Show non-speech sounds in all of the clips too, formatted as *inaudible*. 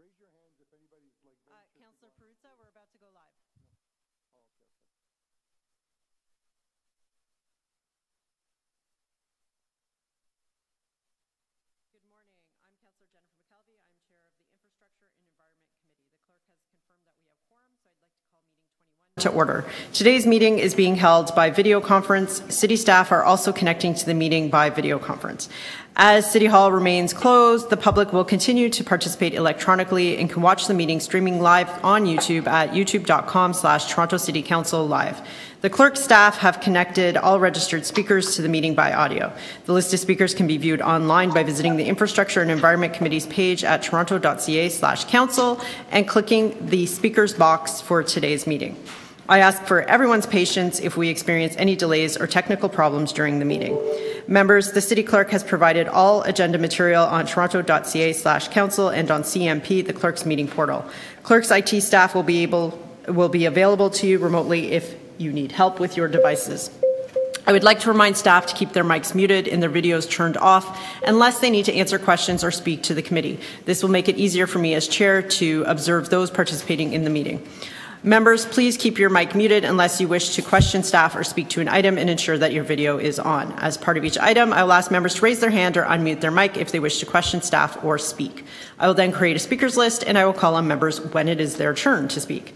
Raise your hands if anybody's like. Uh, Councillor to go on. Perruzza, we're about to go live. Oh, okay, okay. Good morning. I'm Councillor Jennifer McKelvie. I'm Chair of the Infrastructure and Environment Committee. The clerk has confirmed that we have quorum, so I'd like to call meeting 21 to order. Today's meeting is being held by video conference. City staff are also connecting to the meeting by video conference. As City Hall remains closed, the public will continue to participate electronically and can watch the meeting streaming live on YouTube at youtube.com slash Toronto City Council Live. The clerk staff have connected all registered speakers to the meeting by audio. The list of speakers can be viewed online by visiting the Infrastructure and Environment Committee's page at toronto.ca slash council and clicking the speakers box for today's meeting. I ask for everyone's patience if we experience any delays or technical problems during the meeting. Members, the City Clerk has provided all agenda material on toronto.ca slash council and on CMP, the Clerk's meeting portal. Clerk's IT staff will be able will be available to you remotely if you need help with your devices. I would like to remind staff to keep their mics muted and their videos turned off unless they need to answer questions or speak to the committee. This will make it easier for me as chair to observe those participating in the meeting. Members, please keep your mic muted unless you wish to question staff or speak to an item and ensure that your video is on. As part of each item, I will ask members to raise their hand or unmute their mic if they wish to question staff or speak. I will then create a speakers list and I will call on members when it is their turn to speak.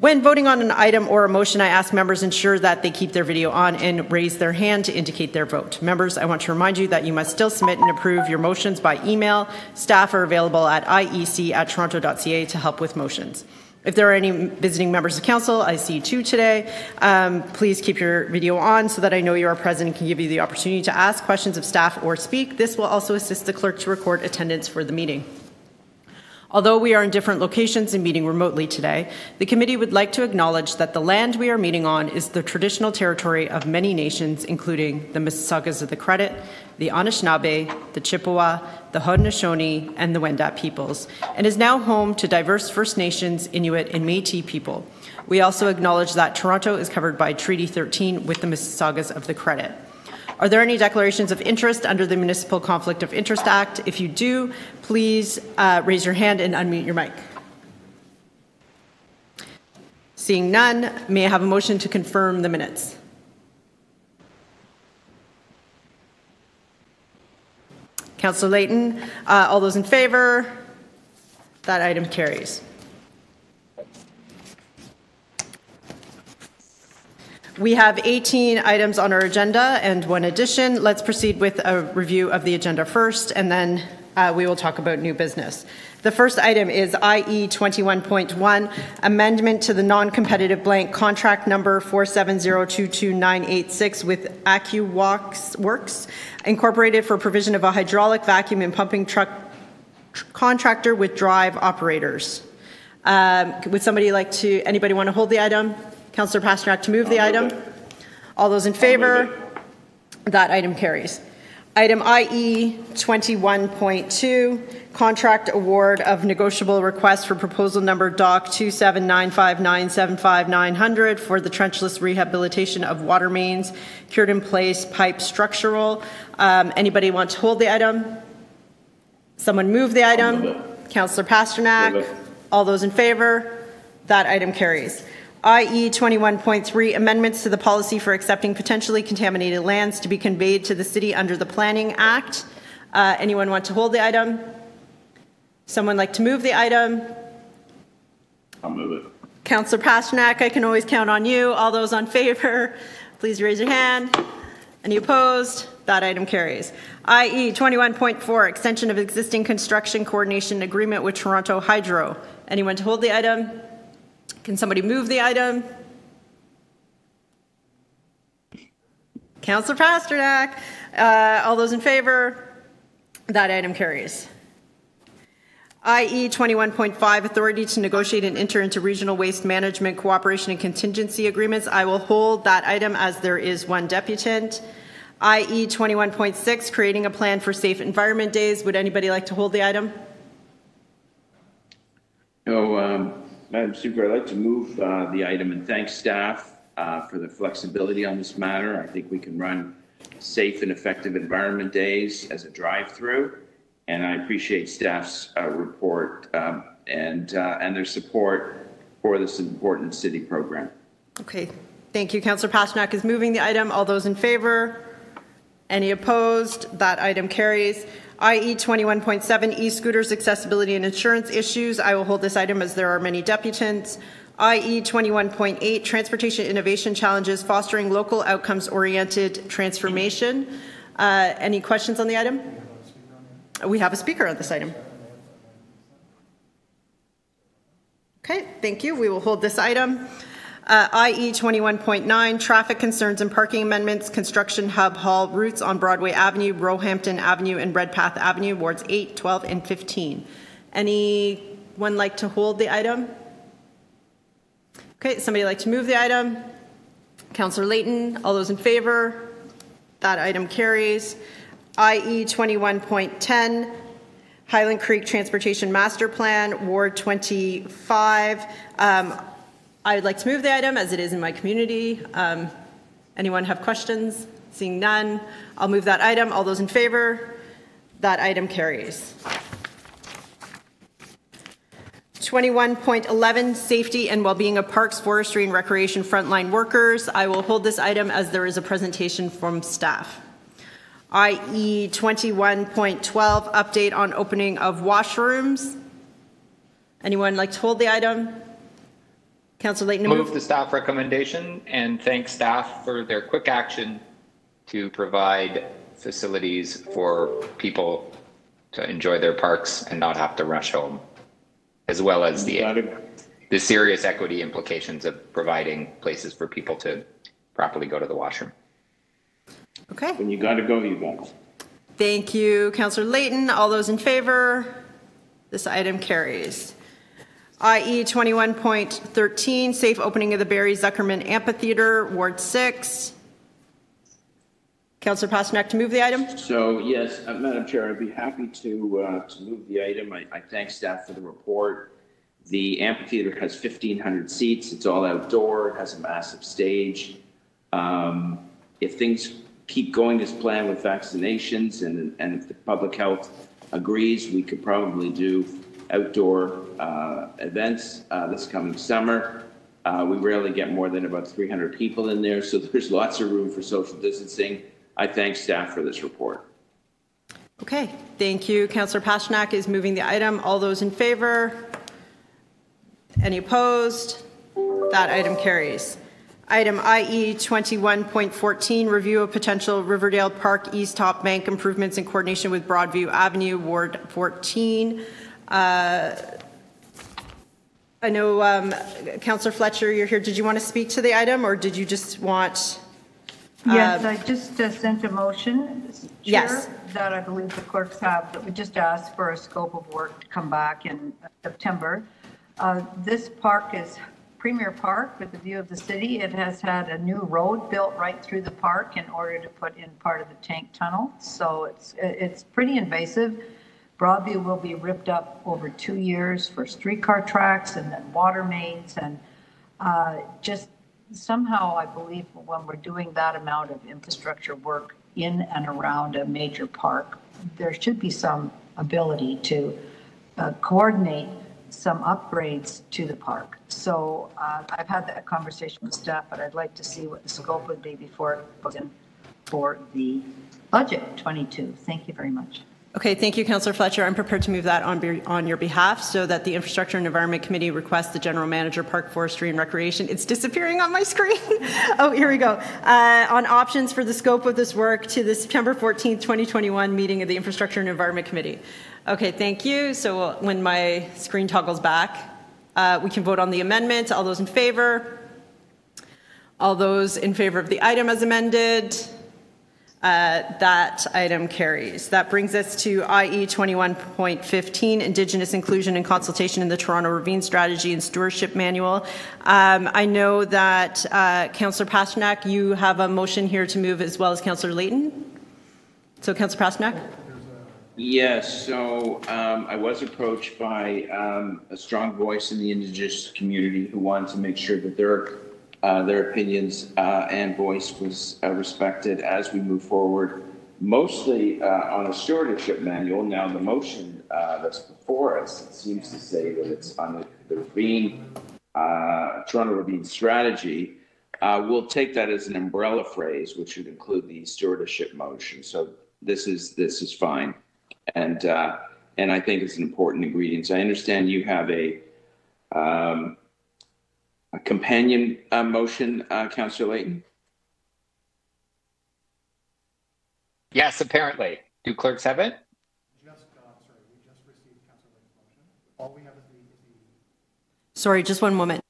When voting on an item or a motion, I ask members ensure that they keep their video on and raise their hand to indicate their vote. Members, I want to remind you that you must still submit and approve your motions by email. Staff are available at iec at toronto.ca to help with motions. If there are any visiting members of council, I see two today, um, please keep your video on so that I know you are present and can give you the opportunity to ask questions of staff or speak. This will also assist the clerk to record attendance for the meeting. Although we are in different locations and meeting remotely today, the committee would like to acknowledge that the land we are meeting on is the traditional territory of many nations, including the Mississaugas of the Credit, the Anishinaabe, the Chippewa, the Haudenosaunee, and the Wendat peoples, and is now home to diverse First Nations, Inuit, and Métis people. We also acknowledge that Toronto is covered by Treaty 13 with the Mississaugas of the Credit. Are there any declarations of interest under the Municipal Conflict of Interest Act? If you do, please uh, raise your hand and unmute your mic. Seeing none, may I have a motion to confirm the minutes? Councillor Layton, uh, all those in favor? That item carries. We have 18 items on our agenda and one addition. Let's proceed with a review of the agenda first, and then uh, we will talk about new business. The first item is IE 21.1, amendment to the non-competitive blank contract number 470229986 with AccuWorks Works, Incorporated for provision of a hydraulic vacuum and pumping truck tr- contractor with drive operators. Um, would somebody like to, anybody want to hold the item? Councillor Pasternak to move the item. All those in favor? That item carries. Item IE 21.2, contract award of negotiable request for proposal number DOC 27959759900 for the trenchless rehabilitation of water mains, cured in place pipe structural. Um, anybody want to hold the item? Someone move the item? Councillor Pasternak? All those in favor? That item carries. IE 21.3 amendments to the policy for accepting potentially contaminated lands to be conveyed to the city under the Planning Act. Uh, anyone want to hold the item? Someone like to move the item? I'll move it. Councillor Pasternak, I can always count on you. All those on favor, please raise your hand. Any opposed? That item carries. IE 21.4 extension of existing construction coordination agreement with Toronto Hydro. Anyone to hold the item? Can somebody move the item? Councillor Pasternak. Uh, all those in favor? That item carries. IE 21.5 authority to negotiate and enter into regional waste management cooperation and contingency agreements. I will hold that item as there is one deputant. IE 21.6 creating a plan for safe environment days. Would anybody like to hold the item? No, um, Madam Speaker, I'd like to move uh, the item and thank staff uh, for the flexibility on this matter. I think we can run safe and effective environment days as a drive-through. and I appreciate staff's uh, report um, and, uh, and their support for this important city program. Okay, thank you. Councillor Pasternak is moving the item. All those in favor? Any opposed? That item carries. IE 21.7, e-scooters, accessibility and insurance issues. I will hold this item as there are many deputants. IE 21.8, transportation innovation challenges, fostering local outcomes-oriented transformation. Uh, Any questions on the item? We have a speaker on this item. Okay, thank you. We will hold this item. Uh, IE 21.9, traffic concerns and parking amendments, construction hub haul routes on Broadway Avenue, Roehampton Avenue, and Redpath Avenue, wards 8, 12, and 15. Anyone like to hold the item? Okay, somebody like to move the item? Councillor Layton, all those in favor? That item carries. IE 21.10, Highland Creek Transportation Master Plan, Ward 25. Um, I would like to move the item as it is in my community. Um, Anyone have questions? Seeing none, I'll move that item. All those in favor? That item carries. 21.11, Safety and Wellbeing of Parks, Forestry, and Recreation Frontline Workers. I will hold this item as there is a presentation from staff. IE 21.12, Update on Opening of Washrooms. Anyone like to hold the item? Councillor Layton, Move move. the staff recommendation and thank staff for their quick action to provide facilities for people to enjoy their parks and not have to rush home, as well as the, the serious equity implications of providing places for people to properly go to the washroom. Okay. When you gotta go, you go. Thank you, Councillor Layton. All those in favor? This item carries. IE 21.13, safe opening of the Barry Zukerman Amphitheater, Ward 6. Councillor Pasternak to move the item? So, yes, uh, Madam Chair, I'd be happy to, uh, to move the item. I, I thank staff for the report. The amphitheater has 1,500 seats. It's all outdoor. It has a massive stage. Um, If things keep going as planned with vaccinations and, and if the public health agrees, we could probably do outdoor uh, events uh, this coming summer. Uh, We rarely get more than about 300 people in there, so *laughs* there's lots of room for social distancing. I thank staff for this report. Okay, thank you. Councillor Pasternak is moving the item. All those in favor? Any opposed? That item carries. Item IE 21.14, review of potential Riverdale Park East Top Bank improvements in coordination with Broadview Avenue, Ward 14. Uh, I know, um, Councillor Fletcher, you're here. Did you want to speak to the item, or did you just want? Yes, uh, I just uh, sent a motion, Yes. Chair, that I believe the clerks have, that we just asked for a scope of work to come back in September. Uh, This park is premier park with the view of the city. It has had a new road built right through the park in order to put in part of the tank tunnel. So it's, it's pretty invasive. Broadview will be ripped up over two years for streetcar tracks and then water mains and uh, just somehow, I believe, when we're doing that amount of infrastructure work in and around a major park, there should be some ability to uh, coordinate some upgrades to the park. So uh, I've had that conversation with staff, but I'd like to see what the scope would be before it goes in for the budget 22. Thank you very much. Okay, thank you, Councillor Fletcher. I'm prepared to move that on, be- on your behalf so that the Infrastructure and Environment Committee requests the General Manager, Park Forestry and Recreation. It's disappearing on my *laughs* screen. oh, here we go. Uh, on options for the scope of this work to the September 14th, 2021 meeting of the Infrastructure and Environment Committee. Okay, thank you. So when my screen toggles back, uh, we can vote on the amendment. All those in favor? All those in favor of the item as amended? Uh, That item carries. That brings us to IE 21.15, Indigenous Inclusion and Consultation in the Toronto Ravine Strategy and Stewardship Manual. Um, I know that uh, Councillor Pasternak, you have a motion here to move as well as Councillor Layton. So Councillor Pasternak? Yes, so um, I was approached by um, a strong voice in the Indigenous community who wanted to make sure that their uh, their opinions uh, and voice was uh, respected as we move forward mostly uh, on a stewardship manual. Now, the motion uh, that's before us it seems to say that it's on the, the Ravine, Toronto Ravine strategy. We'll take that as an umbrella phrase, which would include the stewardship motion. So this is this is fine, and and I think it's an important ingredient. I understand you have a um, a companion uh, motion, uh, Councillor Layton. Yes, apparently. Do clerks have it? Just, uh, sorry, we just received Councilor Layton's motion. All we have is the, is the Sorry, just one moment.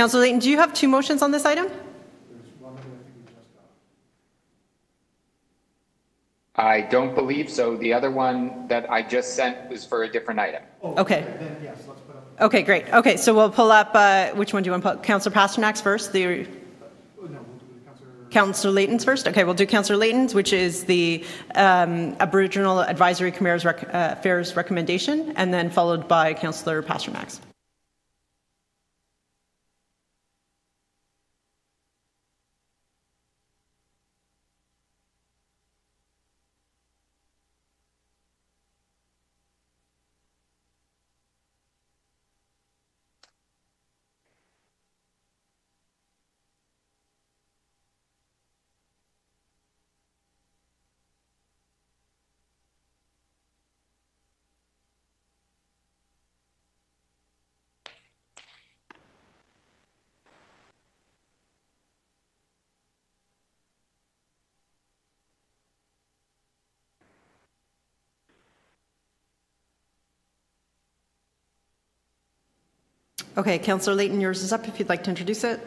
Councillor Layton, do you have two motions on this item? I don't believe so. The other one that I just sent was for a different item. Okay. then yes, let's put up, Okay, great. Okay, so we'll pull up, uh, which one do you want to pull? Councillor Pasternak's first, the, oh, no, we'll do Councilor, Councillor Layton's first? Okay, we'll do Councillor Layton's, which is the um, Aboriginal Advisory Committee's rec- uh, Affairs recommendation, and then followed by Councillor Pasternak's. Okay, Councillor Layton, yours is up if you'd like to introduce it.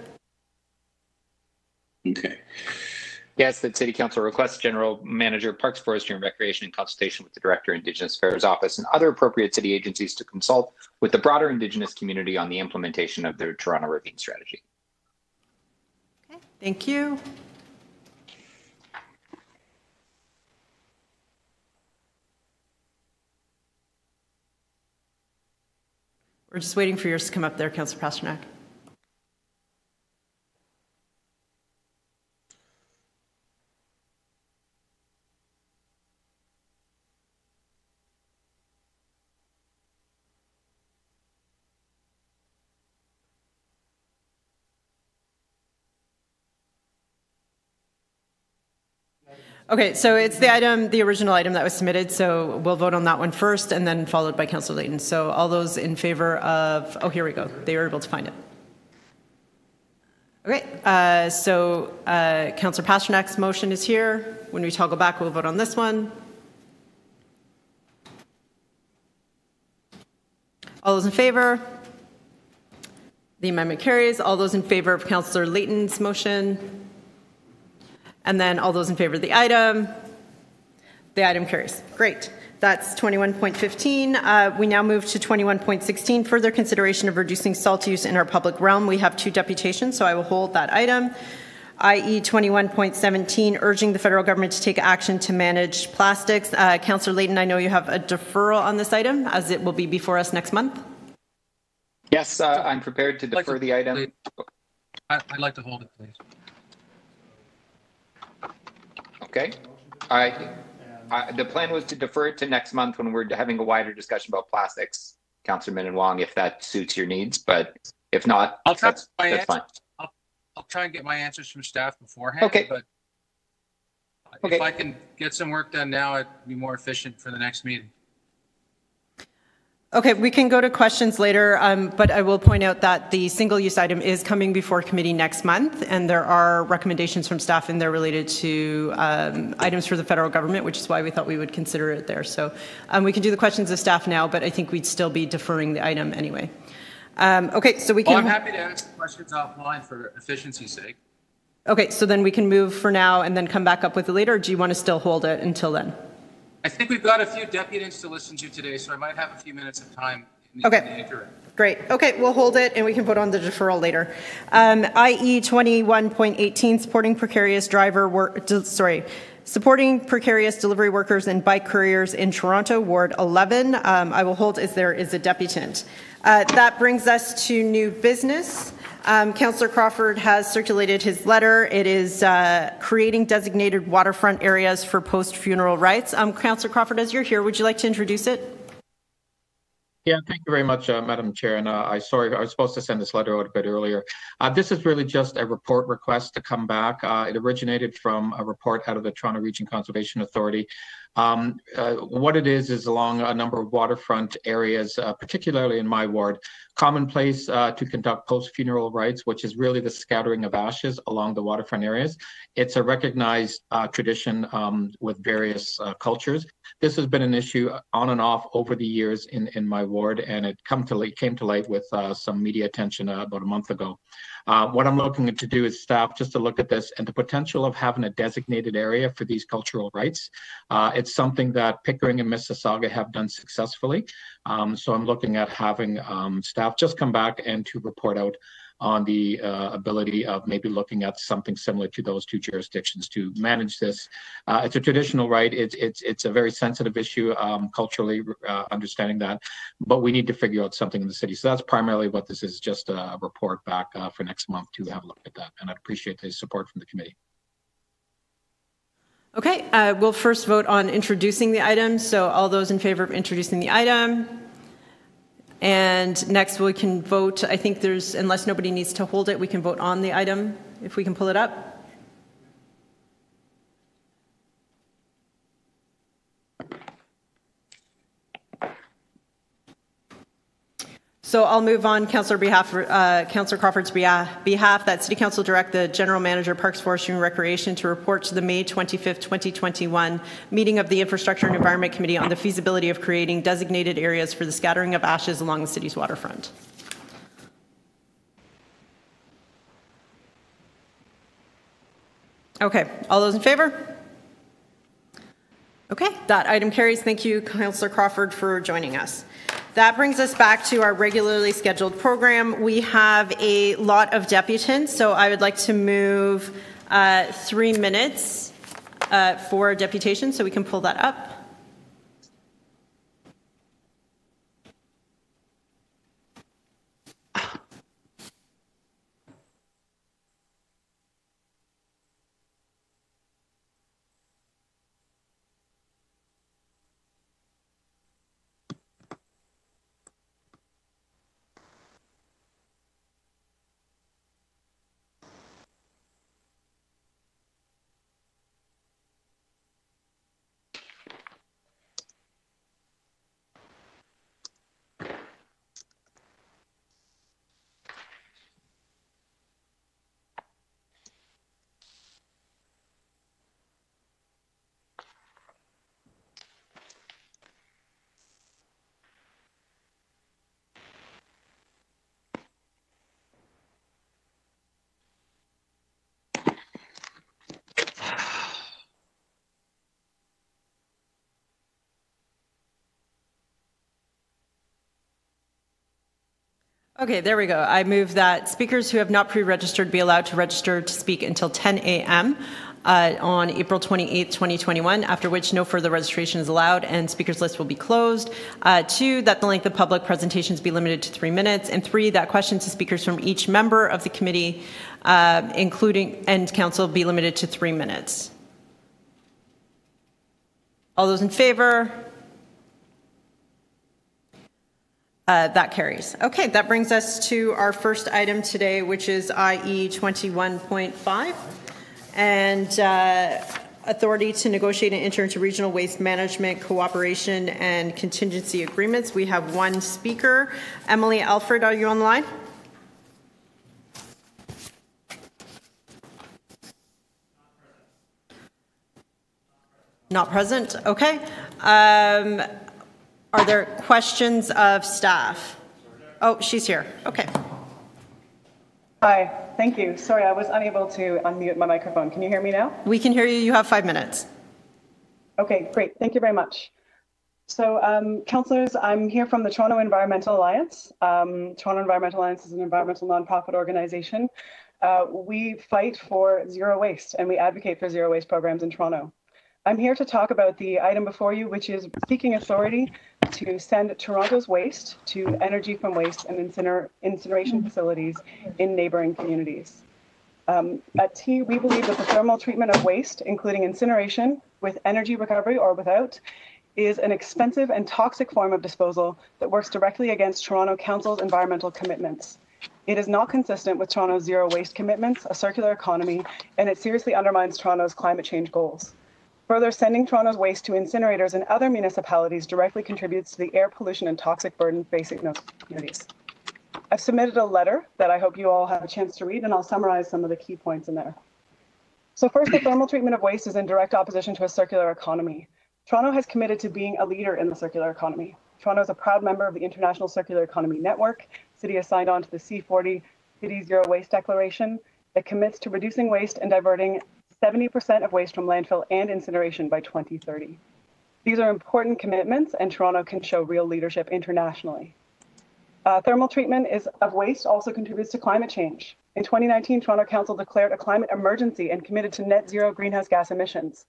Okay. Yes, that City Council requests General Manager Parks, Forestry and Recreation in consultation with the Director Indigenous Affairs Office and other appropriate city agencies to consult with the broader Indigenous community on the implementation of their Toronto Ravine Strategy. Okay, thank you. We're just waiting for yours to come up there, Councillor Pasternak. Okay, so it's the item, the original item that was submitted, so we'll vote on that one first and then followed by Councillor Layton. So all those in favor of, oh, here we go. They were able to find it. Okay, uh, so uh, Councillor Pasternak's motion is here. When we toggle back, we'll vote on this one. All those in favor? The amendment carries. All those in favor of Councillor Layton's motion? And then all those in favor of the item? The item carries. Great. That's 21.15. Uh, we now move to 21.16, further consideration of reducing salt use in our public realm. We have two deputations, so I will hold that item. i.e. 21.17, urging the federal government to take action to manage plastics. Uh, Councillor Layton, I know you have a deferral on this item, as it will be before us next month. Yes, uh, I'm prepared to I'd like defer to- the item. I'd like to hold it, please. Okay. I, I, the plan was to defer it to next month when we're having a wider discussion about plastics, Councilor and Wong, if that suits your needs, but if not, I'll try that's, my that's fine. I'll try and get my answers from staff beforehand. Okay. But Okay. if I can get some work done now, it'd be more efficient for the next meeting. Okay, we can go to questions later, um, but I will point out that the single-use item is coming before committee next month, and there are recommendations from staff in there related to um, items for the federal government, which is why we thought we would consider it there. So um, we can do the questions of staff now, but I think we'd still be deferring the item anyway. Um, okay, so we can- Well, I'm happy to answer questions offline for efficiency's sake. Okay, so then we can move for now and then come back up with it later, or do you want to still hold it until then? I think we've got a few deputies to listen to today, so I might have a few minutes of time in the- Okay. in the. Great. Okay, we'll hold it and we can vote on the deferral later. Um, IE 21.18, supporting precarious driver work, sorry, supporting precarious delivery workers and bike couriers in Toronto, Ward 11. Um, I will hold as there is a deputant. Uh, that brings us to new business. Um, Councillor Crawford has circulated his letter. It is uh, creating designated waterfront areas for post-funeral rites. Um, Councillor Crawford, as you're here, would you like to introduce it? Yeah, thank you very much, uh, Madam Chair. And uh, I sorry, I was supposed to send this letter out a bit earlier. Uh, this is really just a report request to come back. Uh, it originated from a report out of the Toronto Region Conservation Authority. Um, uh, what it is is along a number of waterfront areas, uh, particularly in my ward, commonplace uh, to conduct post-funeral rites, which is really the scattering of ashes along the waterfront areas. It's a recognized uh, tradition um, with various uh, cultures. This has been an issue on and off over the years in, in my ward, and it come to came to light with uh, some media attention about a month ago. Uh, what I'm looking to do is staff just to look at this and the potential of having a designated area for these cultural rites. Uh, it's something that Pickering and Mississauga have done successfully. Um, so I'm looking at having um, staff just come back and to report out on the uh, ability of maybe looking at something similar to those two jurisdictions to manage this. Uh, it's a traditional rite. It's it's it's a very sensitive issue um, culturally, uh, understanding that, but we need to figure out something in the city. So that's primarily what this is, just a report back uh, for next month to have a look at that. And I'd appreciate the support from the committee. Okay, uh, we'll first vote on introducing the item. So all those in favor of introducing the item? And next we can vote, I think there's, unless nobody needs to hold it, we can vote on the item, if we can pull it up. So I'll move on, Councillor behalf, uh, Councillor Crawford's behalf, that City Council direct the General Manager, Parks, Forestry and Recreation to report to the May 25th, 2021 meeting of the Infrastructure and Environment Committee on the feasibility of creating designated areas for the scattering of ashes along the city's waterfront. Okay, all those in favor? Okay, that item carries. Thank you, Councillor Crawford, for joining us. That brings us back to our regularly scheduled program. We have a lot of deputants, so I would like to move uh, three minutes uh, for deputation, so we can pull that up. Okay, there we go. I move that speakers who have not pre-registered be allowed to register to speak until 10 a.m. Uh, on April 28, 2021, after which no further registration is allowed and speakers list will be closed. Uh, two, that the length of public presentations be limited to three minutes. And three, that questions to speakers from each member of the committee, uh, including and council, be limited to three minutes. All those in favor? Uh, that carries. Okay, that brings us to our first item today, which is IE 21.5 and uh, authority to negotiate and enter into regional waste management cooperation and contingency agreements. We have one speaker. Emily Alfred, are you on the line? Not present. Okay. Um, are there questions of staff? Oh, she's here. Okay. Hi, thank you. Sorry, I was unable to unmute my microphone. Can you hear me now? We can hear you. You have five minutes. Okay, great. Thank you very much. So, um, councillors, I'm here from the Toronto Environmental Alliance. Um, Toronto Environmental Alliance is an environmental nonprofit organization. Uh, we fight for zero waste and we advocate for zero waste programs in Toronto. I'm here to talk about the item before you, which is seeking authority to send Toronto's waste to energy from waste and inciner incineration facilities in neighboring communities. Um, at T, we believe that the thermal treatment of waste, including incineration with energy recovery or without, is an expensive and toxic form of disposal that works directly against Toronto Council's environmental commitments. It is not consistent with Toronto's zero waste commitments, a circular economy, and it seriously undermines Toronto's climate change goals. Further, sending Toronto's waste to incinerators in other municipalities directly contributes to the air pollution and toxic burden facing those communities. I've submitted a letter that I hope you all have a chance to read, and I'll summarize some of the key points in there. So first, the thermal treatment of waste is in direct opposition to a circular economy. Toronto has committed to being a leader in the circular economy. Toronto is a proud member of the International Circular Economy Network. City has signed on to the C40 City Zero Waste Declaration that commits to reducing waste and diverting 70% of waste from landfill and incineration by 2030. These are important commitments, and Toronto can show real leadership internationally. Uh, thermal treatment is, of waste also contributes to climate change. In 2019, Toronto Council declared a climate emergency and committed to net zero greenhouse gas emissions.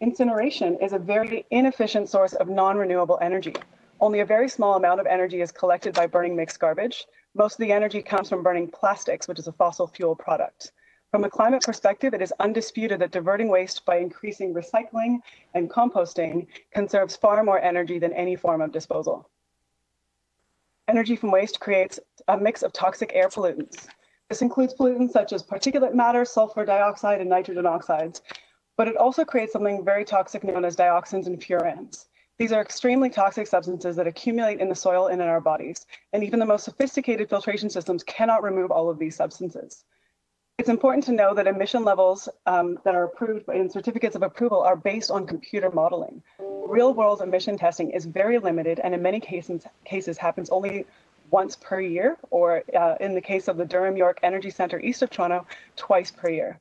Incineration is a very inefficient source of non-renewable energy. Only a very small amount of energy is collected by burning mixed garbage. Most of the energy comes from burning plastics, which is a fossil fuel product. From a climate perspective, it is undisputed that diverting waste by increasing recycling and composting conserves far more energy than any form of disposal. Energy from waste creates a mix of toxic air pollutants. This includes pollutants such as particulate matter, sulfur dioxide, and nitrogen oxides, but it also creates something very toxic known as dioxins and furans. These are extremely toxic substances that accumulate in the soil and in our bodies, and even the most sophisticated filtration systems cannot remove all of these substances. It's important to know that emission levels um, that are approved in certificates of approval are based on computer modeling. Real world emission testing is very limited and in many cases, cases happens only once per year, or uh, in the case of the Durham York Energy Centre east of Toronto, twice per year.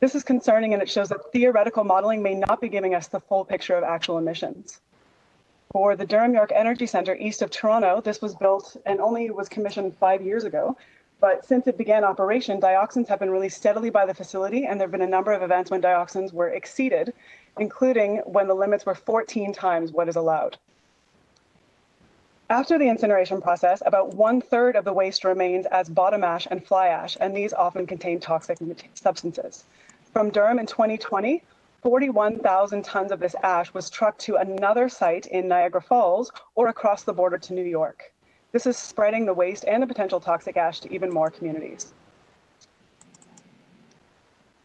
This is concerning and it shows that theoretical modeling may not be giving us the full picture of actual emissions. For the Durham York Energy Centre east of Toronto, this was built and only was commissioned five years ago. But since it began operation, dioxins have been released steadily by the facility, and there have been a number of events when dioxins were exceeded, including when the limits were 14 times what is allowed. After the incineration process, about one third of the waste remains as bottom ash and fly ash, and these often contain toxic substances. From Durham in 2020, 41,000 tons of this ash was trucked to another site in Niagara Falls or across the border to New York. This is spreading the waste and the potential toxic ash to even more communities.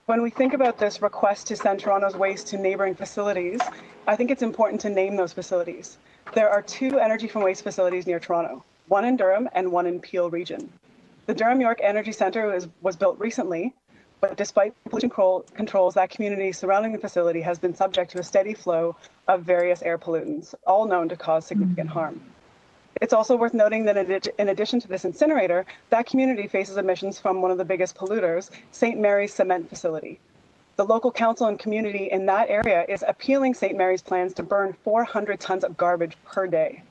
When we think about this request to send Toronto's waste to neighboring facilities, I think it's important to name those facilities. There are two energy from waste facilities near Toronto, one in Durham and one in Peel region. The Durham York Energy Centre was, was built recently, but despite pollution controls, that community surrounding the facility has been subject to a steady flow of various air pollutants, all known to cause significant harm. It's also worth noting that in addition to this incinerator, that community faces emissions from one of the biggest polluters, St. Mary's Cement Facility. The local council and community in that area is appealing St. Mary's plans to burn 400 tons of garbage per day.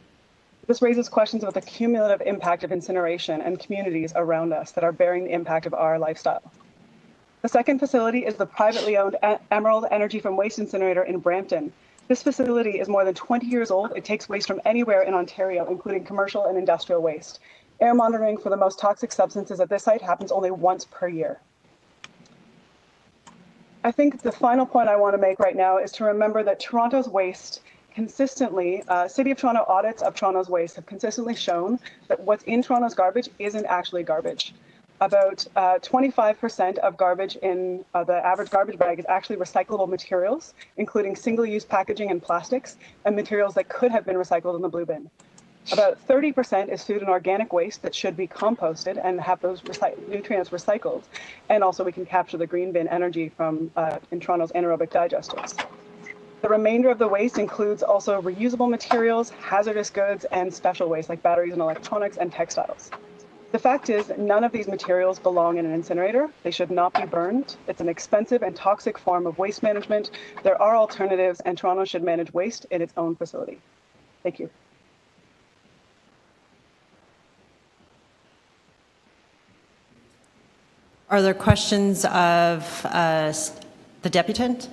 This raises questions about the cumulative impact of incineration and communities around us that are bearing the impact of our lifestyle. The second facility is the privately owned Emerald Energy from Waste incinerator in Brampton, this facility is more than 20 years old. It takes waste from anywhere in Ontario, including commercial and industrial waste. Air monitoring for the most toxic substances at this site happens only once per year. I think the final point I want to make right now is to remember that Toronto's waste consistently, uh, City of Toronto audits of Toronto's waste have consistently shown that what's in Toronto's garbage isn't actually garbage about 25% uh, of garbage in uh, the average garbage bag is actually recyclable materials, including single-use packaging and plastics, and materials that could have been recycled in the blue bin. About 30% is food and organic waste that should be composted and have those recy nutrients recycled. And also we can capture the green bin energy from uh, in Toronto's anaerobic digesters. The remainder of the waste includes also reusable materials, hazardous goods, and special waste like batteries and electronics and textiles. The fact is, none of these materials belong in an incinerator. They should not be burned. It's an expensive and toxic form of waste management. There are alternatives, and Toronto should manage waste in its own facility. Thank you. Are there questions of uh, the deputant?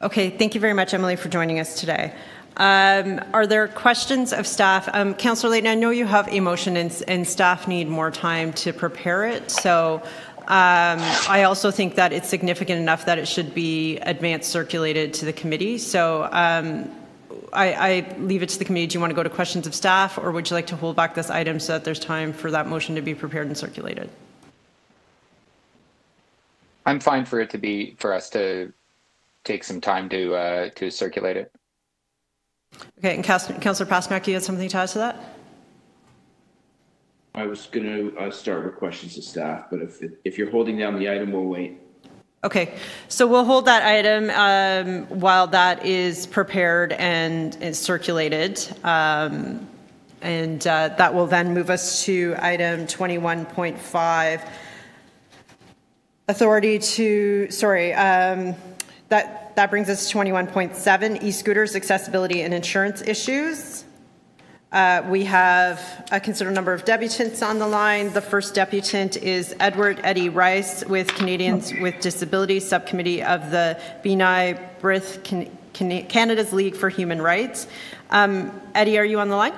Okay, thank you very much, Emily, for joining us today. Um, Are there questions of staff? Um, Councillor Layton, I know you have a motion and, and staff need more time to prepare it. So um, I also think that it's significant enough that it should be advanced circulated to the committee. So um, I, I leave it to the committee. Do you want to go to questions of staff or would you like to hold back this item so that there's time for that motion to be prepared and circulated? I'm fine for it to be, for us to take some time to, uh, to circulate it. Okay, and Councillor Pasternak, you had something to add to that? I was going to uh, start with questions to staff, but if, if you're holding down the item, we'll wait. Okay, so we'll hold that item um, while that is prepared and is circulated. Um, And uh, that will then move us to item 21.5. Authority to, sorry, um, that, that brings us to 21.7, e-scooters, accessibility and insurance issues. Uh, We have a considerable number of deputants on the line. The first deputant is Edward Eddie Rice with Canadians with Disabilities Subcommittee of the B'nai B'rith Can- Can- Canada's League for Human Rights. Um, Eddie, are you on the line?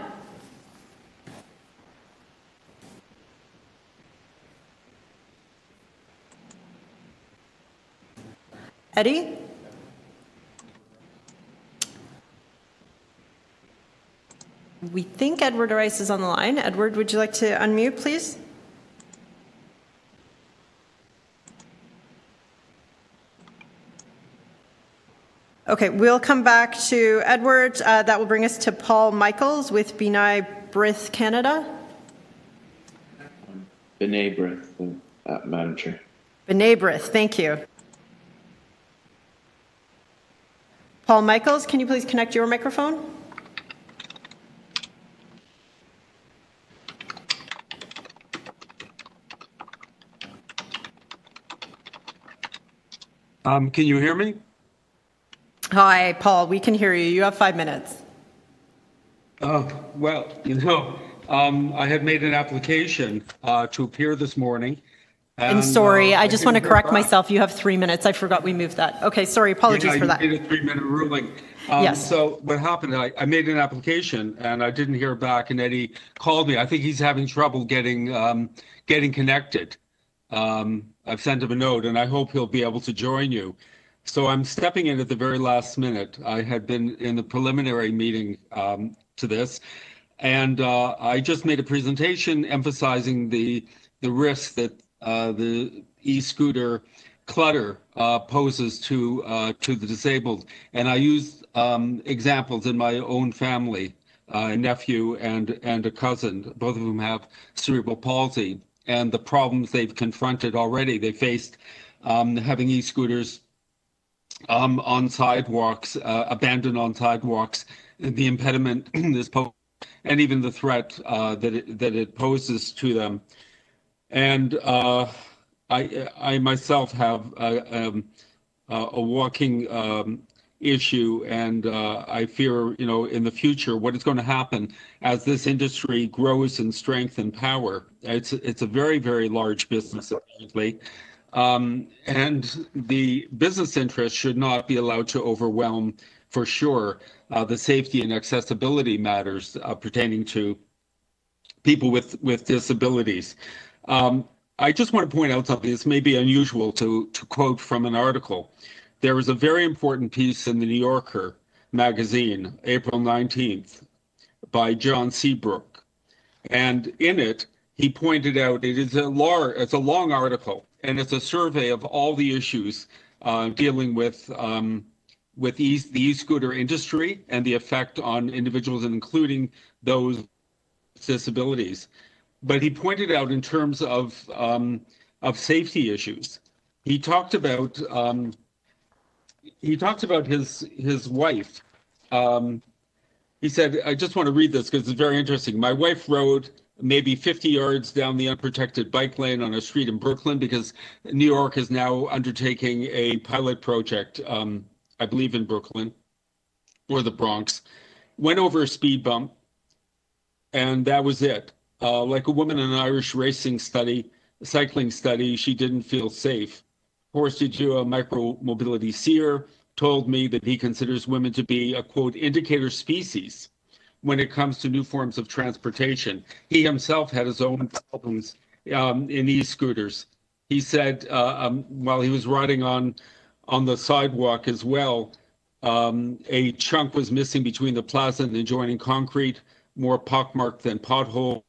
Eddie? We think Edward Rice is on the line. Edward, would you like to unmute, please? Okay, we'll come back to Edward. Uh, that will bring us to Paul Michaels with B'nai B'rith Canada. B'nai B'rith, uh, Madam Chair. Brith, thank you. Paul Michaels, can you please connect your microphone? Um, can you hear me? Hi, Paul, we can hear you. You have five minutes. Oh, well, you know, um, I had made an application uh, to appear this morning. And sorry, uh, I just want to correct back. myself. You have three minutes. I forgot we moved that. Okay, sorry, apologies Yeah, for you that. made a three-minute ruling. Um, Yes. So what happened, I, I made an application and I didn't hear back and Eddie called me. I think he's having trouble getting, um, getting connected. Um, I've sent him a note and I hope he'll be able to join you. So I'm stepping in at the very last minute. I had been in the preliminary meeting, um, to this. And, uh, I just made a presentation emphasizing the, the risk that, uh, the e-scooter clutter uh, poses to uh, to the disabled. And I used um, examples in my own family, uh, a nephew and and a cousin, both of whom have cerebral palsy, and the problems they've confronted already. They faced um, having e-scooters um, on sidewalks, uh, abandoned on sidewalks, the impediment *clears throat* this po- and even the threat uh, that it, that it poses to them. And uh, I, I myself have a, um, a a walking um, issue, and uh, I fear, you know, in the future, what is going to happen as this industry grows in strength and power. It's it's a very very large business, apparently, um, and the business interests should not be allowed to overwhelm, for sure, uh, the safety and accessibility matters uh, pertaining to people with with disabilities. Um, I just want to point out something. This may be unusual to to quote from an article. There was a very important piece in the New Yorker magazine, April 19th, by John Seabrook, and in it he pointed out it is a it's a long article and it's a survey of all the issues uh, dealing with um, with e- the e-scooter industry and the effect on individuals, including those with disabilities but he pointed out in terms of um, of safety issues. He talked about um, he talked about his his wife. Um, he said, "I just want to read this because it's very interesting." My wife rode maybe 50 yards down the unprotected bike lane on a street in Brooklyn because New York is now undertaking a pilot project um, I believe in Brooklyn or the Bronx, went over a speed bump, and that was it. Uh, like a woman in an Irish racing study, cycling study, she didn't feel safe. Horace Dediu, micro mobility seer, told me that he considers women to be a quote indicator species when it comes to new forms of transportation. He himself had his own problems um, in e-scooters. He said uh, um, while he was riding on on the sidewalk as well, um, a chunk was missing between the plaza and the adjoining concrete, more pockmarked than pothole.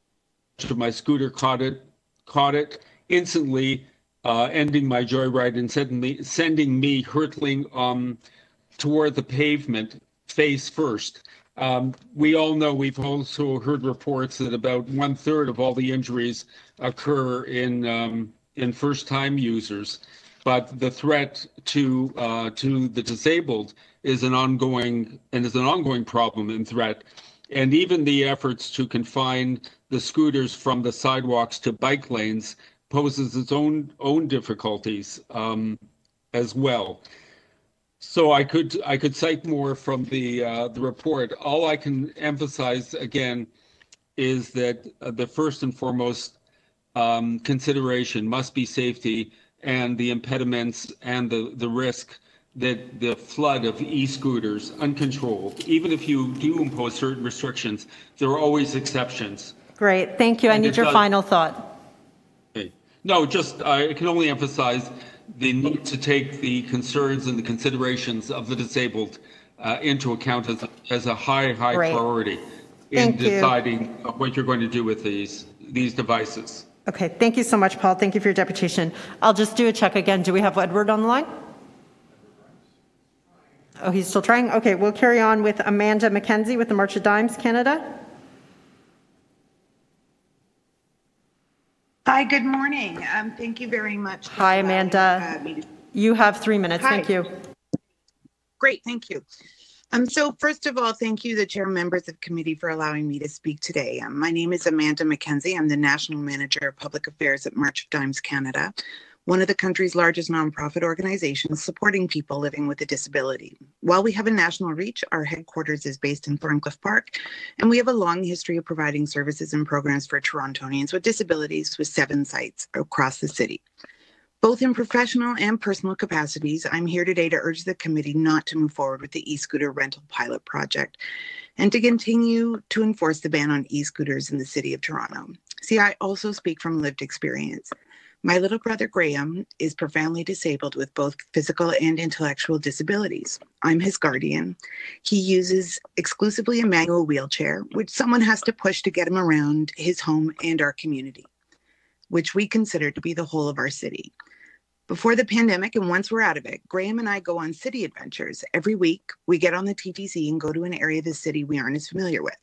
My scooter caught it, caught it instantly, uh, ending my joyride and sending sending me hurtling um, toward the pavement face first. Um, we all know we've also heard reports that about one third of all the injuries occur in um, in first time users, but the threat to uh, to the disabled is an ongoing and is an ongoing problem and threat. And even the efforts to confine the scooters from the sidewalks to bike lanes poses its own own difficulties um, as well. So I could I could cite more from the uh, the report. All I can emphasize again is that uh, the first and foremost um, consideration must be safety and the impediments and the the risk that the flood of e-scooters uncontrolled. Even if you do impose certain restrictions, there are always exceptions. Great, thank you. I need your does- final thought. No, just I can only emphasize the need to take the concerns and the considerations of the disabled uh, into account as, as a high, high Great. priority in Thank you. deciding what you're going to do with these, these devices. Okay, thank you so much, Paul. Thank you for your deputation. I'll just do a check again. Do we have Edward on the line? Oh, he's still trying? Okay, we'll carry on with Amanda McKenzie with the March of Dimes Canada. Hi, good morning. Um, Thank you very much. Hi, Amanda. uh, You have three minutes. Hi. Thank you. Great, thank you. Um, So first of all, thank you, the chair members of committee for allowing me to speak today. Um, My name is Amanda McKenzie. I'm the National Manager of Public Affairs at March of Dimes Canada, one of the country's largest nonprofit organizations supporting people living with a disability. While we have a national reach, our headquarters is based in Thorncliffe Park, and we have a long history of providing services and programs for Torontonians with disabilities with seven sites across the city. Both in professional and personal capacities, I'm here today to urge the committee not to move forward with the e-scooter rental pilot project and to continue to enforce the ban on e-scooters in the city of Toronto. See, I also speak from lived experience. My little brother Graham is profoundly disabled with both physical and intellectual disabilities. I'm his guardian. He uses exclusively a manual wheelchair, which someone has to push to get him around his home and our community, which we consider to be the whole of our city. Before the pandemic, and once we're out of it, Graham and I go on city adventures. Every week, we get on the TTC and go to an area of the city we aren't as familiar with.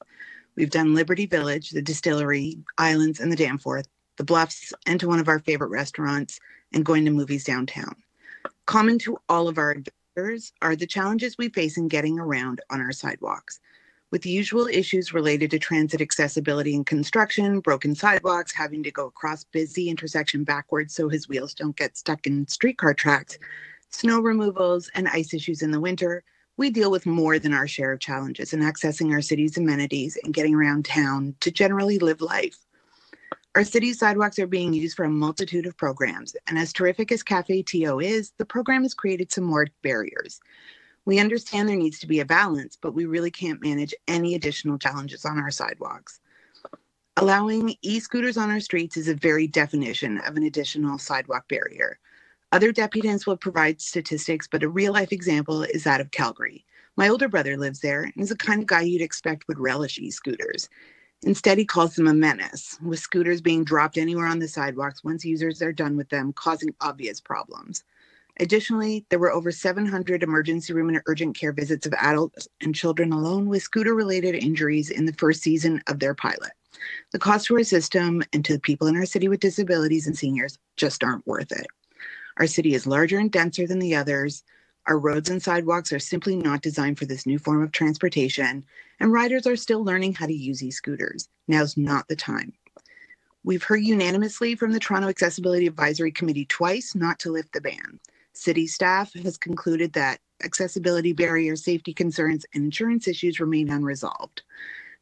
We've done Liberty Village, the distillery, islands, and the Danforth, the bluffs, and to one of our favorite restaurants, and going to movies downtown. Common to all of our adventures are the challenges we face in getting around on our sidewalks. With the usual issues related to transit accessibility and construction, broken sidewalks, having to go across busy intersection backwards so his wheels don't get stuck in streetcar tracks, snow removals, and ice issues in the winter, we deal with more than our share of challenges in accessing our city's amenities and getting around town to generally live life. Our city sidewalks are being used for a multitude of programs, and as terrific as Cafe TO is, the program has created some more barriers. We understand there needs to be a balance, but we really can't manage any additional challenges on our sidewalks. Allowing e scooters on our streets is a very definition of an additional sidewalk barrier. Other deputants will provide statistics, but a real life example is that of Calgary. My older brother lives there and is the kind of guy you'd expect would relish e scooters. Instead, he calls them a menace, with scooters being dropped anywhere on the sidewalks once users are done with them, causing obvious problems. Additionally, there were over 700 emergency room and urgent care visits of adults and children alone with scooter related injuries in the first season of their pilot. The cost to our system and to the people in our city with disabilities and seniors just aren't worth it. Our city is larger and denser than the others. Our roads and sidewalks are simply not designed for this new form of transportation, and riders are still learning how to use e scooters. Now's not the time. We've heard unanimously from the Toronto Accessibility Advisory Committee twice not to lift the ban. City staff has concluded that accessibility barriers, safety concerns, and insurance issues remain unresolved.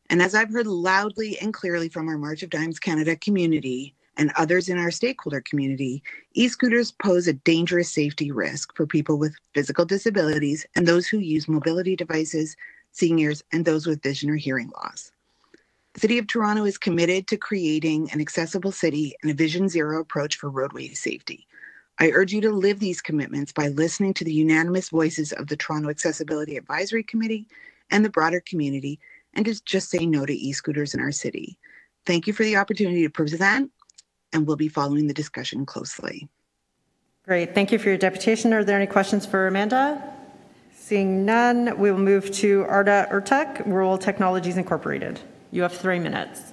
And as I've heard loudly and clearly from our March of Dimes Canada community and others in our stakeholder community, e scooters pose a dangerous safety risk for people with physical disabilities and those who use mobility devices, seniors, and those with vision or hearing loss. The City of Toronto is committed to creating an accessible city and a Vision Zero approach for roadway safety. I urge you to live these commitments by listening to the unanimous voices of the Toronto Accessibility Advisory Committee and the broader community and just, just say no to e-scooters in our city. Thank you for the opportunity to present and we'll be following the discussion closely. Great. Thank you for your deputation. Are there any questions for Amanda? Seeing none, we will move to Arda Ertek, Roll Technologies Incorporated. You have three minutes.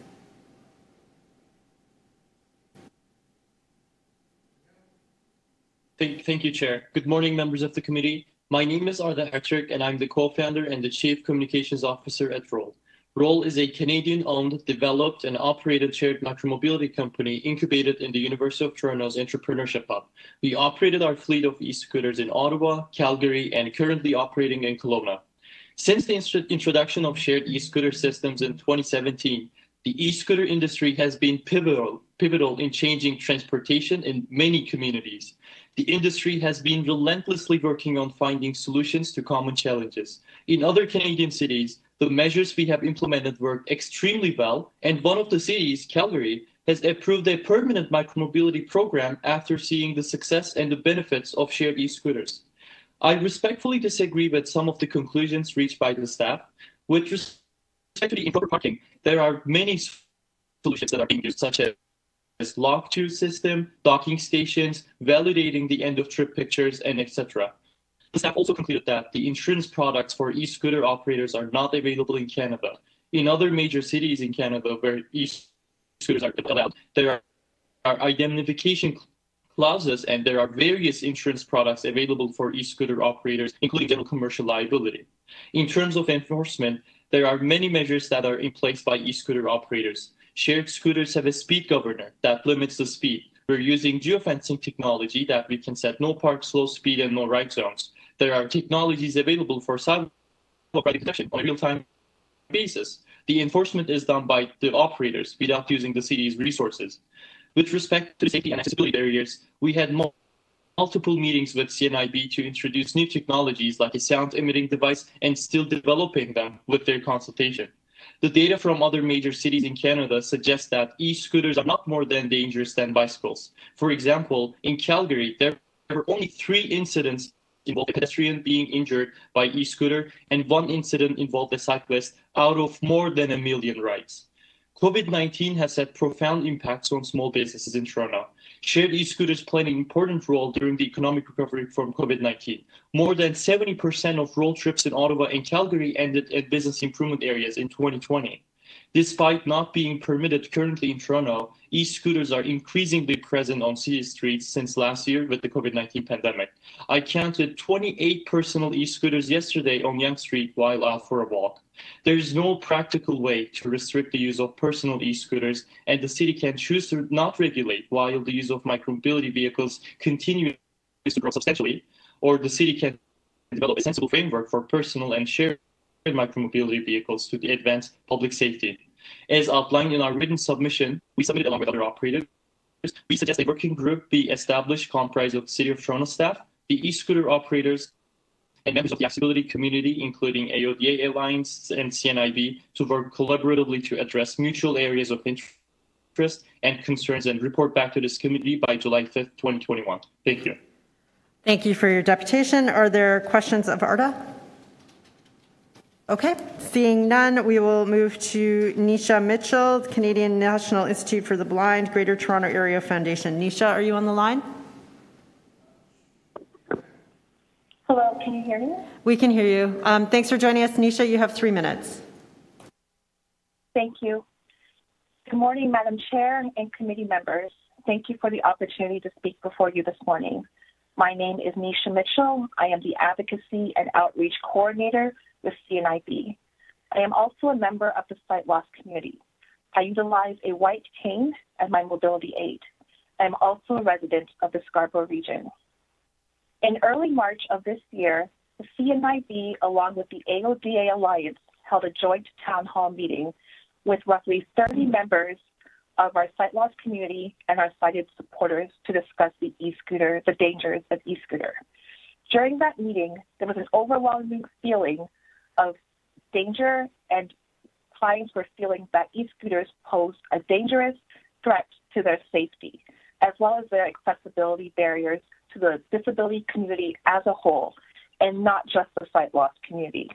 Thank, thank you, Chair. Good morning, members of the committee. My name is Arda Ertek, and I'm the co-founder and the Chief Communications Officer at Roll. Roll is a Canadian-owned, developed, and operated shared micromobility company incubated in the University of Toronto's Entrepreneurship Hub. We operated our fleet of e-scooters in Ottawa, Calgary, and currently operating in Kelowna. Since the introduction of shared e-scooter systems in 2017, the e-scooter industry has been pivotal, pivotal in changing transportation in many communities. The industry has been relentlessly working on finding solutions to common challenges. In other Canadian cities, the measures we have implemented work extremely well, and one of the cities, Calgary, has approved a permanent micromobility program after seeing the success and the benefits of shared e-scooters. I respectfully disagree with some of the conclusions reached by the staff. With respect to the improper parking, there are many solutions that are being used, such as lock-to system, docking stations, validating the end-of-trip pictures, and etc. The staff also concluded that the insurance products for e-scooter operators are not available in Canada. In other major cities in Canada where e-scooters are allowed, there are, indemnification clauses and there are various insurance products available for e-scooter operators, including general commercial liability. In terms of enforcement, there are many measures that are in place by e-scooter operators. Shared scooters have a speed governor that limits the speed. We're using geofencing technology that we can set no park, slow speed, and no ride zones there are technologies available for sidewalk detection on a real-time basis. The enforcement is done by the operators without using the city's resources. With respect to safety and accessibility barriers, we had multiple meetings with CNIB to introduce new technologies like a sound emitting device and still developing them with their consultation. The data from other major cities in Canada suggests that e-scooters are not more than dangerous than bicycles. For example, in Calgary, there were only three incidents involved a pedestrian being injured by e-scooter, and one incident involved a cyclist out of more than a million rides. COVID-19 has had profound impacts on small businesses in Toronto. Shared e-scooters play an important role during the economic recovery from COVID-19. More than 70% of road trips in Ottawa and Calgary ended at business improvement areas in 2020. Despite not being permitted currently in Toronto, e-scooters are increasingly present on city streets since last year with the COVID-19 pandemic. I counted 28 personal e-scooters yesterday on Yonge Street while out for a walk. There is no practical way to restrict the use of personal e-scooters, and the city can choose to not regulate while the use of micromobility vehicles continues to grow substantially, or the city can develop a sensible framework for personal and shared micromobility vehicles to advance public safety. As outlined in our written submission, we submitted along with other operators. We suggest a working group be established comprised of City of Toronto staff, the e-scooter operators, and members of the accessibility community, including AODA Alliance and CNIB, to work collaboratively to address mutual areas of interest and concerns and report back to this committee by July 5th, 2021. Thank you. Thank you for your deputation. Are there questions of Arda? Okay, seeing none, we will move to Nisha Mitchell, Canadian National Institute for the Blind, Greater Toronto Area Foundation. Nisha, are you on the line? Hello, can you hear me? We can hear you. Um, thanks for joining us, Nisha. You have three minutes. Thank you. Good morning, Madam Chair and committee members. Thank you for the opportunity to speak before you this morning. My name is Nisha Mitchell. I am the Advocacy and Outreach Coordinator with CNIB. I am also a member of the sight loss community. I utilize a white cane as my mobility aid. I am also a resident of the Scarborough region. In early March of this year, the CNIB, along with the AODA Alliance, held a joint town hall meeting with roughly 30 members of our sight loss community and our sighted supporters to discuss the e-scooter, the dangers of e-scooter. During that meeting, there was an overwhelming feeling of danger and clients were feeling that e-scooters posed a dangerous threat to their safety, as well as their accessibility barriers to the disability community as a whole, and not just the sight loss community.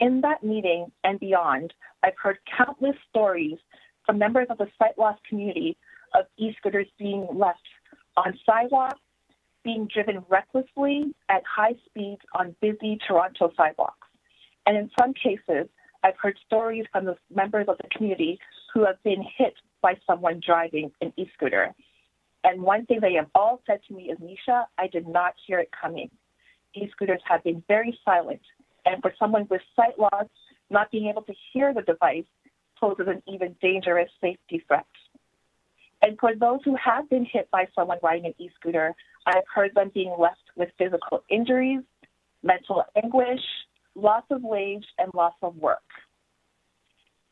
In that meeting and beyond, I've heard countless stories from members of the sight loss community of e-scooters being left on sidewalks, being driven recklessly at high speeds on busy Toronto sidewalks. And in some cases, I've heard stories from the members of the community who have been hit by someone driving an e-scooter. And one thing they have all said to me is, Nisha, I did not hear it coming. E-scooters have been very silent. And for someone with sight loss, not being able to hear the device poses an even dangerous safety threat. And for those who have been hit by someone riding an e-scooter, I've heard them being left with physical injuries, mental anguish, loss of wage, and loss of work.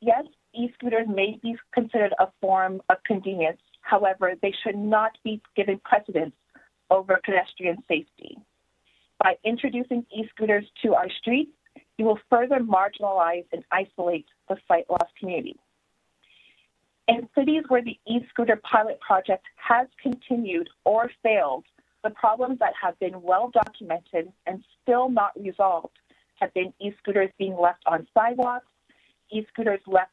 Yes, e-scooters may be considered a form of convenience. However, they should not be given precedence over pedestrian safety. By introducing e-scooters to our streets, you will further marginalize and isolate the sight loss community. In cities where the e-scooter pilot project has continued or failed, the problems that have been well documented and still not resolved have been e-scooters being left on sidewalks, e-scooters left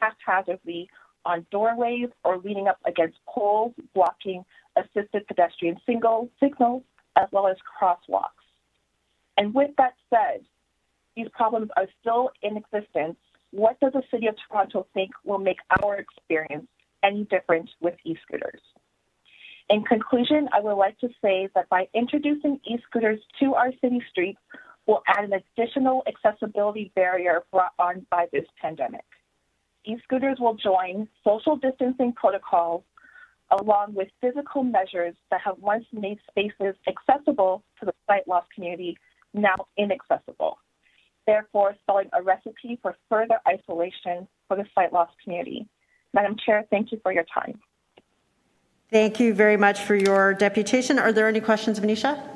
haphazardly on doorways or leaning up against poles, blocking assisted pedestrian single signals, as well as crosswalks. And with that said, these problems are still in existence. What does the City of Toronto think will make our experience any different with e-scooters? In conclusion, I would like to say that by introducing e-scooters to our city streets, will add an additional accessibility barrier brought on by this pandemic. E-scooters will join social distancing protocols along with physical measures that have once made spaces accessible to the sight loss community now inaccessible, therefore spelling a recipe for further isolation for the sight loss community. Madam Chair, thank you for your time. Thank you very much for your deputation. Are there any questions, Venetia?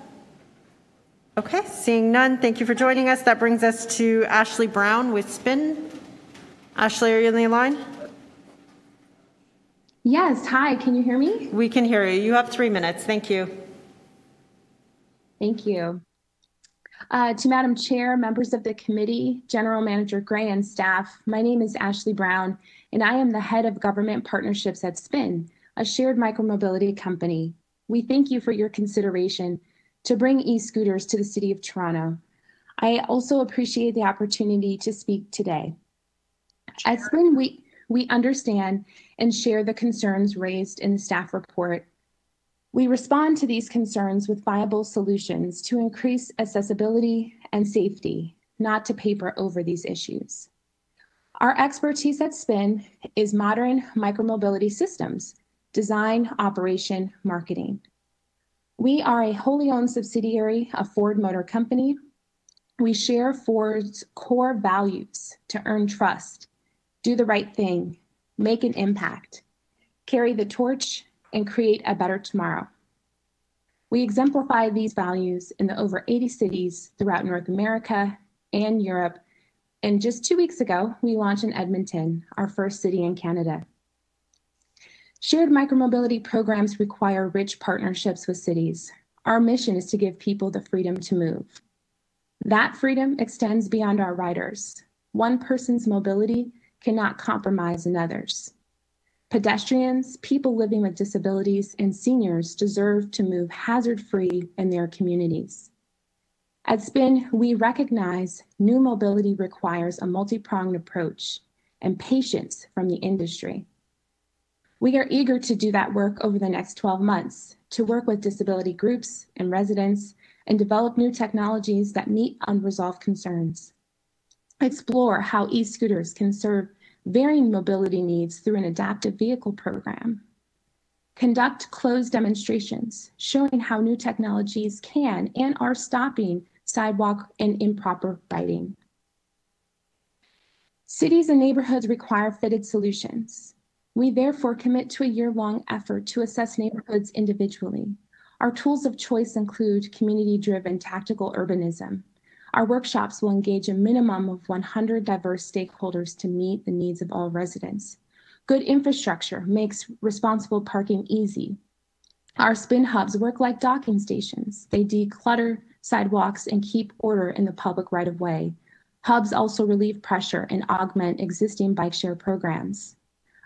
Okay, seeing none, thank you for joining us. That brings us to Ashley Brown with Spin. Ashley, are you on the line? Yes, hi, can you hear me? We can hear you. You have three minutes. Thank you. Thank you. Uh, to Madam Chair, members of the committee, General Manager Gray, and staff, my name is Ashley Brown, and I am the head of government partnerships at SPIN, a shared micromobility company. We thank you for your consideration to bring e-scooters to the City of Toronto. I also appreciate the opportunity to speak today. At SPIN, we, we understand and share the concerns raised in the staff report. We respond to these concerns with viable solutions to increase accessibility and safety, not to paper over these issues. Our expertise at SPIN is modern micromobility systems, design, operation, marketing. We are a wholly owned subsidiary of Ford Motor Company. We share Ford's core values to earn trust, do the right thing, make an impact, carry the torch, and create a better tomorrow. We exemplify these values in the over 80 cities throughout North America and Europe. And just two weeks ago, we launched in Edmonton, our first city in Canada. Shared micromobility programs require rich partnerships with cities. Our mission is to give people the freedom to move. That freedom extends beyond our riders. One person's mobility cannot compromise another's. Pedestrians, people living with disabilities, and seniors deserve to move hazard free in their communities. At SPIN, we recognize new mobility requires a multi pronged approach and patience from the industry. We are eager to do that work over the next 12 months to work with disability groups and residents and develop new technologies that meet unresolved concerns. Explore how e-scooters can serve varying mobility needs through an adaptive vehicle program. Conduct closed demonstrations showing how new technologies can and are stopping sidewalk, and improper lighting. Cities and neighborhoods require fitted solutions. We therefore commit to a year-long effort to assess neighborhoods individually. Our tools of choice include community-driven tactical urbanism. Our workshops will engage a minimum of 100 diverse stakeholders to meet the needs of all residents. Good infrastructure makes responsible parking easy. Our spin hubs work like docking stations. They declutter sidewalks and keep order in the public right of way. Hubs also relieve pressure and augment existing bike share programs.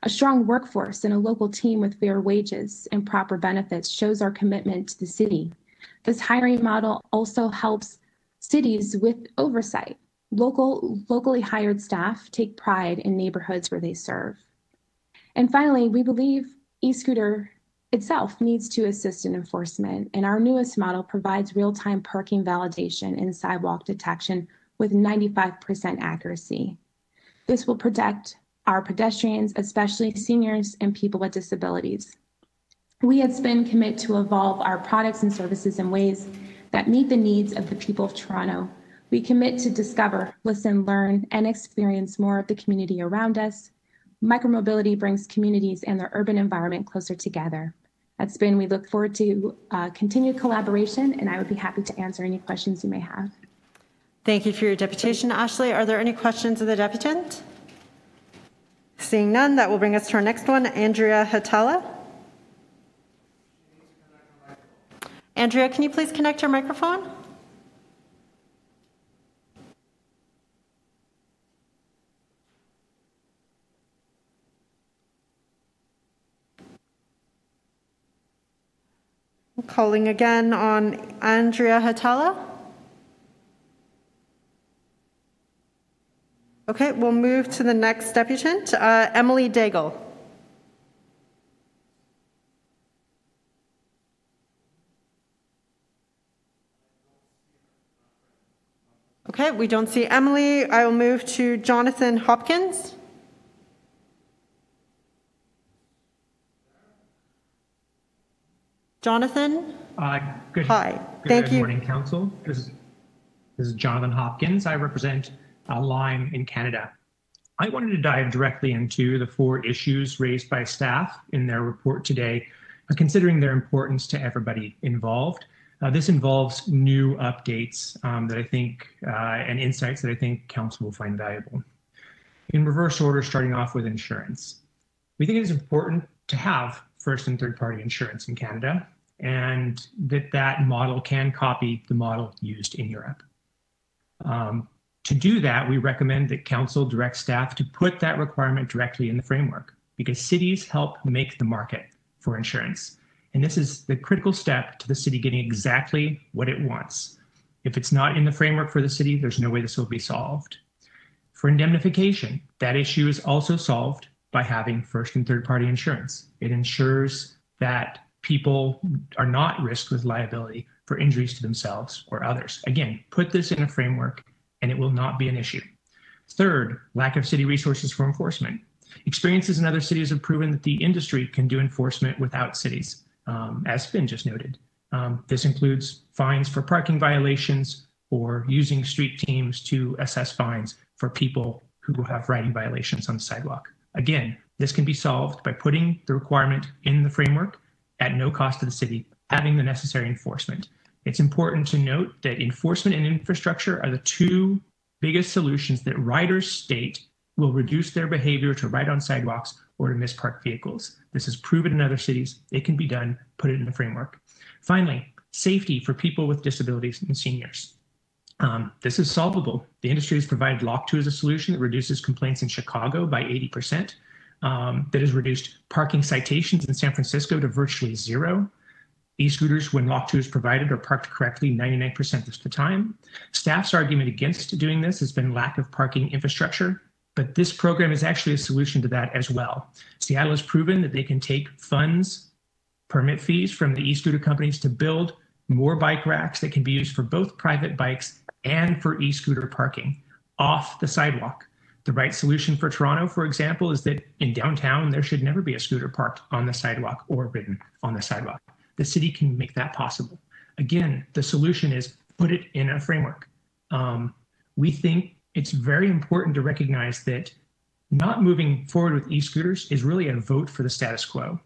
A strong workforce and a local team with fair wages and proper benefits shows our commitment to the city. This hiring model also helps cities with oversight. Local, locally hired staff take pride in neighborhoods where they serve. And finally, we believe e-scooter itself needs to assist in enforcement, and our newest model provides real-time parking validation and sidewalk detection with 95% accuracy. This will protect our pedestrians, especially seniors and people with disabilities. We at SPIN commit to evolve our products and services in ways that meet the needs of the people of Toronto. We commit to discover, listen, learn, and experience more of the community around us. Micromobility brings communities and their urban environment closer together. At SPIN, we look forward to uh, continued collaboration, and I would be happy to answer any questions you may have. Thank you for your deputation, Ashley. Are there any questions of the deputant? Seeing none, that will bring us to our next one, Andrea Hatala. Andrea, can you please connect your microphone? Calling again on Andrea Hatala. Okay, we'll move to the next deputant, uh, Emily Daigle. Okay, we don't see Emily. I will move to Jonathan Hopkins. Jonathan? Uh, good. Hi. Good Thank you. morning, Council. This is, this is Jonathan Hopkins. I represent uh, Lime in Canada. I wanted to dive directly into the four issues raised by staff in their report today, uh, considering their importance to everybody involved. Uh, this involves new updates um, that I think uh, and insights that I think Council will find valuable. In reverse order, starting off with insurance. We think it is important to have first and third party insurance in Canada and that that model can copy the model used in Europe. Um, to do that, we recommend that council direct staff to put that requirement directly in the framework because cities help make the market for insurance. And this is the critical step to the city getting exactly what it wants. If it's not in the framework for the city, there's no way this will be solved. For indemnification, that issue is also solved by having first and third party insurance. It ensures that people are not risked with liability for injuries to themselves or others. Again, put this in a framework and it will not be an issue. Third, lack of city resources for enforcement. Experiences in other cities have proven that the industry can do enforcement without cities, um, as Spin just noted. Um, this includes fines for parking violations or using street teams to assess fines for people who have riding violations on the sidewalk. Again, this can be solved by putting the requirement in the framework at no cost to the city, having the necessary enforcement. It's important to note that enforcement and infrastructure are the two biggest solutions that riders state will reduce their behavior to ride on sidewalks or to miss parked vehicles. This is proven in other cities. It can be done. Put it in the framework. Finally, safety for people with disabilities and seniors. Um, this is solvable. The industry has provided Lock2 as a solution that reduces complaints in Chicago by 80%, um, that has reduced parking citations in San Francisco to virtually zero. E-scooters, when Lock2 is provided, are parked correctly 99% of the time. Staff's argument against doing this has been lack of parking infrastructure, but this program is actually a solution to that as well. Seattle has proven that they can take funds, permit fees from the e-scooter companies to build more bike racks that can be used for both private bikes and for e-scooter parking off the sidewalk. The right solution for Toronto, for example, is that in downtown, there should never be a scooter parked on the sidewalk or ridden on the sidewalk. The city can make that possible. Again, the solution is put it in a framework. Um, we think it's very important to recognize that not moving forward with e-scooters is really a vote for the status quo.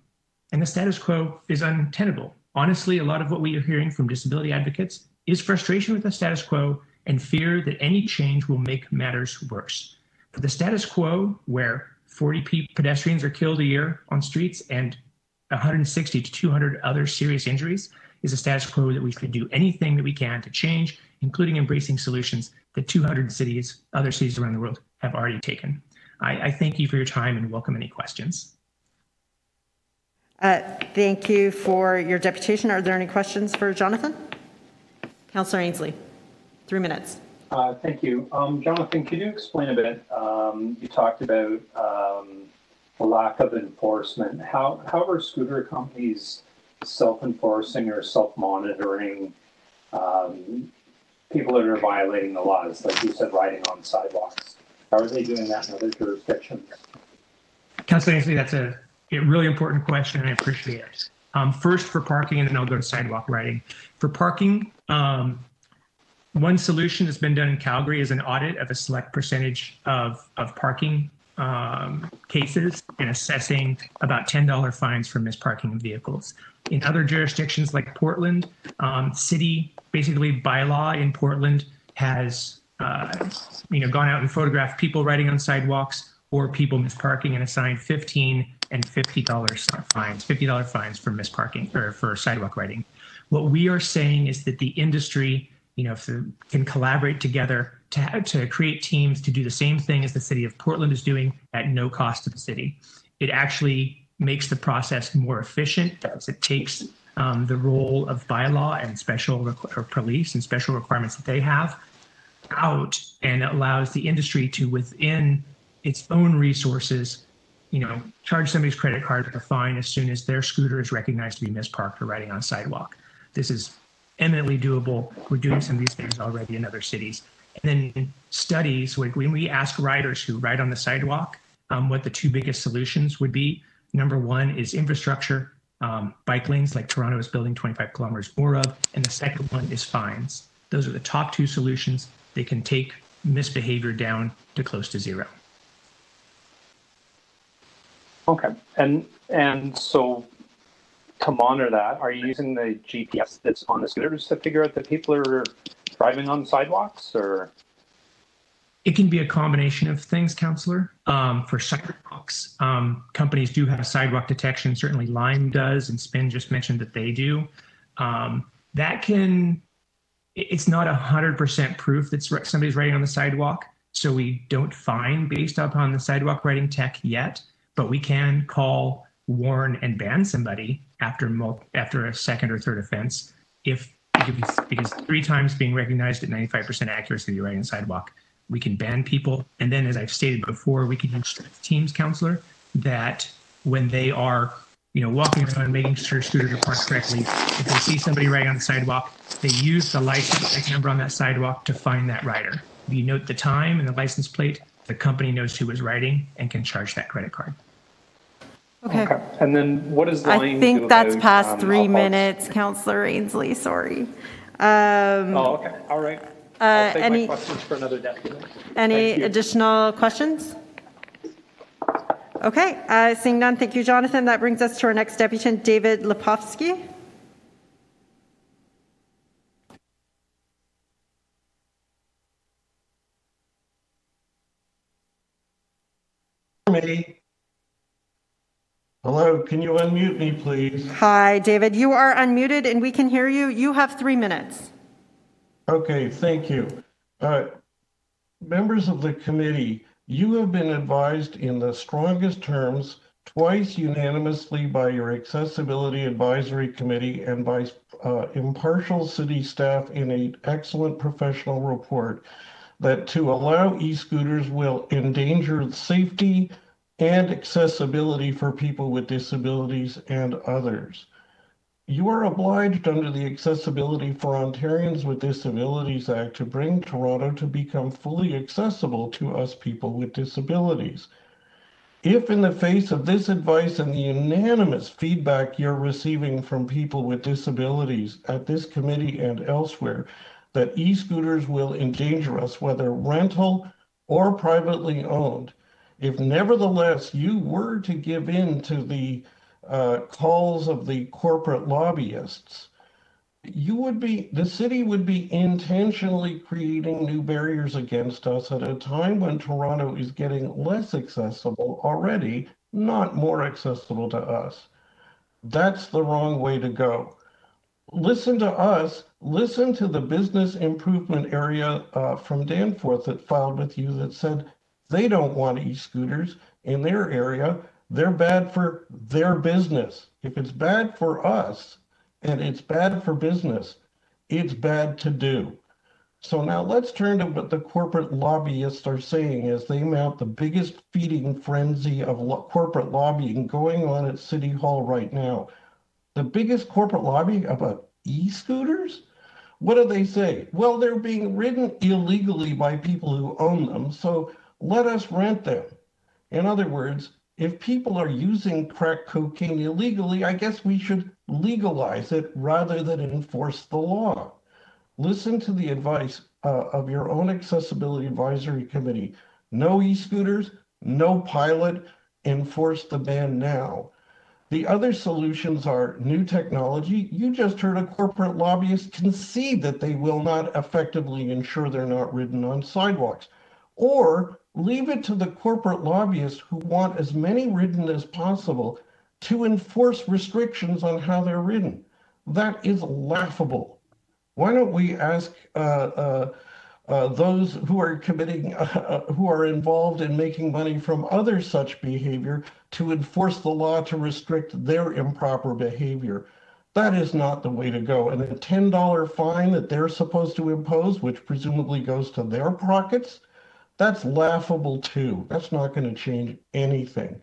And the status quo is untenable. Honestly, a lot of what we are hearing from disability advocates is frustration with the status quo and fear that any change will make matters worse. For the status quo, where 40 pedestrians are killed a year on streets and 160 to 200 other serious injuries, is a status quo that we should do anything that we can to change, including embracing solutions that 200 cities, other cities around the world, have already taken. I, I thank you for your time and welcome any questions. Uh, thank you for your deputation. Are there any questions for Jonathan? Councillor Ainslie, three minutes. Uh, thank you. Um, Jonathan, could you explain a bit? Um, you talked about um, the lack of enforcement. How, how are scooter companies self-enforcing or self-monitoring um, people that are violating the laws, like you said, riding on sidewalks? How are they doing that in other jurisdictions? Councilor Ainslie, that's a, a really important question, and I appreciate it. Um, first for parking, and then I'll go to sidewalk riding. For parking, um, one solution that's been done in Calgary is an audit of a select percentage of, of parking um, cases and assessing about $10 fines for misparking of vehicles. In other jurisdictions like Portland, um, city basically by law in Portland has uh, you know gone out and photographed people riding on sidewalks or people misparking and assigned 15 and $50 fines, $50 fines for misparking or for sidewalk riding. What we are saying is that the industry, you know, can collaborate together to, to create teams to do the same thing as the city of Portland is doing at no cost to the city. It actually makes the process more efficient because it takes um, the role of bylaw and special or police and special requirements that they have out and allows the industry to within its own resources you know charge somebody's credit card with a fine as soon as their scooter is recognized to be misparked or riding on a sidewalk. This is eminently doable. We're doing some of these things already in other cities and then studies like when we ask riders who ride on the sidewalk um, what the two biggest solutions would be number one is infrastructure um, bike lanes like toronto is building 25 kilometers more of and the second one is fines those are the top two solutions they can take misbehavior down to close to zero. Okay, and and so to monitor that, are you using the GPS that's on the scooters to figure out that people are driving on sidewalks, or? It can be a combination of things, counselor. Um, for sidewalks, um, companies do have sidewalk detection. Certainly, Lime does, and Spin just mentioned that they do. Um, that can it's not a hundred percent proof that somebody's writing on the sidewalk. So we don't fine based upon the sidewalk writing tech yet, but we can call, warn, and ban somebody after after a second or third offense if because three times being recognized at 95% accuracy you're on sidewalk, we can ban people. And then, as I've stated before, we can use teams counselor that when they are you know, walking around making sure scooters are parked correctly. If they see somebody riding on the sidewalk, they use the license plate number on that sidewalk to find that rider. You note the time and the license plate, the company knows who was riding and can charge that credit card. Okay. okay. And then what is the I think that's about, past um, three minutes, Councillor Ainslie. Sorry. Um, oh, okay. All right. Uh, any questions for another deputy? Any additional questions? Okay, uh, seeing none, thank you, Jonathan. That brings us to our next deputant, David Lepofsky. Me. Hello, can you unmute me, please? Hi, David. You are unmuted and we can hear you. You have three minutes. Okay, thank you. Uh, members of the committee, you have been advised in the strongest terms twice unanimously by your Accessibility Advisory Committee and by uh, impartial city staff in an excellent professional report that to allow e-scooters will endanger safety and accessibility for people with disabilities and others. You are obliged under the Accessibility for Ontarians with Disabilities Act to bring Toronto to become fully accessible to us people with disabilities. If, in the face of this advice and the unanimous feedback you're receiving from people with disabilities at this committee and elsewhere, that e-scooters will endanger us, whether rental or privately owned. If nevertheless you were to give in to the uh, calls of the corporate lobbyists, you would be, the city would be intentionally creating new barriers against us at a time when Toronto is getting less accessible already, not more accessible to us. That's the wrong way to go. Listen to us, listen to the business improvement area uh, from Danforth that filed with you that said they don't want e-scooters in their area. They're bad for their business. If it's bad for us, and it's bad for business. It's bad to do. So now let's turn to what the corporate lobbyists are saying as they mount the biggest feeding frenzy of lo corporate lobbying going on at City Hall right now. The biggest corporate lobbying about uh, e-scooters? What do they say? Well, they're being ridden illegally by people who own them, so let us rent them. In other words, if people are using crack cocaine illegally, I guess we should legalize it rather than enforce the law. Listen to the advice uh, of your own accessibility advisory committee. No e-scooters, no pilot, enforce the ban now. The other solutions are new technology. You just heard a corporate lobbyist concede that they will not effectively ensure they're not ridden on sidewalks. Or leave it to the corporate lobbyists who want as many ridden as possible to enforce restrictions on how they're ridden. That is laughable. Why don't we ask uh, uh, uh, those who are committing, *laughs* uh, who are involved in making money from other such behavior to enforce the law to restrict their improper behavior? That is not the way to go. And a $10 fine that they're supposed to impose, which presumably goes to their pockets, that's laughable too. That's not going to change anything.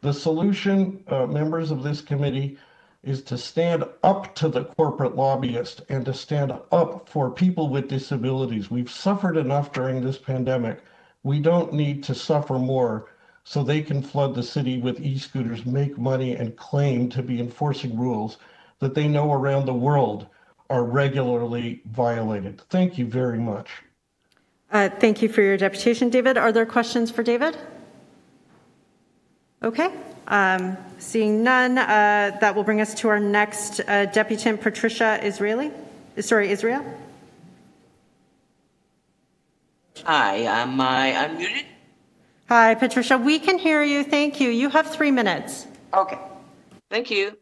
The solution, uh, members of this committee, is to stand up to the corporate lobbyist and to stand up for people with disabilities. We've suffered enough during this pandemic. We don't need to suffer more so they can flood the city with e-scooters, make money, and claim to be enforcing rules that they know around the world are regularly violated. Thank you very much. Uh, thank you for your deputation, David. Are there questions for David? Okay. Um, seeing none, uh, that will bring us to our next uh, deputant, Patricia Israeli. Sorry, Israel. Hi, am I unmuted? Hi, Patricia. We can hear you. Thank you. You have three minutes. Okay. Thank you.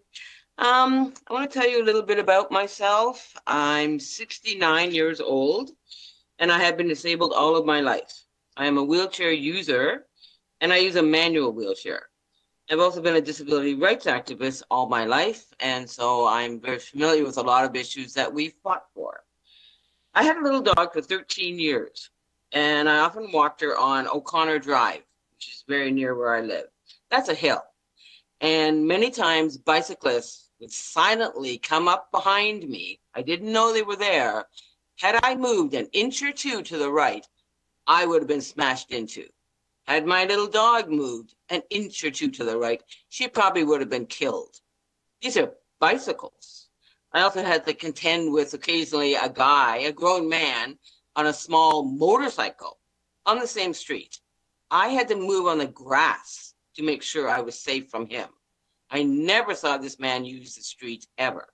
Um, I want to tell you a little bit about myself. I'm 69 years old and I have been disabled all of my life. I am a wheelchair user and I use a manual wheelchair. I've also been a disability rights activist all my life, and so I'm very familiar with a lot of issues that we fought for. I had a little dog for 13 years, and I often walked her on O'Connor Drive, which is very near where I live. That's a hill. And many times bicyclists would silently come up behind me. I didn't know they were there had I moved an inch or two to the right, I would have been smashed into. Had my little dog moved an inch or two to the right, she probably would have been killed. These are bicycles. I also had to contend with occasionally a guy, a grown man, on a small motorcycle on the same street. I had to move on the grass to make sure I was safe from him. I never saw this man use the street ever.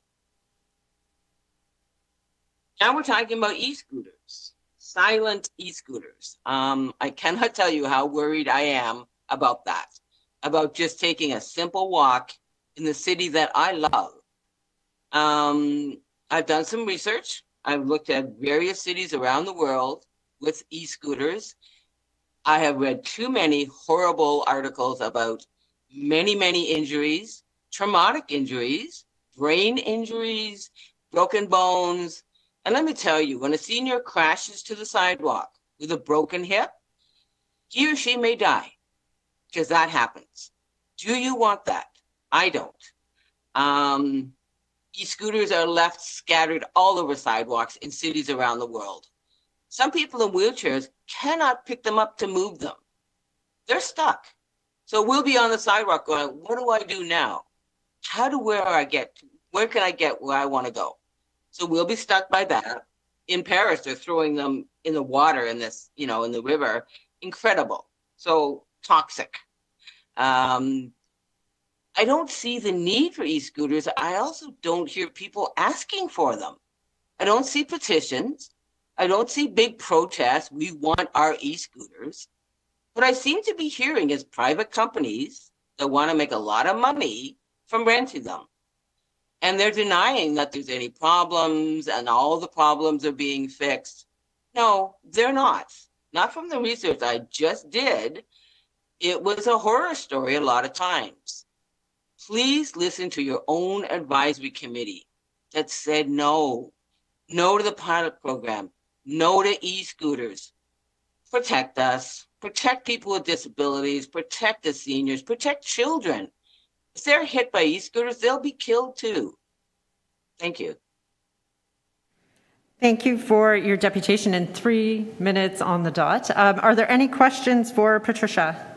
Now we're talking about e-scooters, silent e-scooters. Um, I cannot tell you how worried I am about that, about just taking a simple walk in the city that I love. Um, I've done some research. I've looked at various cities around the world with e-scooters. I have read too many horrible articles about many, many injuries, traumatic injuries, brain injuries, broken bones, and let me tell you, when a senior crashes to the sidewalk with a broken hip, he or she may die because that happens. Do you want that? I don't. Um, e-scooters are left scattered all over sidewalks in cities around the world. Some people in wheelchairs cannot pick them up to move them. They're stuck. So we'll be on the sidewalk going, what do I do now? How do where I get, where can I get where I want to go? So we'll be stuck by that. in Paris, they're throwing them in the water in this, you know, in the river. Incredible. So toxic. Um, I don't see the need for e-scooters. I also don't hear people asking for them. I don't see petitions. I don't see big protests. We want our e-scooters. What I seem to be hearing is private companies that want to make a lot of money from renting them. And they're denying that there's any problems and all the problems are being fixed. No, they're not. Not from the research I just did. It was a horror story a lot of times. Please listen to your own advisory committee that said no. No to the pilot program. No to e-scooters. Protect us. Protect people with disabilities. Protect the seniors. Protect children. If they're hit by e-scooters, they'll be killed too. Thank you. Thank you for your deputation in three minutes on the dot. Um, are there any questions for Patricia?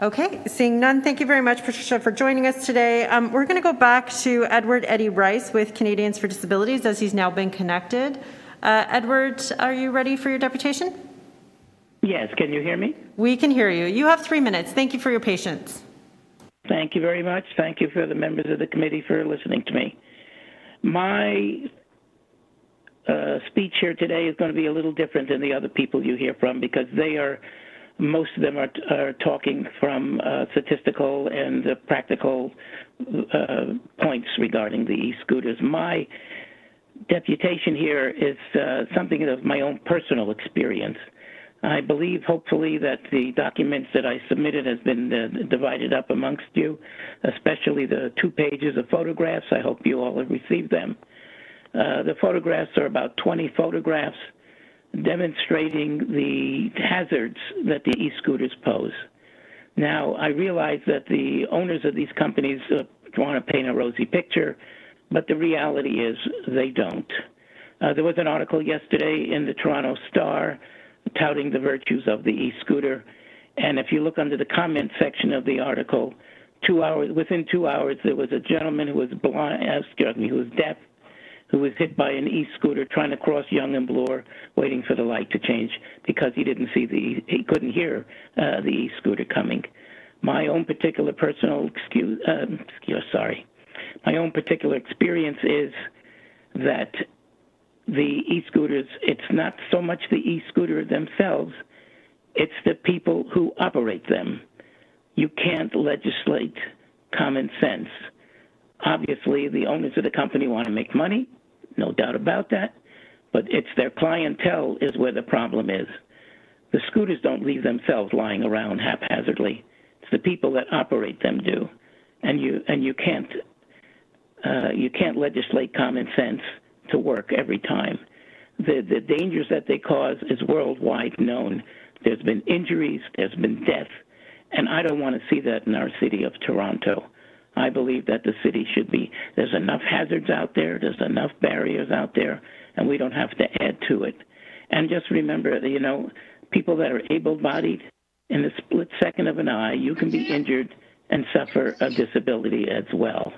Okay, seeing none, thank you very much, Patricia, for joining us today. Um, we're going to go back to Edward Eddie Rice with Canadians for Disabilities as he's now been connected. Uh, Edward, are you ready for your deputation? Yes, can you hear me? We can hear you. You have three minutes. Thank you for your patience. Thank you very much. Thank you for the members of the committee for listening to me. My uh, speech here today is going to be a little different than the other people you hear from because they are most of them are, are talking from uh, statistical and uh, practical uh, points regarding the e-scooters. My deputation here is uh, something of my own personal experience. I believe, hopefully, that the documents that I submitted has been uh, divided up amongst you, especially the two pages of photographs. I hope you all have received them. Uh, the photographs are about 20 photographs demonstrating the hazards that the e-scooters pose. Now, I realize that the owners of these companies uh, want to paint a rosy picture, but the reality is they don't. Uh, there was an article yesterday in the Toronto Star touting the virtues of the e-scooter, and if you look under the comment section of the article, two hours within two hours there was a gentleman who was blind, uh, excuse me, who was deaf, who was hit by an e-scooter trying to cross Yonge and Bloor, waiting for the light to change because he didn't see the he couldn't hear uh, the e-scooter coming. My own particular personal excuse, uh, excuse, sorry, my own particular experience is that the e-scooters, it's not so much the e-scooter themselves, it's the people who operate them. You can't legislate common sense. Obviously, the owners of the company want to make money no doubt about that. But it's their clientele is where the problem is. The scooters don't leave themselves lying around haphazardly. It's the people that operate them do, and you and you can't uh, you can't legislate common sense to work every time. The the dangers that they cause is worldwide known. There's been injuries, there's been death, and I don't want to see that in our city of Toronto. I believe that the city should be, there's enough hazards out there, there's enough barriers out there, and we don't have to add to it. And just remember, you know, people that are able bodied, in the split second of an eye, you can be injured and suffer a disability as well.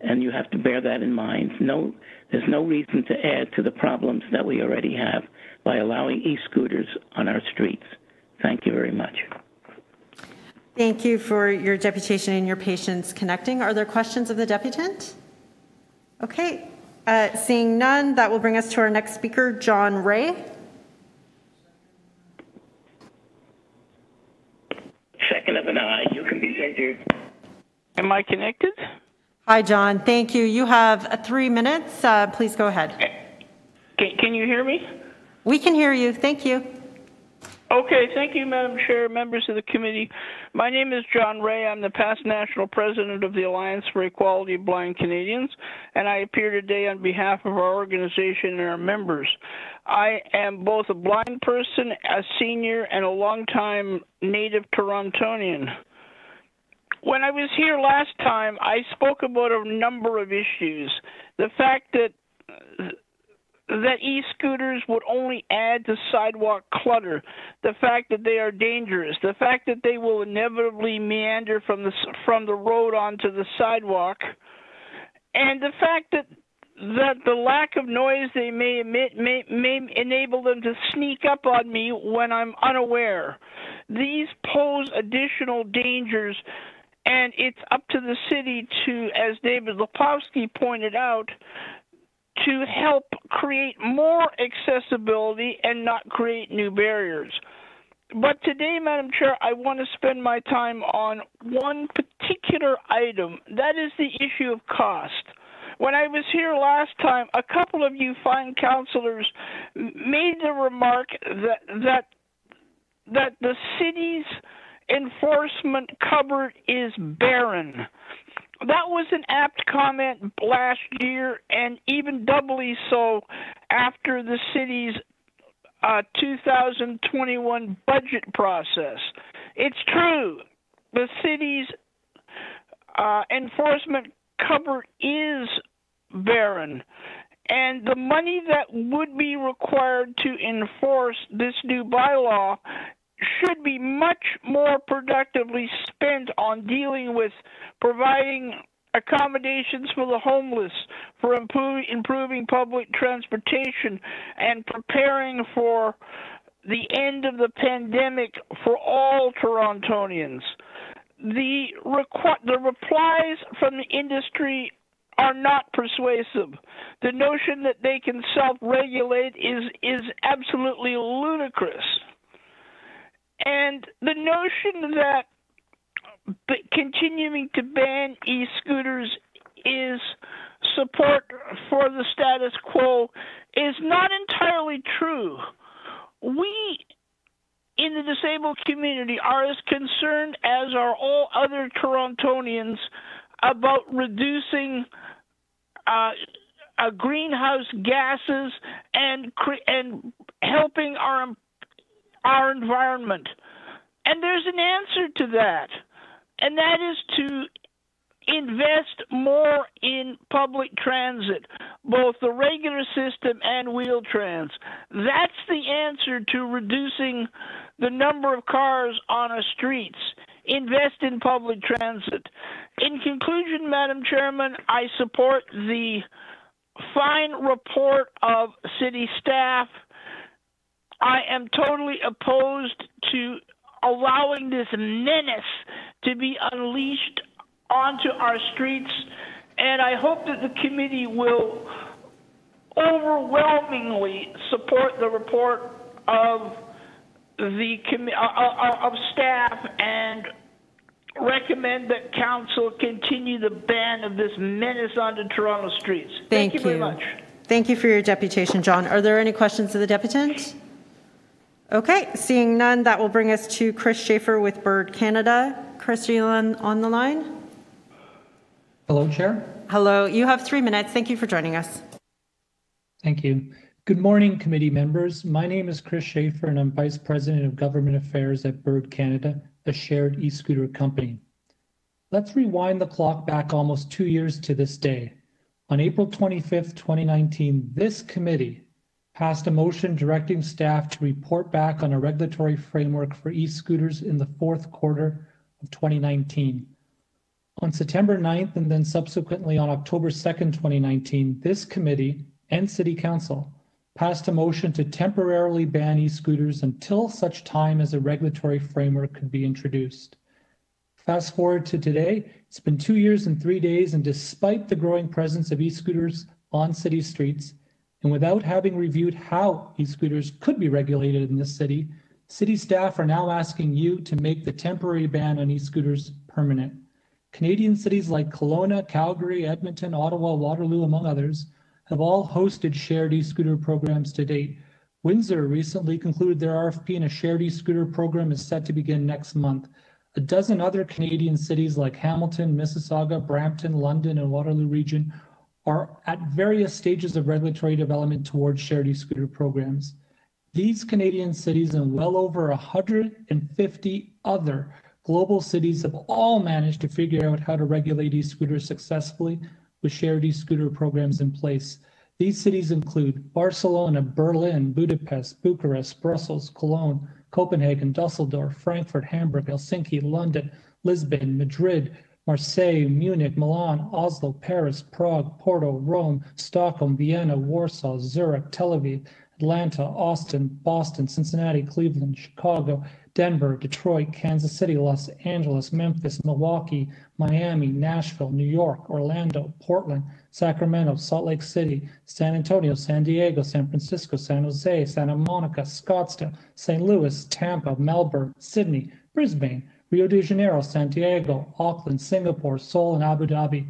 And you have to bear that in mind. No, there's no reason to add to the problems that we already have by allowing e scooters on our streets. Thank you very much. Thank you for your deputation and your patience connecting. Are there questions of the deputant? Okay, uh, seeing none, that will bring us to our next speaker, John Ray. Second of an eye, you can be injured. Am I connected? Hi, John. Thank you. You have uh, three minutes. Uh, please go ahead. Can, can you hear me? We can hear you. Thank you. Okay, thank you, Madam Chair, members of the committee. My name is John Ray. I'm the past national president of the Alliance for Equality of Blind Canadians, and I appear today on behalf of our organization and our members. I am both a blind person, a senior, and a longtime native Torontonian. When I was here last time, I spoke about a number of issues. The fact that that e-scooters would only add to sidewalk clutter, the fact that they are dangerous, the fact that they will inevitably meander from the from the road onto the sidewalk, and the fact that that the lack of noise they may emit may, may enable them to sneak up on me when I'm unaware. These pose additional dangers, and it's up to the city to, as David Lepofsky pointed out, to help create more accessibility and not create new barriers. But today, Madam Chair, I want to spend my time on one particular item. That is the issue of cost. When I was here last time, a couple of you fine councilors made the remark that that that the city's enforcement cupboard is barren. That was an apt comment last year, and even doubly so after the city's uh, 2021 budget process. It's true. The city's uh, enforcement cover is barren. And the money that would be required to enforce this new bylaw should be much more productively spent on dealing with providing accommodations for the homeless, for improving, improving public transportation, and preparing for the end of the pandemic for all Torontonians. The, requ- the replies from the industry are not persuasive. The notion that they can self-regulate is is absolutely ludicrous. And the notion that continuing to ban e-scooters is support for the status quo is not entirely true. We in the disabled community are as concerned as are all other Torontonians about reducing uh, uh, greenhouse gases and and helping our our environment. And there's an answer to that and that is to invest more in public transit, both the regular system and Wheel-Trans. That's the answer to reducing the number of cars on our streets. Invest in public transit. In conclusion, Madam Chairman, I support the fine report of city staff. I am totally opposed to allowing this menace to be unleashed onto our streets. And I hope that the committee will overwhelmingly support the report of the uh, uh, of staff and recommend that council continue the ban of this menace onto Toronto streets. Thank, Thank you, you very much. Thank you for your deputation, John. Are there any questions of the deputant? Okay, seeing none, that will bring us to Chris Schaefer with Bird Canada. Chris, are you on, on the line? Hello, Chair. Hello, you have three minutes. Thank you for joining us. Thank you. Good morning, committee members. My name is Chris Schaefer, and I'm Vice President of Government Affairs at Bird Canada, a shared e-scooter company. Let's rewind the clock back almost two years to this day. On April 25th, 2019, this committee passed a motion directing staff to report back on a regulatory framework for e-scooters in the fourth quarter of 2019. On September 9th and then subsequently on October 2nd, 2019, this committee and City Council passed a motion to temporarily ban e-scooters until such time as a regulatory framework could be introduced. Fast forward to today, it's been two years and three days, and despite the growing presence of e-scooters on city streets, and without having reviewed how e-scooters could be regulated in this city, city staff are now asking you to make the temporary ban on e-scooters permanent. Canadian cities like Kelowna, Calgary, Edmonton, Ottawa, Waterloo, among others, have all hosted shared e-scooter programs to date. Windsor recently concluded their RFP and a shared e-scooter program is set to begin next month. A dozen other Canadian cities like Hamilton, Mississauga, Brampton, London, and Waterloo region are at various stages of regulatory development towards shared e-scooter programs. These Canadian cities and well over 150 other global cities have all managed to figure out how to regulate e-scooters successfully with shared e-scooter programs in place. These cities include Barcelona, Berlin, Budapest, Bucharest, Brussels, Cologne, Copenhagen, Dusseldorf, Frankfurt, Hamburg, Helsinki, London, Lisbon, Madrid, Marseille, Munich, Milan, Oslo, Paris, Prague, Porto, Rome, Stockholm, Vienna, Warsaw, Zurich, Tel Aviv, Atlanta, Austin, Boston, Cincinnati, Cleveland, Chicago, Denver, Detroit, Kansas City, Los Angeles, Memphis, Milwaukee, Miami, Nashville, New York, Orlando, Portland, Sacramento, Salt Lake City, San Antonio, San Diego, San Francisco, San Jose, Santa Monica, Scottsdale, St. Louis, Tampa, Melbourne, Sydney, Brisbane, Rio de Janeiro, Santiago, Auckland, Singapore, Seoul, and Abu Dhabi.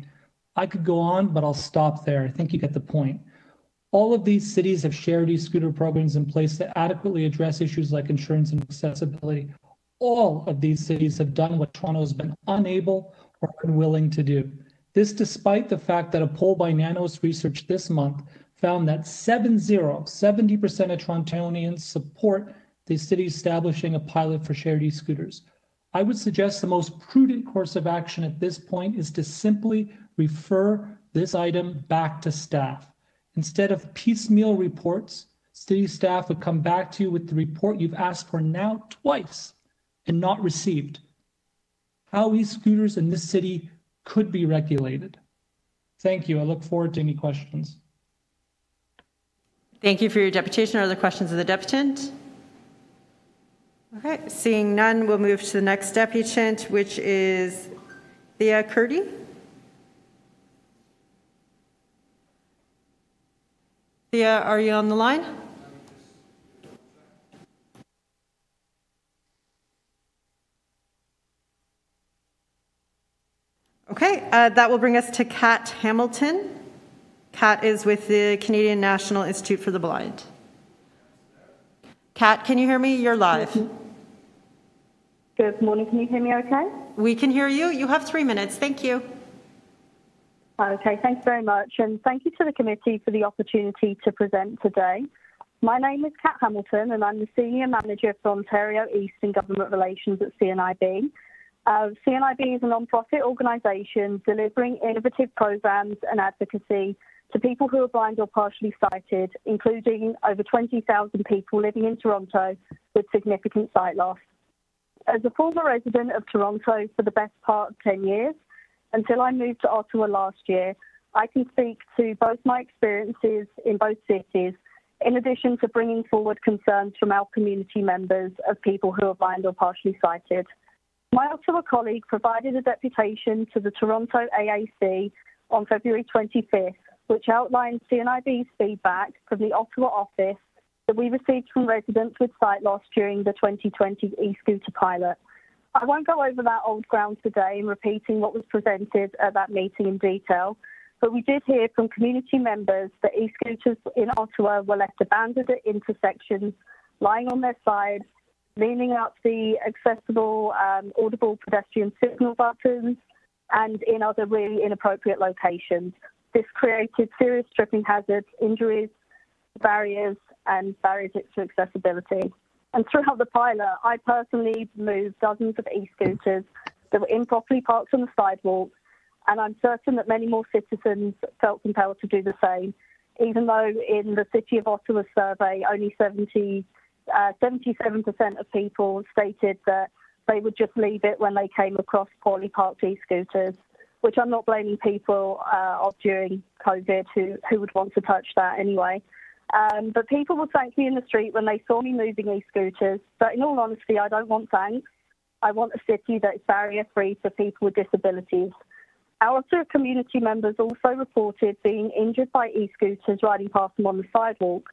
I could go on, but I'll stop there. I think you get the point. All of these cities have shared e-scooter programs in place that adequately address issues like insurance and accessibility. All of these cities have done what Toronto has been unable or unwilling to do. This despite the fact that a poll by Nanos Research this month found that 70, 70% of Torontonians support the city establishing a pilot for shared e-scooters. I would suggest the most prudent course of action at this point is to simply refer this item back to staff. Instead of piecemeal reports, city staff would come back to you with the report you've asked for now twice and not received. How e-scooters in this city could be regulated. Thank you. I look forward to any questions. Thank you for your deputation. Are there questions of the deputant? Okay, seeing none, we'll move to the next deputant, which is Thea Curdy. Thea, are you on the line? Okay, uh, that will bring us to Kat Hamilton. Kat is with the Canadian National Institute for the Blind. Kat, can you hear me? You're live. Good morning. Can you hear me okay? We can hear you. You have three minutes. Thank you. Okay, thanks very much. And thank you to the committee for the opportunity to present today. My name is Kat Hamilton, and I'm the Senior Manager for Ontario East in Government Relations at CNIB. Uh, CNIB is a non-profit organisation delivering innovative programs and advocacy to people who are blind or partially sighted, including over 20,000 people living in Toronto with significant sight loss. As a former resident of Toronto for the best part of 10 years, until I moved to Ottawa last year, I can speak to both my experiences in both cities, in addition to bringing forward concerns from our community members of people who are blind or partially sighted. My Ottawa colleague provided a deputation to the Toronto AAC on February 25th, which outlined CNIB's feedback from the Ottawa office that we received from residents with sight loss during the 2020 e-scooter pilot. I won't go over that old ground today in repeating what was presented at that meeting in detail, but we did hear from community members that e-scooters in Ottawa were left abandoned at intersections, lying on their side, leaning up the accessible, um, audible pedestrian signal buttons, and in other really inappropriate locations. This created serious tripping hazards, injuries, barriers, and barriers to accessibility. And throughout the pilot, I personally moved dozens of e-scooters that were improperly parked on the sidewalk, and I'm certain that many more citizens felt compelled to do the same, even though in the City of Ottawa survey, only 70, uh, 77% of people stated that they would just leave it when they came across poorly parked e-scooters, which I'm not blaming people uh, of during COVID who, who would want to touch that anyway. Um, but people would thank me in the street when they saw me moving e-scooters. But in all honesty, I don't want thanks. I want a city that is barrier-free for people with disabilities. Our other community members also reported being injured by e-scooters riding past them on the sidewalk.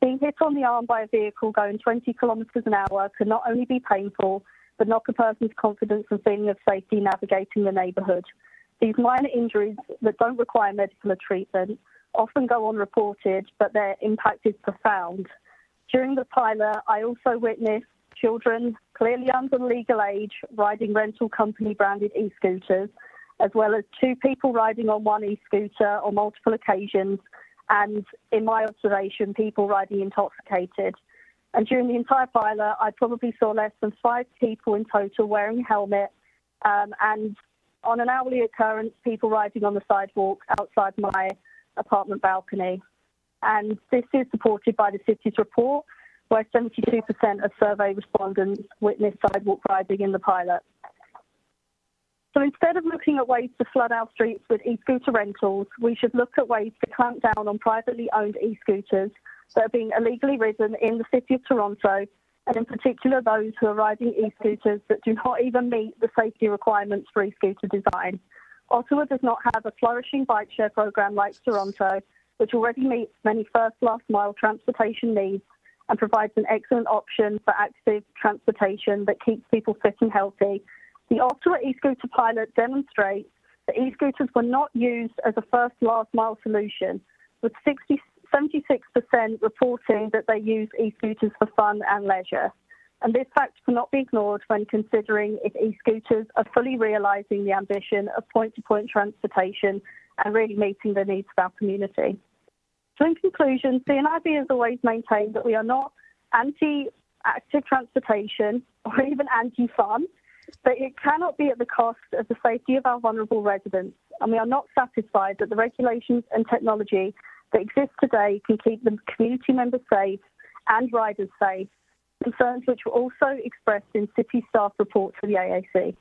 Being hit on the arm by a vehicle going 20 kilometres an hour could not only be painful, but knock a person's confidence and feeling of safety navigating the neighbourhood. These minor injuries that don't require medical treatment often go unreported, but their impact is profound. During the pilot, I also witnessed children clearly under legal age riding rental company branded e scooters, as well as two people riding on one e scooter on multiple occasions, and in my observation, people riding intoxicated. And during the entire pilot, I probably saw less than five people in total wearing a helmet, um, and on an hourly occurrence, people riding on the sidewalk outside my apartment balcony. And this is supported by the city's report, where 72% of survey respondents witnessed sidewalk riding in the pilot. So instead of looking at ways to flood our streets with e-scooter rentals, we should look at ways to clamp down on privately owned e-scooters that are being illegally ridden in the city of Toronto, and in particular those who are riding e-scooters that do not even meet the safety requirements for e-scooter design. Ottawa does not have a flourishing bike share program like Toronto, which already meets many first last mile transportation needs and provides an excellent option for active transportation that keeps people fit and healthy. The Ottawa e-scooter pilot demonstrates that e-scooters were not used as a first last mile solution, with 60, 76% reporting that they use e-scooters for fun and leisure. And this fact cannot be ignored when considering if e-scooters are fully realising the ambition of point-to-point transportation and really meeting the needs of our community. So in conclusion, CNIB has always maintained that we are not anti-active transportation or even anti-fun, but it cannot be at the cost of the safety of our vulnerable residents. And we are not satisfied that the regulations and technology that exist today can keep the community members safe and riders safe, concerns which were also expressed in city staff reports to the AAC.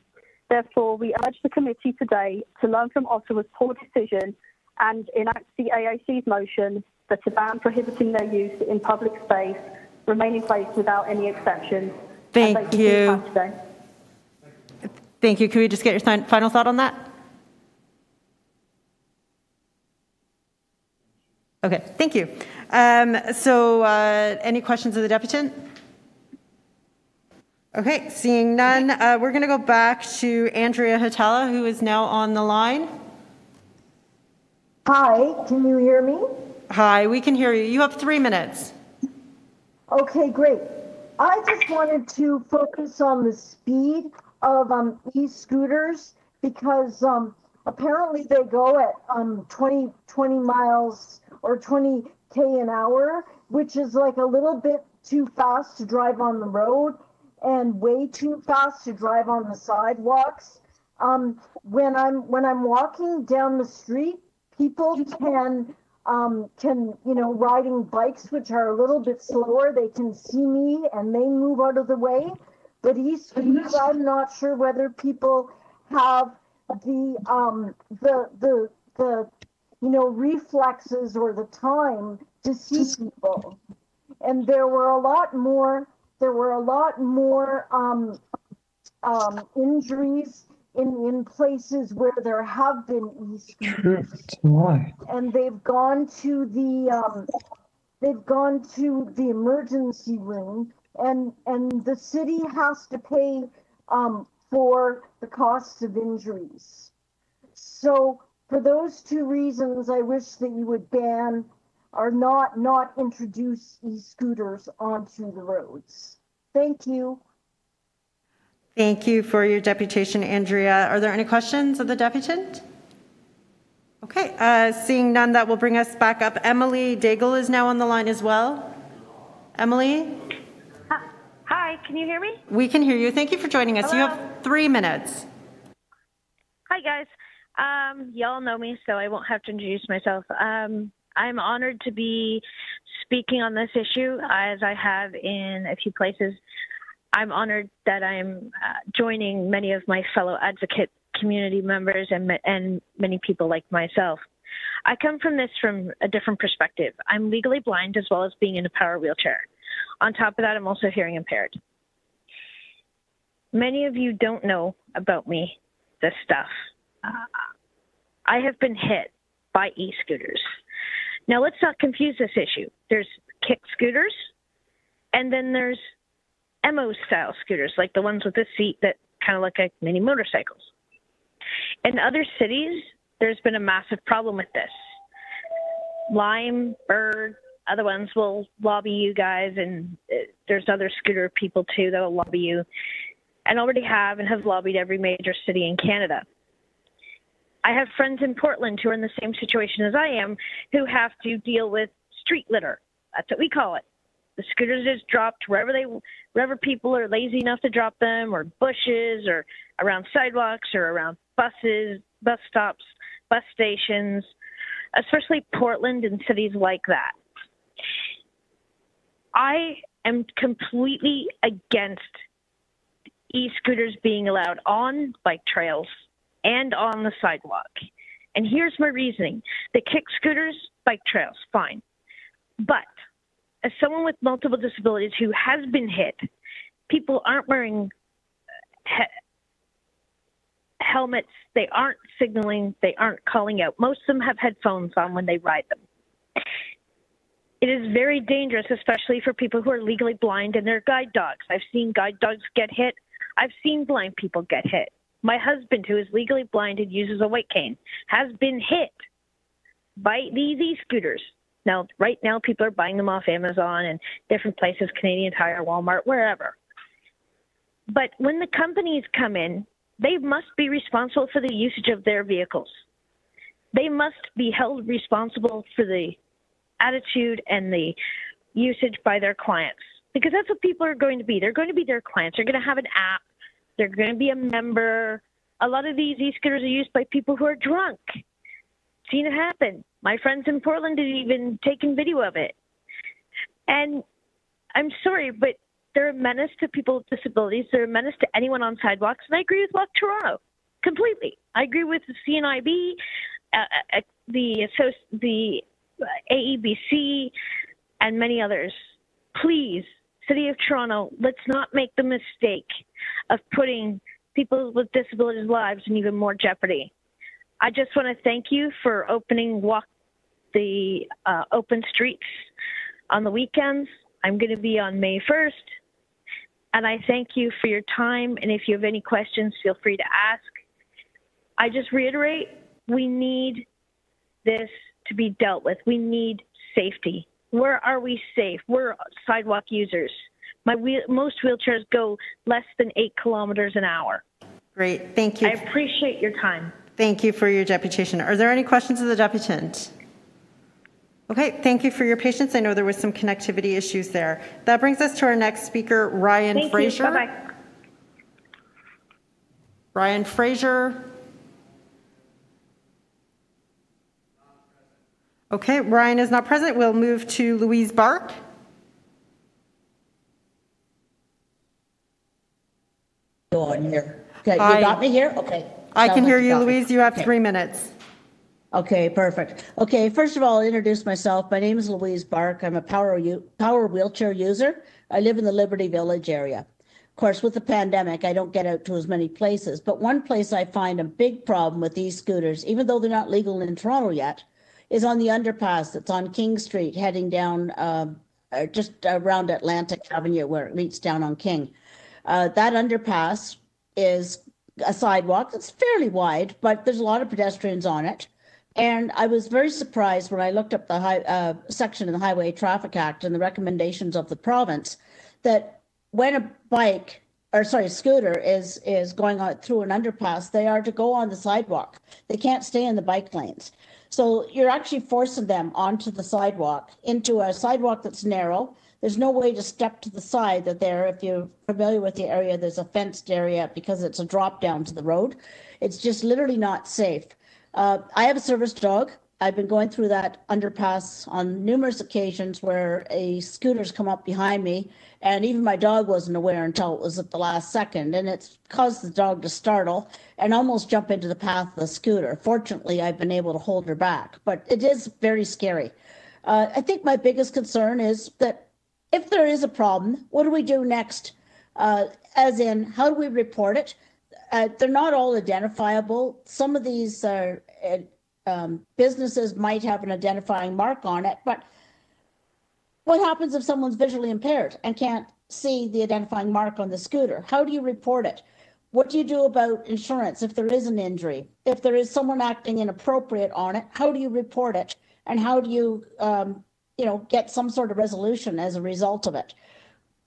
Therefore, we urge the committee today to learn from Ottawa's poor decision and enact the AAC's motion that a ban prohibiting their use in public space remain in place without any exceptions. Thank you. Thank you. Can we just get your final thought on that? Okay, thank you. Um, So uh, any questions of the deputant? Okay, seeing none, uh, we're going to go back to Andrea Hatala, who is now on the line. Hi, can you hear me? Hi, we can hear you. You have three minutes. Okay, great. I just wanted to focus on the speed of um, e-scooters because um, apparently they go at um, 20, 20 miles or 20 k an hour, which is like a little bit too fast to drive on the road and way too fast to drive on the sidewalks. Um, when I'm when I'm walking down the street, people can um, can you know riding bikes which are a little bit slower. They can see me and they move out of the way. But e-scooters, I'm not sure whether people have the um, the the the you know reflexes or the time to see people. And there were a lot more. There were a lot more um, um, injuries in in places where there have been e-scooters and they've gone to the um, they've gone to the emergency room and and the city has to pay um, for the costs of injuries. So for those two reasons i wish that you would ban or not not introduce e-scooters onto the roads thank you Thank you for your deputation, Andrea. Are there any questions of the deputant? Okay, uh, seeing none, that will bring us back up. Emily Daigle is now on the line as well. Emily, Hi, can you hear me? we can hear you. Thank you for joining us. You have three minutes. Hi, guys. Um, y'all know me, so I won't have to introduce myself. Um, I'm honored to be speaking on this issue, as I have in a few places. I'm honored that I'm uh, joining many of my fellow advocate community members and, and many people like myself. I come from this from a different perspective. I'm legally blind as well as being in a power wheelchair. On top of that, I'm also hearing impaired. Many of you don't know about me, this stuff. Uh, I have been hit by e scooters. Now, let's not confuse this issue. There's kick scooters, and then there's MO style scooters, like the ones with the seat that kind of look like mini motorcycles. In other cities, there's been a massive problem with this. Lime, Bird, other ones will lobby you guys, and uh, there's other scooter people too that will lobby you, and already have and have lobbied every major city in Canada. I have friends in Portland who are in the same situation as I am, who have to deal with street litter. That's what we call it. The scooters just dropped wherever they, wherever people are lazy enough to drop them, or bushes, or around sidewalks, or around buses, bus stops, bus stations, especially Portland and cities like that. I am completely against e-scooters being allowed on bike trails and on the sidewalk. And here's my reasoning the kick scooters, bike trails, fine. But as someone with multiple disabilities who has been hit, people aren't wearing uh, he- helmets, they aren't signaling, they aren't calling out. Most of them have headphones on when they ride them. It is very dangerous, especially for people who are legally blind and they're guide dogs. I've seen guide dogs get hit. I've seen blind people get hit. My husband, who is legally blind and uses a white cane, has been hit by these e-scooters. Now, right now, people are buying them off Amazon and different places, Canadian Tire, Walmart, wherever. But when the companies come in, they must be responsible for the usage of their vehicles. They must be held responsible for the attitude and the usage by their clients because that's what people are going to be. They're going to be their clients. They're going to have an app. They're going to be a member. A lot of these e-scooters are used by people who are drunk. Seen it happen. My friends in Portland have even taken video of it. And I'm sorry, but they're a menace to people with disabilities. They're a menace to anyone on sidewalks. And I agree with Walk Toronto completely. I agree with the CNIB, uh, uh, the the AEBC, and many others. Please, City of Toronto, let's not make the mistake of putting people with disabilities' lives in even more jeopardy. I just want to thank you for opening Walk the uh, Open Streets on the weekends. I'm going to be on May 1st. And I thank you for your time. And if you have any questions, feel free to ask. I just reiterate we need this to be dealt with. We need safety. Where are we safe? We're sidewalk users. My wheel, most wheelchairs go less than eight kilometers an hour. Great, thank you. I appreciate your time. Thank you for your deputation. Are there any questions of the deputant? Okay, thank you for your patience. I know there was some connectivity issues there. That brings us to our next speaker, Ryan Thank Fraser. you. Bye-bye. Ryan Fraser. Okay, Ryan is not present. We'll move to Louise Bark. Go on here. Okay, you got me here? Okay. I can like hear you, got me. Louise. You have Okay. three minutes. Okay, perfect. Okay, first of all, I'll introduce myself. My name is Louise Bark. I'm a power power wheelchair user. I live in the Liberty Village area. Of course, with the pandemic, I don't get out to as many places. But one place I find a big problem with these scooters, even though they're not legal in Toronto yet, is on the underpass that's on King Street, heading down um, uh, just around Atlantic Avenue, where it meets down on King. Uh, that underpass is a sidewalk that's fairly wide, but there's a lot of pedestrians on it. And I was very surprised when I looked up the high, uh, section in the Highway Traffic Act and the recommendations of the province that when a bike or sorry, scooter is is going on through an underpass, they are to go on the sidewalk. They can't stay in the bike lanes. So you're actually forcing them onto the sidewalk into a sidewalk that's narrow. There's no way to step to the side that there, if you're familiar with the area, there's a fenced area because it's a drop down to the road. It's just literally not safe. Uh, I have a service dog. I've been going through that underpass on numerous occasions where a scooter's come up behind me, and even my dog wasn't aware until it was at the last second, and it's caused the dog to startle and almost jump into the path of the scooter. Fortunately, I've been able to hold her back, but it is very scary. Uh, I think my biggest concern is that if there is a problem, what do we do next? Uh, as in, how do we report it? Uh, they're not all identifiable. Some of these are, uh, um, businesses might have an identifying mark on it, but what happens if someone's visually impaired and can't see the identifying mark on the scooter? How do you report it? What do you do about insurance if there is an injury? If there is someone acting inappropriate on it, how do you report it? And how do you, um, you know, get some sort of resolution as a result of it?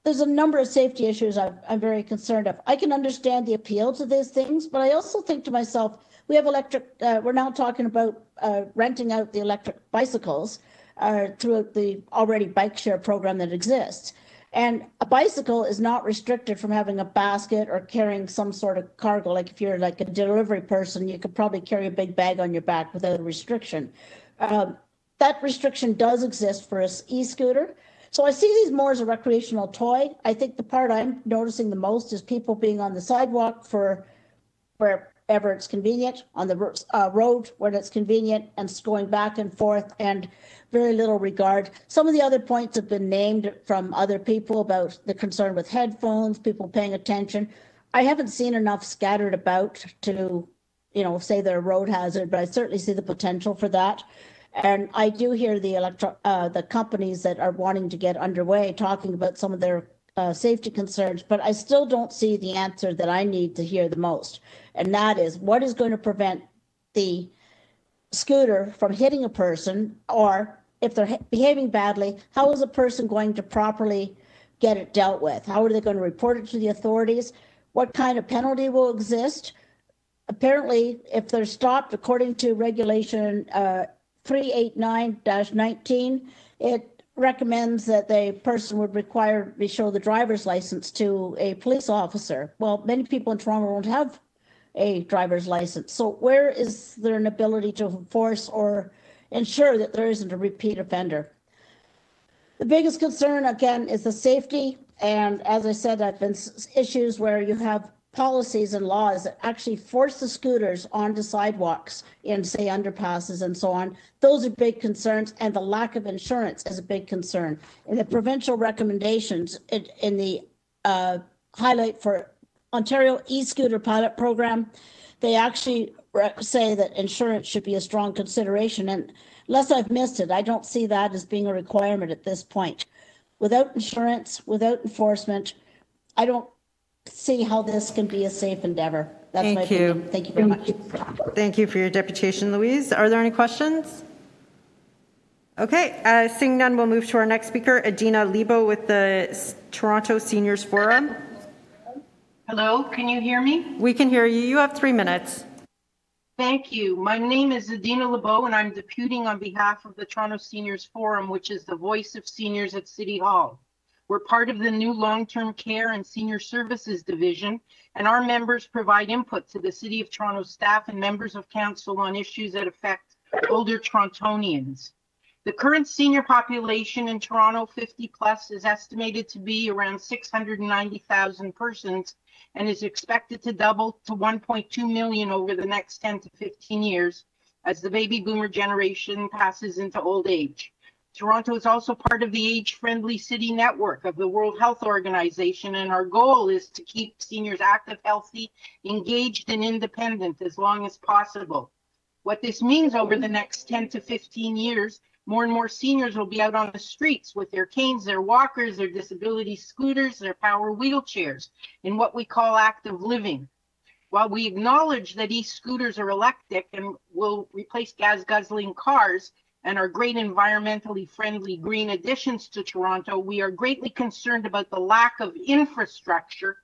There's a number of safety issues I'm, I'm very concerned of. I can understand the appeal to these things, but I also think to myself, we have electric, uh, we're now talking about uh, renting out the electric bicycles uh, through the already bike share program that exists. And a bicycle is not restricted from having a basket or carrying some sort of cargo. Like if you're like a delivery person, you could probably carry a big bag on your back without a restriction. Um, that restriction does exist for a e-scooter. So I see these more as a recreational toy. I think the part I'm noticing the most is people being on the sidewalk for wherever it's convenient, on the uh, road when it's convenient, and going back and forth, and very little regard. Some of the other points have been named from other people about the concern with headphones, people paying attention. I haven't seen enough scattered about to, you know, say they're a road hazard, but I certainly see the potential for that. And I do hear the electro, uh, the companies that are wanting to get underway talking about some of their uh, safety concerns, but I still don't see the answer that I need to hear the most. And that is what is going to prevent the scooter from hitting a person, or if they're behaving badly, how is a person going to properly get it dealt with? How are they going to report it to the authorities? What kind of penalty will exist? Apparently, if they're stopped according to regulation uh, 389-19, it recommends that the person would require to show the driver's license to a police officer. Well, many people in Toronto don't have a driver's license. So where is there an ability to enforce or ensure that there isn't a repeat offender? The biggest concern, again, is the safety. And as I said, I've been issues where you have policies and laws that actually force the scooters onto sidewalks in, say, underpasses and so on. Those are big concerns, and the lack of insurance is a big concern. In the provincial recommendations, in, in the uh, highlight for Ontario e-scooter pilot program, they actually say that insurance should be a strong consideration. And unless I've missed it, I don't see that as being a requirement at this point. Without insurance, without enforcement, I don't see how this can be a safe endeavor. That's my Thank you. opinion. Thank you very much. Thank you for your deputation, Louise. Are there any questions? Okay, uh, seeing none, we'll move to our next speaker, Adina Lebo with the S- Toronto Seniors Forum. Hello, can you hear me? We can hear you. You have three minutes. Thank you. My name is Adina Lebo, and I'm deputing on behalf of the Toronto Seniors Forum, which is the voice of seniors at City Hall. We're part of the new long-term care and senior services division, and our members provide input to the City of Toronto staff and members of council on issues that affect older Torontonians. The current senior population in Toronto 50 plus is estimated to be around 690,000 persons and is expected to double to 1.2 million over the next 10 to 15 years as the baby boomer generation passes into old age. Toronto is also part of the age-friendly city network of the World Health Organization, and our goal is to keep seniors active, healthy, engaged, and independent as long as possible. What this means over the next 10 to 15 years, more and more seniors will be out on the streets with their canes, their walkers, their disability scooters, their power wheelchairs in what we call active living. While we acknowledge that e-scooters are electric and will replace gas guzzling cars and our great environmentally friendly green additions to Toronto, we are greatly concerned about the lack of infrastructure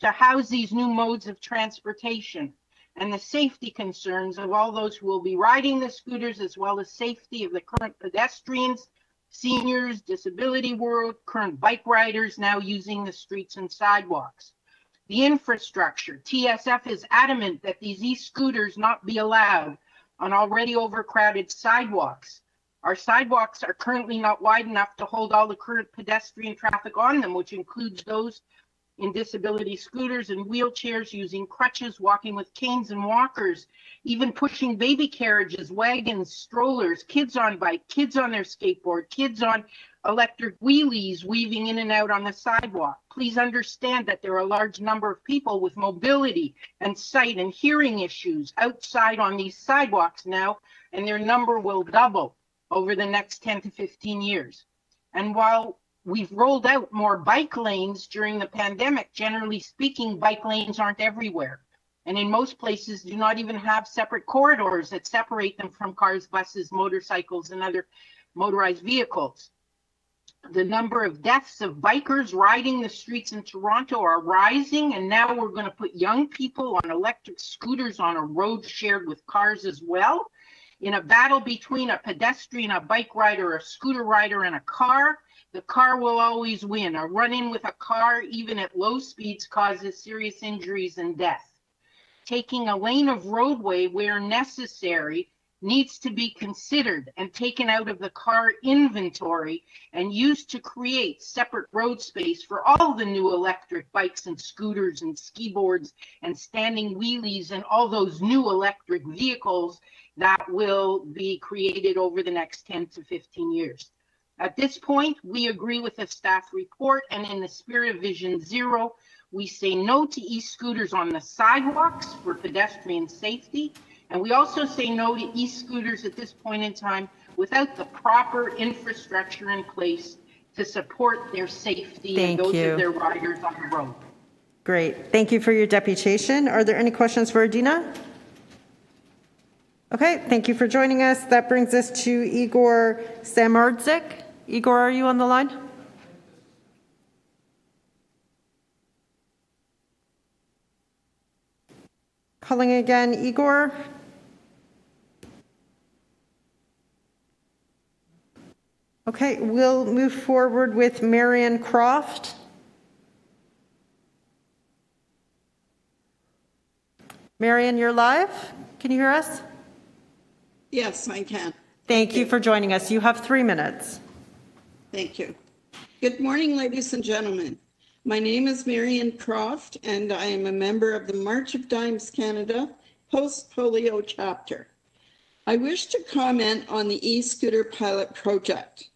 to house these new modes of transportation and the safety concerns of all those who will be riding the scooters as well as safety of the current pedestrians, seniors, disability world, current bike riders now using the streets and sidewalks. The infrastructure, TSF is adamant that these e-scooters not be allowed on already overcrowded sidewalks. Our sidewalks are currently not wide enough to hold all the current pedestrian traffic on them, which includes those in disability scooters and wheelchairs, using crutches, walking with canes and walkers, even pushing baby carriages, wagons, strollers, kids on bike, kids on their skateboard, kids on electric wheelies weaving in and out on the sidewalk. Please understand that there are a large number of people with mobility and sight and hearing issues outside on these sidewalks now, and their number will double over the next 10 to 15 years. And while we've rolled out more bike lanes during the pandemic, generally speaking, bike lanes aren't everywhere. And in most places do not even have separate corridors that separate them from cars, buses, motorcycles, and other motorized vehicles the number of deaths of bikers riding the streets in Toronto are rising, and now we're going to put young people on electric scooters on a road shared with cars as well. In a battle between a pedestrian, a bike rider, a scooter rider, and a car, the car will always win. A run in with a car, even at low speeds, causes serious injuries and death. Taking a lane of roadway where necessary needs to be considered and taken out of the car inventory and used to create separate road space for all the new electric bikes and scooters and ski boards and standing wheelies and all those new electric vehicles that will be created over the next 10 to 15 years. At this point, we agree with the staff report and in the spirit of Vision Zero, we say no to e-scooters on the sidewalks for pedestrian safety. And we also say no to e-scooters at this point in time without the proper infrastructure in place to support their safety Thank and those you. of their riders on the road. Great. Thank you for your deputation. Are there any questions for Adina? Okay, thank you for joining us. That brings us to Igor Samardzik. Igor, are you on the line? Calling again, Igor. Okay, we'll move forward with Marion Croft. Marion, you're live. Can you hear us? Yes, I can. Thank you for joining us. You have three minutes. Thank you. Good morning, ladies and gentlemen. My name is Marion Croft, and I am a member of the March of Dimes Canada Post Polio chapter. I wish to comment on the e-scooter pilot project.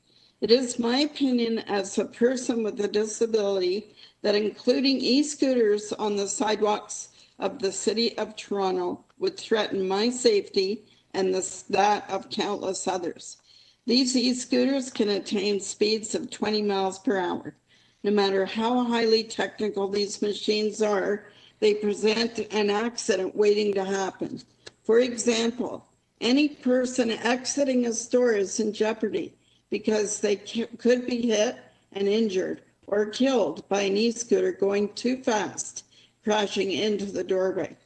It is my opinion as a person with a disability that including e-scooters on the sidewalks of the city of Toronto would threaten my safety and the, that of countless others. These e-scooters can attain speeds of 20 miles per hour. No matter how highly technical these machines are, they present an accident waiting to happen. For example, any person exiting a store is in jeopardy because they could be hit and injured or killed by an e-scooter going too fast, crashing into the doorway.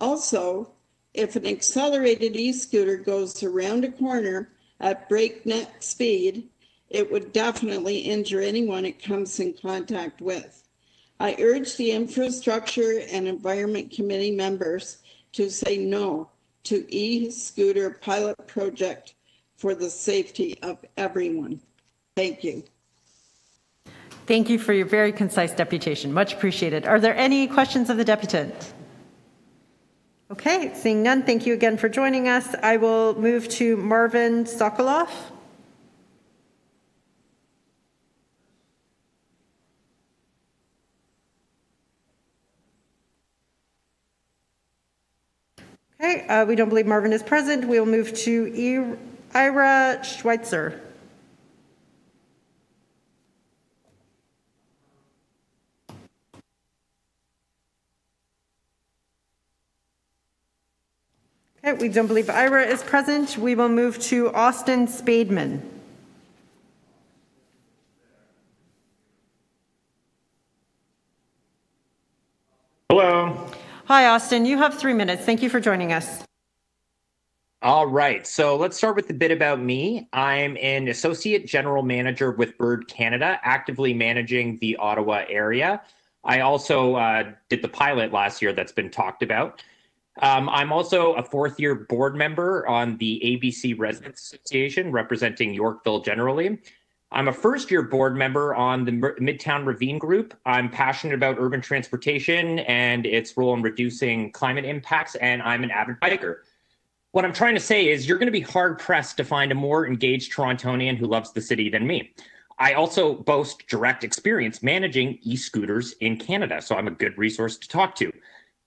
Also, if an accelerated e-scooter goes around a corner at breakneck speed, it would definitely injure anyone it comes in contact with. I urge the Infrastructure and Environment Committee members to say no to e-scooter pilot project for the safety of everyone. Thank you. Thank you for your very concise deputation. Much appreciated. Are there any questions of the deputant? Okay, seeing none, thank you again for joining us. I will move to Marvin Sokoloff. Okay, uh, we don't believe Marvin is present. We will move to I- Ira Schweitzer. Okay, we don't believe Ira is present. We will move to Austin Spademan. Hello. Hi, Austin. You have three minutes. Thank you for joining us. All right. So let's start with a bit about me. I'm an associate general manager with Bird Canada, actively managing the Ottawa area. I also uh, did the pilot last year that's been talked about. Um, I'm also a fourth year board member on the ABC Residents Association, representing Yorkville generally. I'm a first year board member on the Midtown Ravine Group. I'm passionate about urban transportation and its role in reducing climate impacts, and I'm an avid biker. What I'm trying to say is, you're going to be hard pressed to find a more engaged Torontonian who loves the city than me. I also boast direct experience managing e scooters in Canada, so I'm a good resource to talk to.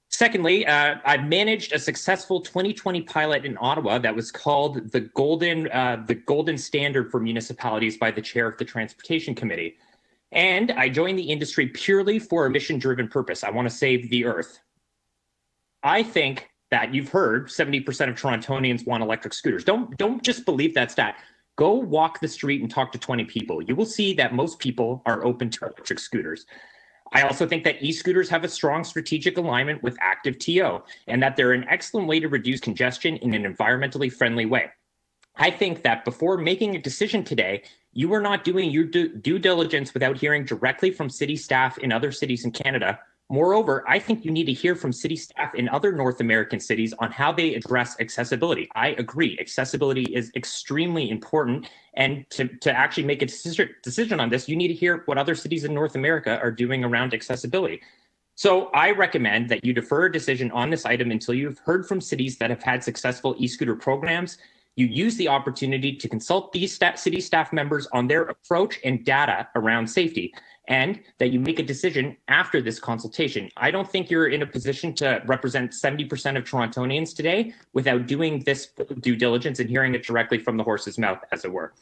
Secondly, uh, I've managed a successful 2020 pilot in Ottawa that was called the Golden uh, the Golden Standard for Municipalities by the chair of the Transportation Committee. And I joined the industry purely for a mission-driven purpose. I want to save the Earth. I think that you've heard 70% of Torontonians want electric scooters. Don't don't just believe that stat. Go walk the street and talk to 20 people. You will see that most people are open to electric scooters. I also think that e-scooters have a strong strategic alignment with active TO and that they're an excellent way to reduce congestion in an environmentally friendly way. I think that before making a decision today, you are not doing your due, due diligence without hearing directly from city staff in other cities in Canada Moreover, I think you need to hear from city staff in other North American cities on how they address accessibility. I agree, accessibility is extremely important. And to, to actually make a decision, on this, you need to hear what other cities in North America are doing around accessibility. So I recommend that you defer a decision on this item until you've heard from cities that have had successful e-scooter programs. You use the opportunity to consult these city staff members on their approach and data around safety and that you make a decision after this consultation. I don't think you're in a position to represent 70% of Torontonians today without doing this due diligence and hearing it directly from the horse's mouth, as it were.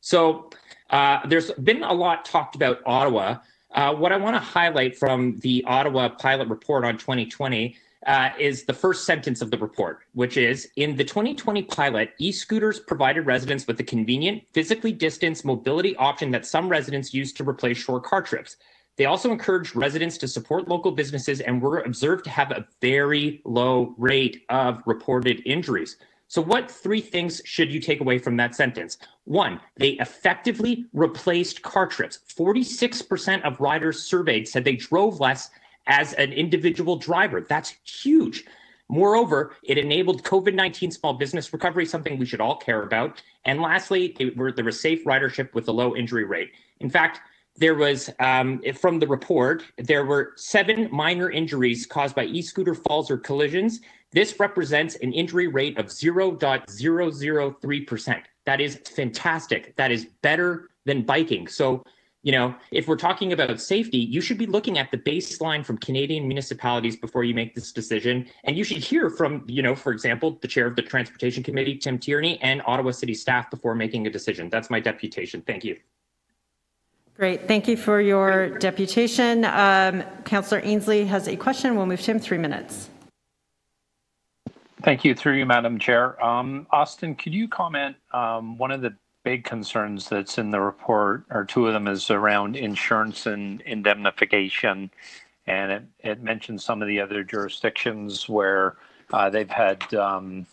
So uh, there's been a lot talked about Ottawa. Uh, what I want to highlight from the Ottawa pilot report on 2020 uh, is the first sentence of the report, which is In the 2020 pilot, e scooters provided residents with a convenient, physically distanced mobility option that some residents use to replace short car trips. They also encouraged residents to support local businesses and were observed to have a very low rate of reported injuries. So, what three things should you take away from that sentence? One, they effectively replaced car trips. 46% of riders surveyed said they drove less as an individual driver. That's huge. Moreover, it enabled COVID 19 small business recovery, something we should all care about. And lastly, were, there was safe ridership with a low injury rate. In fact, there was, um, from the report, there were seven minor injuries caused by e scooter falls or collisions. This represents an injury rate of 0.003%. That is fantastic. That is better than biking. So, you know, if we're talking about safety, you should be looking at the baseline from Canadian municipalities before you make this decision. And you should hear from, you know, for example, the chair of the Transportation Committee, Tim Tierney, and Ottawa City staff before making a decision. That's my deputation. Thank you. Great. Thank you for your deputation. Um, Councillor Ainslie has a question. We'll move to him three minutes. Thank you. Through you, Madam Chair. Um, Austin, could you comment? Um, one of the big concerns that's in the report, or two of them, is around insurance and indemnification. And it, it mentions some of the other jurisdictions where uh, they've had um,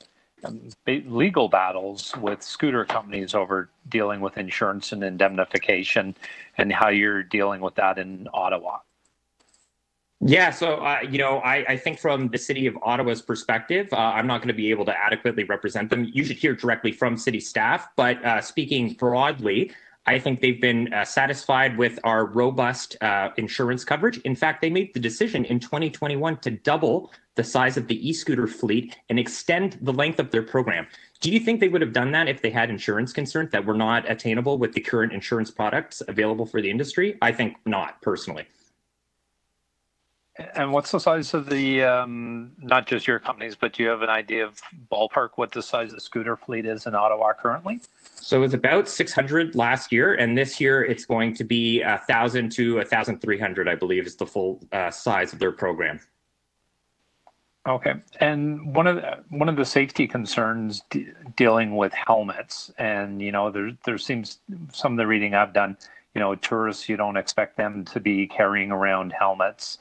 legal battles with scooter companies over dealing with insurance and indemnification and how you're dealing with that in Ottawa. Yeah, so uh, you know, I, I, think from the city of Ottawa's perspective, uh, I'm not going to be able to adequately represent them. You should hear directly from city staff. But uh, speaking broadly, I think they've been uh, satisfied with our robust uh, insurance coverage. In fact, they made the decision in 2021 to double the size of the e-scooter fleet and extend the length of their program. Do you think they would have done that if they had insurance concerns that were not attainable with the current insurance products available for the industry? I think not, personally. And what's the size of the, um, not just your companies, but do you have an idea of ballpark what the size of the scooter fleet is in Ottawa currently? So it was about 600 last year, and this year it's going to be 1,000 to 1,300, I believe, is the full uh, size of their program. Okay, and one of the, one of the safety concerns dealing with helmets, and you know, there there seems some of the reading I've done, you know, tourists you don't expect them to be carrying around helmets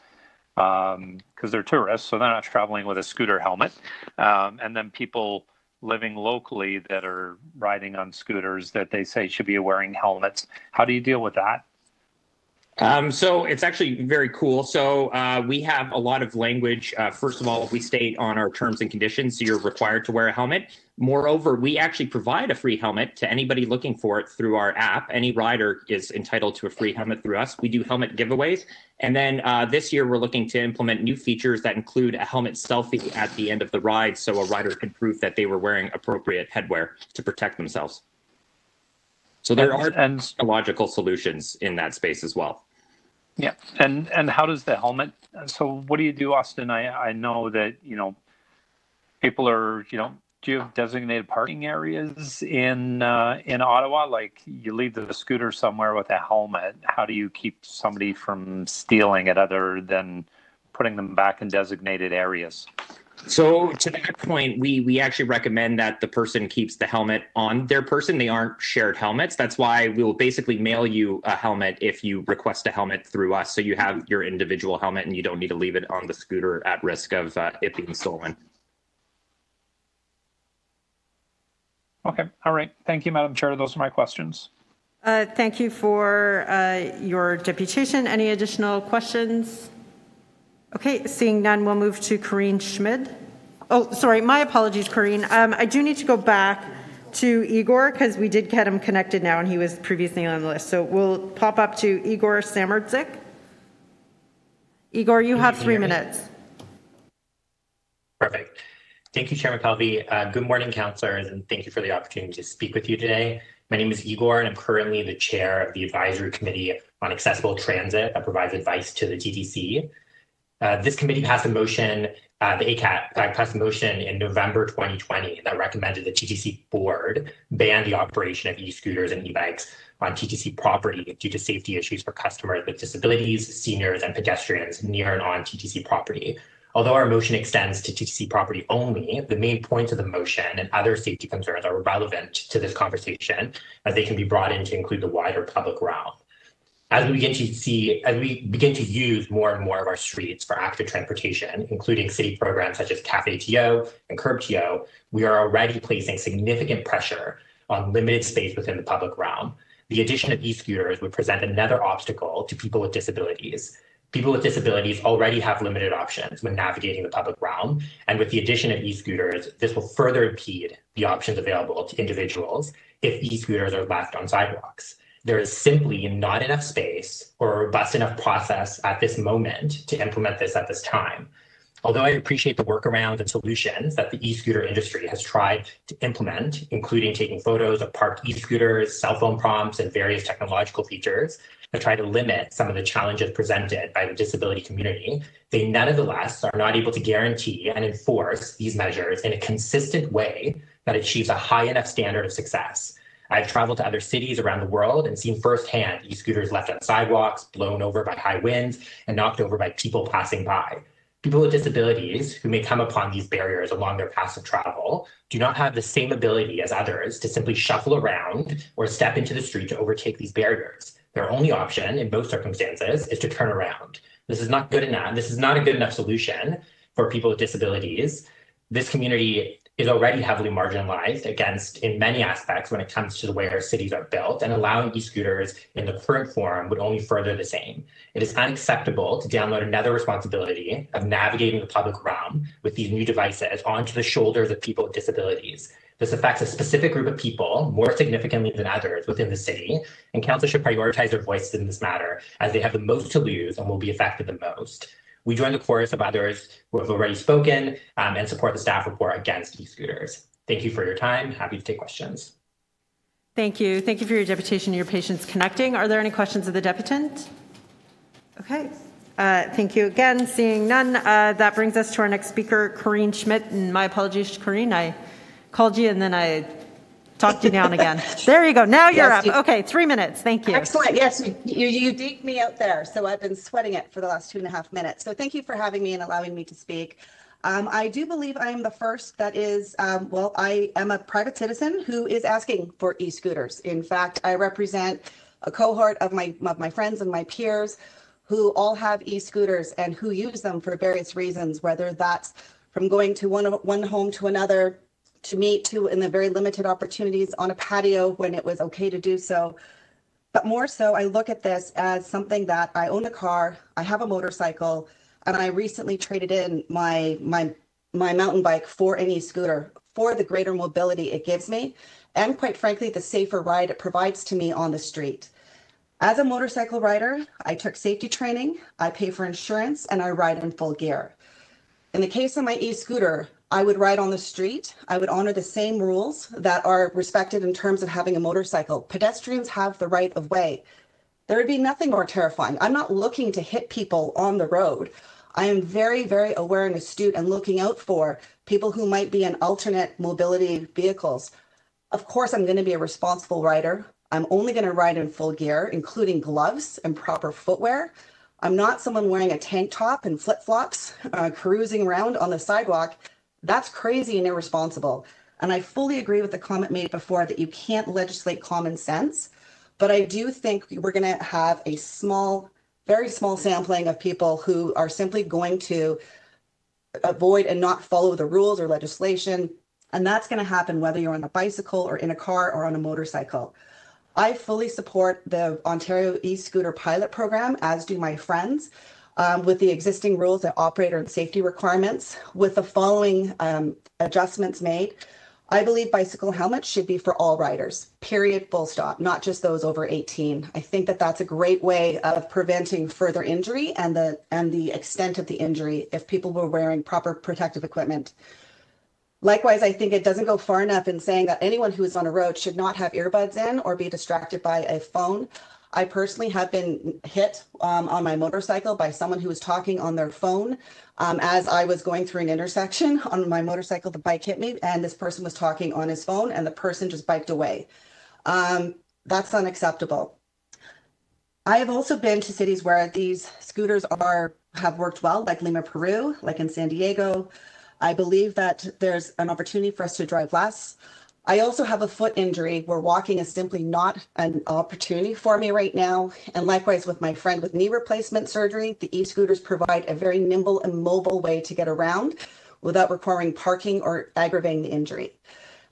because um, they're tourists, so they're not traveling with a scooter helmet. Um, and then people living locally that are riding on scooters that they say should be wearing helmets. How do you deal with that? Um, so it's actually very cool. So uh, we have a lot of language. Uh, first of all, we state on our terms and conditions, so you're required to wear a helmet. Moreover, we actually provide a free helmet to anybody looking for it through our app. Any rider is entitled to a free helmet through us. We do helmet giveaways. And then uh, this year, we're looking to implement new features that include a helmet selfie at the end of the ride so a rider can prove that they were wearing appropriate headwear to protect themselves. So there and, are and, logical solutions in that space as well. Yeah, and and how does the helmet? So what do you do, Austin? I I know that you know people are you know do you have designated parking areas in uh, in Ottawa? Like you leave the scooter somewhere with a helmet. How do you keep somebody from stealing it, other than putting them back in designated areas? So to that point, we we actually recommend that the person keeps the helmet on their person. They aren't shared helmets. That's why we will basically mail you a helmet if you request a helmet through us. So you have your individual helmet and you don't need to leave it on the scooter at risk of uh, it being stolen. Okay. All right. Thank you, Madam Chair. Those are my questions. Uh, thank you for uh, your deputation. Any additional questions? Okay, seeing none, we'll move to Corrine Schmid. Oh, sorry, my apologies, Corrine. Um, I do need to go back to Igor because we did get him connected now and he was previously on the list. So we'll pop up to Igor Samardzik. Igor, you have three minutes. Perfect. Thank you, Chair McKelvie. Uh, good morning, councillors, and thank you for the opportunity to speak with you today. My name is Igor, and I'm currently the chair of the Advisory Committee on Accessible Transit that provides advice to the TTC. Uh, this committee passed a motion, uh, the ACAT passed a motion in November 2020 that recommended the TTC board ban the operation of e-scooters and e-bikes on TTC property due to safety issues for customers with disabilities, seniors, and pedestrians near and on TTC property. Although our motion extends to TTC property only, the main points of the motion and other safety concerns are relevant to this conversation as they can be brought in to include the wider public realm. As we begin to see, as we begin to use more and more of our streets for active transportation, including city programs such as Cafe TO and Curb TO, we are already placing significant pressure on limited space within the public realm. The addition of e-scooters would present another obstacle to people with disabilities. People with disabilities already have limited options when navigating the public realm, and with the addition of e-scooters, this will further impede the options available to individuals if e-scooters are left on sidewalks there is simply not enough space or robust enough process at this moment to implement this at this time. Although I appreciate the workarounds and solutions that the e-scooter industry has tried to implement, including taking photos of parked e-scooters, cell phone prompts, and various technological features to try to limit some of the challenges presented by the disability community, they nonetheless are not able to guarantee and enforce these measures in a consistent way that achieves a high enough standard of success I've traveled to other cities around the world and seen firsthand e-scooters left on sidewalks, blown over by high winds, and knocked over by people passing by. People with disabilities who may come upon these barriers along their paths of travel do not have the same ability as others to simply shuffle around or step into the street to overtake these barriers. Their only option in most circumstances is to turn around. This is not good enough. This is not a good enough solution for people with disabilities. This community is already heavily marginalized against in many aspects when it comes to the way our cities are built, and allowing e-scooters in the current form would only further the same. It is unacceptable to download another responsibility of navigating the public realm with these new devices onto the shoulders of people with disabilities. This affects a specific group of people more significantly than others within the city, and council should prioritize their voices in this matter as they have the most to lose and will be affected the most. We join the chorus of others who have already spoken um, and support the staff report against e-scooters. Thank you for your time. Happy to take questions. Thank you. Thank you for your deputation and your patience connecting. Are there any questions of the deputant? Okay. Uh, thank you again. Seeing none, uh, that brings us to our next speaker, Corrine Schmidt. And my apologies, Corrine. I called you and then I talked you down again. There you go. Now you're yes, up. You, okay, three minutes. Thank you. Excellent. Yes, you, you, you deked me out there. So I've been sweating it for the last two and a half minutes. So thank you for having me and allowing me to speak. Um, I do believe I am the first that is, um, well, I am a private citizen who is asking for e-scooters. In fact, I represent a cohort of my, of my friends and my peers who all have e-scooters and who use them for various reasons, whether that's from going to one, one home to another, to meet to in the very limited opportunities on a patio when it was okay to do so. But more so, I look at this as something that I own a car, I have a motorcycle, and I recently traded in my my my mountain bike for an e-scooter for the greater mobility it gives me, and quite frankly, the safer ride it provides to me on the street. As a motorcycle rider, I took safety training, I pay for insurance, and I ride in full gear. In the case of my e-scooter, I would ride on the street. I would honor the same rules that are respected in terms of having a motorcycle. Pedestrians have the right of way. There would be nothing more terrifying. I'm not looking to hit people on the road. I am very, very aware and astute and looking out for people who might be in alternate mobility vehicles. Of course, I'm going to be a responsible rider. I'm only going to ride in full gear, including gloves and proper footwear. I'm not someone wearing a tank top and flip flops, uh, cruising around on the sidewalk that's crazy and irresponsible. And I fully agree with the comment made before that you can't legislate common sense. But I do think we're going to have a small, very small sampling of people who are simply going to avoid and not follow the rules or legislation. And that's going to happen whether you're on a bicycle or in a car or on a motorcycle. I fully support the Ontario e-scooter pilot program, as do my friends. Um, with the existing rules and operator and safety requirements, with the following um, adjustments made. I believe bicycle helmets should be for all riders, period, full stop, not just those over 18. I think that that's a great way of preventing further injury and the and the extent of the injury if people were wearing proper protective equipment. Likewise, I think it doesn't go far enough in saying that anyone who is on a road should not have earbuds in or be distracted by a phone. I personally have been hit um, on my motorcycle by someone who was talking on their phone um, as I was going through an intersection *laughs* on my motorcycle. The bike hit me, and this person was talking on his phone, and the person just biked away. Um, that's unacceptable. I have also been to cities where these scooters are have worked well, like Lima, Peru, like in San Diego. I believe that there's an opportunity for us to drive less. I also have a foot injury where walking is simply not an opportunity for me right now. And likewise with my friend with knee replacement surgery, the e-scooters provide a very nimble and mobile way to get around without requiring parking or aggravating the injury.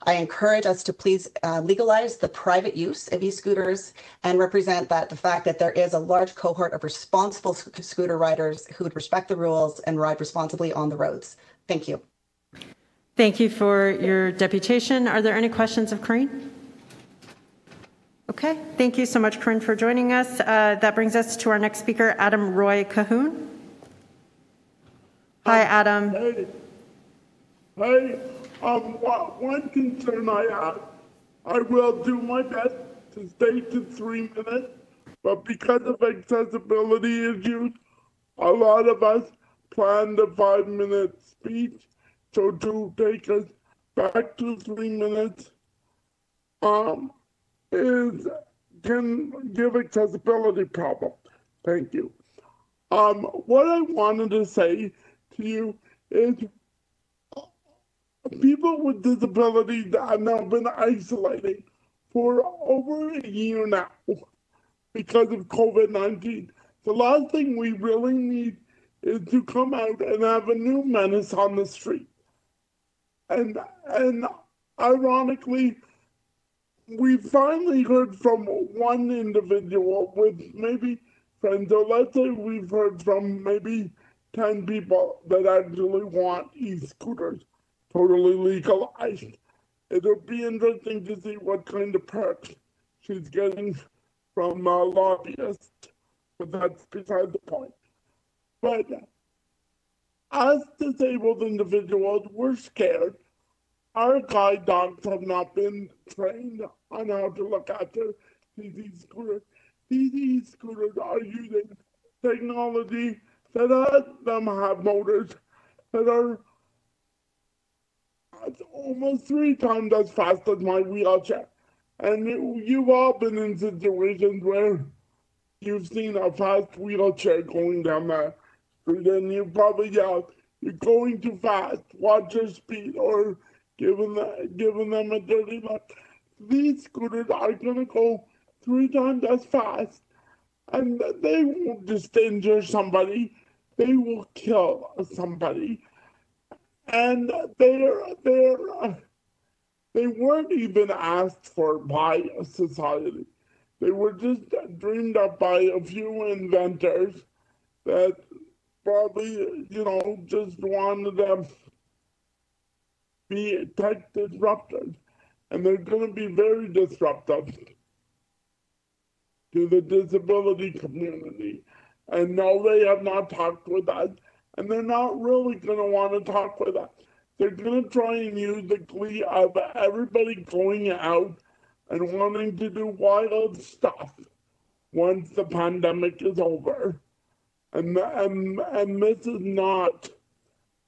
I encourage us to please uh, legalize the private use of e-scooters and represent that the fact that there is a large cohort of responsible scooter riders who would respect the rules and ride responsibly on the roads. Thank you. Thank you for your deputation. Are there any questions of Corinne? Okay, thank you so much, Corinne, for joining us. Uh, that brings us to our next speaker, Adam Roy Cahoon. Hi, Adam. Hey, hey um, one concern I have, I will do my best to stay to three minutes, but because of accessibility issues, a lot of us plan the five minute speech so to take us back to three minutes, um, is can give accessibility problem. Thank you. Um, what I wanted to say to you is people with disabilities that have now been isolating for over a year now because of COVID-19. The last thing we really need is to come out and have a new menace on the street and and ironically, we finally heard from one individual with maybe friends. So let's say we've heard from maybe ten people that actually want e-scooters totally legalized. It'll be interesting to see what kind of perks she's getting from uh, lobbyists, but that's beside the point. But as disabled individuals, we're scared. Our guide dogs have not been trained on how to look after these scooters. These scooters are using technology that has them have motors that are almost three times as fast as my wheelchair. And you've all been in situations where you've seen a fast wheelchair going down the then you probably yell, you're going too fast, watch your speed, or giving, the, giving them a dirty look. These scooters are going to go three times as fast, and they won't just injure somebody, they will kill somebody. And they're, they're, they weren't even asked for by society. They were just dreamed up by a few inventors that probably, you know, just wanted to be tech disruptors. And they're going to be very disruptive to the disability community. And no, they have not talked with us. And they're not really going to want to talk with us. They're going to try and use the glee of everybody going out and wanting to do wild stuff once the pandemic is over. And, and, and this is not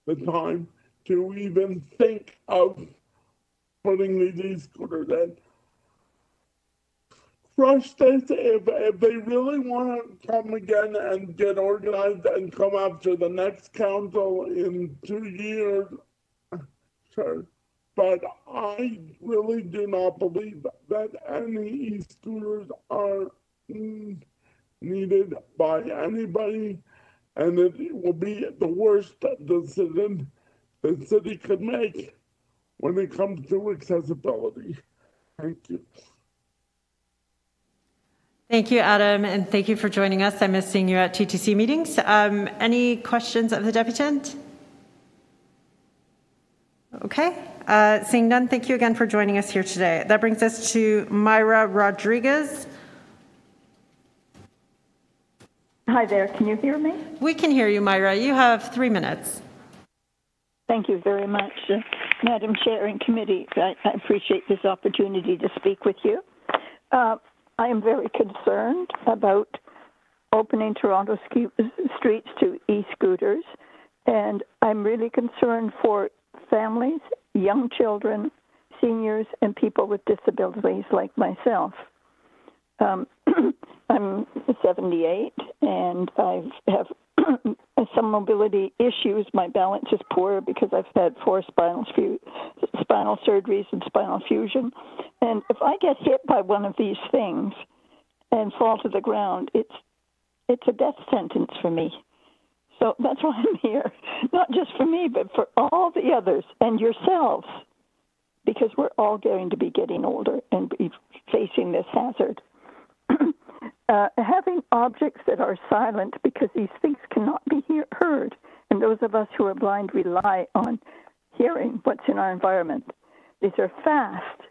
the time to even think of putting these scooters in. Crush this if, if they really want to come again and get organized and come after the next council in two years, sure. But I really do not believe that any e-scooters are mm, needed by anybody, and it will be the worst decision the city could make when it comes to accessibility. Thank you. Thank you, Adam, and thank you for joining us. I miss seeing you at TTC meetings. Um, any questions of the deputant? Okay, uh, seeing none, thank you again for joining us here today. That brings us to Myra Rodriguez. Hi there, can you hear me? We can hear you, Myra. You have three minutes. Thank you very much, uh, Madam Chair and Committee. I, I, appreciate this opportunity to speak with you. Uh, I am very concerned about opening Toronto streets to e-scooters, and I'm really concerned for families, young children, seniors, and people with disabilities like myself. Um, *clears throat* I'm 78 and I have *clears throat* some mobility issues. My balance is poor because I've had four spinal, spinal surgeries and spinal fusion. And if I get hit by one of these things and fall to the ground, it's it's a death sentence for me. So that's why I'm here, not just for me, but for all the others and yourselves, because we're all going to be getting older and be facing this hazard. Uh, having objects that are silent because these things cannot be hear- heard, and those of us who are blind rely on hearing what's in our environment. These are fast,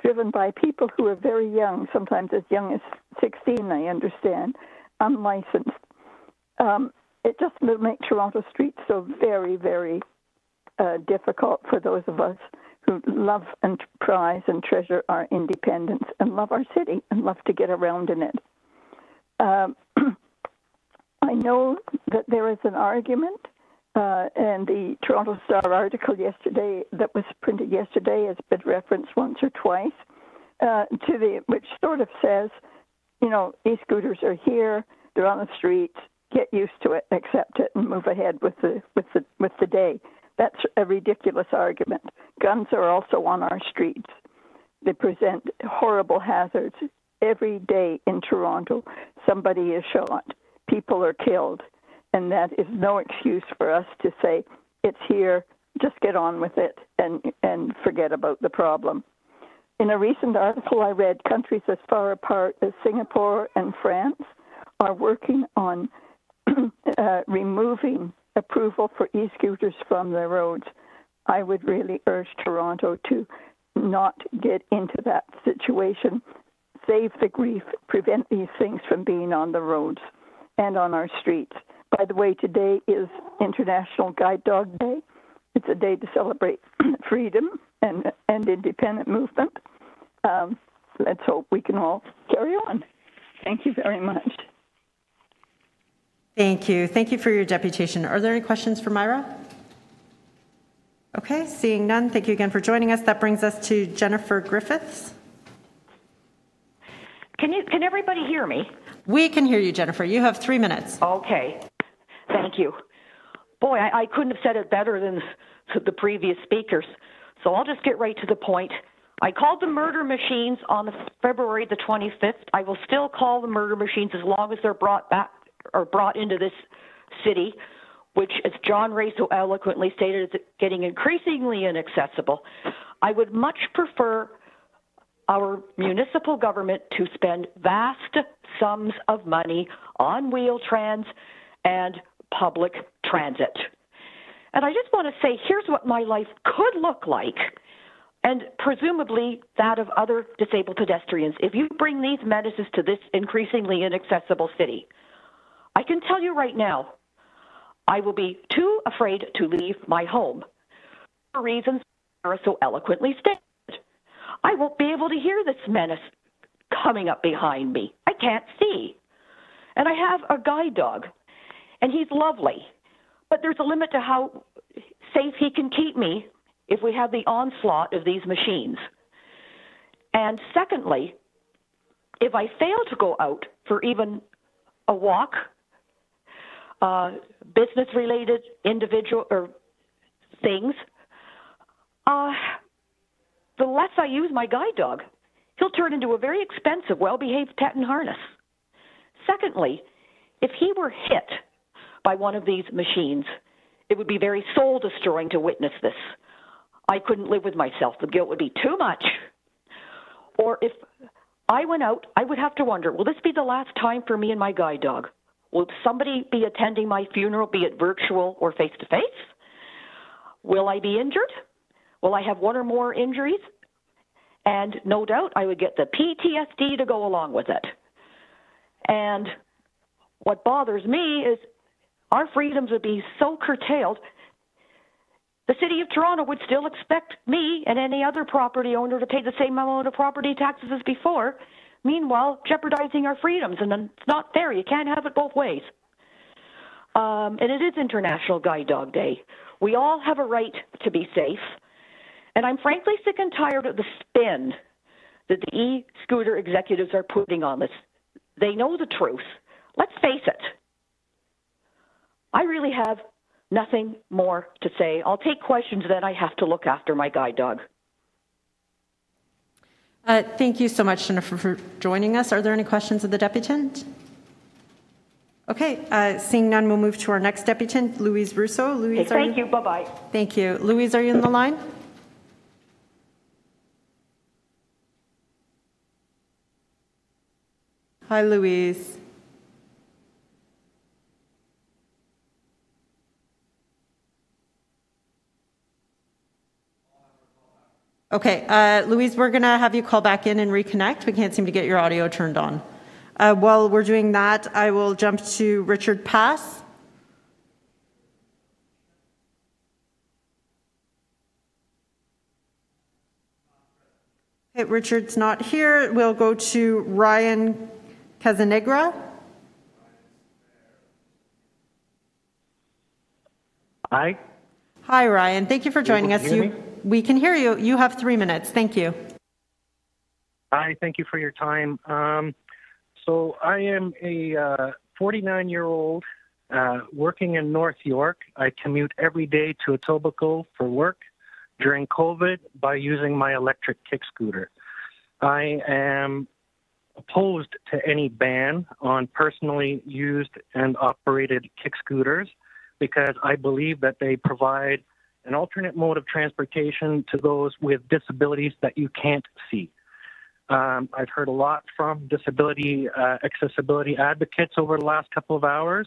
driven by people who are very young, sometimes as young as 16, I understand, unlicensed. Um, it just will make Toronto streets so very, very uh, difficult for those of us who love and prize and treasure our independence and love our city and love to get around in it. Um, *clears throat* I know that there is an argument, uh, and the Toronto Star article yesterday that was printed yesterday has been referenced once or twice uh, to the which sort of says, you know, e-scooters are here, they're on the streets, get used to it, accept it, and move ahead with the with the with the day. That's a ridiculous argument. Guns are also on our streets. They present horrible hazards. Every day in Toronto, somebody is shot, people are killed, and that is no excuse for us to say it's here, just get on with it and and forget about the problem. In a recent article I read, countries as far apart as Singapore and France are working on *clears throat* uh, removing approval for e-scooters from the roads. I would really urge Toronto to not get into that situation, save the grief, prevent these things from being on the roads and on our streets. By the way, today is International Guide Dog Day. It's a day to celebrate *clears throat* freedom and, and independent movement. Um, let's hope we can all carry on. Thank you very much. Thank you. Thank you for your deputation. Are there any questions for Myra? Okay, seeing none, thank you again for joining us. That brings us to Jennifer Griffiths. Can you can everybody hear me? We can hear you, Jennifer. You have three minutes. Okay. Thank you. Boy, I, I couldn't have said it better than *laughs* the previous speakers. So I'll just get right to the point. I called the murder machines on February the 25th. I will still call the murder machines as long as they're brought back or brought into this city, which, as John Rae so eloquently stated, is getting increasingly inaccessible. I would much prefer our municipal government to spend vast sums of money on Wheel-Trans and public transit. And I just want to say here's what my life could look like, and presumably that of other disabled pedestrians, if you bring these menaces to this increasingly inaccessible city. I can tell you right now, I will be too afraid to leave my home for reasons are so eloquently stated. I won't be able to hear this menace coming up behind me. I can't see. And I have a guide dog, and he's lovely. But there's a limit to how safe he can keep me if we have the onslaught of these machines. And secondly, if I fail to go out for even a walk uh, business related individual or things, uh, the less I use my guide dog. He'll turn into a very expensive, well behaved pet and harness. Secondly, if he were hit by one of these machines, it would be very soul destroying to witness this. I couldn't live with myself. The guilt would be too much. Or if I went out, I would have to wonder will this be the last time for me and my guide dog? Will somebody be attending my funeral, be it virtual or face to face? Will I be injured? Will I have one or more injuries? And no doubt I would get the PTSD to go along with it. And what bothers me is our freedoms would be so curtailed. The city of Toronto would still expect me and any other property owner to pay the same amount of property taxes as before, meanwhile jeopardizing our freedoms. And it's not fair. You can't have it both ways. Um, and it is International Guide Dog Day. We all have a right to be safe. And I'm frankly sick and tired of the spin that the e scooter executives are putting on this. They know the truth. Let's face it. I really have nothing more to say. I'll take questions, then I have to look after my guide dog. Uh, thank you so much, Jennifer, for joining us. Are there any questions of the deputant? Okay, uh, seeing none, we'll move to our next deputant, Louise Russo. Louise, okay, thank you. you. Bye-bye. Thank you. Louise, are you in the line? Hi, Louise. Okay, uh, Louise, we're going to have you call back in and reconnect. We can't seem to get your audio turned on. Uh, while we're doing that, I will jump to Richard Pass. Okay, Richard's not here. We'll go to Ryan Casanegra. Hi. Hi, Ryan. Thank you for joining us. You, we can hear you. You have three minutes. Thank you. Hi, thank you for your time. Um, so I am a 49 uh, year old uh, working in North York. I commute every day to Etobicoke for work during COVID by using my electric kick scooter. I am opposed to any ban on personally used and operated kick scooters because I believe that they provide an alternate mode of transportation to those with disabilities that you can't see. Um, I've heard a lot from disability uh, accessibility advocates over the last couple of hours,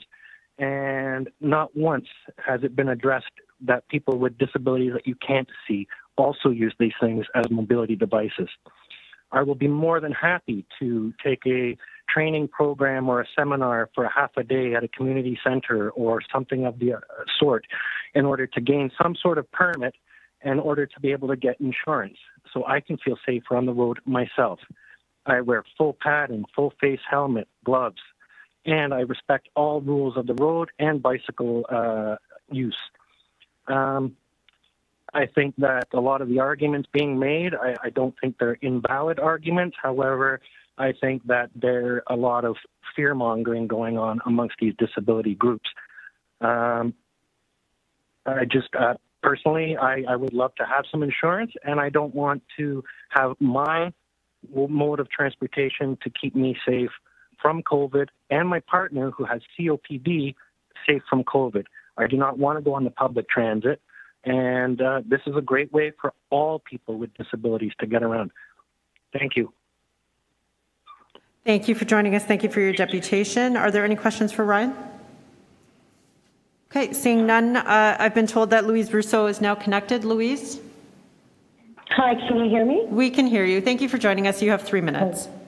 and not once has it been addressed that people with disabilities that you can't see also use these things as mobility devices. I will be more than happy to take a training program or a seminar for a half a day at a community center or something of the uh, sort in order to gain some sort of permit in order to be able to get insurance so I can feel safer on the road myself. I wear full padding, full face helmet, gloves, and I respect all rules of the road and bicycle uh, use. Um, I think that a lot of the arguments being made, I, I don't think they're invalid arguments. However, I think that there are a lot of fear mongering going on amongst these disability groups. Um, I just uh, personally, I, I would love to have some insurance, and I don't want to have my mode of transportation to keep me safe from COVID and my partner who has COPD safe from COVID. I do not want to go on the public transit. And uh, this is a great way for all people with disabilities to get around. Thank you. Thank you for joining us. Thank you for your deputation. Are there any questions for Ryan? Okay, seeing none, uh, I've been told that Louise Russo is now connected. Louise? Hi, can you hear me? We can hear you. Thank you for joining us. You have three minutes. Oh.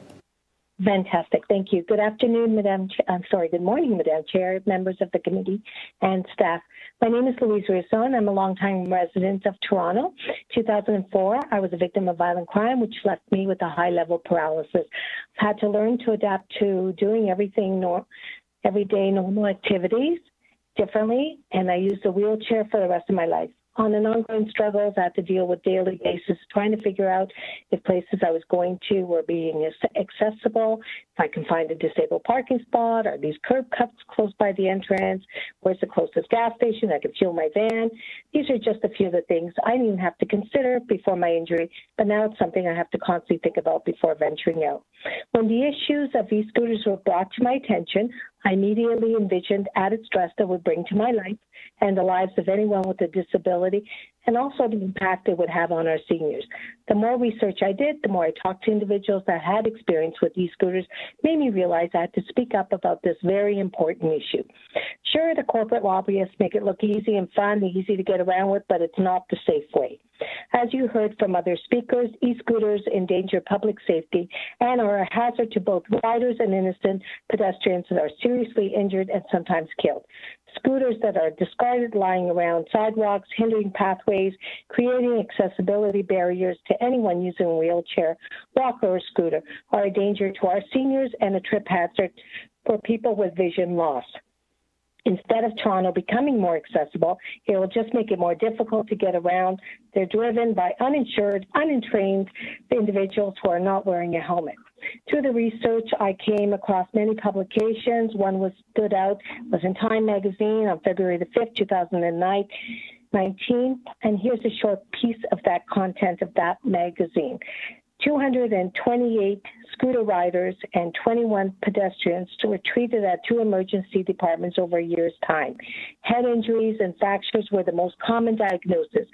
Fantastic. Thank you. Good afternoon, Madam. Ch- I'm sorry. Good morning, Madam Chair, members of the committee, and staff. My name is Louise Russo, and I'm a longtime resident of Toronto. 2004, I was a victim of violent crime, which left me with a high-level paralysis. I've had to learn to adapt to doing everything, nor- everyday normal activities differently, and I used a wheelchair for the rest of my life on an ongoing struggles I had to deal with daily basis, trying to figure out if places I was going to were being accessible, if I can find a disabled parking spot, are these curb cuts close by the entrance, where's the closest gas station I can fuel my van. These are just a few of the things I didn't even have to consider before my injury, but now it's something I have to constantly think about before venturing out. When the issues of e-scooters were brought to my attention, I immediately envisioned added stress that would bring to my life and the lives of anyone with a disability and also the impact it would have on our seniors. The more research I did, the more I talked to individuals that had experience with e-scooters, made me realize I had to speak up about this very important issue. Sure, the corporate lobbyists make it look easy and fun, easy to get around with, but it's not the safe way. As you heard from other speakers, e-scooters endanger public safety and are a hazard to both riders and innocent pedestrians that are seriously injured and sometimes killed scooters that are discarded lying around sidewalks, hindering pathways, creating accessibility barriers to anyone using a wheelchair, walker, or scooter are a danger to our seniors and a trip hazard for people with vision loss. Instead of Toronto becoming more accessible, it will just make it more difficult to get around. They're driven by uninsured, untrained individuals who are not wearing a helmet. Through the research, I came across many publications. One was stood out was in Time magazine on February the 5th, 2019. And here's a short piece of that content of that magazine. 228 scooter riders and 21 pedestrians were treated at two emergency departments over a year's time. Head injuries and fractures were the most common diagnosis.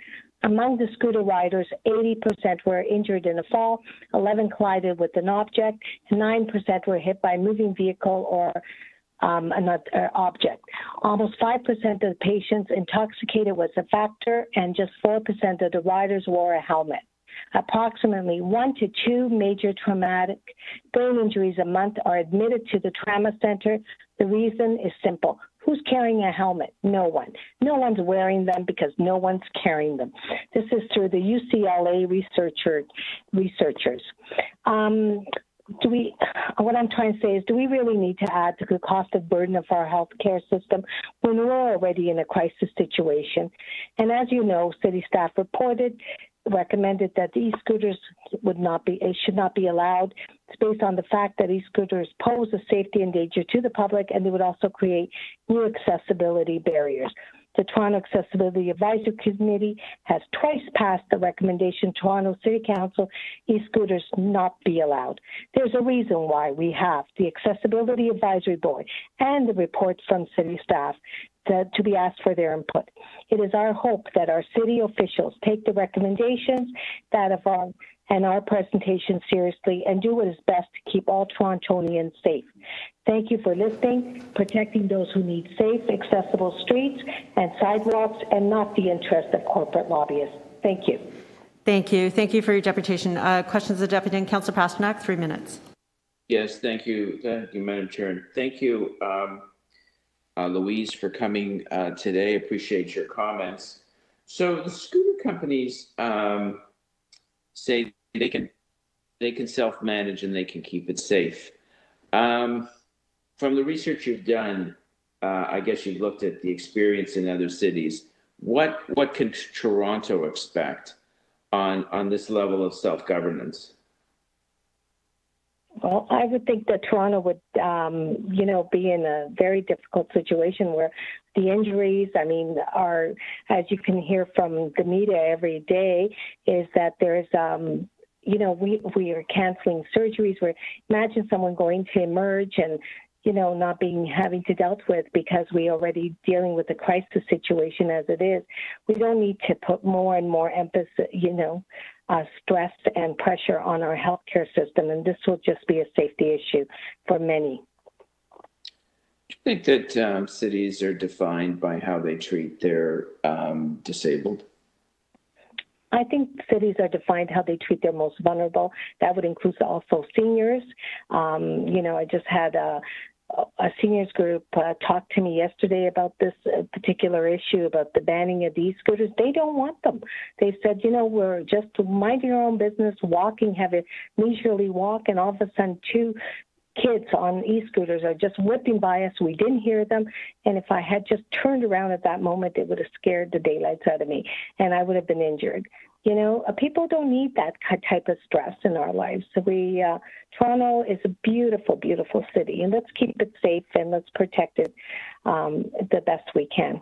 Among the scooter riders, 80% were injured in a fall, 11 collided with an object, and 9% were hit by a moving vehicle or um, another object. Almost 5% of the patients intoxicated was a factor, and just 4% of the riders wore a helmet. Approximately one to two major traumatic brain injuries a month are admitted to the trauma center. The reason is simple Who's carrying a helmet? No one. No one's wearing them because no one's carrying them. This is through the UCLA researcher, researchers. Um, do we what i'm trying to say is do we really need to add to the cost of burden of our healthcare system when we're already in a crisis situation and as you know city staff reported recommended that e-scooters would not be should not be allowed. It's based on the fact that e-scooters pose a safety and danger to the public, and they would also create new accessibility barriers. The Toronto Accessibility Advisory Committee has twice passed the recommendation Toronto City Council e-scooters not be allowed. There's a reason why we have the Accessibility Advisory Board and the reports from city staff to, to be asked for their input. It is our hope that our city officials take the recommendations that of our and our presentation seriously and do what is best to keep all Torontonians safe. Thank you for listening, protecting those who need safe, accessible streets and sidewalks and not the interest of corporate lobbyists. Thank you. Thank you. Thank you for your deputation. Uh, questions of the deputy and Councillor Pasternak, three minutes. Yes, thank you. Thank you, Madam Chair. Thank you. Um, uh, Louise, for coming uh, today. Appreciate your comments. So the scooter companies um, say they can they can self-manage and they can keep it safe. Um, from the research you've done, uh, I guess you've looked at the experience in other cities. What what can Toronto expect on on this level of self-governance? Well, I would think that Toronto would, um, you know, be in a very difficult situation where the injuries, I mean, are, as you can hear from the media every day, is that there's, um, you know, we we are canceling surgeries. Where imagine someone going to emerge and you know, not being having to dealt with because we already dealing with the crisis situation as it is. We don't need to put more and more emphasis, you know, uh, stress and pressure on our healthcare system, and this will just be a safety issue for many. Do you think that um, cities are defined by how they treat their um, disabled? I think cities are defined how they treat their most vulnerable. That would include also seniors. Um, you know, I just had a, a seniors group uh, talked to me yesterday about this uh, particular issue about the banning of e-scooters. They don't want them. They said, you know, we're just minding our own business, walking, have a leisurely walk, and all of a sudden two kids on e-scooters are just whipping by us. We didn't hear them, and if I had just turned around at that moment, it would have scared the daylights out of me, and I would have been injured. You know, uh, people don't need that type of stress in our lives. So we, uh, Toronto is a beautiful, beautiful city, and let's keep it safe and let's protect it um, the best we can.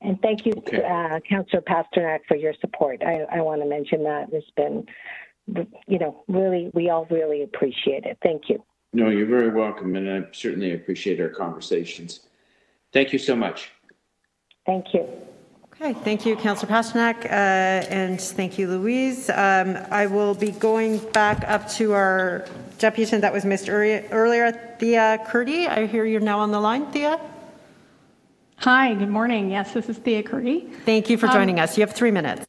And thank you, okay. uh, Councillor Pasternak, for your support. I, I want to mention that it's been, you know, really, we all really appreciate it. Thank you. No, you're very welcome, and I certainly appreciate our conversations. Thank you so much. Thank you. Okay, thank you, Councillor Pasternak, uh, and thank you, Louise. Um, I will be going back up to our deputy that was missed earlier, Thea Kurdi. I hear you're now on the line, Thea. Hi, good morning. Yes, this is Thea Kurdi. Thank you for joining um, us. You have three minutes.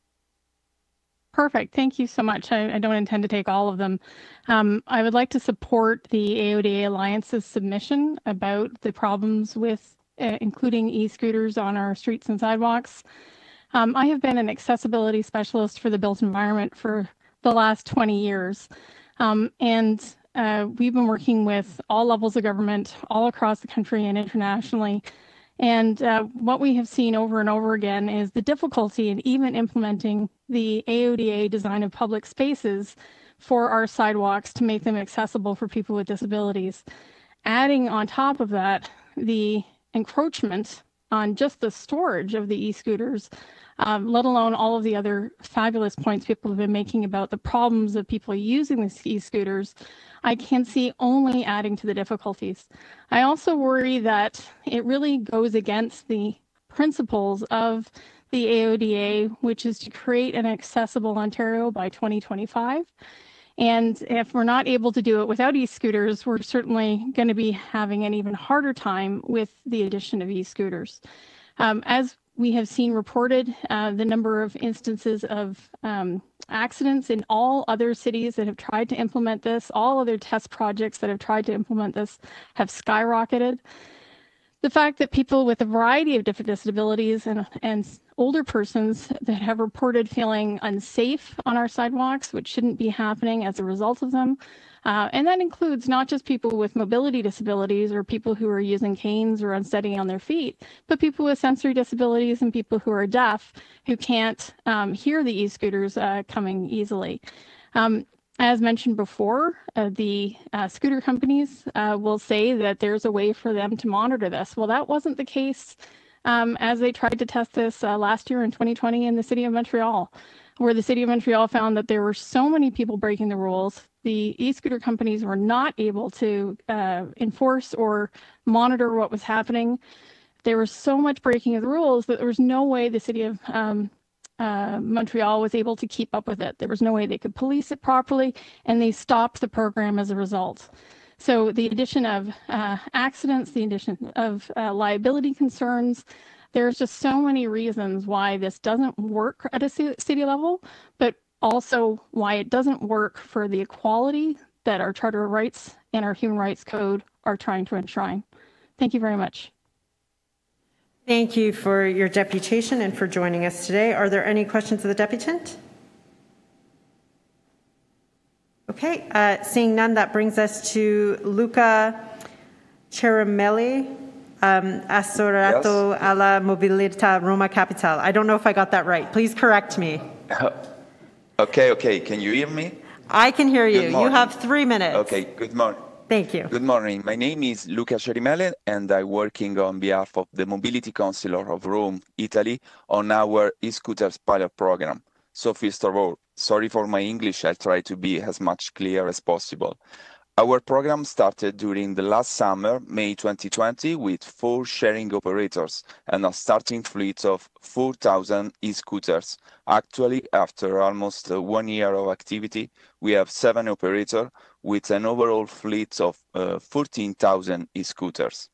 Perfect. Thank you so much. I, I don't intend to take all of them. Um, I would like to support the AODA Alliance's submission about the problems with including e-scooters on our streets and sidewalks. Um, I have been an accessibility specialist for the built environment for the last 20 years. Um, and uh, we've been working with all levels of government all across the country and internationally. And uh, what we have seen over and over again is the difficulty in even implementing the AODA design of public spaces for our sidewalks to make them accessible for people with disabilities. Adding on top of that, the encroachment on just the storage of the e-scooters, um, let alone all of the other fabulous points people have been making about the problems of people using these e-scooters, I can see only adding to the difficulties. I also worry that it really goes against the principles of the AODA, which is to create an accessible Ontario by 2025. And if we're not able to do it without e-scooters, we're certainly going to be having an even harder time with the addition of e-scooters. Um, as we have seen reported, uh, the number of instances of um, accidents in all other cities that have tried to implement this, all other test projects that have tried to implement this have skyrocketed. The fact that people with a variety of different disabilities and, and older persons that have reported feeling unsafe on our sidewalks, which shouldn't be happening as a result of them. Uh, and that includes not just people with mobility disabilities or people who are using canes or unsteady on their feet, but people with sensory disabilities and people who are deaf who can't um, hear the e-scooters uh, coming easily. Um, as mentioned before, uh, the uh, scooter companies uh, will say that there's a way for them to monitor this. Well, that wasn't the case um, as they tried to test this uh, last year in 2020 in the city of Montreal, where the city of Montreal found that there were so many people breaking the rules. The e-scooter companies were not able to uh, enforce or monitor what was happening. There was so much breaking of the rules that there was no way the city of um, uh, Montreal was able to keep up with it. There was no way they could police it properly, and they stopped the program as a result. So the addition of uh, accidents, the addition of uh, liability concerns, there's just so many reasons why this doesn't work at a city level, but also why it doesn't work for the equality that our Charter of Rights and our Human Rights Code are trying to enshrine. Thank you very much. Thank you for your deputation and for joining us today. Are there any questions of the deputant? Okay, uh, seeing none, that brings us to Luca Ceramelli, um, yes. alla Mobilità Roma Capitale. I don't know if I got that right. Please correct me. *laughs* Okay, okay. Can you hear me? I can hear you. You have three minutes. Okay, good morning. Thank you. Good morning. My name is Luca Cerimele, and I'm working on behalf of the Mobility Council of Rome, Italy, on our e-scooters pilot program. So first of all, sorry for my English, I'll try to be as much clear as possible. Our program started during the last summer, May 2020, with four sharing operators and a starting fleet of 4,000 e-scooters. Actually, after almost one year of activity, we have seven operators with an overall fleet of uh, 14,000 e-scooters.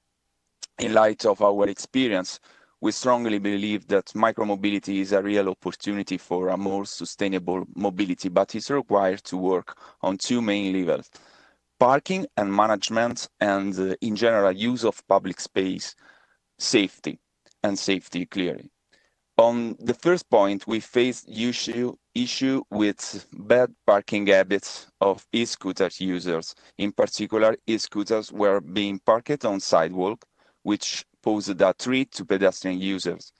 In light of our experience, we strongly believe that micromobility is a real opportunity for a more sustainable mobility, but it's required to work on two main levels parking and management, and uh, in general, use of public space, safety, and safety clearly. On the first point, we face issue, issue with bad parking habits of e-scooter users. In particular, e-scooters were being parked on sidewalk, which posed a threat to pedestrian users.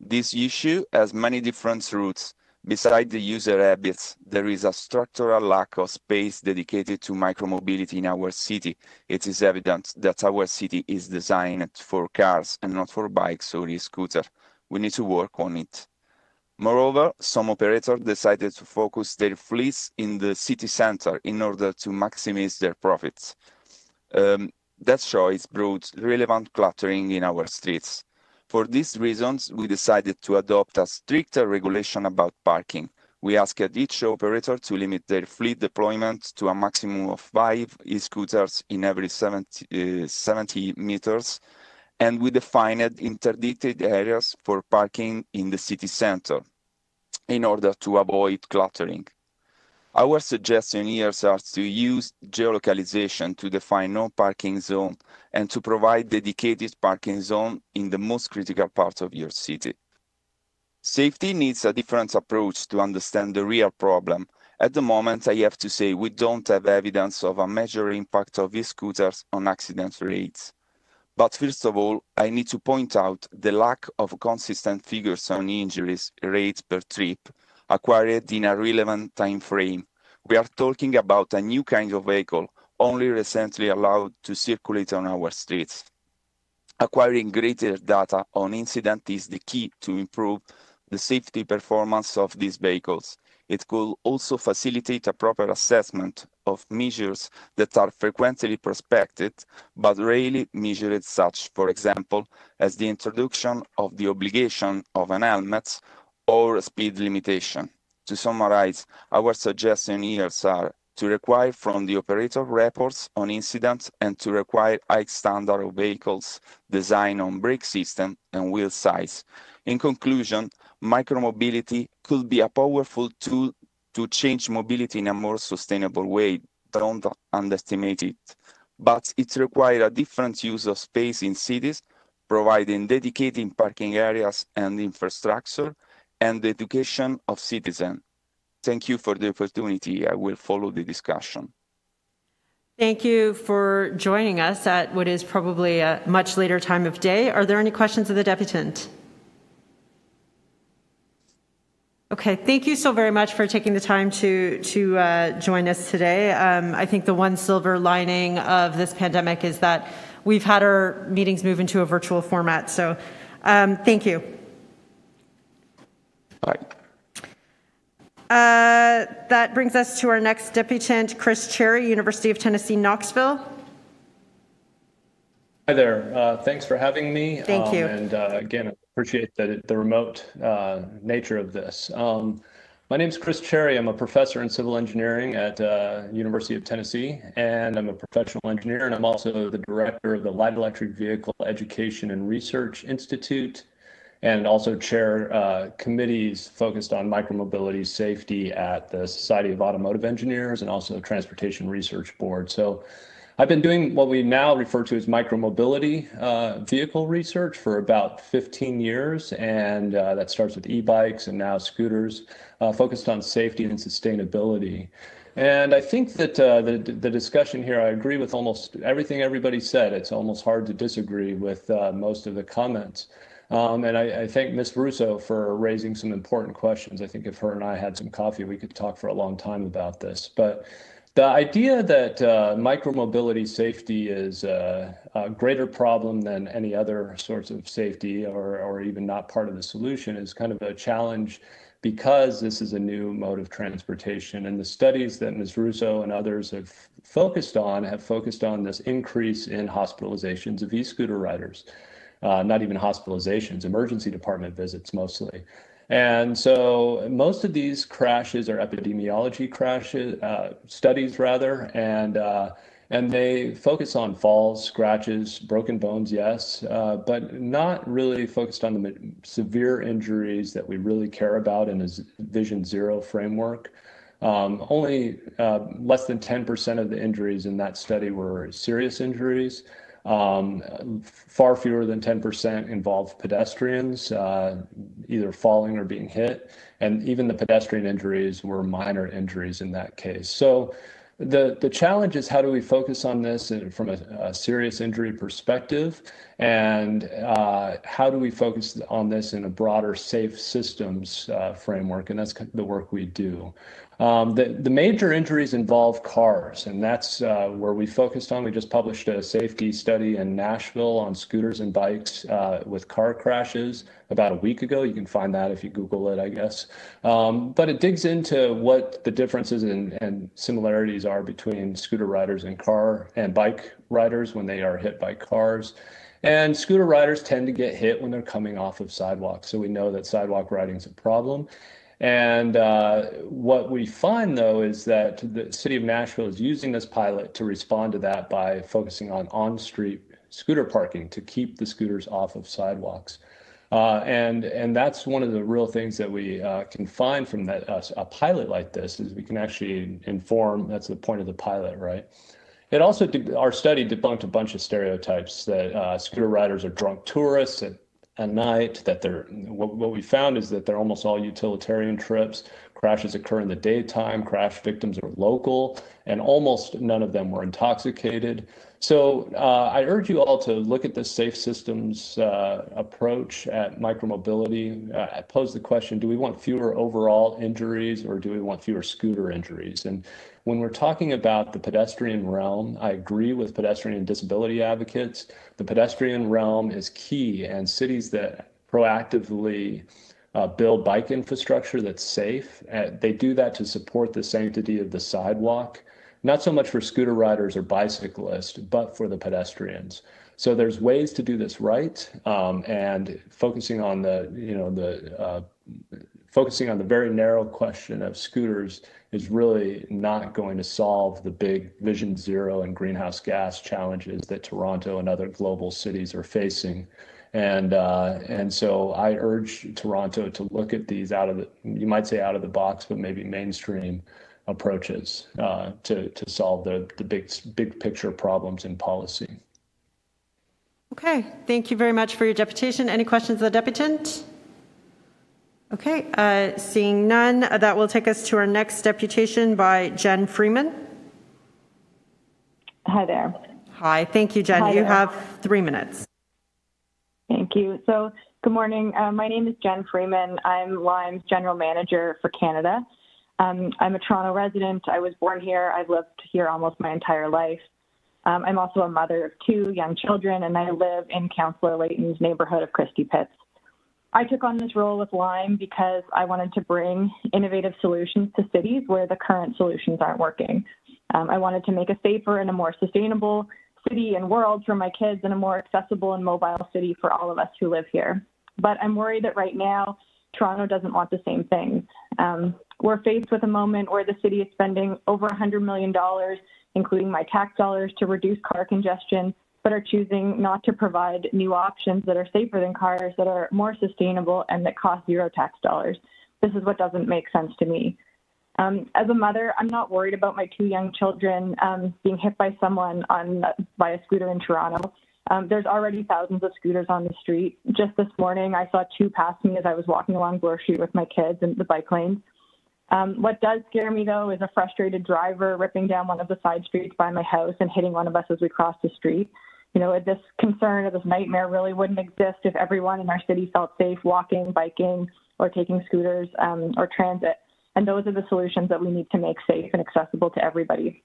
This issue has many different roots. Besides the user habits, there is a structural lack of space dedicated to micromobility in our city. It is evident that our city is designed for cars and not for bikes or e-scooter. We need to work on it. Moreover, some operators decided to focus their fleets in the city center in order to maximize their profits. Um, that choice brought relevant cluttering in our streets. For these reasons, we decided to adopt a stricter regulation about parking. We asked each operator to limit their fleet deployment to a maximum of five e-scooters in every 70, uh, 70 meters, and we defined interdicted areas for parking in the city center in order to avoid cluttering. Our suggestion here is to use geolocalization to define no parking zone and to provide dedicated parking zone in the most critical part of your city. Safety needs a different approach to understand the real problem. At the moment, I have to say we don't have evidence of a major impact of e-scooters on accident rates. But first of all, I need to point out the lack of consistent figures on injuries rates per trip acquired in a relevant time frame. We are talking about a new kind of vehicle only recently allowed to circulate on our streets. Acquiring greater data on incident is the key to improve the safety performance of these vehicles. It could also facilitate a proper assessment of measures that are frequently prospected but rarely measured such, for example, as the introduction of the obligation of an helmet or speed limitation. To summarize, our suggestions here are to require from the operator reports on incidents and to require high standard of vehicles design on brake system and wheel size. In conclusion, micromobility could be a powerful tool to change mobility in a more sustainable way. Don't underestimate it. But it requires a different use of space in cities, providing dedicated parking areas and infrastructure, and the education of citizens. Thank you for the opportunity. I will follow the discussion. Thank you for joining us at what is probably a much later time of day. Are there any questions of the deputant? Okay, thank you so very much for taking the time to to uh, join us today. Um, I think the one silver lining of this pandemic is that we've had our meetings move into a virtual format. So, um, thank you. Bye. Uh, that brings us to our next deputant, Chris Cherry, University of Tennessee, Knoxville. Hi there. Uh, thanks for having me. Thank um, you. And uh, again, I appreciate the, the remote uh, nature of this. Um, my name is Chris Cherry. I'm a professor in civil engineering at uh, University of Tennessee, and I'm a professional engineer, and I'm also the director of the Light Electric Vehicle Education and Research Institute, and also chair uh, committees focused on micromobility safety at the Society of Automotive Engineers and also Transportation Research Board. So I've been doing what we now refer to as micromobility uh, vehicle research for about 15 years, and uh, that starts with e-bikes and now scooters, uh, focused on safety and sustainability. And I think that uh, the, the discussion here, I agree with almost everything everybody said. It's almost hard to disagree with uh, most of the comments. Um, and I, I, thank Ms. Russo for raising some important questions. I think if her and I had some coffee, we could talk for a long time about this. But the idea that uh, micromobility safety is uh, a greater problem than any other sorts of safety or, or even not part of the solution is kind of a challenge because this is a new mode of transportation. And the studies that Ms. Russo and others have focused on have focused on this increase in hospitalizations of e-scooter riders. Uh, not even hospitalizations, emergency department visits mostly. And so most of these crashes are epidemiology crashes, uh, studies rather, and uh, and they focus on falls, scratches, broken bones, yes, uh, but not really focused on the severe injuries that we really care about in a Vision Zero framework. Um, only uh, less than 10% of the injuries in that study were serious injuries. Um, far fewer than 10% involved pedestrians, uh, either falling or being hit. And even the pedestrian injuries were minor injuries in that case. So the, the challenge is how do we focus on this from a, a serious injury perspective? And uh, how do we focus on this in a broader safe systems uh, framework? And that's the work we do. Um, the, the major injuries involve cars, and that's uh, where we focused on. We just published a safety study in Nashville on scooters and bikes uh, with car crashes about a week ago. You can find that if you Google it, I guess. Um, but it digs into what the differences and, and similarities are between scooter riders and car and bike riders when they are hit by cars And scooter riders tend to get hit when they're coming off of sidewalks. So we know that sidewalk riding is a problem. And uh, what we find, though, is that the city of Nashville is using this pilot to respond to that by focusing on on street scooter parking to keep the scooters off of sidewalks. Uh, and and that's one of the real things that we uh, can find from that uh, a pilot like this is we can actually inform. That's the point of the pilot, right? It also our study debunked a bunch of stereotypes that uh, scooter riders are drunk tourists and at night, that they're what, what we found is that they're almost all utilitarian trips. Crashes occur in the daytime, crash victims are local, and almost none of them were intoxicated. So uh, I urge you all to look at the safe systems uh, approach at micromobility. Uh, pose the question, do we want fewer overall injuries or do we want fewer scooter injuries? And when we're talking about the pedestrian realm, I agree with pedestrian disability advocates. The pedestrian realm is key, and cities that proactively uh, build bike infrastructure that's safe, uh, they do that to support the sanctity of the sidewalk, not so much for scooter riders or bicyclists, but for the pedestrians. So there's ways to do this right, um, and focusing on the, you know, the uh, focusing on the very narrow question of scooters is really not going to solve the big Vision Zero and greenhouse gas challenges that Toronto and other global cities are facing. And uh, and so I urge Toronto to look at these out of the you might say out of the box, but maybe mainstream approaches uh, to to solve the the big big picture problems in policy. Okay, thank you very much for your deputation. Any questions of the deputant? Okay, uh, seeing none, uh, that will take us to our next deputation by Jen Freeman. Hi there. Hi, thank you, Jen. Hi you there. have three minutes. Thank you. So, good morning. Uh, my name is Jen Freeman. I'm Lime's general manager for Canada. Um, I'm a Toronto resident. I was born here. I've lived here almost my entire life. Um, I'm also a mother of two young children, and I live in Councillor Layton's neighborhood of Christie Pitts. I took on this role with Lime because I wanted to bring innovative solutions to cities where the current solutions aren't working. Um, I wanted to make a safer and a more sustainable city and world for my kids and a more accessible and mobile city for all of us who live here. But I'm worried that right now, Toronto doesn't want the same things. Um, we're faced with a moment where the city is spending over $100 million, including my tax dollars, to reduce car congestion but are choosing not to provide new options that are safer than cars, that are more sustainable, and that cost zero tax dollars. This is what doesn't make sense to me. Um, as a mother, I'm not worried about my two young children um, being hit by someone on by a scooter in Toronto. Um, there's already thousands of scooters on the street. Just this morning, I saw two pass me as I was walking along Bloor Street with my kids in the bike lanes. Um, what does scare me, though, is a frustrated driver ripping down one of the side streets by my house and hitting one of us as we cross the street you know, this concern or this nightmare really wouldn't exist if everyone in our city felt safe walking, biking, or taking scooters um, or transit. And those are the solutions that we need to make safe and accessible to everybody.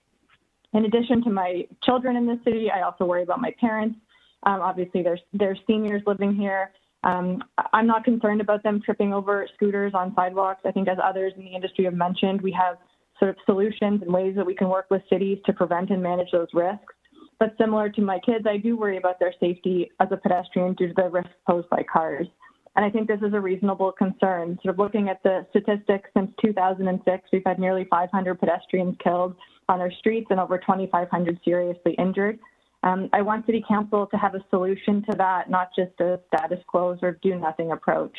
In addition to my children in the city, I also worry about my parents. Um, obviously, there's there's seniors living here. Um, I'm not concerned about them tripping over scooters on sidewalks. I think, as others in the industry have mentioned, we have sort of solutions and ways that we can work with cities to prevent and manage those risks. But similar to my kids, I do worry about their safety as a pedestrian due to the risks posed by cars. And I think this is a reasonable concern. Sort of looking at the statistics since 2006, we've had nearly 500 pedestrians killed on our streets and over 2,500 seriously injured. Um, I want City Council to have a solution to that, not just a status quo or do nothing approach.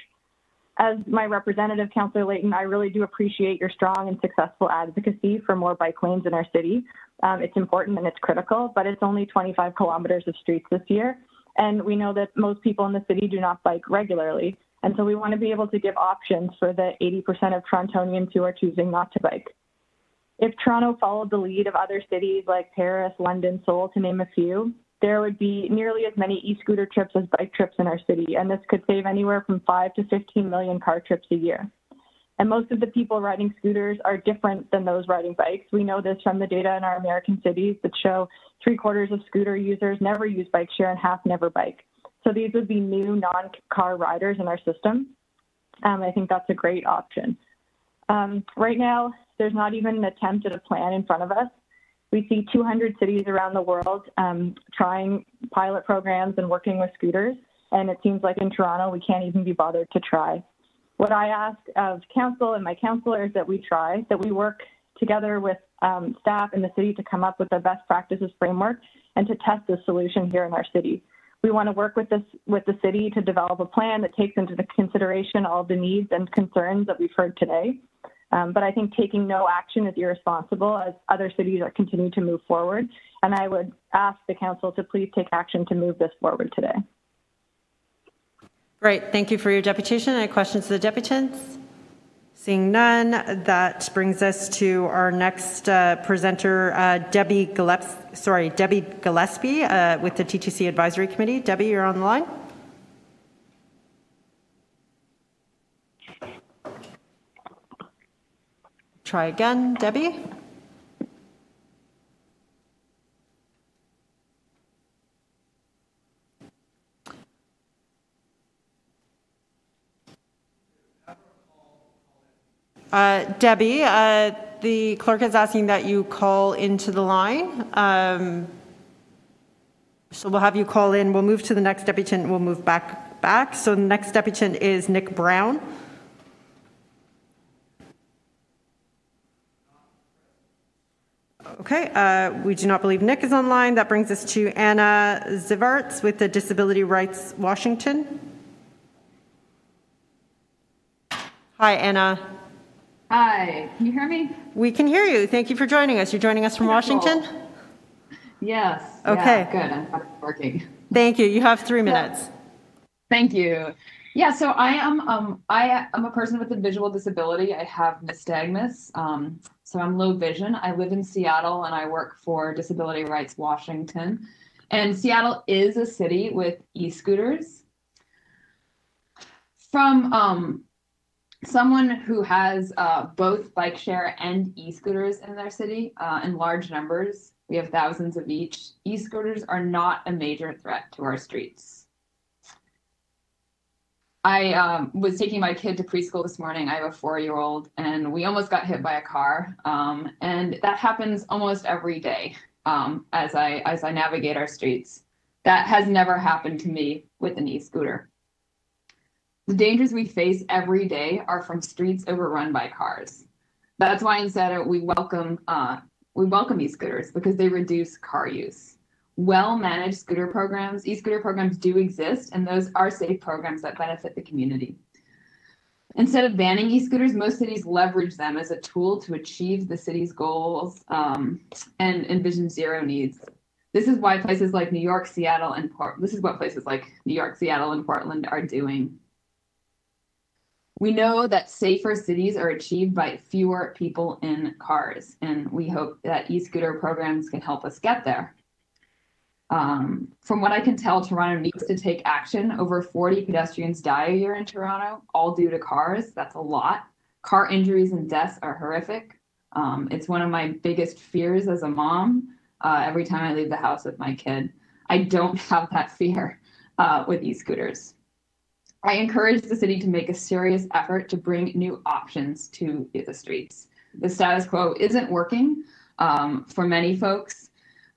As my representative, Councillor Layton, I really do appreciate your strong and successful advocacy for more bike lanes in our city. Um, it's important and it's critical, but it's only 25 kilometers of streets this year. And we know that most people in the city do not bike regularly. And so we want to be able to give options for the 80% of Torontonians who are choosing not to bike. If Toronto followed the lead of other cities like Paris, London, Seoul, to name a few, there would be nearly as many e-scooter trips as bike trips in our city, and this could save anywhere from 5 to 15 million car trips a year. And most of the people riding scooters are different than those riding bikes. We know this from the data in our American cities that show three quarters of scooter users never use bike share and half never bike. So these would be new non car riders in our system. Um, I think that's a great option. Um, right now, there's not even an attempt at a plan in front of us. We see 200 cities around the world um, trying pilot programs and working with scooters, and it seems like in Toronto we can't even be bothered to try. What I ask of council and my councillors that we try, that we work together with um, staff in the city to come up with a best practices framework and to test this solution here in our city. We want to work with this with the city to develop a plan that takes into consideration all the needs and concerns that we've heard today. Um, but I think taking no action is irresponsible as other cities are continuing to move forward. And I would ask the council to please take action to move this forward today. Great. Thank you for your deputation. Any questions to the deputants? Seeing none, that brings us to our next uh, presenter, uh, Debbie Gillespie, sorry, Debbie Gillespie uh, with the TTC Advisory Committee. Debbie, you're on the line. Try again, Debbie. Uh, Debbie, uh, the clerk is asking that you call into the line. Um, so we'll have you call in. We'll move to the next deputant. We'll move back back. So the next deputant is Nick Brown. Okay, uh, we do not believe Nick is online. That brings us to Anna Zivarts with the Disability Rights Washington. Hi, Anna. Hi, can you hear me? We can hear you. Thank you for joining us. You're joining us from Washington? Yes. Okay. Yeah, good. I'm working. Thank you. You have three minutes. Thank you. Yeah, so I am um I am a person with a visual disability. I have nystagmus. Um, so I'm low vision. I live in Seattle and I work for Disability Rights Washington. And Seattle is a city with e-scooters. From um someone who has uh, both bike share and e-scooters in their city uh, in large numbers we have thousands of each e-scooters are not a major threat to our streets i um, was taking my kid to preschool this morning i have a four-year-old and we almost got hit by a car um, and that happens almost every day um, as i as i navigate our streets that has never happened to me with an e-scooter the dangers we face every day are from streets overrun by cars. That's why instead we welcome uh, we welcome e-scooters because they reduce car use. Well-managed scooter programs, e-scooter programs do exist, and those are safe programs that benefit the community. Instead of banning e-scooters, most cities leverage them as a tool to achieve the city's goals um, and envision zero needs. This is why places like New York, Seattle, and Port. This is what places like New York, Seattle, and Portland are doing. We know that safer cities are achieved by fewer people in cars, and we hope that e-scooter programs can help us get there. Um, from what I can tell, Toronto needs to take action. Over 40 pedestrians die a year in Toronto, all due to cars. That's a lot. Car injuries and deaths are horrific. Um, it's one of my biggest fears as a mom uh, every time I leave the house with my kid. I don't *laughs* have that fear uh, with e scooters. I encourage the city to make a serious effort to bring new options to the streets. The status quo isn't working um, for many folks,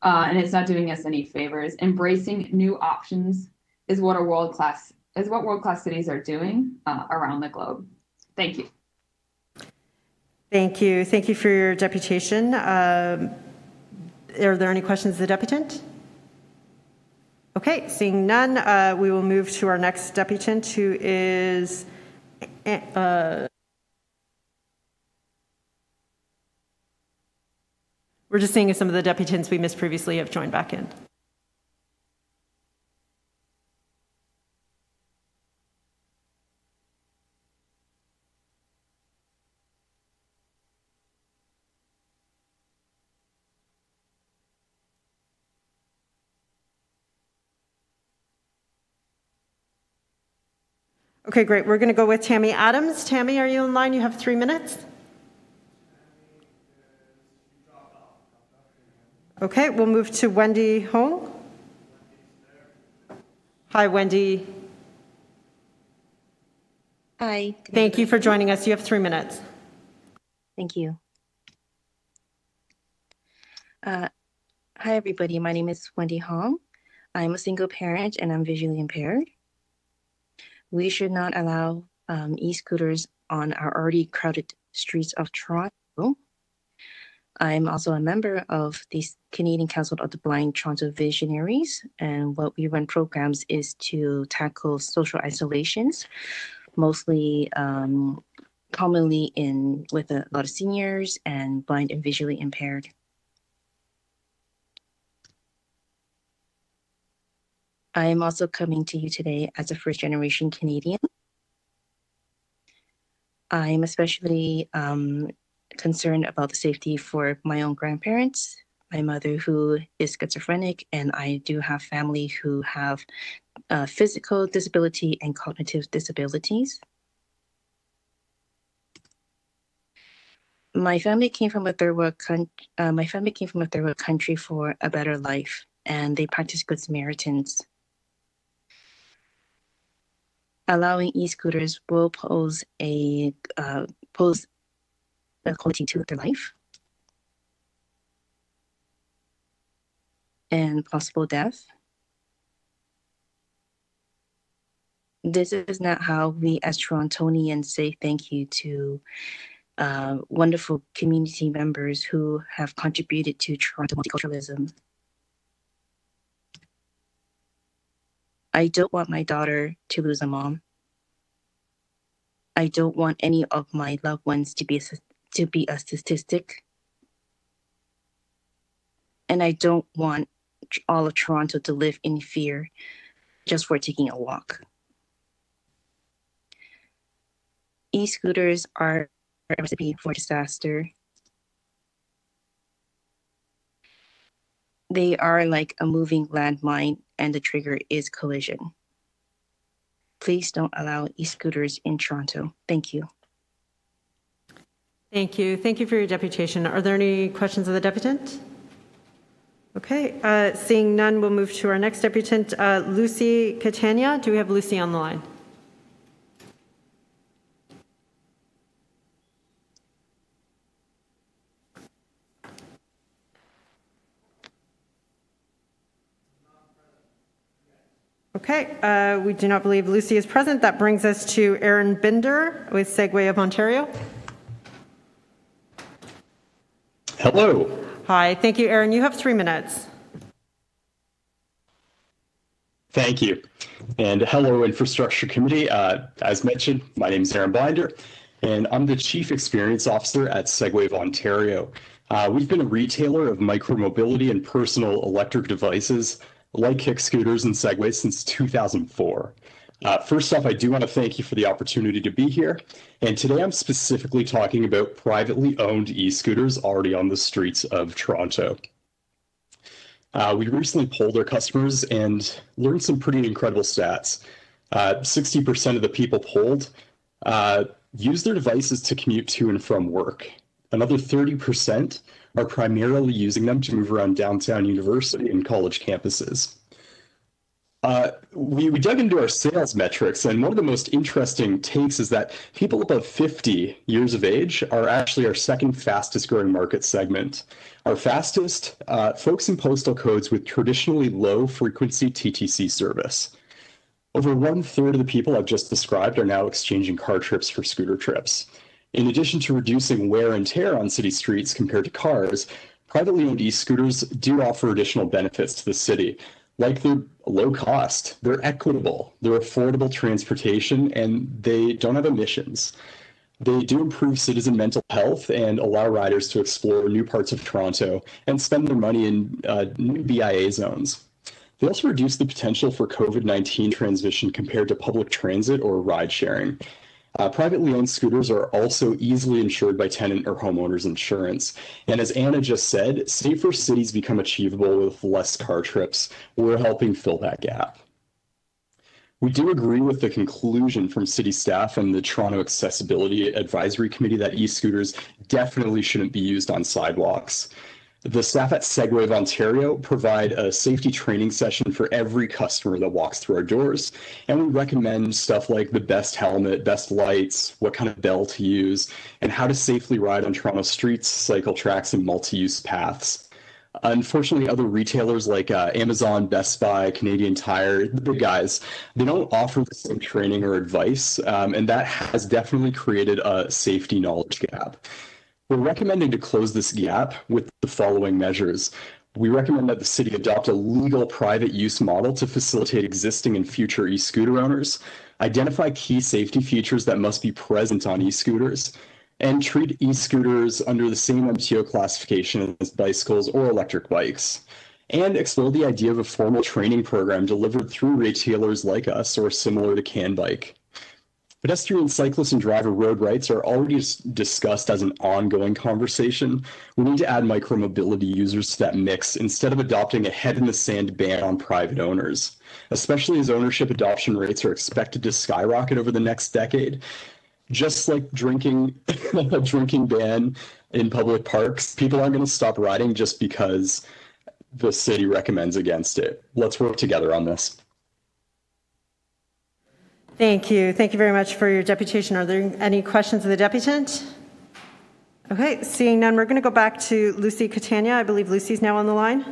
uh, and it's not doing us any favors. Embracing new options is what a world class is what world class cities are doing uh, around the globe. Thank you. Thank you. Thank you for your deputation. Um, are there any questions the deputant? Okay, seeing none, uh, we will move to our next deputant who is uh, we're just seeing if some of the deputants we missed previously have joined back in. Okay, great. We're going to go with Tammy Adams. Tammy, are you online? You have three minutes. Okay, we'll move to Wendy Hong. Hi, Wendy. Hi. Thank you for joining us. You have three minutes. Thank you. Uh, hi, everybody. My name is Wendy Hong. I'm a single parent and I'm visually impaired. We should not allow um, e-scooters on our already crowded streets of Toronto. I'm also a member of the Canadian Council of the Blind Toronto Visionaries, and what we run programs is to tackle social isolations, mostly um, commonly in with a lot of seniors and blind and visually impaired. I am also coming to you today as a first generation Canadian. I'm especially um, concerned about the safety for my own grandparents, my mother who is schizophrenic, and I do have family who have uh, physical disability and cognitive disabilities. My family came from a third world country. Uh, my family came from a third world country for a better life, and they practice good Samaritans allowing e-scooters will pose a uh, pose a quality to their life and possible death. This is not how we as Torontonians say thank you to uh, wonderful community members who have contributed to Toronto multiculturalism. I don't want my daughter to lose a mom. I don't want any of my loved ones to be to be a statistic. And I don't want all of Toronto to live in fear just for taking a walk. E-scooters are a recipe for disaster. They are like a moving landmine and the trigger is collision. Please don't allow e-scooters in Toronto. Thank you. Thank you. Thank you for your deputation. Are there any questions of the deputant? Okay, uh, seeing none, we'll move to our next deputant, uh, Lucy Catania. Do we have Lucy on the line? Okay, uh, we do not believe Lucy is present. That brings us to Aaron Binder with Segway of Ontario. Hello. Hi, thank you, Aaron. You have three minutes. Thank you. And hello, Infrastructure Committee. Uh, as mentioned, my name is Aaron Binder, and I'm the Chief Experience Officer at Segway of Ontario. Uh, we've been a retailer of micromobility and personal electric devices like kick scooters and segways since 2004. Uh, first off, I do want to thank you for the opportunity to be here. And today I'm specifically talking about privately owned e-scooters already on the streets of Toronto. Uh, we recently polled our customers and learned some pretty incredible stats. 60% uh, of the people polled uh, use their devices to commute to and from work. Another 30% are primarily using them to move around downtown university and college campuses. Uh, we, we dug into our sales metrics, and one of the most interesting takes is that people above 50 years of age are actually our second fastest growing market segment. Our fastest, uh, folks in postal codes with traditionally low frequency TTC service. Over one third of the people I've just described are now exchanging car trips for scooter trips. In addition to reducing wear and tear on city streets compared to cars, privately owned e-scooters do offer additional benefits to the city, like they're low cost, they're equitable, they're affordable transportation, and they don't have emissions. They do improve citizen mental health and allow riders to explore new parts of Toronto and spend their money in uh, new BIA zones. They also reduce the potential for COVID 19 transmission compared to public transit or ride sharing. Uh, privately owned scooters are also easily insured by tenant or homeowners insurance. And as Anna just said, safer cities become achievable with less car trips. We're helping fill that gap. We do agree with the conclusion from city staff and the Toronto Accessibility Advisory Committee that e-scooters definitely shouldn't be used on sidewalks. The staff at Segway of Ontario provide a safety training session for every customer that walks through our doors. And we recommend stuff like the best helmet, best lights, what kind of bell to use, and how to safely ride on Toronto streets, cycle tracks, and multi use paths. Unfortunately, other retailers like uh, Amazon, Best Buy, Canadian Tire, the big guys, they don't offer the same training or advice, um, and that has definitely created a safety knowledge gap. We're recommending to close this gap with the following measures. We recommend that the city adopt a legal private use model to facilitate existing and future e-scooter owners, identify key safety features that must be present on e-scooters, and treat e-scooters under the same MTO classification as bicycles or electric bikes, and explore the idea of a formal training program delivered through retailers like us or similar to CanBike. Pedestrian, cyclist, and driver road rights are already discussed as an ongoing conversation. We need to add micromobility users to that mix instead of adopting a head in the sand ban on private owners, especially as ownership adoption rates are expected to skyrocket over the next decade just like drinking a *laughs* drinking ban in public parks, people aren't going to stop riding just because the city recommends against it. Let's work together on this. Thank you. Thank you very much for your deputation. Are there any questions of the deputant? Okay, seeing none, we're going to go back to Lucy Catania. I believe Lucy's now on the line.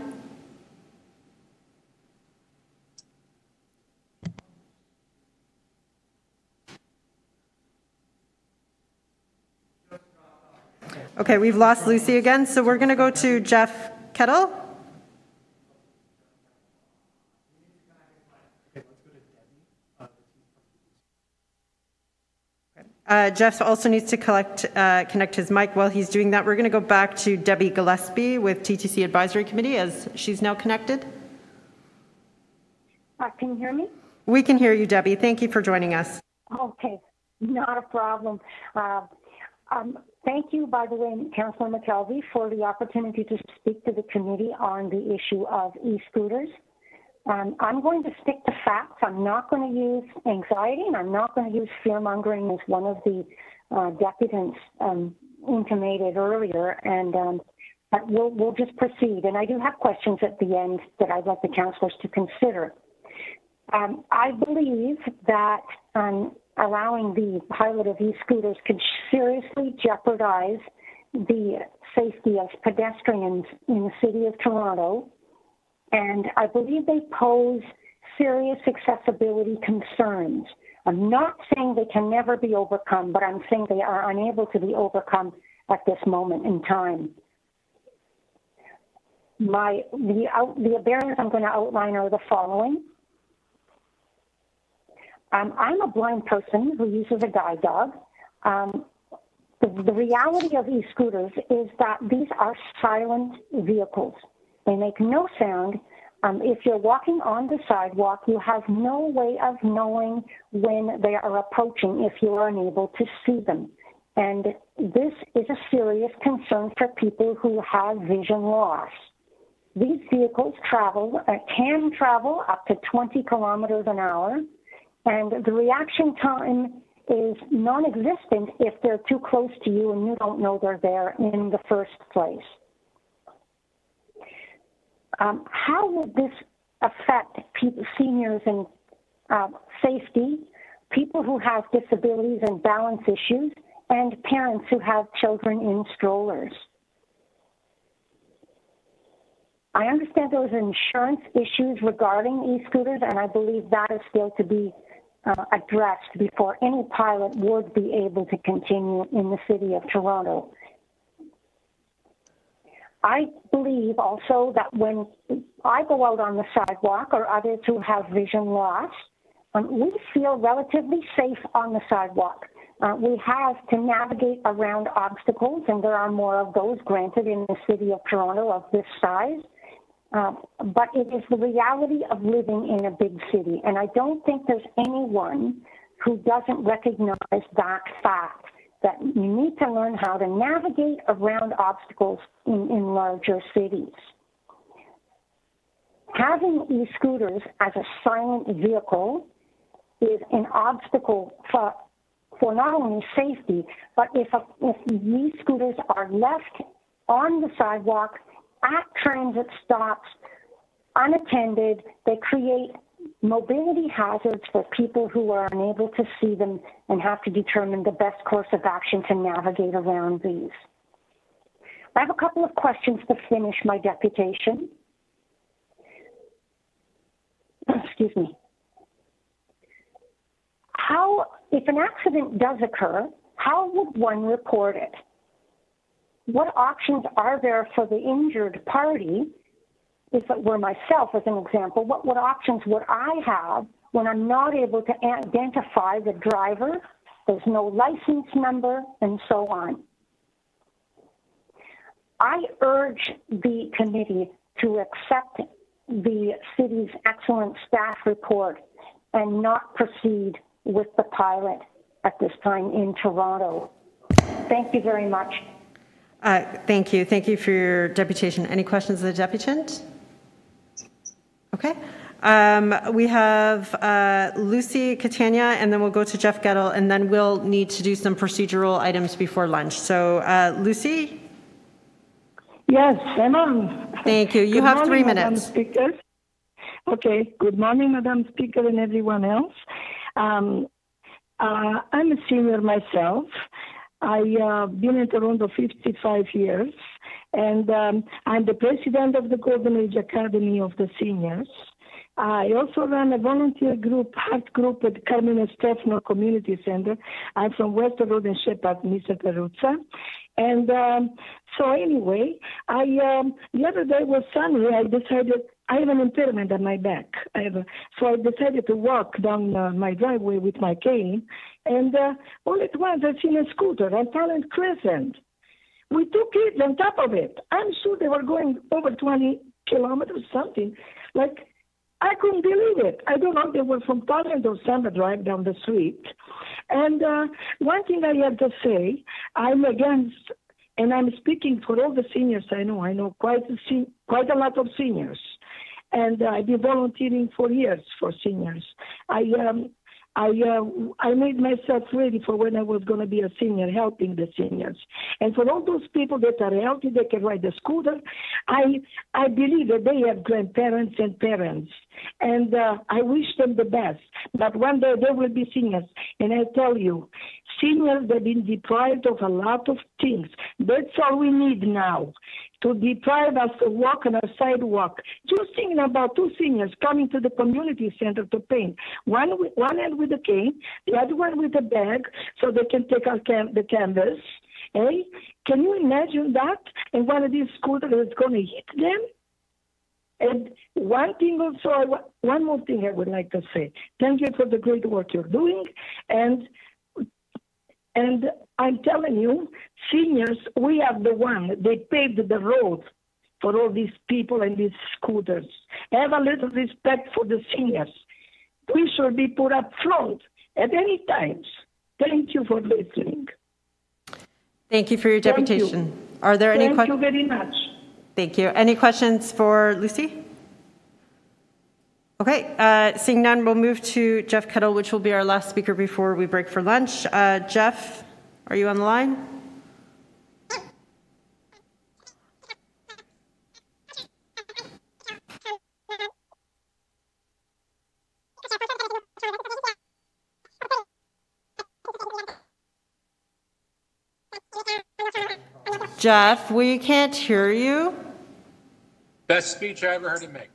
Okay, we've lost Lucy again, so we're going to go to Jeff Kettle. Uh, Jeff also needs to collect, uh, connect his mic while he's doing that. We're going to go back to Debbie Gillespie with TTC Advisory Committee as she's now connected. Uh, can you hear me? We can hear you, Debbie. Thank you for joining us. Okay, not a problem. Uh, um, Thank you, by the way, Councillor McKelvie, for the opportunity to speak to the committee on the issue of e-scooters. Um, I'm going to stick to facts. I'm not going to use anxiety, and I'm not going to use fear-mongering as one of the uh, deputants um, intimated earlier. And um, we'll, we'll just proceed. And I do have questions at the end that I'd like the councillors to consider. Um, I believe that um, allowing the pilot of e-scooters could seriously jeopardize the safety of pedestrians in the city of Toronto. And I believe they pose serious accessibility concerns. I'm not saying they can never be overcome, but I'm saying they are unable to be overcome at this moment in time. My the out, the barriers I'm going to outline are the following. Um, I'm a blind person who uses a guide dog. Um, the, the reality of e-scooters is that these are silent vehicles. They make no sound. Um, if you're walking on the sidewalk, you have no way of knowing when they are approaching if you are unable to see them. And this is a serious concern for people who have vision loss. These vehicles travel, uh, can travel up to 20 kilometers an hour. And the reaction time is non existent if they're too close to you and you don't know they're there in the first place. Um, how would this affect people, seniors and uh, safety, people who have disabilities and balance issues, and parents who have children in strollers? I understand those insurance issues regarding e-scooters, and I believe that is still to be uh, addressed before any pilot would be able to continue in the city of Toronto. I believe also that when I go out on the sidewalk or others who have vision loss, um, we feel relatively safe on the sidewalk. Uh, we have to navigate around obstacles, and there are more of those granted in the city of Toronto of this size. Um, but it is the reality of living in a big city. And I don't think there's anyone who doesn't recognize that fact that you need to learn how to navigate around obstacles in, in larger cities. Having e scooters as a silent vehicle is an obstacle for, for not only safety, but if, a, if e scooters are left on the sidewalk at transit stops unattended. They create mobility hazards for people who are unable to see them and have to determine the best course of action to navigate around these. I have a couple of questions to finish my deputation. *clears throat* Excuse me. How, if an accident does occur, how would one report it? What options are there for the injured party? If it were myself, as an example, what, what options would I have when I'm not able to identify the driver, there's no license number, and so on? I urge the committee to accept the city's excellent staff report and not proceed with the pilot at this time in Toronto. Thank you very much. Uh, Thank you. Thank you for your deputation. Any questions of the deputant? Okay. Um, We have uh, Lucy Catania, and then we'll go to Jeff Gettle, and then we'll need to do some procedural items before lunch. So uh, Lucy? Yes, Emma. Thank you. You Good have morning, three Madam minutes. Speaker. Okay. Good morning, Madam Speaker, and everyone else. Um, uh, I'm a senior myself. I've uh, been in Toronto 55 years, and um, I'm the president of the Golden Age Academy of the Seniors. I also run a volunteer group, heart group at Carmine Stefano Community Center. I'm from West Road and Mr. Perruzza. And um, so anyway, I um, the other day was sunny. I decided I have an impairment on my back. I have a, so I decided to walk down uh, my driveway with my cane, and uh, all at once I seen a scooter on Talent Crescent with two kids on top of it. I'm sure they were going over 20 kilometers, something. Like, I couldn't believe it. I don't know if they were from Talent or Summer Drive down the street. And uh, one thing I have to say, I'm against, and I'm speaking for all the seniors I know. I know quite a, se- quite a lot of seniors. And uh, I've been volunteering for years for seniors. I um, I uh, I made myself ready for when I was going to be a senior, helping the seniors. And for all those people that are healthy, they can ride the scooter. I I believe that they have grandparents and parents, and uh, I wish them the best. But one day they will be seniors, and I tell you, seniors they've been deprived of a lot of things. That's all we need now to deprive us to walk on a sidewalk. Just thinking about two seniors coming to the community center to paint. One with, one hand with a cane, the other one with a bag, so they can take out cam- the canvas. Hey, can you imagine that? And one of these scooters is going to hit them. And one thing also, I one more thing I would like to say. Thank you for the great work you're doing, and and I'm telling you, seniors, we are the one. They paved the road for all these people and these scooters. Have a little respect for the seniors. We should be put up front at any times. Thank you for listening. Thank you for your Thank you. deputation. Are there any questions? Thank you very much. Thank you. Any questions for Lucy? Okay, uh, seeing none, we'll move to Jeff Kettle, which will be our last speaker before we break for lunch. Uh, Jeff, are you on the line? Jeff, we can't hear you. Best speech I ever heard him make.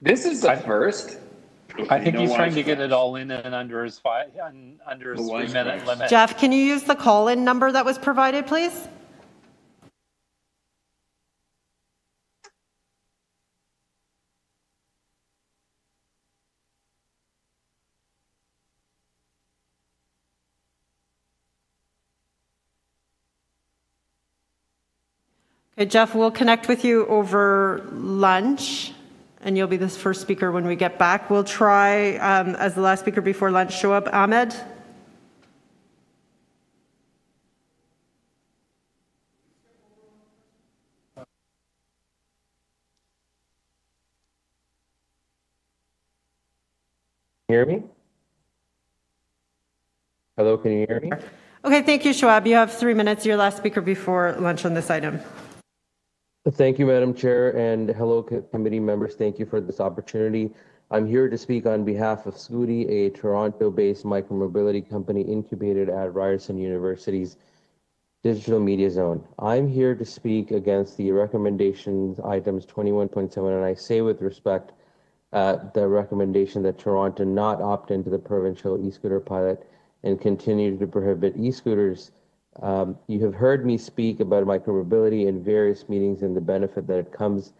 This is the first. I think No he's trying to get it all in and under his five, under his three minute limit. Jeff, can you use the call-in number that was provided, please? Okay, Jeff, we'll connect with you over lunch, and you'll be the first speaker when we get back. We'll try, um, as the last speaker before lunch, Shoaib Ahmed. hear me? Hello, can you hear me? Okay, thank you, Shoaib. You have three minutes. Your last speaker before lunch on this item. Thank you, Madam Chair, and hello, co- committee members. Thank you for this opportunity. I'm here to speak on behalf of Scooty, a Toronto-based micromobility company incubated at Ryerson University's digital media zone. I'm here to speak against the recommendations items 21.7, and I say with respect uh, the recommendation that Toronto not opt into the provincial e-scooter pilot and continue to prohibit e-scooters. Um, you have heard me speak about micromobility in various meetings and the benefit that it comes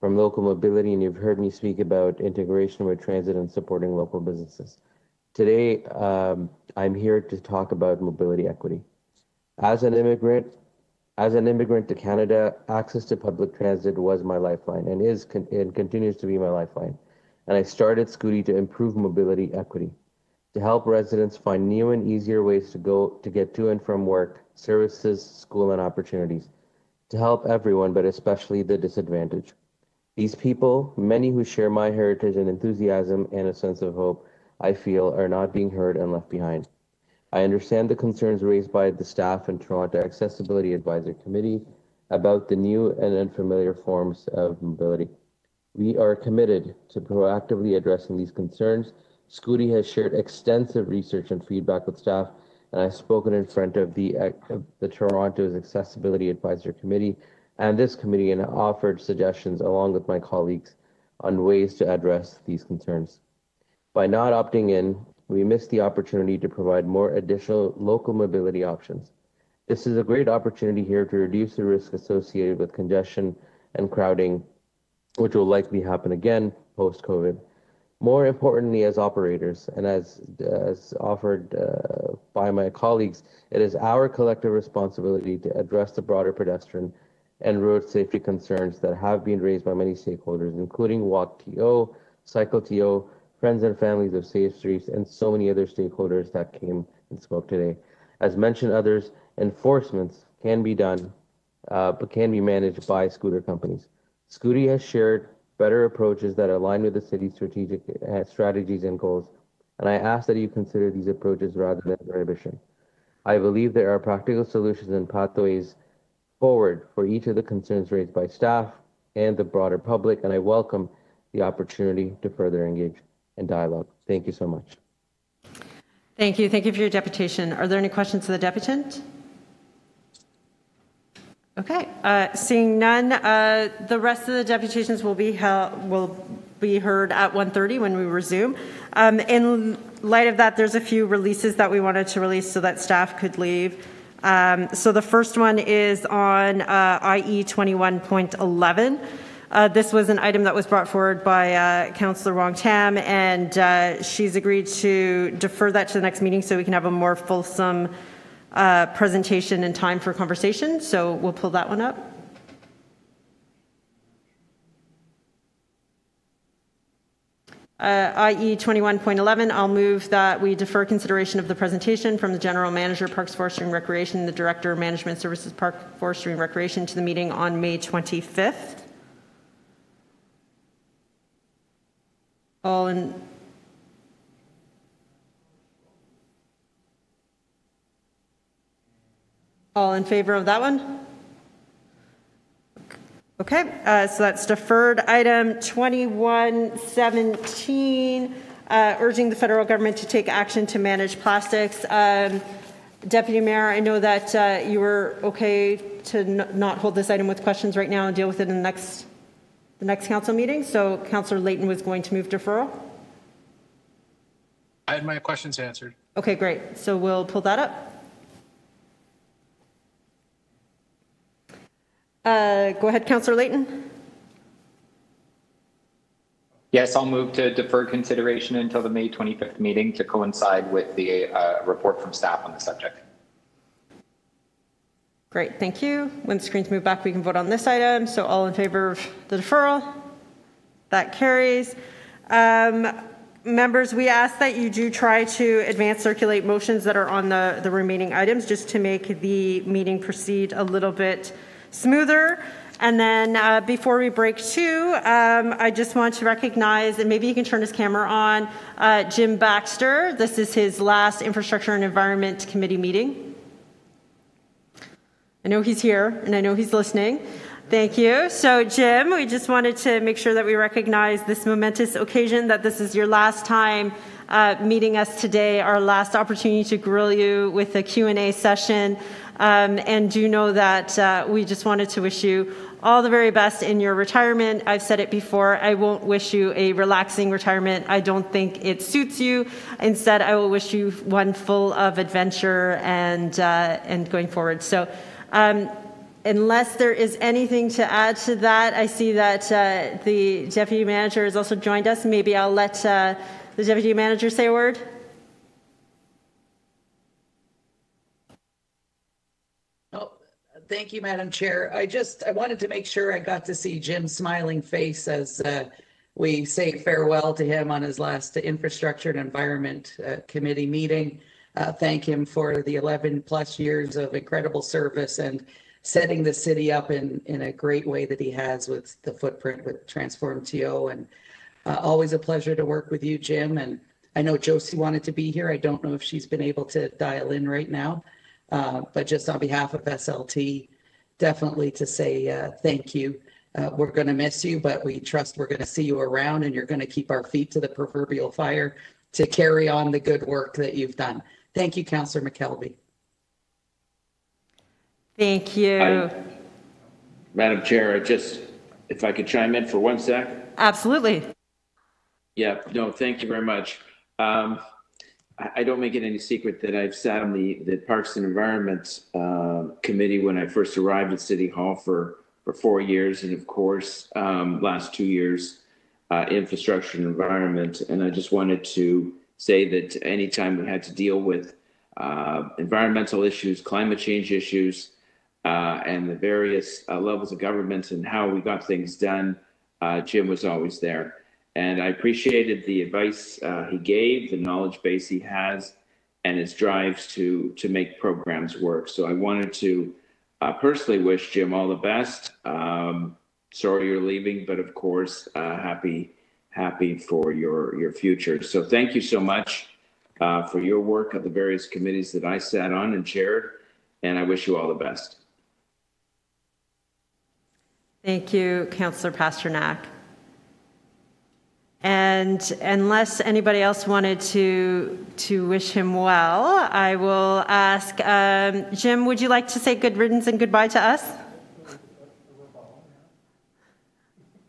from local mobility, and you've heard me speak about integration with transit and supporting local businesses. Today, um, I'm here to talk about mobility equity. As an immigrant, as an immigrant to Canada, access to public transit was my lifeline and is and continues to be my lifeline. And I started Scooty to improve mobility equity, to help residents find new and easier ways to go to get to and from work, services, school, and opportunities, to help everyone, but especially the disadvantaged. These people, many who share my heritage and enthusiasm and a sense of hope, I feel are not being heard and left behind. I understand the concerns raised by the staff and Toronto Accessibility Advisory Committee about the new and unfamiliar forms of mobility. We are committed to proactively addressing these concerns. Scooty has shared extensive research and feedback with staff, and I've spoken in front of the, uh, the Toronto's Accessibility Advisory Committee and this committee and offered suggestions along with my colleagues on ways to address these concerns. By not opting in, we missed the opportunity to provide more additional local mobility options. This is a great opportunity here to reduce the risk associated with congestion and crowding, which will likely happen again post COVID. More importantly, as operators and as, as offered uh, by my colleagues, it is our collective responsibility to address the broader pedestrian and road safety concerns that have been raised by many stakeholders, including Walk TO, Cycle TO, friends and families of Safe Streets, and so many other stakeholders that came and spoke today. As mentioned, others, enforcements can be done, uh, but can be managed by scooter companies. Scooty has shared better approaches that align with the city's strategic uh, strategies and goals, and I ask that you consider these approaches rather than prohibition. I believe there are practical solutions and pathways forward for each of the concerns raised by staff and the broader public, and I welcome the opportunity to further engage in dialogue. Thank you so much. Thank you. Thank you for your deputation. Are there any questions to the deputant? Okay. Uh, seeing none, uh, the rest of the deputations will be held, will be heard at 1:30 when we resume. Um, in light of that, there's a few releases that we wanted to release so that staff could leave. Um, so the first one is on uh, IE 21.11. Uh, this was an item that was brought forward by uh, Councillor Wong Tam, and uh, she's agreed to defer that to the next meeting so we can have a more fulsome uh, presentation and time for conversation. So we'll pull that one up. Uh, IE 21.11, I'll move that we defer consideration of the presentation from the General Manager, Parks, Forestry and Recreation, the Director of Management Services, Park, Forestry and Recreation to the meeting on May 25th. All in All in favor of that one? Okay, uh, so that's deferred. Item 2117, uh, urging the federal government to take action to manage plastics. Um, Deputy Mayor, I know that uh, you were okay to not hold this item with questions right now and deal with it in the next, the next council meeting. So Councillor Layton was going to move deferral. I had my questions answered. Okay, great. So we'll pull that up. Uh, go ahead, Councillor Layton. Yes, I'll move to defer consideration until the May 25th meeting to coincide with the uh, report from staff on the subject. Great, thank you. When the screens move back, we can vote on this item. So all in favor of the deferral? That carries. Um, members, we ask that you do try to advance circulate motions that are on the, the remaining items just to make the meeting proceed a little bit smoother. And then uh, before we break two, um, I just want to recognize, and maybe you can turn his camera on, uh, Jim Baxter. This is his last Infrastructure and Environment Committee meeting. I know he's here, and I know he's listening. Thank you. So, Jim, we just wanted to make sure that we recognize this momentous occasion that this is your last time uh, meeting us today, our last opportunity to grill you with a Q&A session. Um, and do know that uh, we just wanted to wish you all the very best in your retirement. I've said it before, I won't wish you a relaxing retirement. I don't think it suits you. Instead, I will wish you one full of adventure and, uh, and going forward. So, um, unless there is anything to add to that, I see that uh, the deputy manager has also joined us. Maybe I'll let uh, the deputy manager say a word. Thank you, Madam Chair. I just, I wanted to make sure I got to see Jim's smiling face as uh, we say farewell to him on his last Infrastructure and Environment uh, Committee meeting. Uh, thank him for the 11 plus years of incredible service and setting the city up in, in a great way that he has with the footprint with Transform TO. And uh, always a pleasure to work with you, Jim. And I know Josie wanted to be here. I don't know if she's been able to dial in right now. Uh, but just on behalf of SLT, definitely to say uh, thank you. Uh, we're going to miss you, but we trust we're going to see you around and you're going to keep our feet to the proverbial fire to carry on the good work that you've done. Thank you, Councillor McKelvie. Thank you. I, Madam Chair, I just, if I could chime in for one sec. Absolutely. Yeah, no, thank you very much. Um, I don't make it any secret that I've sat on the, the Parks and Environment uh, Committee when I first arrived at City Hall for, for four years, and of course, um, last two years, uh, infrastructure and environment. And I just wanted to say that anytime we had to deal with uh, environmental issues, climate change issues, uh, and the various uh, levels of government and how we got things done, uh, Jim was always there. And I appreciated the advice uh, he gave, the knowledge base he has, and his drives to to make programs work. So I wanted to uh, personally wish Jim all the best. Um, sorry you're leaving, but of course, uh, happy happy for your your future. So thank you so much uh, for your work at the various committees that I sat on and chaired, and I wish you all the best. Thank you, Councillor Pasternak. And unless anybody else wanted to to wish him well, I will ask um, Jim. Would you like to say good riddance and goodbye to us?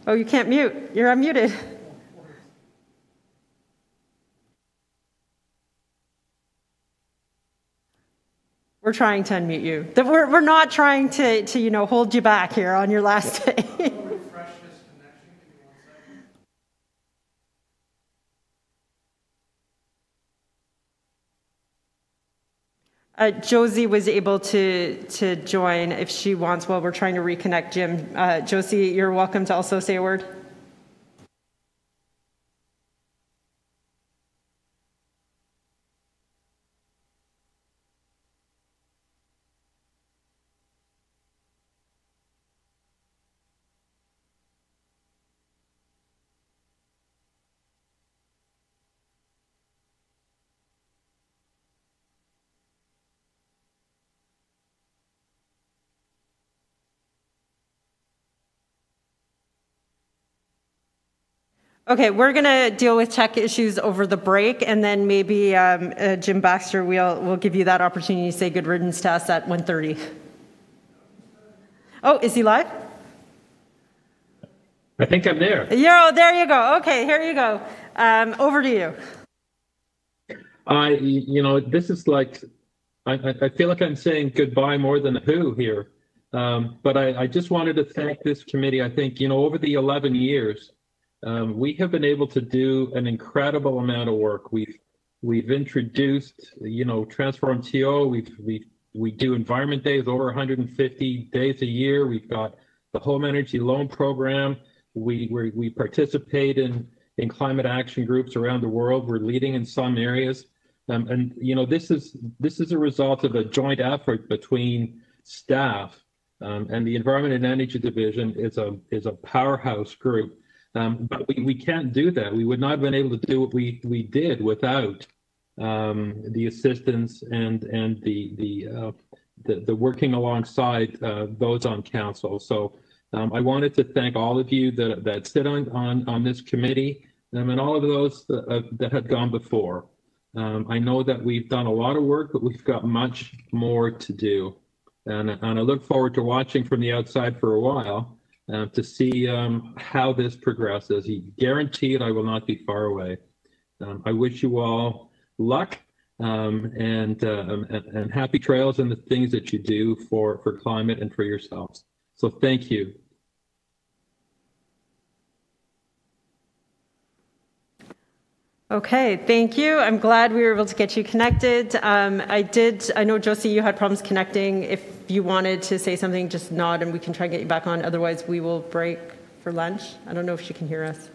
Oh, you can't mute. You're unmuted. We're trying to unmute you. We're, we're not trying to, to, you know, hold you back here on your last *laughs* day. Uh, Josie was able to to join if she wants while we're trying to reconnect Jim. Uh, Josie, you're welcome to also say a word. Okay, we're going to deal with tech issues over the break, and then maybe um, uh, Jim Baxter, we'll, we'll give you that opportunity to say good riddance to us at 1.30. Oh, is he live? I think I'm there. Yo, there you go. Okay, here you go. Um, over to you. I, you know, this is like, I, I feel like I'm saying goodbye more than who here. Um, but I, I just wanted to thank this committee. I think, you know, over the 11 years, um, we have been able to do an incredible amount of work. We've we've introduced, you know, Transform TO. We've we we do environment days over 150 days a year. We've got the home energy loan program. We we, we participate in in climate action groups around the world. We're leading in some areas, um, and you know this is this is a result of a joint effort between staff um, and the Environment and Energy Division is a is a powerhouse group um, but we, we can't do that. We would not have been able to do what we, we did without um, the assistance and and the the uh, the, the, working alongside uh, those on council. So um, I wanted to thank all of you that that sit on on, on this committee um, and all of those that, uh, that had gone before. Um, I know that we've done a lot of work, but we've got much more to do. And, and I look forward to watching from the outside for a while uh, to see um, how this progresses. he Guaranteed, I will not be far away. Um, I wish you all luck um, and, uh, and, and happy trails in the things that you do for for climate and for yourselves. So thank you. Okay, thank you. I'm glad we were able to get you connected. Um, I did, I know Josie, you had problems connecting. If you wanted to say something, just nod and we can try and get you back on. Otherwise, we will break for lunch. I don't know if she can hear us.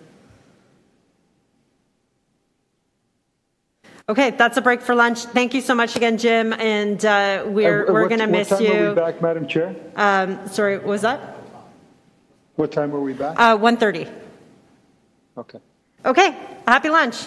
Okay, that's a break for lunch. Thank you so much again, Jim, and uh, we're Uh, we're going to what miss time you. Are we back, Madam Chair? Um, sorry, what was that? What time are we back? Uh, 1.30. okay. Okay, happy lunch.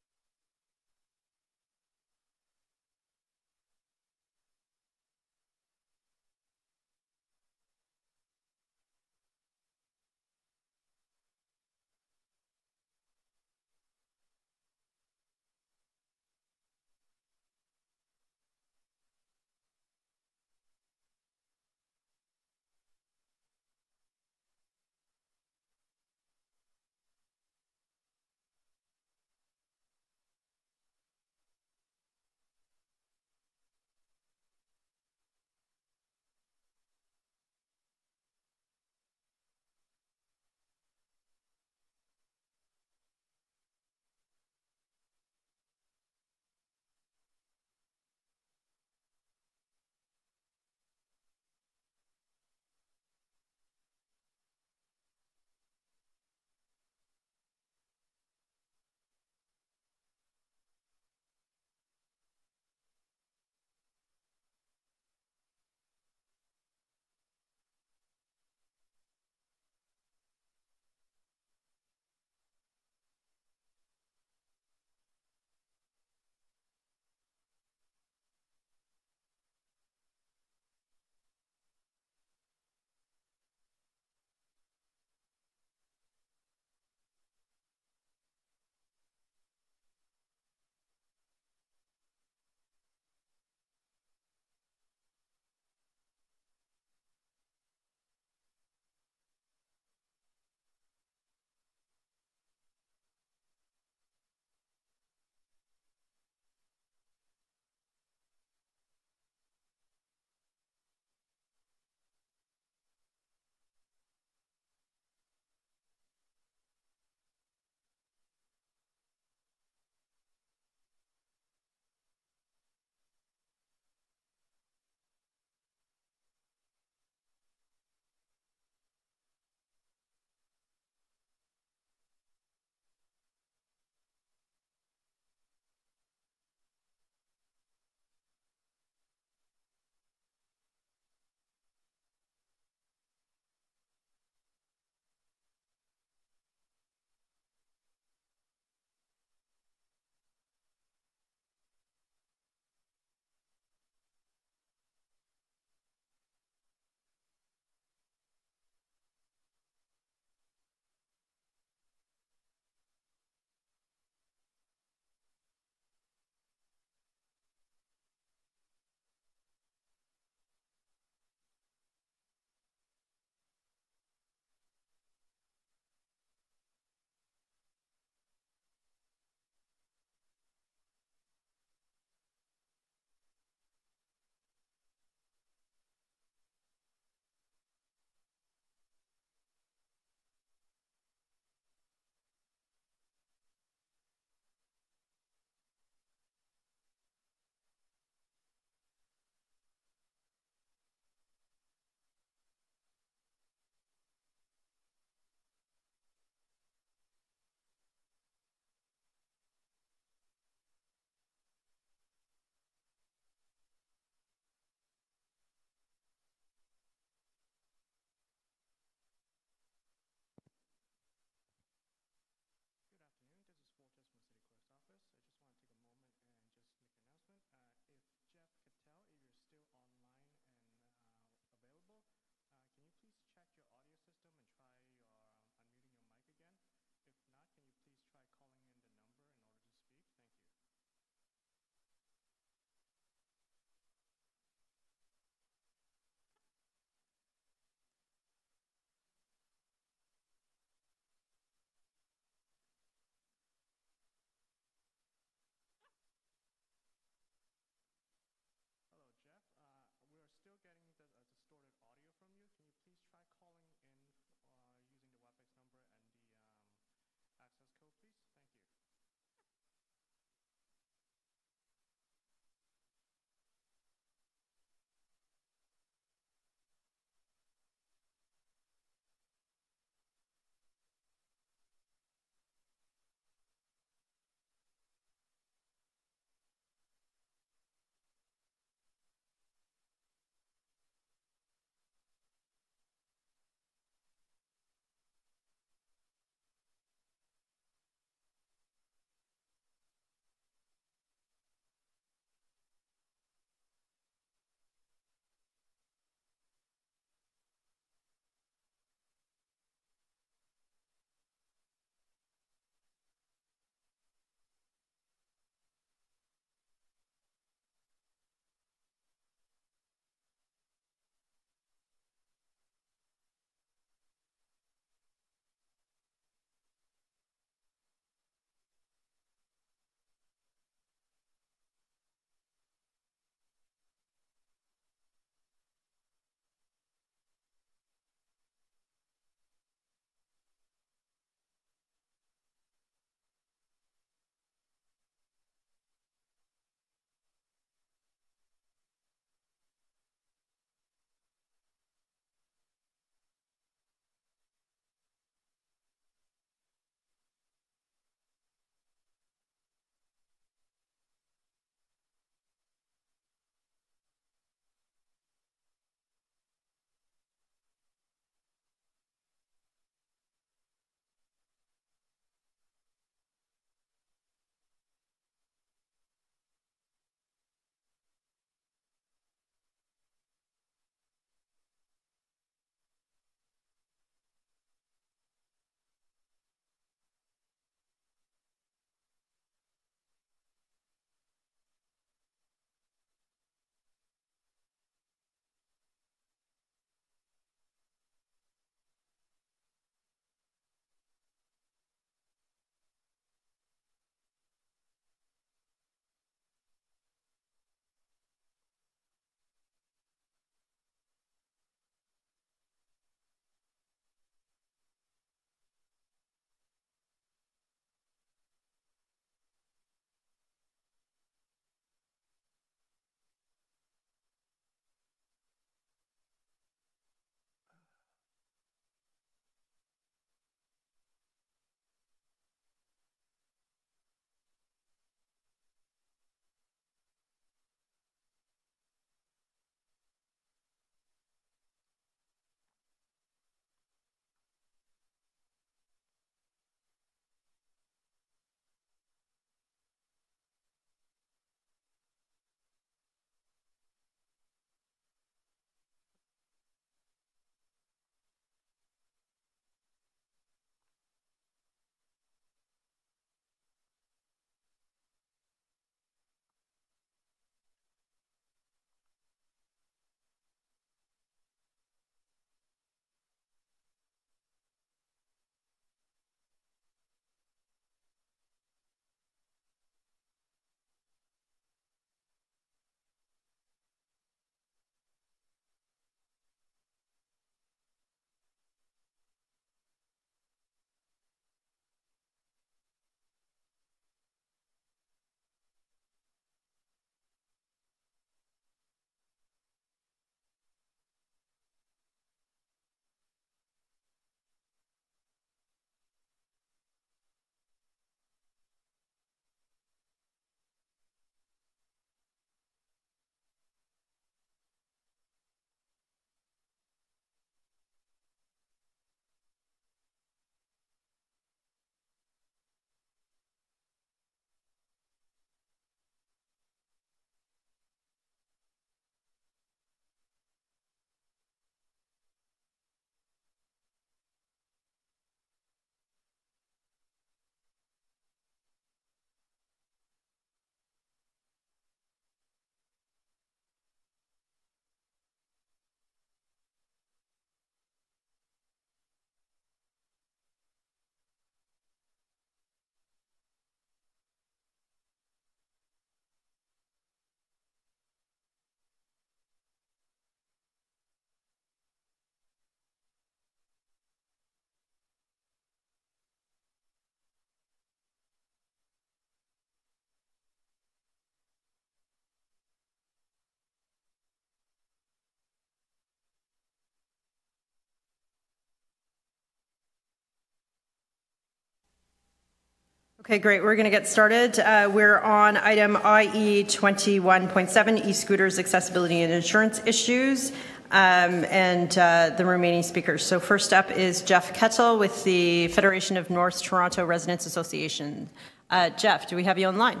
Okay, great. We're going to get started. Uh, we're on item IE 21.7, e-scooters accessibility and insurance issues, um, and uh, the remaining speakers. So first up is Geoff Kettel with the Federation of North Toronto Residents Association. Uh, Jeff, do we have you online?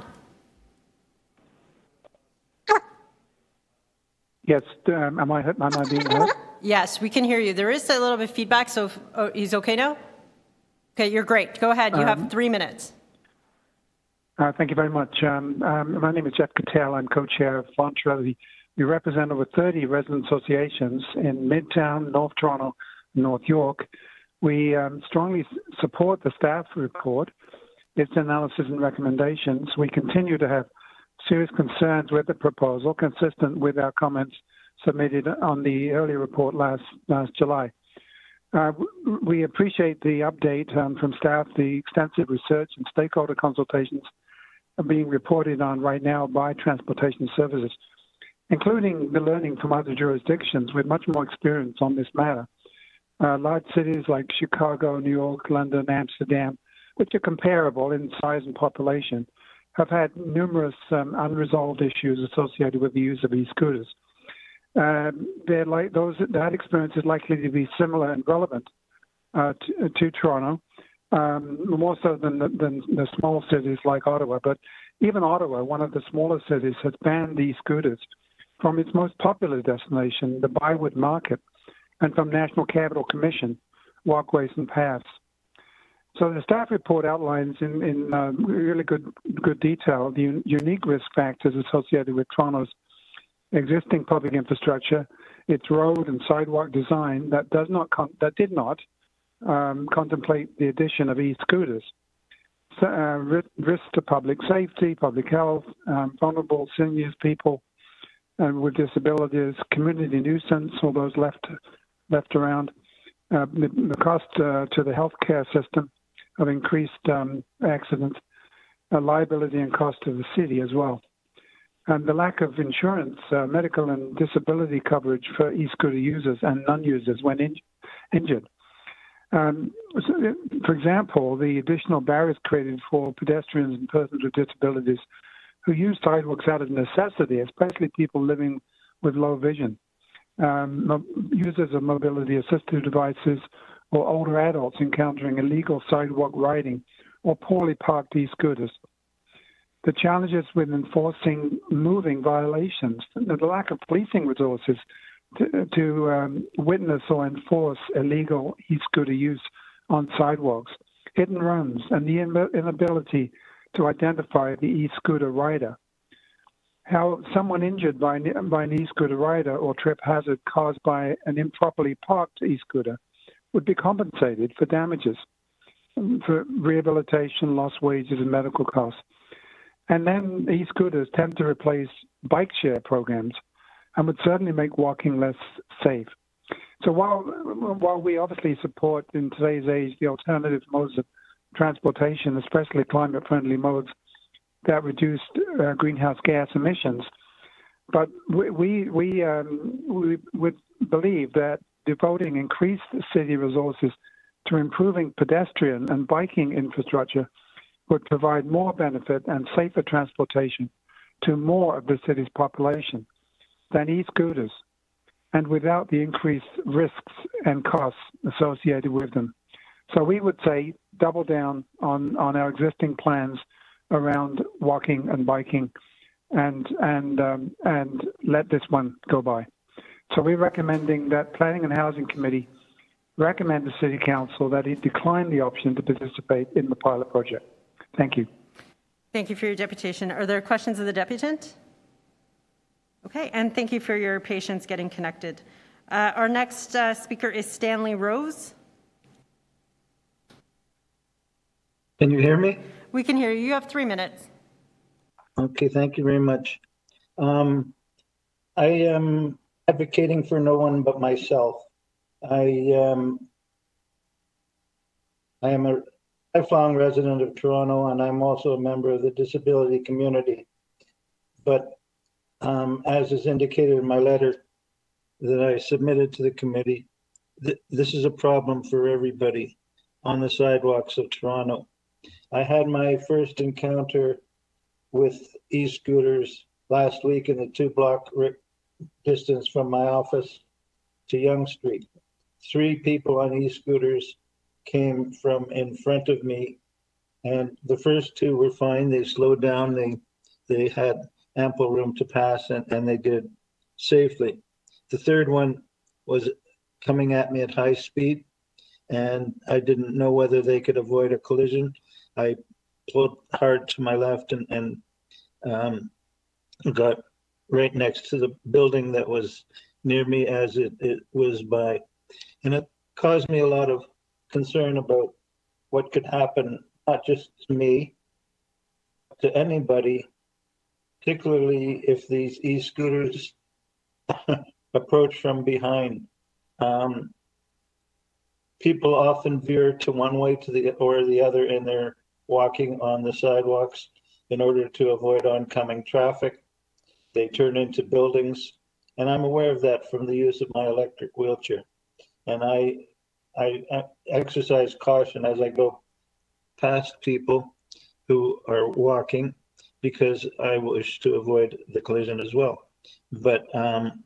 Yes, um, am I am I being heard? Yes, we can hear you. There is a little bit of feedback, so if, oh, he's okay now? Okay, you're great. Go ahead. You Um, have three minutes. Uh, thank you very much. Um, um, my name is Geoff Kettel. I'm co-chair of FoNTRA. We represent over 30 resident associations in Midtown, North Toronto, North York. We um, strongly support the staff report, its analysis and recommendations. We continue to have serious concerns with the proposal, consistent with our comments submitted on the earlier report last last July. Uh, we appreciate the update um, from staff, the extensive research and stakeholder consultations are being reported on right now by transportation services, including the learning from other jurisdictions with much more experience on this matter. Uh, large cities like Chicago, New York, London, Amsterdam, which are comparable in size and population, have had numerous um, unresolved issues associated with the use of e-scooters. They're like those that experience is likely to be similar and relevant uh, to, to Toronto, um, more so than the, than the small cities like Ottawa. But even Ottawa, one of the smaller cities, has banned these scooters from its most popular destination, the ByWard Market, and from National Capital Commission walkways and paths. So the staff report outlines in, in uh, really good good detail the un- unique risk factors associated with Toronto's existing public infrastructure, its road and sidewalk design that does not con- that did not um, contemplate the addition of e-scooters. So, uh, risk to public safety, public health, um, vulnerable seniors, people um, with disabilities, community nuisance, all those left left around, uh, the, the cost uh, to the healthcare system of increased um, accidents, uh, liability and cost to the city as well and the lack of insurance, uh, medical and disability coverage for e-scooter users and non-users when in- injured. Um, so, uh, for example, the additional barriers created for pedestrians and persons with disabilities who use sidewalks out of necessity, especially people living with low vision, um, users of mobility assistive devices, or older adults encountering illegal sidewalk riding or poorly parked e-scooters. The challenges with enforcing moving violations, the lack of policing resources to, to um, witness or enforce illegal e-scooter use on sidewalks, hit and runs, and the in- inability to identify the e-scooter rider. How someone injured by an, by an e-scooter rider or trip hazard caused by an improperly parked e-scooter would be compensated for damages, um, for rehabilitation, lost wages, and medical costs. And then e-scooters tend to replace bike share programs and would certainly make walking less safe. So while while we obviously support in today's age the alternative modes of transportation, especially climate-friendly modes that reduce uh, greenhouse gas emissions, but we we we, um, we would believe that devoting increased city resources to improving pedestrian and biking infrastructure would provide more benefit and safer transportation to more of the city's population than e-scooters and without the increased risks and costs associated with them. So we would say double down on, on our existing plans around walking and biking and and um, and let this one go by. So we're recommending that Planning and Housing Committee recommend to City Council that it decline the option to participate in the pilot project. Thank you. Thank you for your deputation. Are there questions of the deputant? Okay, and thank you for your patience getting connected. Uh, our next uh, speaker is Stanley Rose. Can you hear me? We can hear you. You have three minutes. Okay, thank you very much. Um, I am advocating for no one but myself. I um, I am a lifelong resident of Toronto, and I'm also a member of the disability community. But um, as is indicated in my letter that I submitted to the committee, th- this is a problem for everybody on the sidewalks of Toronto. I had my first encounter with e-scooters last week in the two block distance from my office to Yonge Street. Three people on e-scooters came from in front of me and the first two were fine. They slowed down. They they had ample room to pass and, and they did safely. The third one was coming at me at high speed and I didn't know whether they could avoid a collision. I pulled hard to my left and, and um, got right next to the building that was near me as it, it was by. And it caused me a lot of concern about what could happen, not just to me, to anybody, particularly if these e-scooters *laughs* approach from behind. Um, people often veer to one way to the or the other and they're walking on the sidewalks in order to avoid oncoming traffic. They turn into buildings, and I'm aware of that from the use of my electric wheelchair. And I, I exercise caution as I go past people who are walking because I wish to avoid the collision as well. But um,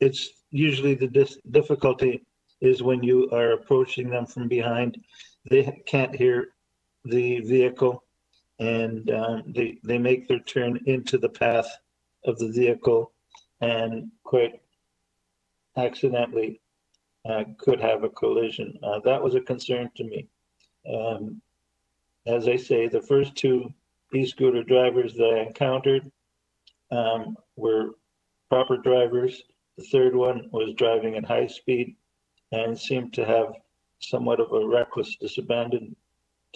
it's usually the difficulty is when you are approaching them from behind. They can't hear the vehicle and um, they, they make their turn into the path of the vehicle and quite accidentally uh, could have a collision. Uh, that was a concern to me. Um, as I say, the first two e-scooter drivers that I encountered um, were proper drivers. The third one was driving at high speed and seemed to have somewhat of a reckless disabandon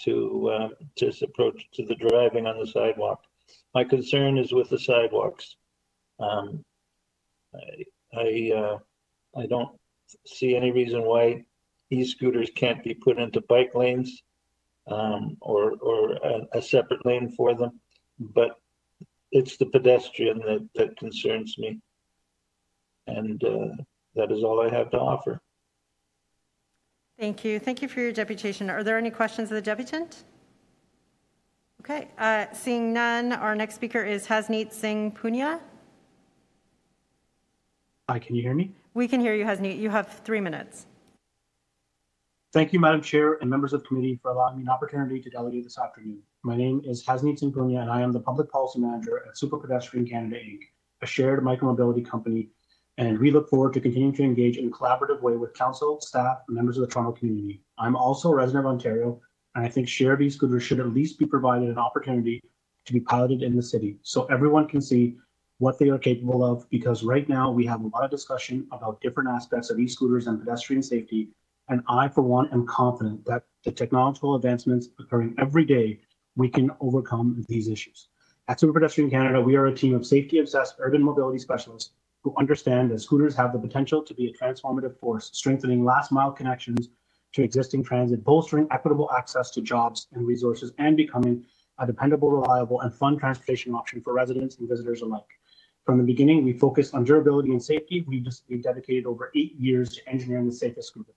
to um, just approach to the driving on the sidewalk. My concern is with the sidewalks. Um, I I, uh, I don't see any reason why e-scooters can't be put into bike lanes um, or or a, a, separate lane for them, but it's the pedestrian that that concerns me, and uh, that is all I have to offer. Thank you. Thank you for your deputation. Are there any questions of the deputant? Okay, uh, seeing none, our next speaker is Hasneet Singh Punia. Hi, can you hear me? We can hear you, Hasneet. You have three minutes. Thank you, Madam Chair and members of the committee for allowing me an opportunity to delegate this afternoon. My name is Hasneet Singh and I am the Public Policy Manager at Superpedestrian Canada Inc., a shared micromobility company and we look forward to continuing to engage in a collaborative way with council, staff, and members of the Toronto community. I'm also a resident of Ontario, and I think shared e-scooters should at least be provided an opportunity to be piloted in the city so everyone can see what they are capable of because right now we have a lot of discussion about different aspects of e-scooters and pedestrian safety and I for one am confident that the technological advancements occurring every day we can overcome these issues. At Superpedestrian Canada, we are a team of safety obsessed urban mobility specialists who understand that scooters have the potential to be a transformative force, strengthening last mile connections to existing transit, bolstering equitable access to jobs and resources, and becoming a dependable, reliable, and fun transportation option for residents and visitors alike. From the beginning, we focused on durability and safety. We just we dedicated over eight years to engineering the safest scooter.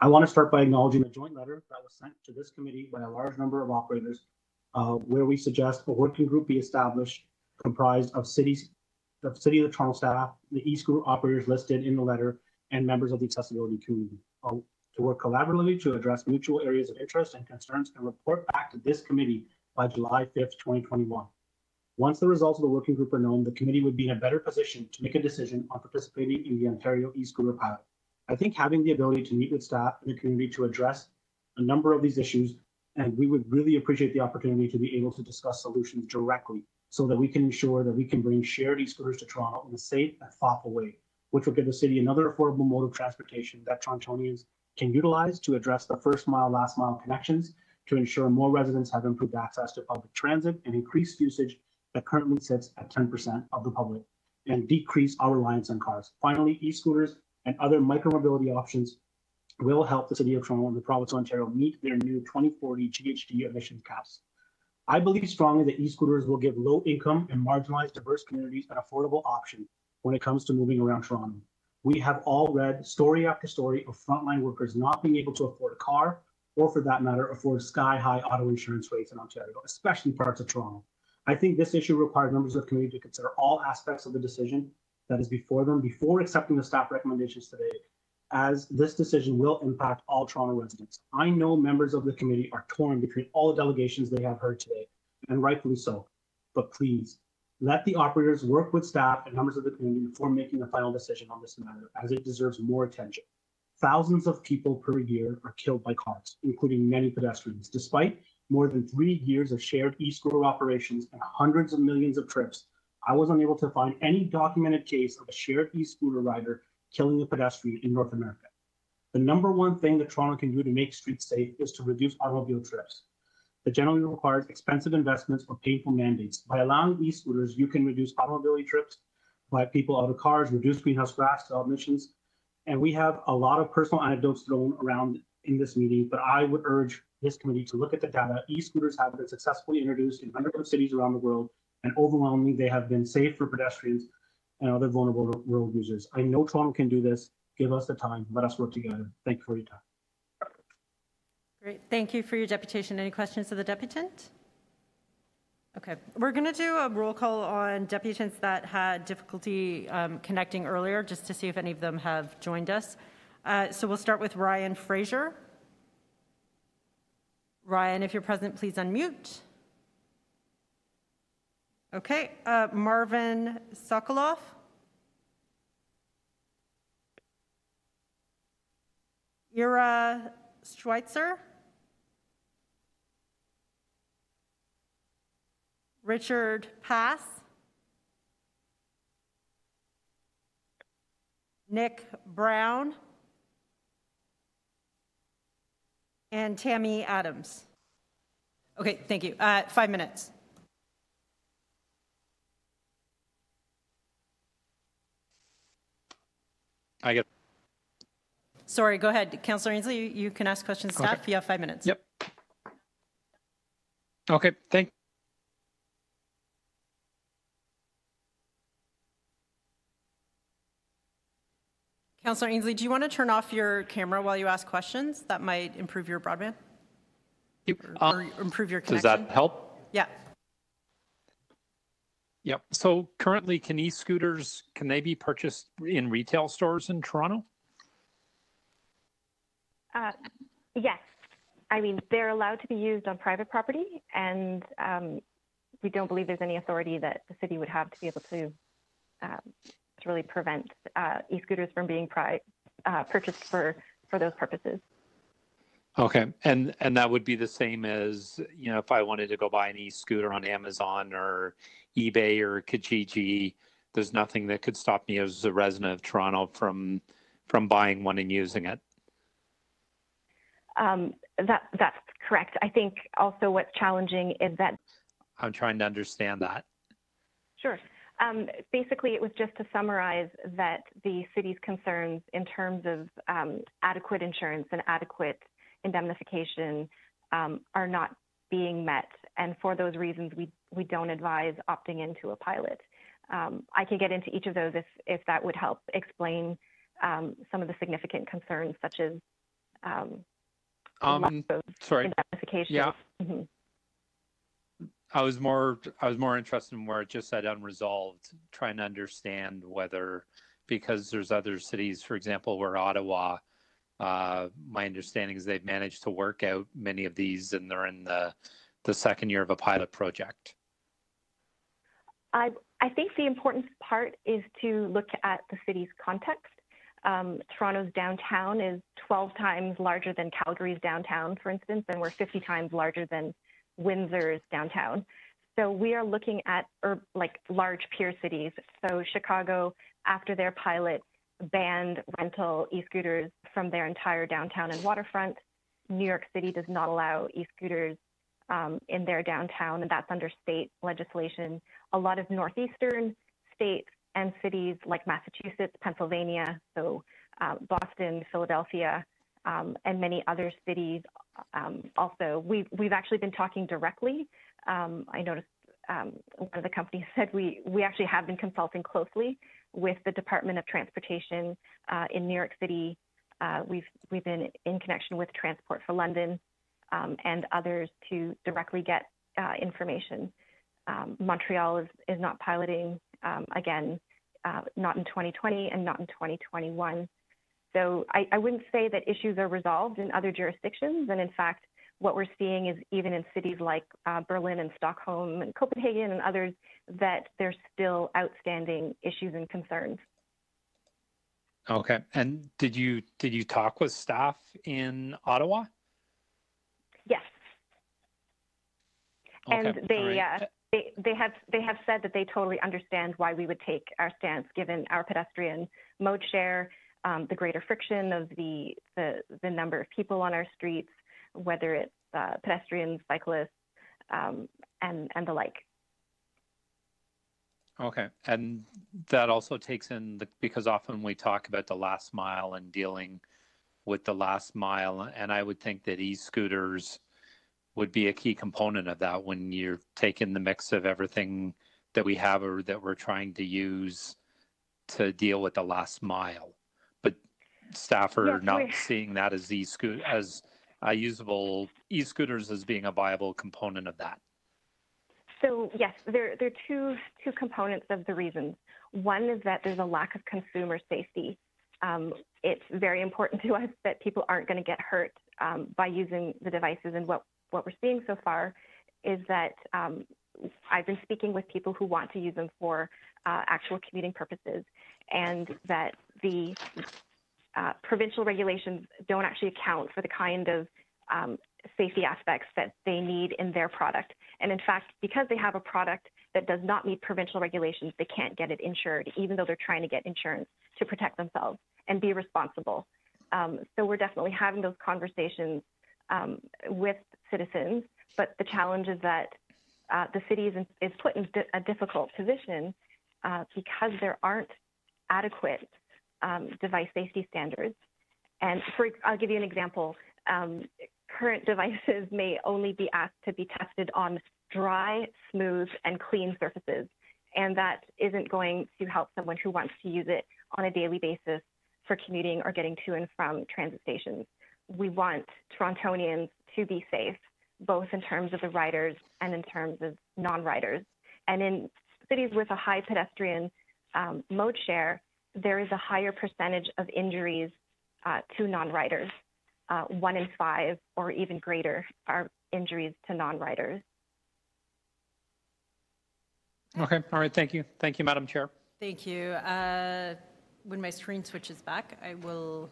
I want to start by acknowledging a joint letter that was sent to this committee by a large number of operators, uh, where we suggest a working group be established comprised of cities, the City of Toronto staff, the e-scooter operators listed in the letter, and members of the accessibility community uh, to work collaboratively to address mutual areas of interest and concerns and report back to this committee by July 5th, 2021. Once the results of the working group are known, the committee would be in a better position to make a decision on participating in the Ontario e-scooter pilot. I think having the ability to meet with staff and the community to address a number of these issues, and we would really appreciate the opportunity to be able to discuss solutions directly so that we can ensure that we can bring shared e-scooters to Toronto in a safe and thoughtful way, which will give the city another affordable mode of transportation that Torontonians can utilize to address the first mile, last mile connections to ensure more residents have improved access to public transit and increased usage that currently sits at 10% of the public and decrease our reliance on cars. Finally, e-scooters and other micromobility options will help the City of Toronto and the province of Ontario meet their new 2040 GHG emission caps. I believe strongly that e-scooters will give low income and marginalized diverse communities an affordable option when it comes to moving around Toronto. We have all read story after story of frontline workers not being able to afford a car or for that matter, afford sky-high auto insurance rates in Ontario, especially parts of Toronto. I think this issue requires members of the committee to consider all aspects of the decision that is before them before accepting the staff recommendations today, as this decision will impact all Toronto residents. I know members of the committee are torn between all the delegations they have heard today, and rightfully so. But please, let the operators work with staff and members of the community before making a final decision on this matter, as it deserves more attention. Thousands of people per year are killed by cars, including many pedestrians. Despite more than three years of shared e-scooter operations and hundreds of millions of trips, I was unable to find any documented case of a shared e-scooter rider killing a pedestrian in North America. The number one thing that Toronto can do to make streets safe is to reduce automobile trips. That generally requires expensive investments or painful mandates. By allowing e-scooters, you can reduce automobile trips, by people out of cars, reduce greenhouse gas emissions. And we have a lot of personal anecdotes thrown around in this meeting, but I would urge this committee to look at the data. E-scooters have been successfully introduced in hundreds of cities around the world, and overwhelmingly they have been safe for pedestrians and other vulnerable road users. I know Toronto can do this. Give us the time. Let us work together. Thank you for your time. Great. Thank you for your deputation. Any questions of the deputant? Okay, we're going to do a roll call on deputants that had difficulty um, connecting earlier, just to see if any of them have joined us. Uh, so we'll start with Ryan Fraser. Ryan, if you're present, please unmute. Okay, uh, Marvin Sokolov. Ira Schweitzer. Richard Pass. Nick Brown. And Tammy Adams. Okay, thank you. Uh, five minutes. I get. Sorry, go ahead. Councillor Ainslie, you, can ask questions staff. Okay. You have five minutes. Yep. Okay, thank. Councillor Ainslie, do you want to turn off your camera while you ask questions? That might improve your broadband or, uh, or improve your connection. Does that help? Yeah. Yep. So currently, can e-scooters, can they be purchased in retail stores in Toronto? Uh, yes. I mean, they're allowed to be used on private property, and um, we don't believe there's any authority that the city would have to be able to um, to really prevent uh, e-scooters from being pri- uh, purchased for for those purposes. Okay, and and that would be the same as you know if I wanted to go buy an e-scooter on Amazon or eBay or Kijiji. There's nothing that could stop me as a resident of Toronto from from buying one and using it. Um, that that's correct. I think also what's challenging is that I'm trying to understand that. Sure. Um, basically, it was just to summarize that the city's concerns in terms of um, adequate insurance and adequate indemnification um, are not being met. And for those reasons, we, we don't advise opting into a pilot. Um, I can get into each of those if, if that would help explain um, some of the significant concerns, such as um, Um, sorry. indemnification. Yeah. Mhm. I was more I was more interested in where it just said unresolved, trying to understand whether because there's other cities, for example, where Ottawa, uh, my understanding is they've managed to work out many of these, and they're in the the second year of a pilot project. I, I think the important part is to look at the city's context. Um, Toronto's downtown is 12 times larger than Calgary's downtown, for instance, and we're 50 times larger than Windsor's downtown. So we are looking at ur- like large peer cities. So Chicago, after their pilot, banned rental e-scooters from their entire downtown and waterfront. New York City does not allow e-scooters um, in their downtown, and that's under state legislation. A lot of northeastern states and cities like Massachusetts, Pennsylvania, so uh, Boston, Philadelphia, um, and many other cities um, also. We've, we've actually been talking directly. Um, I noticed um, one of the companies *laughs* said we, we actually have been consulting closely with the Department of Transportation uh, in New York City. Uh, we've, we've been in connection with Transport for London um, and others to directly get uh, information. Um, Montreal is, is not piloting, um, again, uh, not in 2020 and not in 2021. So I, I, wouldn't say that issues are resolved in other jurisdictions. And in fact, what we're seeing is even in cities like uh, Berlin and Stockholm and Copenhagen and others, that there's still outstanding issues and concerns. Okay. And did you did you talk with staff in Ottawa? Yes. Okay. And they right. uh, they they have they have said that they totally understand why we would take our stance given our pedestrian mode share, um, the greater friction of the, the the number of people on our streets, whether it's uh, pedestrians, cyclists, um, and and the like. Okay, and that also takes in the because often we talk about the last mile and dealing with the last mile, and I would think that e-scooters would be a key component of that when you're taking the mix of everything that we have or that we're trying to use to deal with the last mile. But staff are Yes, not seeing that as e-scoot as uh, usable e-scooters as being a viable component of that. So yes, there, there are two, two components of the reasons. One is that there's a lack of consumer safety. Um, it's very important *laughs* to us that people aren't going to get hurt um, by using the devices. And what, what we're seeing so far is that um, I've been speaking with people who want to use them for uh, actual commuting purposes, and that the uh, provincial regulations don't actually account for the kind of um, safety aspects that they need in their product. And in fact, because they have a product that does not meet provincial regulations, they can't get it insured, even though they're trying to get insurance to protect themselves and be responsible. Um, so we're definitely having those conversations um, with citizens. But the challenge is that uh, the city is, in, is put in a difficult position uh, because there aren't adequate um, device safety standards. And for, I'll give you an example. Um, current devices *laughs* may only be asked to be tested on dry, smooth, and clean surfaces. And that isn't going to help someone who wants to use it on a daily basis for commuting or getting to and from transit stations. We want Torontonians to be safe, both in terms of the riders and in terms of non riders. And in cities with a high pedestrian um, mode share, there is a higher percentage of injuries uh, to non riders. Uh, one in five or even greater are injuries to non riders. Okay, all right, thank you. Thank you, Madam Chair. Thank you. Uh, when my screen switches back, I will.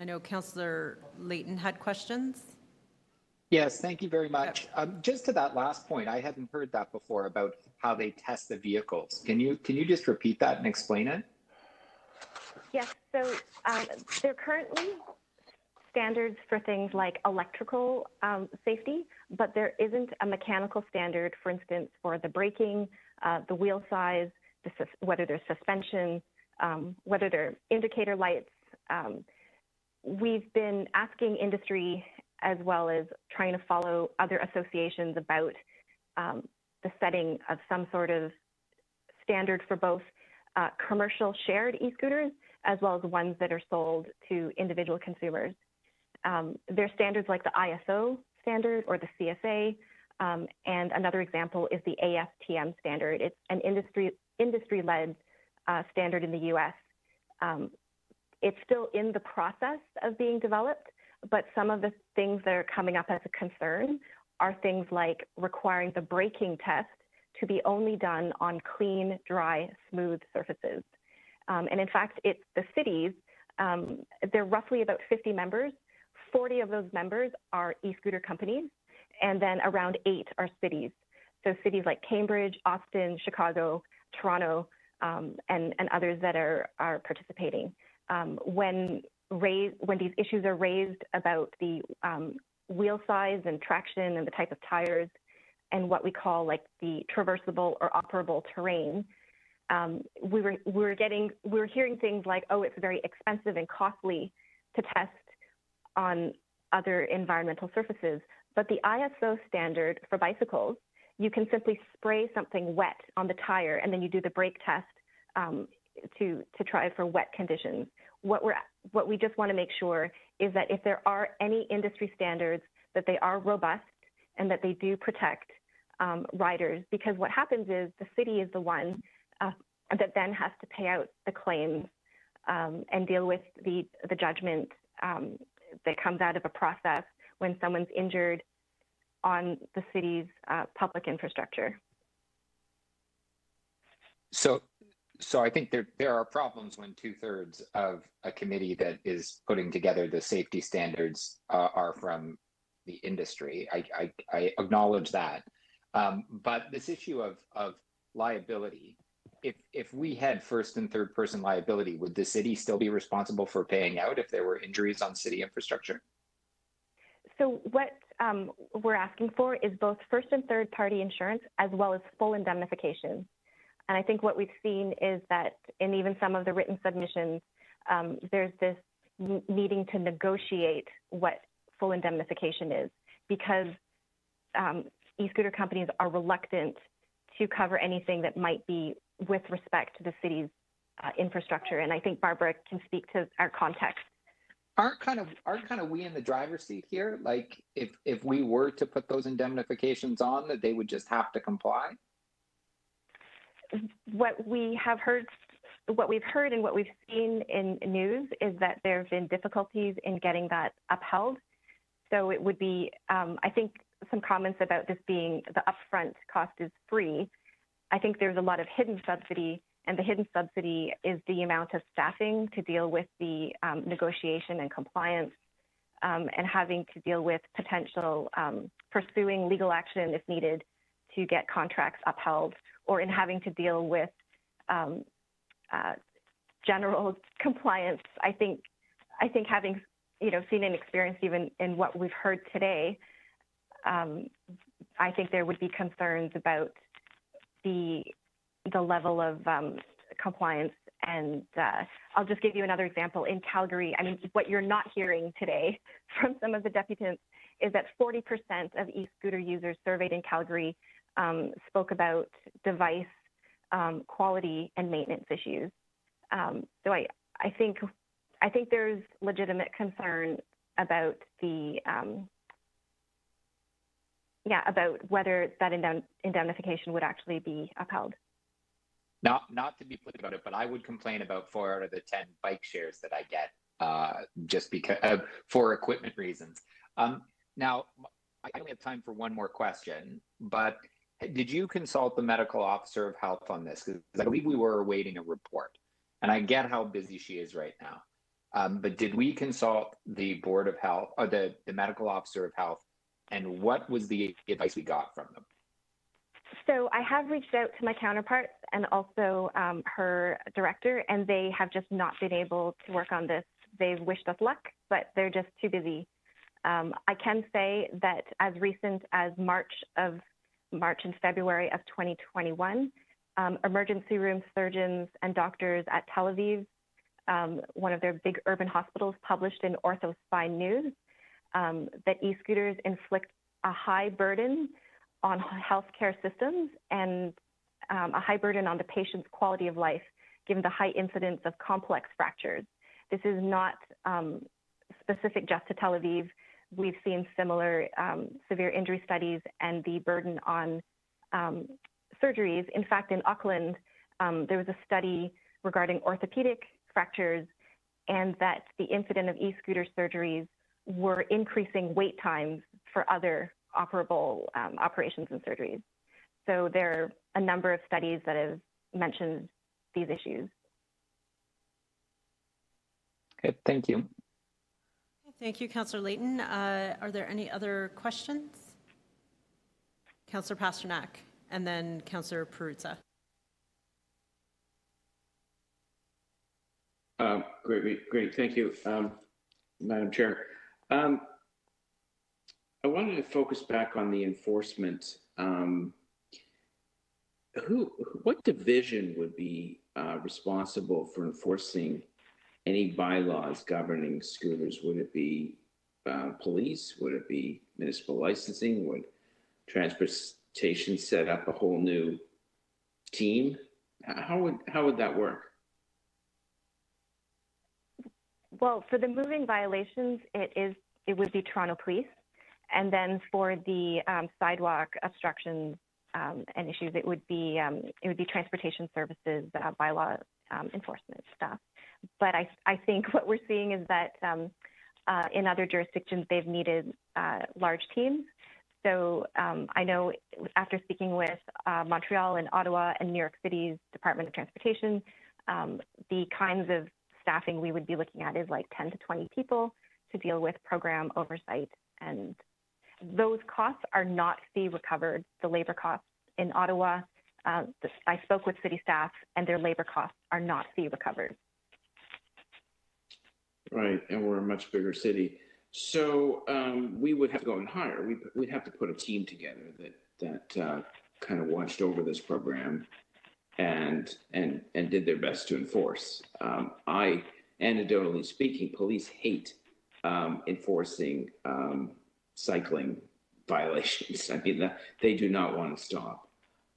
I know Councillor Layton had questions. Yes, thank you very much. Um, just to that last point, I hadn't heard that before about how they test the vehicles. Can you can you just repeat that and explain it? Yes, so um, there are currently standards for things like electrical um, safety, but there isn't a mechanical standard, for instance, for the braking, uh, the wheel size, the sus- whether there's suspension, um, whether there are indicator lights. Um, we've been asking industry as well as trying to follow other associations about um, the setting of some sort of standard for both uh, commercial shared e-scooters as well as ones that are sold to individual consumers. Um, there are standards like the ISO standard or the CSA, um, and another example is the ASTM standard. It's an industry industry-led uh, standard in the U.S. Um, it's still in the process of being developed, but some of the things that are coming up as a concern are things like requiring the braking test to be only done on clean, dry, smooth surfaces. Um, and in fact, it's the cities, um, they're roughly about 50 members. 40 of those members are e scooter companies, and then around eight are cities. So cities like Cambridge, Austin, Chicago, Toronto, um, and, and others that are, are participating. Um, when, when these issues are raised about the um, wheel size and traction and the type of tires and what we call like the traversable or operable terrain, um, we were we were getting we were hearing things like, oh, it's very expensive and costly to test on other environmental surfaces. But the ISO standard for bicycles, you can simply spray something wet on the tire, and then you do the brake test um, to to try for wet conditions. What we're what we just want to make sure is that if there are any industry standards, that they are robust and that they do protect um, riders. Because what happens is the city is the one uh, that then has to pay out the claims um, and deal with the the judgment um, that comes out of a process when someone's injured on the city's uh, public infrastructure. So, so I think there there are problems when two thirds of a committee that is putting together the safety standards uh, are from the industry. I, I, I acknowledge that, um, but this issue of of liability, if if we had first and third person liability, would the city still be responsible for paying out if there were injuries on city infrastructure? So what um, we're asking for is both first and third party insurance as well as full indemnification. And I think what we've seen is that in even some of the written submissions, um, there's this needing to negotiate what full indemnification is because um, e-scooter companies are reluctant to cover anything that might be with respect to the city's uh, infrastructure. And I think Barbara can speak to our context. Aren't kind of aren't kind of we in the driver's seat here? Like if if we were to put those indemnifications on that they would just have to comply what we have heard what we've heard and what we've seen in news is that there have been difficulties in getting that upheld. So it would be um, i think some comments about this being the upfront cost is free. I think there's a lot of hidden subsidy and the hidden subsidy is the amount of staffing to deal with the um, negotiation and compliance um, and having to deal with potential um, pursuing legal action if needed to get contracts upheld or in having to deal with um, uh, general *laughs* compliance. I think, I think having you know seen and experienced even in what we've heard today, um, I think there would be concerns about the the level of um, compliance. And uh, I'll just give you another example. In Calgary, I mean, what you're not hearing today *laughs* from some of the deputants is that 40% of e-scooter users surveyed in Calgary um, spoke about device um, quality and maintenance issues. Um, so I, I think, I think there's legitimate concern about the, um, yeah, about whether that indemnification would actually be upheld. Not not to be put about it, but I would complain about four out of the ten bike shares that I get uh, just because uh, for equipment reasons. Um, now, I only have time for one more question, but did you consult the medical officer of health on this? Because I believe we were awaiting a report, and I get how busy she is right now. Um, but did we consult the board of health or the, the medical officer of health, and what was the advice we got from them? So I have reached out to my counterparts and also um, her director, and they have just not been able to work on this. They've wished us luck, but they're just too busy. Um, I can say that as recent as March of March and February of 2021, um, emergency room surgeons and doctors at Tel Aviv, um, one of their big urban hospitals, published in OrthoSpine News um, that e-scooters inflict a high burden on healthcare systems and um, a high burden on the patient's quality of life, given the high incidence of complex fractures. This is not um, specific just to Tel Aviv. We've seen similar um, severe injury studies and the burden on um, surgeries. In fact, in Auckland, um, there was a study regarding orthopedic fractures and that the incident of e-scooter surgeries were increasing wait times for other operable um, operations and surgeries. So there are a number of studies that have mentioned these issues. Okay, thank you. Thank you, Councillor Layton. Uh, are there any other questions? Councillor Pasternak and then Councillor Perruzza. Uh, great, great, thank you, um, Madam Chair. Um, I wanted to focus back on the enforcement. Um, who, what division would be uh, responsible for enforcing any bylaws governing scooters? Would it be uh, police? Would it be municipal licensing? Would transportation set up a whole new team? How would how would that work? Well, for the moving violations, it is it would be Toronto Police, and then for the um, sidewalk obstructions um, and issues, it would be um, it would be transportation services uh, bylaw um, enforcement stuff. But I I think what we're seeing is that um, uh, in other jurisdictions they've needed uh, large teams. So um, I know after speaking with uh, Montreal and Ottawa and New York City's Department of Transportation, the kinds of staffing we would be looking at is like 10 to 20 people to deal with program oversight. And those costs are not fee recovered, the labor costs in Ottawa. Uh, I spoke with city staff and their labor costs are not fee recovered. Right, and we're a much bigger city. So um, we would have to go and hire. We'd, we'd have to put a team together that that uh, kind of watched over this program and and and did their best to enforce. Um, I, anecdotally speaking, police hate um, enforcing um, cycling violations. *laughs* I mean, they do not want to stop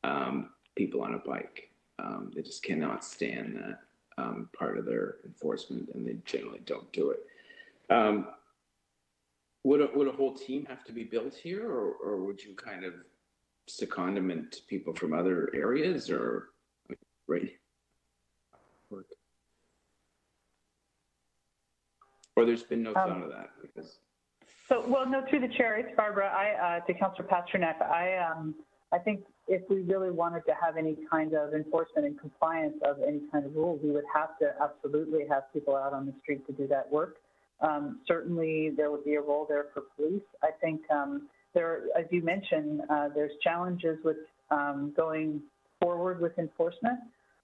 um, people on a bike. Um, they just cannot stand that um, part of their enforcement, and they generally don't do it. would a, would a whole team have to be built here, or, or would you kind of secondment people from other areas, or right? Work. Or there's been no Um, thought of that because So, well, no, through the chair, it's Barbara. I, uh, to Councillor Pasternak, I, um, I think if we really wanted to have any kind of enforcement and compliance of any kind of rule, we would have to absolutely have people out on the street to do that work. Um, certainly, there would be a role there for police. I think um, there, as you mentioned, uh, there's challenges with um, going forward with enforcement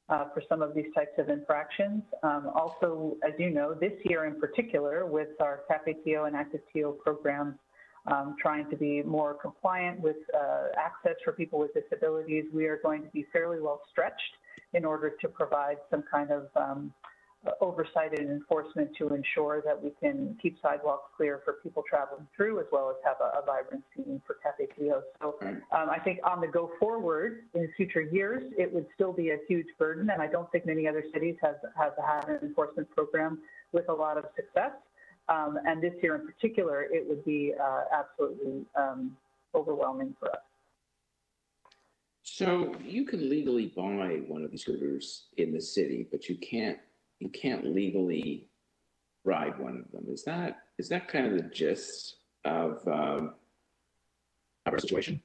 uh, for some of these types of infractions. Um, also, as you know, this year in particular, with our CAFE TO and Active TO programs um, trying to be more compliant with uh, access for people with disabilities, we are going to be fairly well stretched in order to provide some kind of um, oversight and enforcement to ensure that we can keep sidewalks clear for people traveling through, as well as have a, a vibrant scene for CAFE TO. So um, I think on the go forward in future years, it would still be a huge burden, and I don't think many other cities have, have had an enforcement program with a lot of success. Um, and this year in particular, it would be uh, absolutely um, overwhelming for us. So you can legally buy one of these scooters in the city, but you can't you can't legally ride one of them. Is that is that kind of the gist of um, our situation?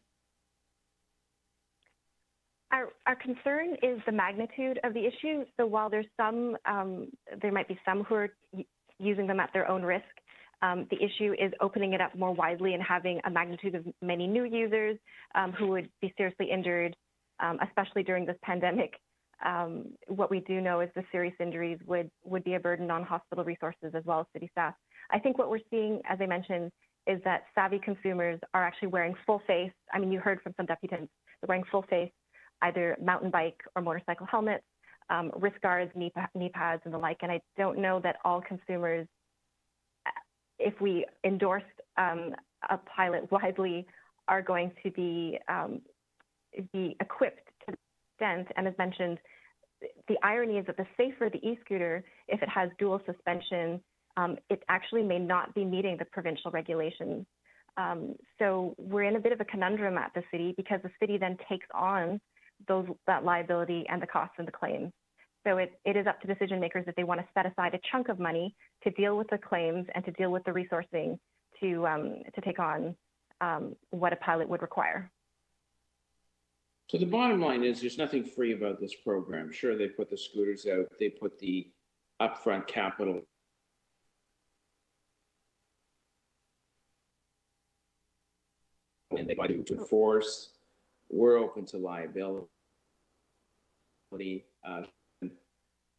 Our, our concern is the magnitude of the issue. So while there's some, um, there might be some who are using them at their own risk. Um, the issue is opening it up more widely and having a magnitude of many new users um, who would be seriously injured, um, especially during this pandemic. Um, what we do know is the serious injuries would, would be a burden on hospital resources as well as city staff. I think what we're seeing, as I mentioned, is that savvy consumers are actually wearing full face. I mean, you heard from some deputants, they're wearing full face, either mountain bike or motorcycle helmets, um, wrist guards, knee, knee pads, and the like. And I don't know that all consumers, if we endorsed um, a pilot *laughs* widely, are going to be um, be equipped to the extent. And as mentioned, the irony is that the safer the e-scooter, if it has dual suspension, um, it actually may not be meeting the provincial regulations. Um, so we're in a bit of a conundrum at the city because the city then takes on those that liability and the costs and the claims. So it, it is up to decision makers if they want to set aside a chunk of money to deal with the claims and to deal with the resourcing to um, to take on um, what a pilot would require. So the bottom line is there's nothing free about this program. Sure, they put the scooters out, they put the upfront capital and they to, to enforce. We're open to liability. Uh,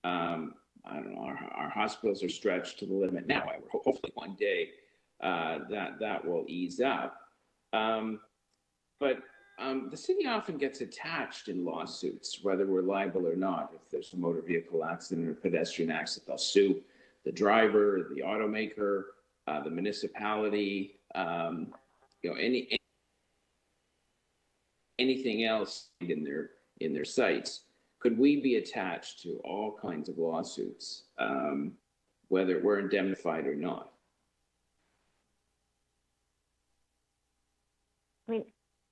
um, I don't know. Our, our, hospitals are stretched to the limit now. Hopefully, one day uh, that that will ease up. Um, but um, the city often gets attached in lawsuits, whether we're liable or not. If there's a motor vehicle accident or pedestrian accident, they'll sue the driver, the automaker, uh, the municipality. Um, you know, any anything else in their in their sights, could we be attached to all kinds of lawsuits um, whether we're indemnified or not. I mean,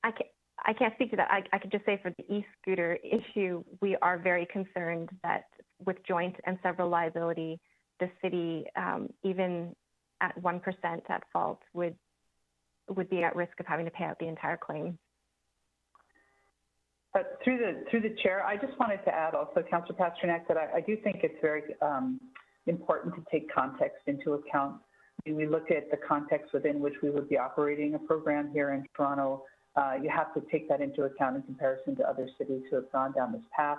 I can't, I can't speak to that. I, I could just say for the e-scooter issue, we are very concerned that with joint and several liability, the city, um, even at 1% at fault, would would be at risk of having to pay out the entire claim. But through the through the chair, I just wanted to add also, Councillor Pasternak, that I, I do think it's very um, important to take context into account. We look at the context within which we would be operating a program here in Toronto, uh, you have to take that into account in comparison to other cities who have gone down this path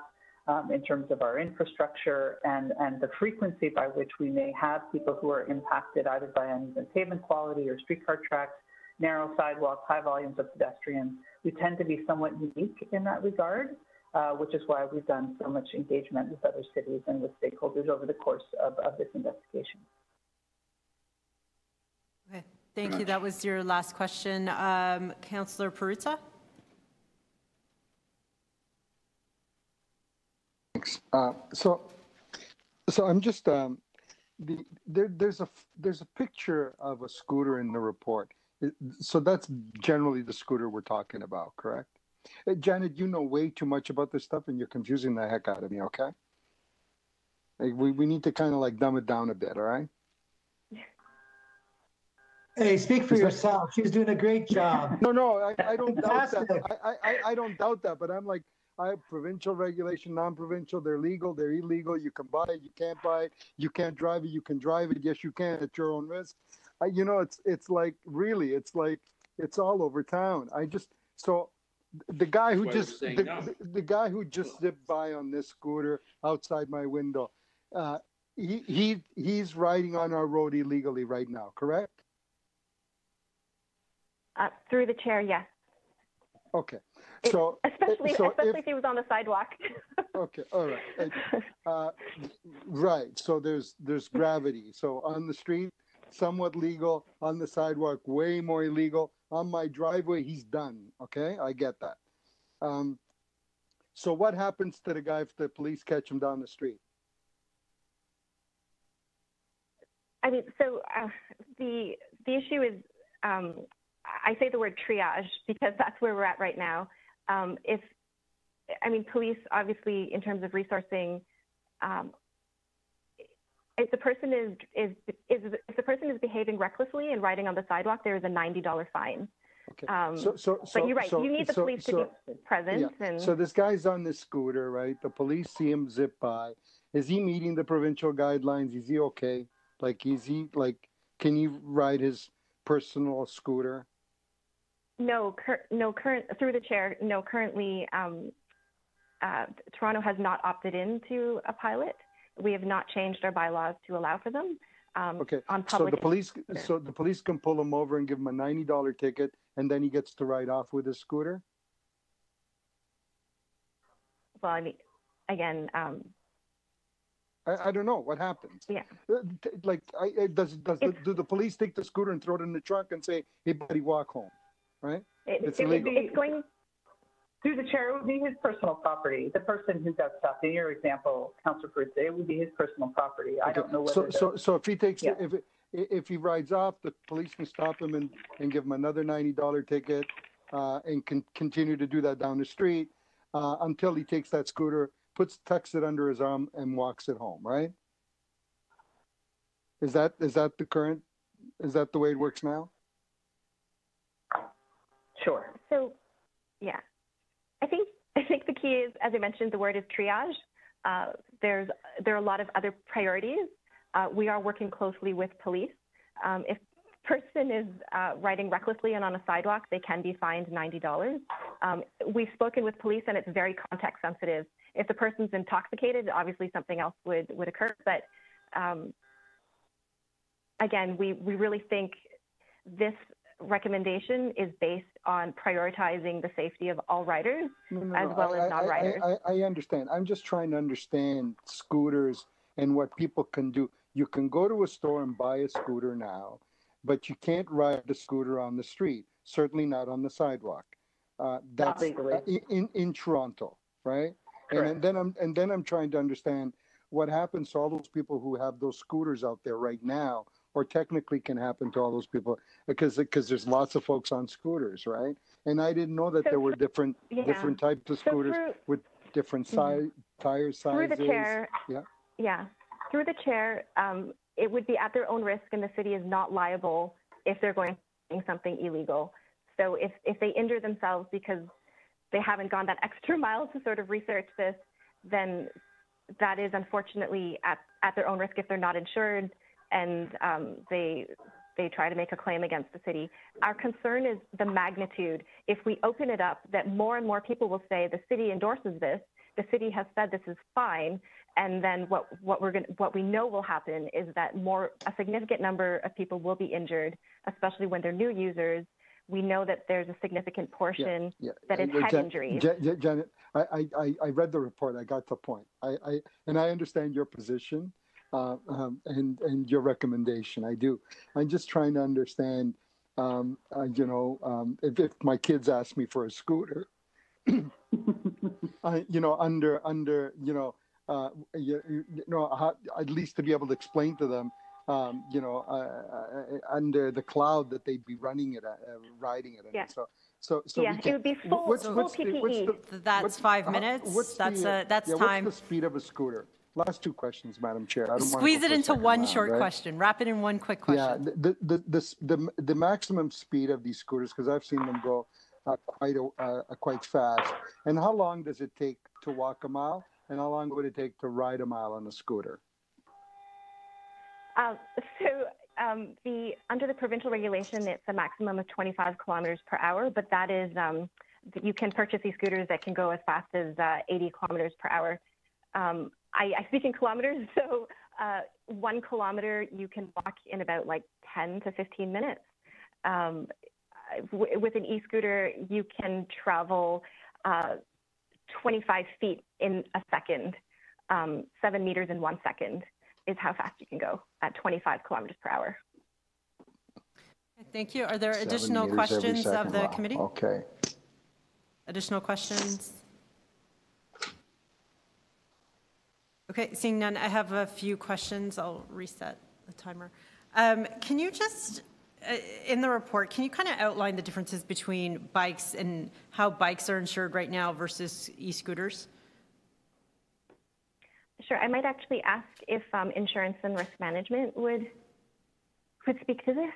um, in terms of our infrastructure and, and the frequency by which we may have people who are impacted either by uneven pavement quality or streetcar tracks, narrow sidewalks, high volumes of pedestrians. We tend to be somewhat unique in that regard, uh, which is why we've done so much engagement with other cities and with stakeholders over the course of, of this investigation. Okay, thank you. That was your last question. Um, Councillor Perruzza? Thanks. Uh, so, so I'm just um, the there. There's a there's a picture of a scooter in the report. So that's generally the scooter we're talking about, correct? Uh, Janet, you know way too much about this stuff, and you're confusing the heck out of me. Okay. Like we, we need to kind of like dumb it down a bit. All right. Hey, speak for yourself. She's doing a great *laughs* job. No, no, I, I don't doubt that. I, I, I don't doubt that, but I'm like, I have provincial regulation, non-provincial, they're legal, they're illegal, you can buy it, you can't buy it, you can't drive it, you can drive it, yes, you can at your own risk. I, you know, it's, it's like, really, it's like, it's all over town. I just, so the guy who That's why we're just, the, no. the, the guy who just zipped by on this scooter outside my window, uh, he, he, he's riding on our road illegally right now, correct? Uh, through the chair, yes. Okay, so. Especially, so especially if- if he was on the sidewalk. *laughs* Okay, all right. Uh, uh, right. So there's there's gravity. So on the street, somewhat legal. On the sidewalk, way more illegal. On my driveway, he's done. Okay, I get that. Um, so what happens to the guy if the police catch him down the street? I mean, so uh, the the issue is, um, I say the word triage because *laughs* that's where we're at right now. Um, if, I mean, police obviously in terms of resourcing, um, if the person is is is if the person is behaving recklessly and riding on the sidewalk, there is a ninety dollar fine. Okay. Um, So so so but you're right. so- you need the so- police to be present. Yeah. And So this guy's on the scooter, right? The police see him zip by. Is he meeting the provincial guidelines? Is he okay? Like, is he like? Can he ride his personal scooter? No, cur- no current through the chair. No, currently, um, uh, Toronto has not opted into a pilot. We have not changed our bylaws to allow for them. Um, Okay. On public So the police, so the police can pull him over and give him a ninety dollar ticket, and then he gets to ride off with his scooter. well, I mean, again, um, I, I don't know what happens. Yeah. Uh, Like, I, I- does does the, do the police take the scooter and throw it in the trunk and say, "Hey, buddy, walk home," right? It, It's it be, it's going through the chair. It would be his personal property. The person who's got stuff. In your example, Councillor Perruzza, it would be his personal property. I don't know So, whether. the- so, so if he takes, Yeah. if, if he rides off, the police can stop him and, and give him another ninety dollar ticket, uh, and can continue to do that down the street, uh, until he takes that scooter, puts, tucks it under his arm and walks it home, right? Is that, is that the current, is that the way it works now? Sure. So, yeah, I think the key is, as I mentioned, the word is triage. Uh, there's there are a lot of other priorities. Uh, we are working closely with police. Um, if a person is uh, riding recklessly and on a sidewalk, they can be fined ninety dollars. Um, we've spoken with police, and it's very context sensitive. If the person's intoxicated, obviously something else would would occur. But um, again, we we really think this recommendation is based on prioritizing the safety of all riders No, no, as no, well I- as I- non-riders. I, I, I understand. I'm just trying to understand scooters and what people can do. You can go to a store and buy a scooter now, but you can't ride a scooter on the street. Certainly not on the sidewalk. Uh, that's uh, in, in in Toronto, right? And then- then I'm and then I'm trying to understand what happens to all those people who have those scooters out there right now, or technically can happen to all those people because because there's lots of folks on scooters, right? And I didn't know that So there were through- different yeah. different types of So scooters through- with different size tire Through sizes. the chair, Yeah. yeah, through the chair, um, it would be at their own risk and the city is not liable if they're going doing something illegal. So if, if they injure themselves because they haven't gone that extra *laughs* mile to sort of research this, then that is unfortunately at, at their own risk if they're not insured and um, they they try to make a claim against the city. Our concern is the magnitude. If we open it up, that more and more people will say the city endorses this, the city has said this is fine, and then what what we're going what we know will happen is that more a significant number of people will be injured, especially when they're new users. We know that there's a significant portion yeah. that is Uh, head Jan- injuries. Ja- Ja- Janet, I, I, I, I read the report. I got the point. I, I and I understand your position uh, um, and and your recommendation. I do. I'm just trying to understand. Um, uh, you know, um, if, if my kids ask me for a scooter, I, you know, under under you know, uh, you, you know, how, at least to be able to explain to them. Um, you know, uh, uh, under the cloud that they'd be running it, at, uh, riding it. Yeah. So, so, so Yeah, we it would be full- what's, full what's the, what's the, That's what's- five how- minutes. what's That's, the, uh, that's yeah, time. What's the speed of a scooter? Last two questions, Madam Chair. I don't wanna Squeeze it into one round, short right? question. Wrap it in one quick Yeah, question. the the the the, the, the maximum speed of these scooters because I've seen them go uh, quite a, uh, quite fast. And how long does it take to walk a mile? And how long would it take to ride a mile on a scooter? Um, so um, the under the provincial regulation, it's a maximum of 25 kilometers per hour, but that is um, you can purchase these scooters that can go as fast as uh, 80 kilometers per hour. I, I speak in kilometers, *laughs* so uh, one kilometer you can walk in about like 10 to 15 minutes. Um, w- with an e-scooter, you can travel uh, 25 feet in a second, um, seven meters in one second is how fast you can go at 25 kilometers per hour. Thank you. Are there Seven additional questions of the Wow. committee? Okay. Additional questions? Okay, seeing none, I have a few questions. I'll reset the timer. Um, Can you just, uh, in the report, can you kind of outline the differences between bikes and how bikes are insured right now versus e-scooters? Sure. I might actually ask if um, insurance and risk management would would speak to this.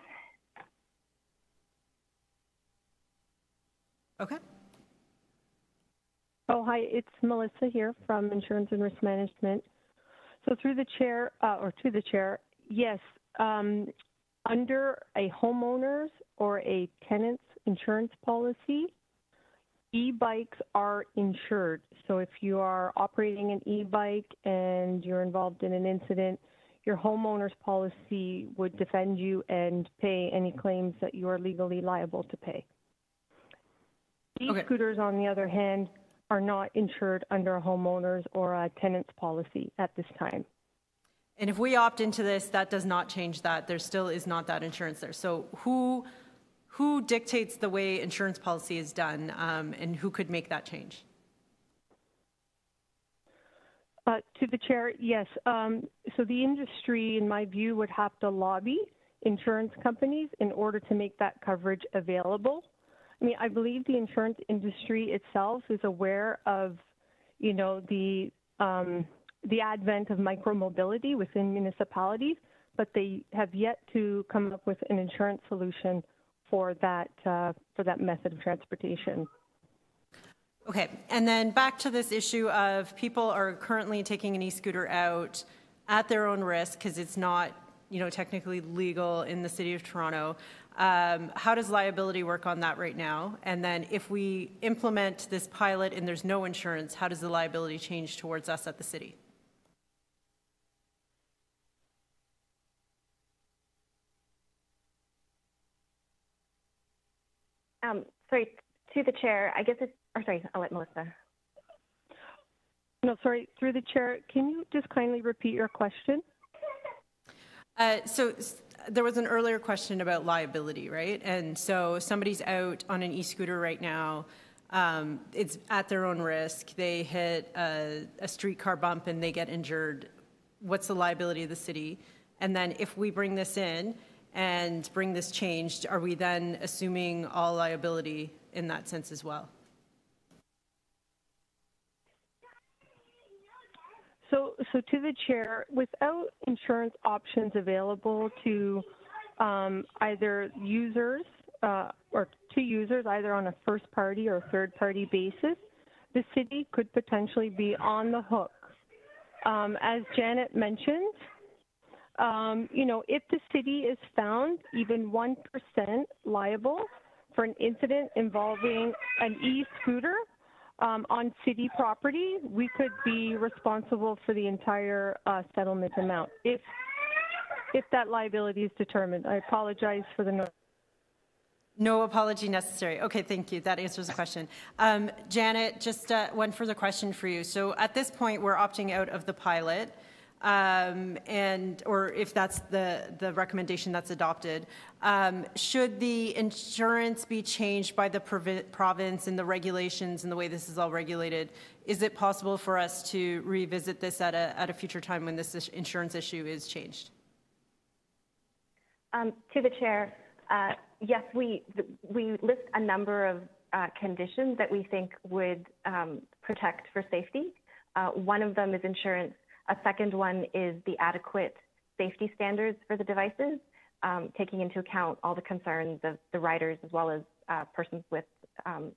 Okay. Oh, hi, it's Melissa here from Insurance and Risk Management. So through the chair, uh, or to the chair, yes, um, under a homeowner's or a tenant's insurance policy, e-bikes are insured. So if you are operating an e-bike and you're involved in an incident, your homeowner's policy would defend you and pay any claims that you are legally liable to pay. E-scooters, on the other hand, are not insured under a homeowner's or a tenant's policy at this time. And if we opt into this, that does not change that. There still is not that insurance there. So who, who dictates the way insurance policy is done, um, and who could make that change? Uh, to the chair, yes. Um, so the industry, in my view, would have to lobby insurance companies in order to make that coverage available. I mean, I believe the insurance industry itself is aware of, you know, the um, the advent of micromobility within municipalities, but they have yet to come up with an insurance solution for that uh, for that method of transportation. Okay, and then back to this issue of people are currently taking an e-scooter out at their own risk because it's not, you know, technically legal in the city of Toronto. Um, how does liability work on that right now? And then if we implement this pilot and there's no insurance, how does the liability change towards us at the city? Um, sorry, to the chair, I guess it's, or sorry, I'll let Melissa. No, sorry, through the chair, can you just kindly repeat your question? Uh, so there was an earlier question about liability, right? And so somebody's out on an e-scooter right now. Um, it's at their own risk. They hit a, a streetcar bump and they get injured. what's the liability of the city? And then if we bring this in and bring this changed, are we then assuming all liability in that sense as well? So, so to the chair, without insurance options available to um, either users uh, or to users, either on a first party or third party basis, the city could potentially be on the hook. Um, as Janet mentioned, um, you know, if the city is found even 1% liable for an incident involving an e-scooter um, on city property, we could be responsible for the entire uh, settlement amount if if that liability is determined. I apologize for the noise. No apology necessary. Okay, thank you. That answers the question. Um, Janet, just uh, one further question for you. So at this point, we're opting out of the pilot um, and or if that's the the recommendation that's adopted. Um, should the insurance be changed by the province and the regulations and the way this is all regulated? Is it possible for us to revisit this at a at a future time when this insurance issue is changed? Um, to the chair, uh, yes, we we list a number of uh, conditions that we think would um, protect for safety. Uh, one of them is insurance a second one is the adequate safety standards for the devices, um, taking into account all the concerns of the riders as well as uh, persons with um,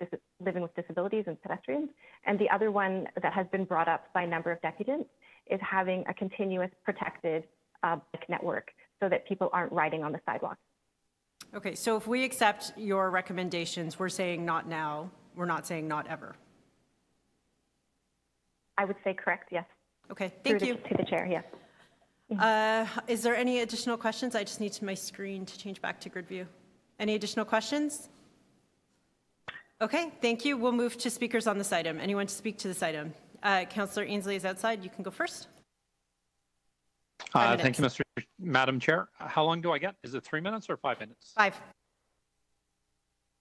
dis- living with disabilities and pedestrians. And the other one that has been brought up by a number of deputants is having a continuous protected uh, bike network so that people aren't riding on the sidewalk. Okay, so if we accept your recommendations, we're saying not now, we're not saying not ever. I would say correct, yes. Okay, thank you. To the chair, yeah. Uh, is there any additional questions? I just need to my screen to change back to grid view. Any additional questions? Okay, thank you. We'll move to speakers on this item. Anyone to speak to this item? Uh, Councillor Ainslie is outside. You can go first. Uh, thank you, Mr. Madam Chair. How long do I get? Is it three minutes or five minutes? Five.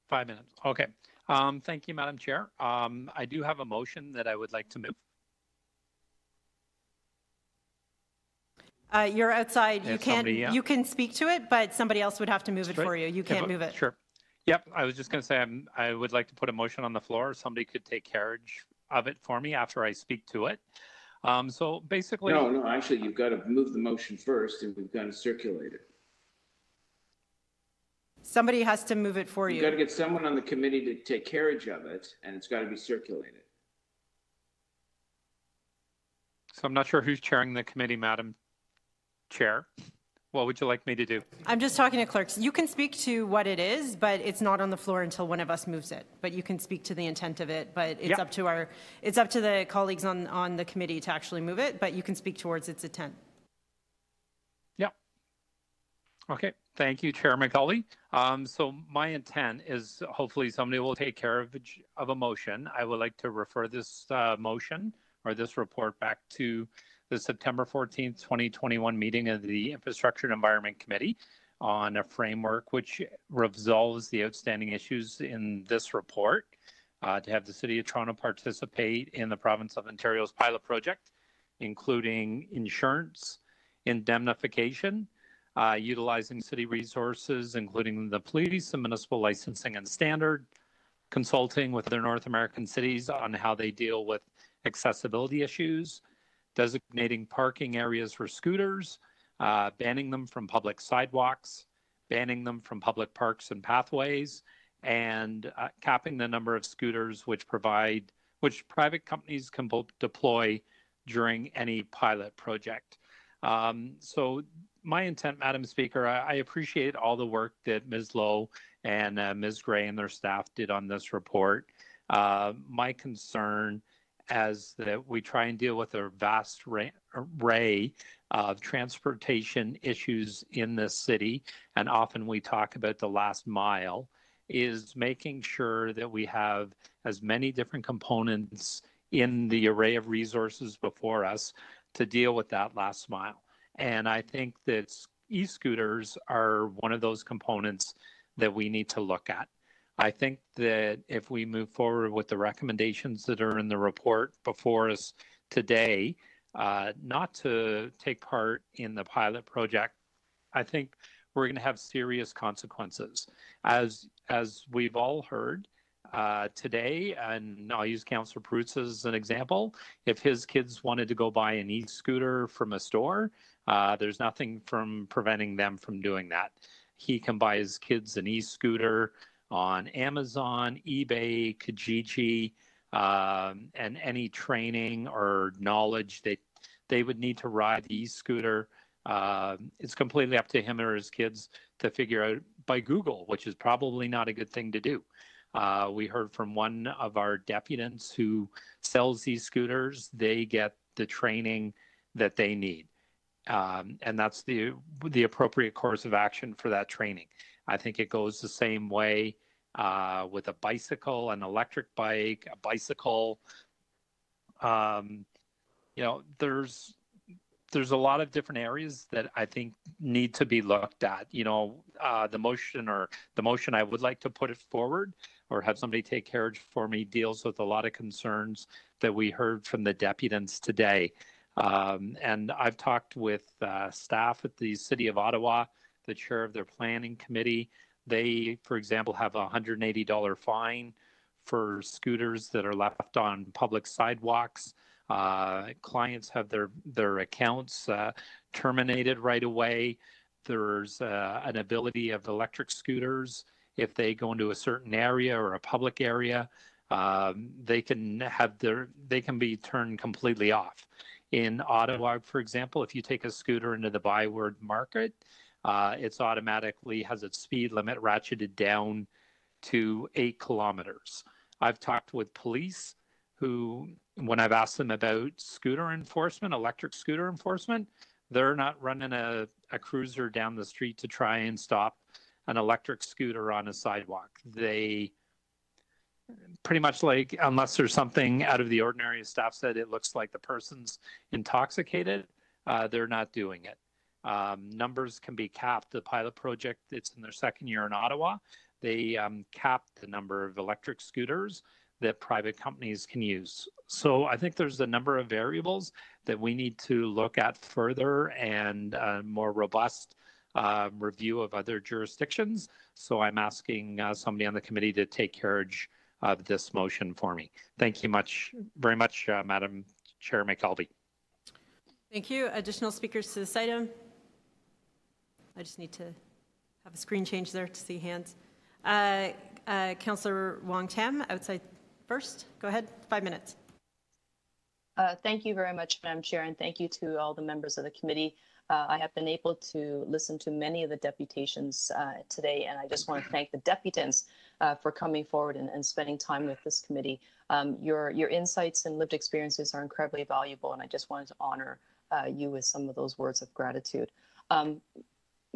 Five minutes. Okay. Um, thank you, Madam Chair. Um, I do have a motion that I would like to move. Uh, you're outside. You can't. yeah. You can speak to it, but somebody else would have to move it for you. You can't move it. Sure. Yep. I was just going to say I'm, I would like to put a motion on the floor. Somebody could take carriage of it for me after I speak to it. Um, so basically, No, no, actually, you've got to move the motion first and we've got to circulate it. somebody has to move it for you. You've got to get someone on the committee to take carriage of it and it's got to be circulated. so I'm not sure who's chairing the committee, Madam Chair. What would you like me to do? I'm just talking to clerks. You can speak to what it is, but it's not on the floor until one of us moves it. But you can speak to the intent of it. But it's Yep. up to our, it's up to the colleagues on on the committee to actually move it. But you can speak towards its intent. Yep. Okay. Thank you, Chair McKelvie. Um, so my intent is hopefully somebody will take care of, of a motion. I would like to refer this uh, motion or this report back to the September 14th, 2021 meeting of the Infrastructure and Environment Committee on a framework which resolves the outstanding issues in this report. Uh, to have the City of Toronto participate in the province of Ontario's pilot project, including insurance, indemnification, uh, utilizing city resources, including the police and municipal licensing and standard, consulting with other North American cities on how they deal with accessibility issues, designating parking areas for scooters, uh, banning them from public sidewalks, banning them from public parks and pathways, and uh, capping the number of scooters which provide which private companies can deploy during any pilot project. Um, so my intent, Madam Speaker, I, I, appreciate all the work that Ms. Lowe and uh, Ms. Gray and their staff did on this report. Uh, my concern as that we try and deal with a vast array of transportation issues in this city, and often we talk about the last mile, is making sure that we have as many different components in the array of resources before us to deal with that last mile. And I think that e-scooters are one of those components that we need to look at. I think that if we move forward with the recommendations that are in the report before us today, uh, not to take part in the pilot project, I think we're going to have serious consequences. As as we've all heard uh, today, and I'll use Councillor Perruzza as an example. If his kids wanted to go buy an e-scooter from a store, uh, there's nothing from preventing them from doing that. He can buy his kids an e-scooter on Amazon, eBay, Kijiji, um, and any training or knowledge that they would need to ride the e-scooter. Uh, it's completely up to him or his kids to figure out by Google, which is probably not a good thing to do. Uh, we heard from one of our deputants who sells these scooters. They get the training that they need. Um, and that's the the appropriate course of action for that training. I think it goes the same way uh, with a bicycle, an electric bike, a bicycle. Um, you know, there's there's a lot of different areas that I think need to be looked at. You know, uh, the motion or the motion I would like to put it forward or have somebody take carriage for me deals with a lot of concerns that we heard from the deputants today. Um, and I've talked with uh, staff at the City of Ottawa, the chair of their planning committee. They, for example, have a $180 fine for scooters that are left on public sidewalks. Uh, clients have their their accounts uh, terminated right away. There's uh, an ability of electric scooters if they go into a certain area or a public area. Um, they can have their they can be turned completely off. In Ottawa, for example, if you take a scooter into the ByWard Market, uh, it's automatically has its speed limit ratcheted down to eight kilometers. I've talked with police who, when I've asked them about scooter enforcement, electric scooter enforcement, they're not running a, a cruiser down the street to try and stop an electric scooter on a sidewalk. They pretty much like, unless there's something out of the ordinary, staff said it looks like the person's intoxicated, uh, they're not doing it. Um, numbers can be capped. The pilot project, it's in their second year in Ottawa. They um, capped the number of electric scooters that private companies can use. So I think there's a number of variables that we need to look at further and uh, more robust uh, review of other jurisdictions. So I'm asking uh, somebody on the committee to take carriage of this motion for me. Thank you much, very much, uh, Madam Chair McKelvie. Thank you. Additional speakers to this item? I just need to have a screen change there to see hands. Uh, uh, Councillor Wong Tam, outside first. Go ahead, five minutes. Uh, thank you very much, Madam Chair, and thank you to all the members of the committee. Uh, I have been able to listen to many of the deputations uh, today, and I just want to thank the deputants uh, for coming forward and, and, spending time with this committee. Um, your, your insights and lived experiences are incredibly valuable, and I just wanted to honor uh, you with some of those words of gratitude. Um,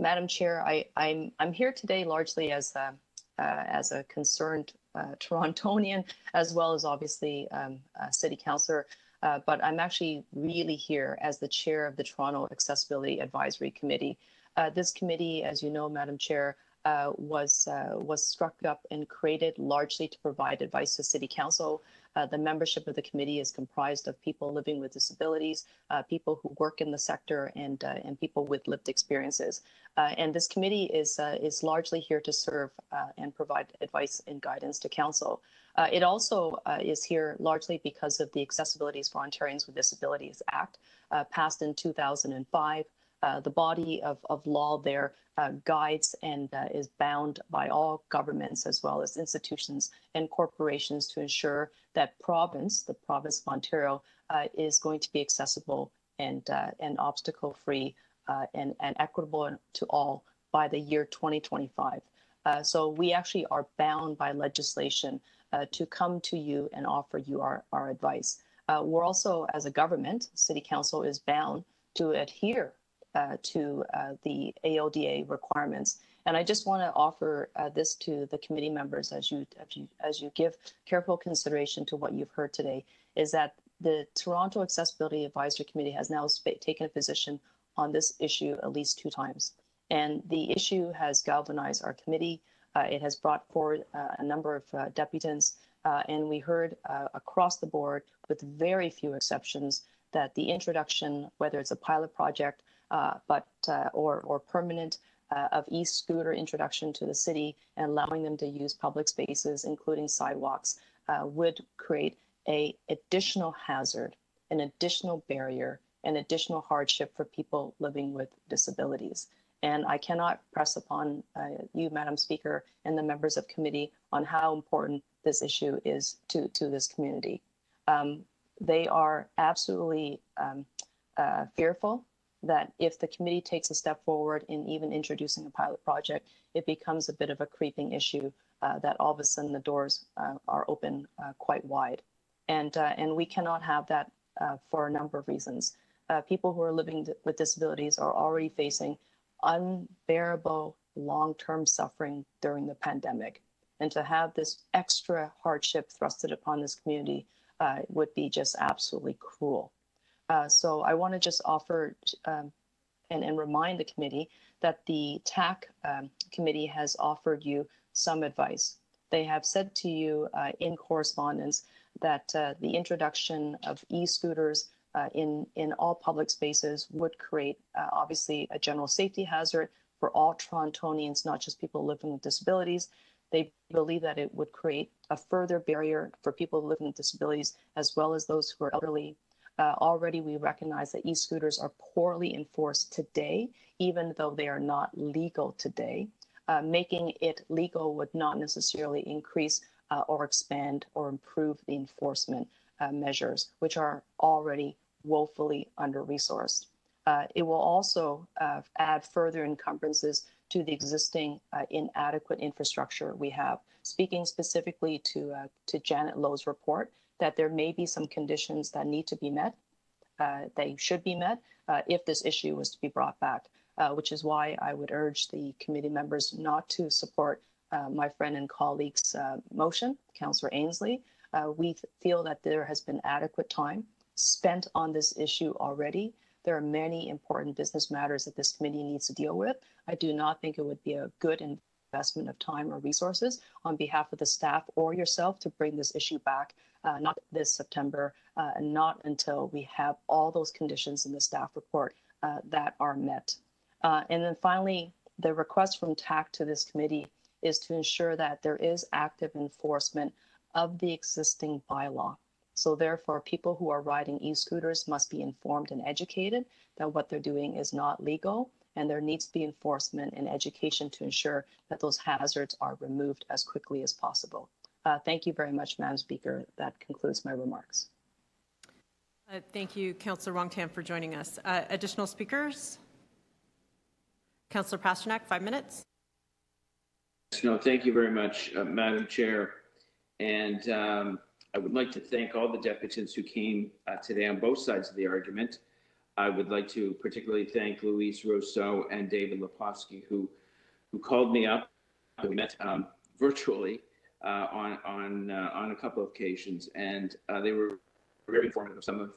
Madam Chair, I, I'm, I'm here today largely as a, uh, as a concerned uh, Torontonian, as well as obviously um, city councillor. Uh, but I'm actually really here as the chair of the Toronto Accessibility Advisory Committee. Uh, this committee, as you know, Madam Chair, uh, was uh, was struck up and created largely to provide advice to City Council. Uh, the membership of the committee is comprised of people living with disabilities, uh, people who work in the sector, and and people with lived experiences. and this committee is is largely here to serve and provide advice and guidance to Council. Uh, it also uh, is here largely because of the Accessibilities for Ontarians with Disabilities Act, uh, passed in 2005. Uh, the body of, of law there uh, guides and uh, is bound by all governments as well as institutions and corporations to ensure that province, the province of Ontario, is going to be accessible and, and obstacle free and, and equitable to all by the year 2025. so we actually are bound by legislation uh, to come to you and offer you our, our advice. Uh, we're also, as a government, City Council is bound to adhere uh, to uh, the AODA requirements. And I just want to offer uh, this to the committee members as you, as you as you give careful consideration to what you've heard today. Is that the Toronto Accessibility Advisory Committee has now taken a position on this issue at least two times, and the issue has galvanized our committee. Uh, it has brought forward uh, a number of uh, deputants, and we heard across the board, with very few exceptions, that the introduction, whether it's a pilot project uh, but uh, or or permanent uh, of e-scooter introduction to the city and allowing them to use public spaces, including sidewalks, uh, would create a additional hazard, an additional barrier, an additional hardship for people living with disabilities. And I cannot press upon uh, you, Madam Speaker, and the members of committee on how important this issue is to, to this community. Um, they are absolutely um, uh, fearful that if the committee takes a step forward in even introducing a pilot project, it becomes a bit of a creeping issue uh, that all of a sudden the doors uh, are open uh, quite wide. And, uh, and we cannot have that uh, for a number of reasons. Uh, people who are living with disabilities are already facing unbearable long-term suffering during the pandemic. And to have this extra hardship thrusted upon this community would be just absolutely cruel. Uh, so I want to just offer um, and, and, remind the committee that the TAC um, committee has offered you some advice. They have said to you uh, in correspondence that uh, the introduction of e-scooters uh, in, in all public spaces would create uh, obviously a general safety hazard for all Torontonians, not just people living with disabilities. They believe that it would create a further barrier for people living with disabilities as well as those who are elderly uh, already we recognize that e-scooters are poorly enforced today, even though they are not legal today. Uh, making it legal would not necessarily increase uh, or expand or improve the enforcement uh, measures, which are already woefully under-resourced. Uh, it will also uh, add further encumbrances to the existing inadequate infrastructure we have. Speaking specifically to, to Janet Lowe's report, that there may be some conditions that need to be met, uh, they should be met uh, if this issue was to be brought back, uh, which is why I would urge the committee members not to support uh, my friend and colleague's uh, motion, Councillor Ainslie. Uh, we feel that there has been adequate time spent on this issue already. There are many important business matters that this committee needs to deal with. I do not think it would be a good investment of time or resources on behalf of the staff or yourself to bring this issue back uh, not this September, uh, and not until we have all those conditions in the staff report uh, that are met. Uh, and then finally, the request from TAC to this committee is to ensure that there is active enforcement of the existing bylaw. So therefore, people who are riding e-scooters must be informed and educated that what they're doing is not legal and there needs to be enforcement and education to ensure that those hazards are removed as quickly as possible. Uh, thank you very much, Madam Speaker. That concludes my remarks. Uh, thank you, Councillor Wong-Tam, for joining us. Uh, additional speakers? Councillor Pasternak, five minutes. No, thank you very much, uh, Madam Chair. And um, I would like to thank all the deputants who came uh, today on both sides of the argument. I would like to particularly thank Luis Russo and David Lepofsky, who who called me up. We met um, virtually uh, on on uh, on a couple of occasions, and uh, they were very informative of some of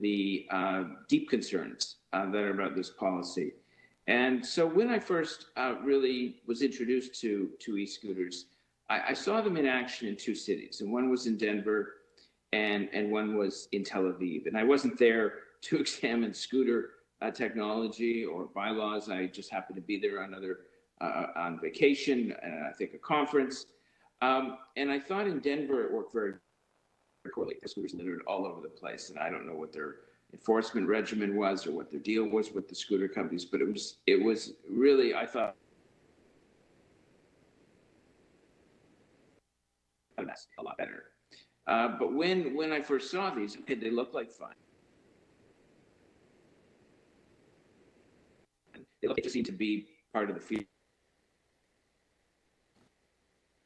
the deep concerns that are about this policy. And so when I first really was introduced to to e-scooters, I, I saw them in action in two cities, and one was in Denver, and and one was in Tel Aviv. And I wasn't there to *laughs* examine scooter uh, technology or bylaws. I just happened to be there on other uh, on vacation, uh, I think a conference, um, and I thought in Denver it worked very, poorly. The scooters littered all over the place, and I don't know what their enforcement regimen was or what their deal was with the scooter companies, but it was it was really I thought a a lot better. Uh, but when when I first saw these, they looked like fun. They looked, to be part of the future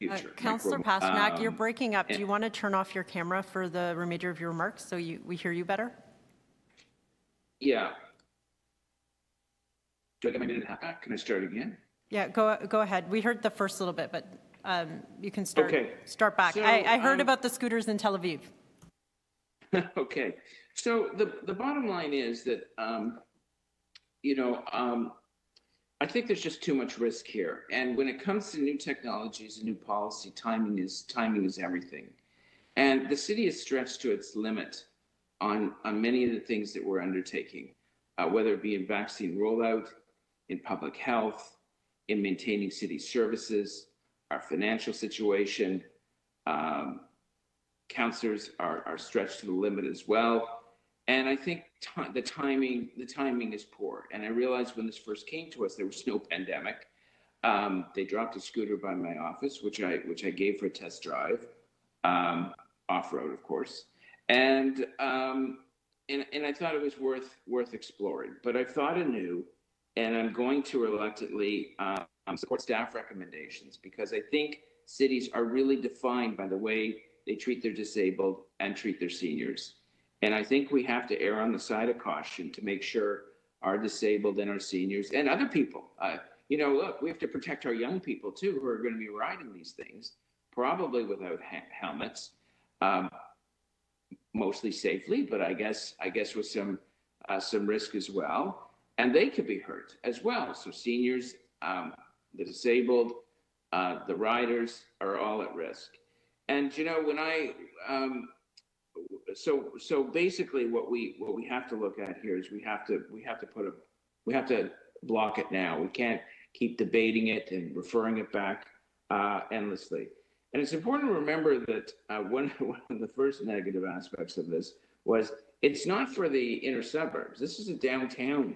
uh, Councillor Pasternak, um, you're breaking up. Do you want to turn off your camera for the remainder of your remarks so you, we hear you better? Yeah. Do I get my minute and a half back? Can I start again? Yeah, go go ahead. We heard the first little bit, but um, you can start okay. start back. So, I, I, heard um, about the scooters in Tel Aviv. *laughs* okay, so the the bottom line is that um, you know um, I think there's just too much risk here. And when it comes to new technologies and new policy, timing is timing is everything. And the city is stretched to its limit on, on many of the things that we're undertaking, uh, whether it be in vaccine rollout, in public health, in maintaining city services, our financial situation. Um, councillors are, are stretched to the limit as well. And I think the timing the timing is poor. And I realized when this first came to us, there was no pandemic. Um, they dropped a scooter by my office, which I which I gave for a test drive, um, off road, of course, and um, and and I thought it was worth worth exploring. But I've thought anew, and I'm going to reluctantly um, support staff recommendations because I think cities are really defined by the way they treat their disabled and treat their seniors. And I think we have to err on the side of caution to make sure our disabled and our seniors and other people. Uh, you know, look, we have to protect our young people too, who are going to be riding these things, probably without ha- helmets, um, mostly safely, but I guess I guess with some uh, some risk as well, and they could be hurt as well. So seniors, um, the disabled, uh, the riders are all at risk. And you know, when I um, so so basically, what we what we have to look at here is we have to we have to put a we have to block it now. We can't keep debating it and referring it back uh, endlessly. And it's important to remember that uh, one, *laughs* one of the first negative aspects of this was it's not for the inner suburbs. This is a downtown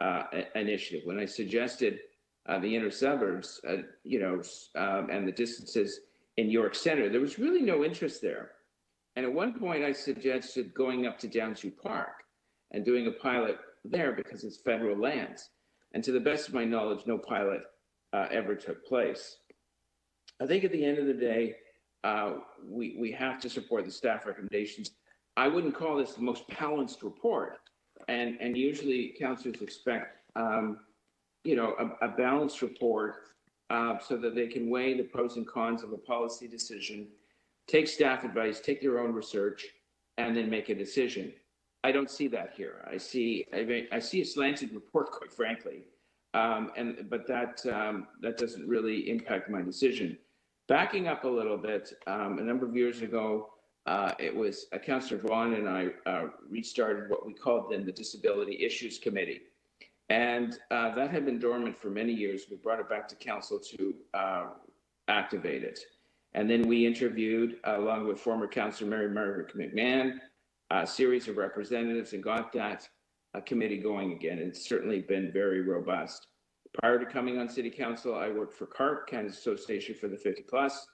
uh, initiative. When I suggested uh, the inner suburbs, uh, you know, um, and the distances in York Center, there was really no interest there. And at one point, I suggested going up to Downsview Park and doing a pilot there because it's federal lands. And to the best of my knowledge, no pilot uh, ever took place. I think at the end of the day, uh, we, we have to support the staff recommendations. I wouldn't call this the most balanced report. And, and usually councillors expect, um, you know, a, a balanced report uh, so that they can weigh the pros and cons of a policy decision, take staff advice, take their own research, and then make a decision. I don't see that here. I see I, I see a slanted report, quite frankly, um, and but that um, that doesn't really impact my decision. Backing up a little bit, um, a number of years ago, uh, it was uh, Councillor Vaughan and I uh, restarted what we called then the Disability Issues Committee, and uh, that had been dormant for many years. We brought it back to council to uh, activate it, and then we interviewed, along with former Councillor Mary Margaret McMahon a series of representatives and got that uh, committee going again. It's certainly been very robust. Prior to coming on city council, I worked for CARP, Canada Association for the 50 plus.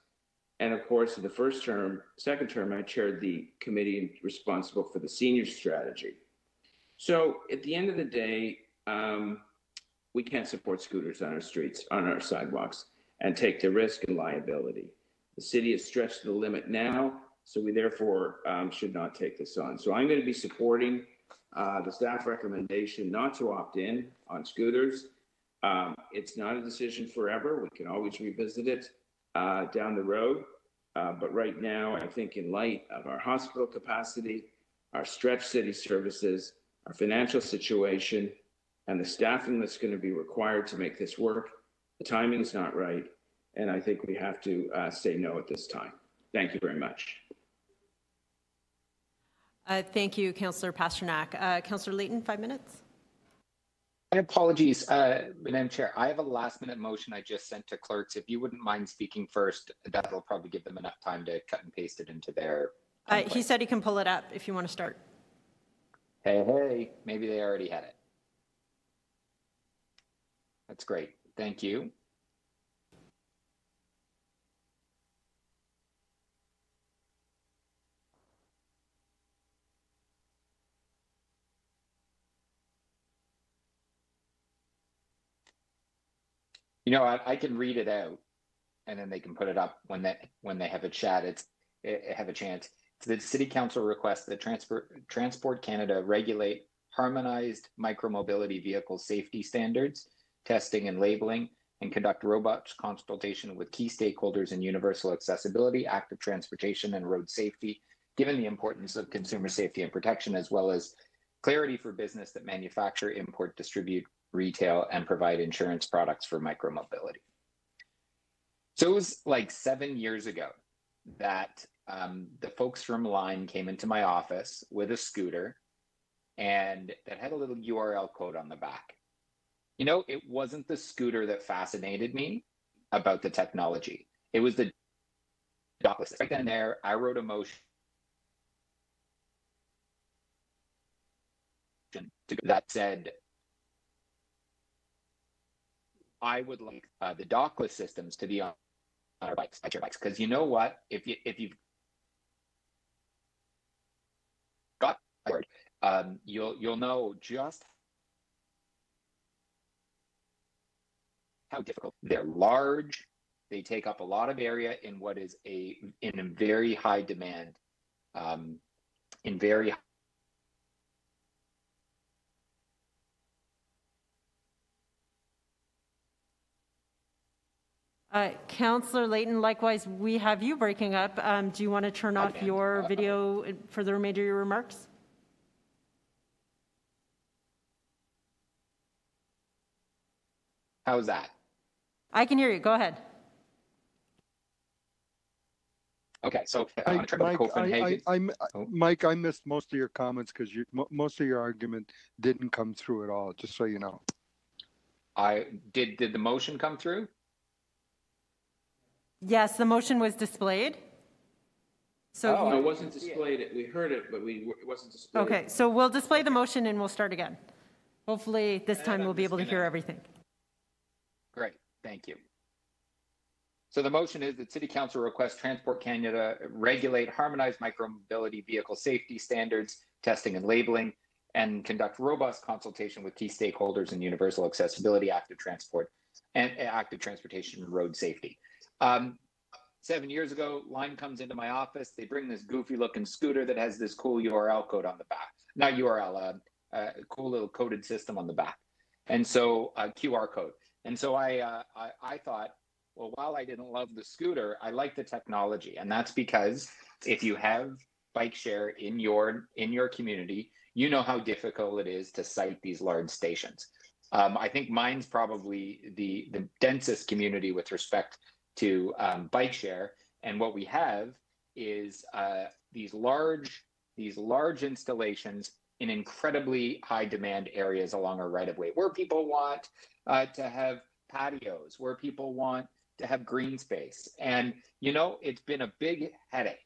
And of course, in the first term, second term, I chaired the committee responsible for the senior strategy. So at the end of the day, um, we can't support scooters on our streets, on our sidewalks, and take the risk and liability. The city is stretched to the limit now. So we therefore um, should not take this on. So I'm going to be supporting uh, the staff recommendation not to opt in on scooters. Um, it's not a decision forever. We can always revisit it uh, down the road. Uh, but right now, I think in light of our hospital capacity, our stretched city services, our financial situation, and the staffing that's going to be required to make this work, the timing is not right. And I think we have to uh, say no at this time. Thank you very much. Uh, thank you, Councillor Pasternak. Uh, Councillor Layton, five minutes. My apologies, uh, Madam Chair. I have a last minute motion I just sent to clerks. If you wouldn't mind speaking first, that'll probably give them enough time to cut and paste it into their. Uh, he said he can pull it up if you want to start. Hey, hey, maybe they already had it. That's great. Thank you. You know, I, I can read it out, and then they can put it up when they when they have a chat. It's it, have a chance. the City Council requests that Transport Transport Canada regulate harmonized micromobility vehicle safety standards, testing and labeling, and conduct robust consultation with key stakeholders in universal accessibility, active transportation, and road safety, given the importance of consumer safety and protection, as well as clarity for business that manufacture, import, distribute, retail, and provide insurance products for micromobility. So it was like seven years ago that um, the folks from Lime came into my office with a scooter and that had a little URL code on the back. You know, it wasn't the scooter that fascinated me about the technology. It was the dockless. Right then and there, I wrote a motion that said I would like uh, the dockless systems to be on, our bikes, at your bikes, because you know what? If you if you've got um, you'll you'll know just how difficult they're large. They take up a lot of area in what is a in a very high demand, um, in very Uh, Councillor Layton, likewise, we have you breaking up. Um, do you want to turn off your video for the remainder of your remarks? How's that? I can hear you. Go ahead. Okay, so uh, Mike, Trevor Mike, I, Copenhagen. I, I, Mike, I missed most of your comments because you, mo- most of your argument didn't come through at all. Just so you know. I did. Did the motion come through? Yes, the motion was displayed. So Oh, you- it wasn't displayed. We heard it, but we, it wasn't displayed. Okay, so we'll display the motion and we'll start again. Hopefully, this time we'll be able to hear everything. Thank you. So the motion is that City Council request Transport Canada regulate harmonized micromobility vehicle safety standards, testing and labeling, and conduct robust consultation with key stakeholders in universal accessibility, active transport, and uh, active transportation and road safety. Um, seven years ago, Lime comes into my office. They bring this goofy looking scooter that has this cool URL code on the back. Not URL, uh, uh, cool little coded system on the back. And so uh, QR code. And so I, uh, I, I thought, well, while I didn't love the scooter, I like the technology, and that's because if you have bike share in your in your community, you know how difficult it is to site these large stations. Um, I think mine's probably the the densest community with respect to um, bike share, and what we have is uh, these large these large installations in incredibly high demand areas along our right of way, where people want uh, to have patios, where people want to have green space. And, you know, it's been a big headache.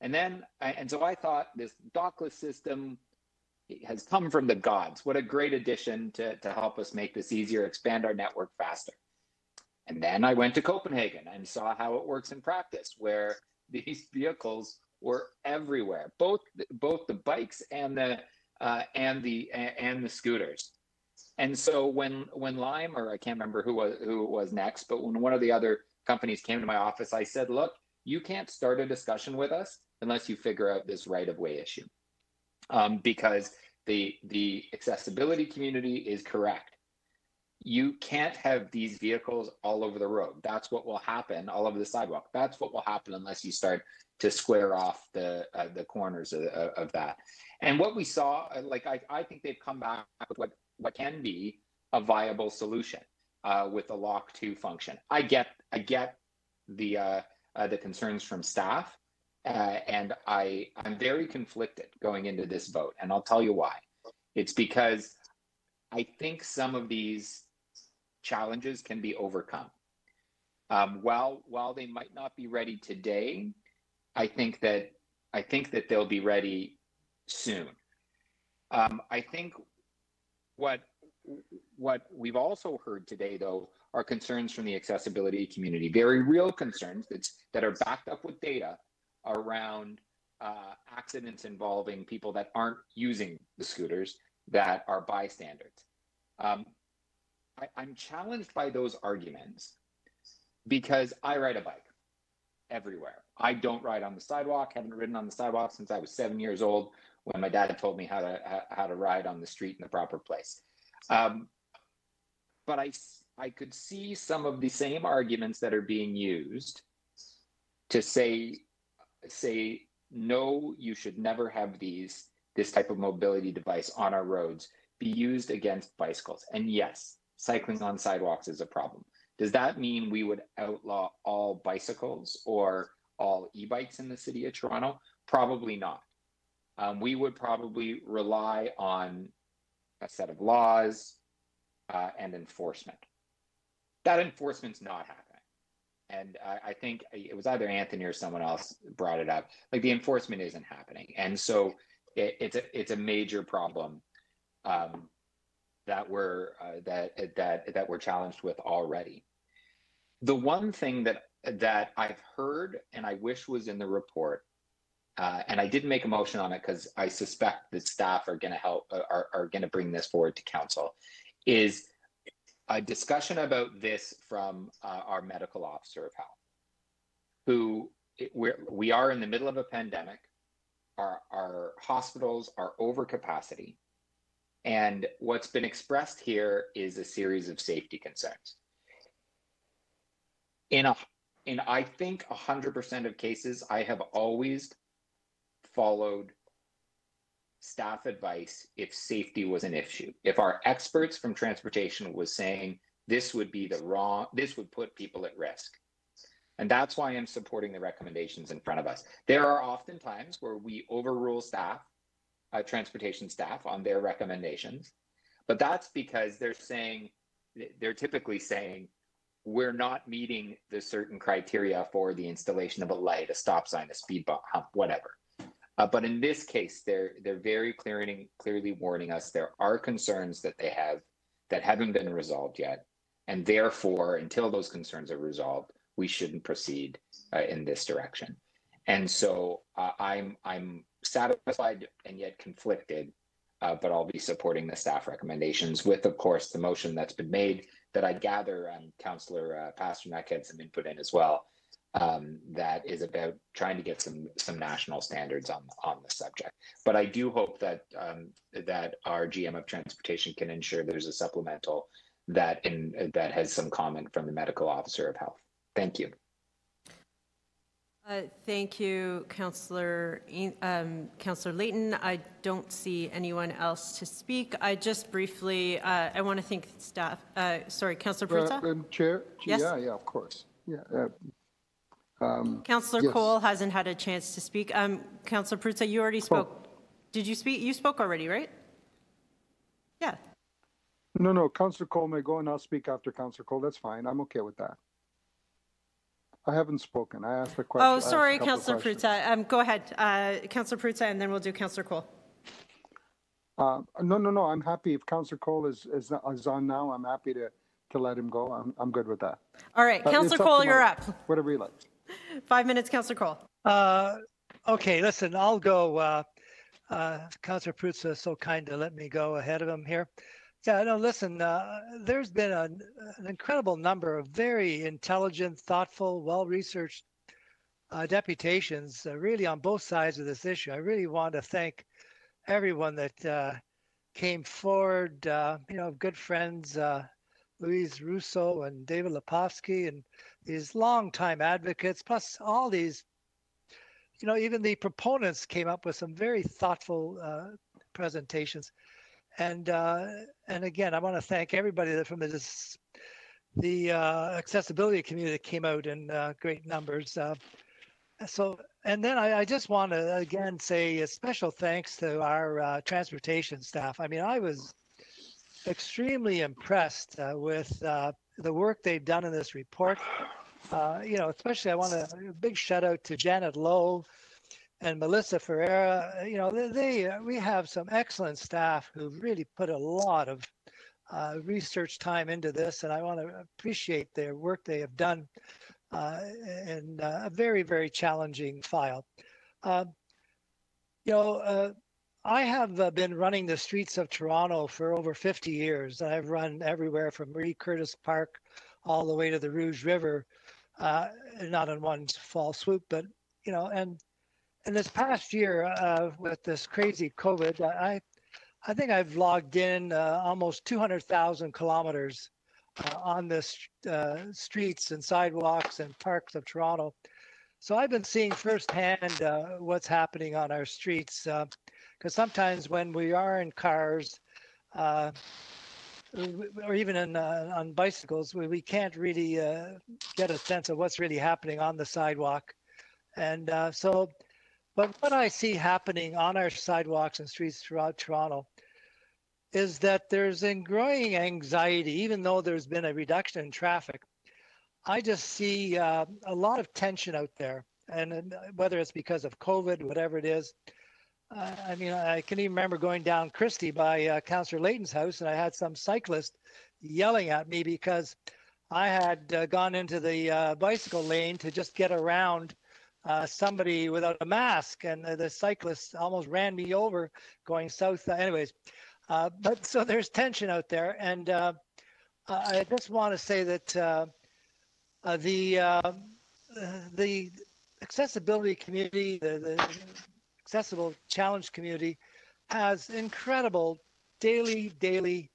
And then, and so I thought this dockless system has come from the gods. What a great addition to, to help us make this easier, expand our network faster. And then I went to Copenhagen and saw how it works in practice, where *laughs* these vehicles were everywhere, both both the bikes and the uh, and the and the scooters. And so when when Lime or I can't remember who was who was next, but when one of the other companies came to my office, I said, "Look, you can't start a discussion with us unless you figure out this right of way issue, um, because the the accessibility community is correct. You can't have these vehicles all over the road. That's what will happen all over the sidewalk. That's what will happen unless you start to square off the uh, the corners of, of that. And what we saw, like I, I think they've come back with what what can be a viable solution uh, with the lock two function. I get I get the uh, uh, the concerns from staff, uh, and I I'm very conflicted going into this vote, and I'll tell you why. It's because I think some of these challenges can be overcome. Um, while while they might not be ready today, I think that I think that they'll be ready soon. Um, I think what what we've also heard today, though, are concerns from the accessibility community, very real concerns that's, that are backed up with data around uh, accidents involving people that aren't using the scooters that are bystanders. Um, I, I'm challenged by those arguments because I ride a bike everywhere. I don't ride on the sidewalk. Haven't ridden on the sidewalk since I was seven years old when my dad told me how to how to ride on the street in the proper place. Um, but I I could see some of the same arguments that are being used to say say no, you should never have these this type of mobility device on our roads be used against bicycles. And yes, cycling on sidewalks is a problem. Does that mean we would outlaw all bicycles or all e-bikes in the city of Toronto? Probably not. Um, we would probably rely on a set of laws uh, and enforcement. That enforcement's not happening. And I, I think it was either Anthony or someone else brought it up. Like the enforcement isn't happening, and so it, it's a it's a major problem um, that we're uh, that that that we're challenged with already. The one thing that that I've heard and I wish was in the report, uh, and I didn't make a motion on it because I suspect that staff are going to help uh, are, are going to bring this forward to council, is a discussion about this from uh, our medical officer of health, who we're, we are in the middle of a pandemic. Our, our hospitals are over capacity. And what's been expressed here is a series of safety concerns. In a, in I think 100% of cases, I have always followed staff advice if safety was an issue. If our experts from transportation was saying this would be the wrong, this would put people at risk. And that's why I'm supporting the recommendations in front of us. There are often times where we overrule staff, uh, transportation staff on their recommendations, but that's because they're saying, they're typically saying, we're not meeting the certain criteria for the installation of a light, a stop sign, a speed bump, whatever. Uh, but in this case, they're they're very clearly clearly warning us. There are concerns that they have that haven't been resolved yet, and therefore, until those concerns are resolved, we shouldn't proceed uh, in this direction. And so uh, I'm I'm satisfied and yet conflicted, uh, but I'll be supporting the staff recommendations with, of course, the motion that's been made that I gather um, Councillor uh, Pasternak had some input in as well um, that is about trying to get some some national standards on on the subject. But I do hope that um, that our GM of transportation can ensure there's a supplemental that in that has some comment from the medical officer of health. Thank you. Uh, thank you, Councillor um, Councillor Layton. I don't see anyone else to speak. I just briefly, uh, I want to thank staff. Uh, sorry, Councillor Perruzza. Uh, Chair. Yes. Yeah, yeah, of course. Yeah. Um, Councillor yes. Colle hasn't had a chance to speak. Um, Councillor Perruzza, you already spoke. Did you speak? You spoke already, right? Yeah. No, no, Councillor Colle may go and I'll speak after Councillor Colle. That's fine. I'm okay with that. I haven't spoken. I asked a question. Oh, sorry, Councillor. Perruzza. Um, go ahead, uh, Councillor Perruzza, and then we'll do Councillor Colle. Uh, no, no, no. I'm happy if Councillor Colle is, is, is on now. I'm happy to, to let him go. I'm, I'm good with that. All right, Uh, Councillor Colle, you're up. Whatever you like. Five minutes, Councillor Colle. Uh, okay, listen, I'll go. Uh, uh, Councillor Perruzza is so kind to let me go ahead of him here. Yeah, no, listen, uh, there's been an, incredible number of very intelligent, thoughtful, well researched uh, deputations, uh, really on both sides of this issue. I really want to thank everyone that uh, came forward, uh, you know, good friends, uh, Louise Russo and David Lepofsky, and these longtime advocates, plus all these you know, even the proponents came up with some very thoughtful uh, presentations. And uh, and again, I want to thank everybody that from this the uh, accessibility community came out in uh, great numbers. Uh, so, and then I, I just want to again say a special thanks to our uh, transportation staff. I mean, I was extremely impressed uh, with uh, the work they've done in this report. Uh, you know, especially I want to a big shout out to Janet Lowe and Melissa Ferreira. You know, they, they uh, we have some excellent staff who really put a lot of uh, research time into this, and I want to appreciate their work they have done uh, in uh, a very very challenging file. You know. I have uh, been running the streets of Toronto for over 50 years. I've run everywhere from Marie Curtis Park all the way to the Rouge River, uh, not in one fall swoop, but you know, and and this past year uh, with this crazy COVID, I I think I've logged in uh, almost 200,000 kilometers uh, on the uh, streets and sidewalks and parks of Toronto. So I've been seeing firsthand what's happening on our streets. Because sometimes when we are in cars, uh, or even in, uh, on bicycles, we, we can't really uh, get a sense of what's really happening on the sidewalk And uh, so, but what I see happening on our sidewalks and streets throughout Toronto is that there's a growing anxiety, even though there's been a reduction in traffic. I just see uh, a lot of tension out there, and uh, whether it's because of COVID, whatever it is. Uh, I mean, I can even remember going down Christie by uh, Councillor Layton's house, and I had some cyclist yelling at me because I had uh, gone into the uh, bicycle lane to just get around uh, somebody without a mask, and the cyclist almost ran me over going south. anyways, but so there's tension out there, and I just want to say that uh, the uh, the accessibility community, the, the accessible challenge community, has incredible daily daily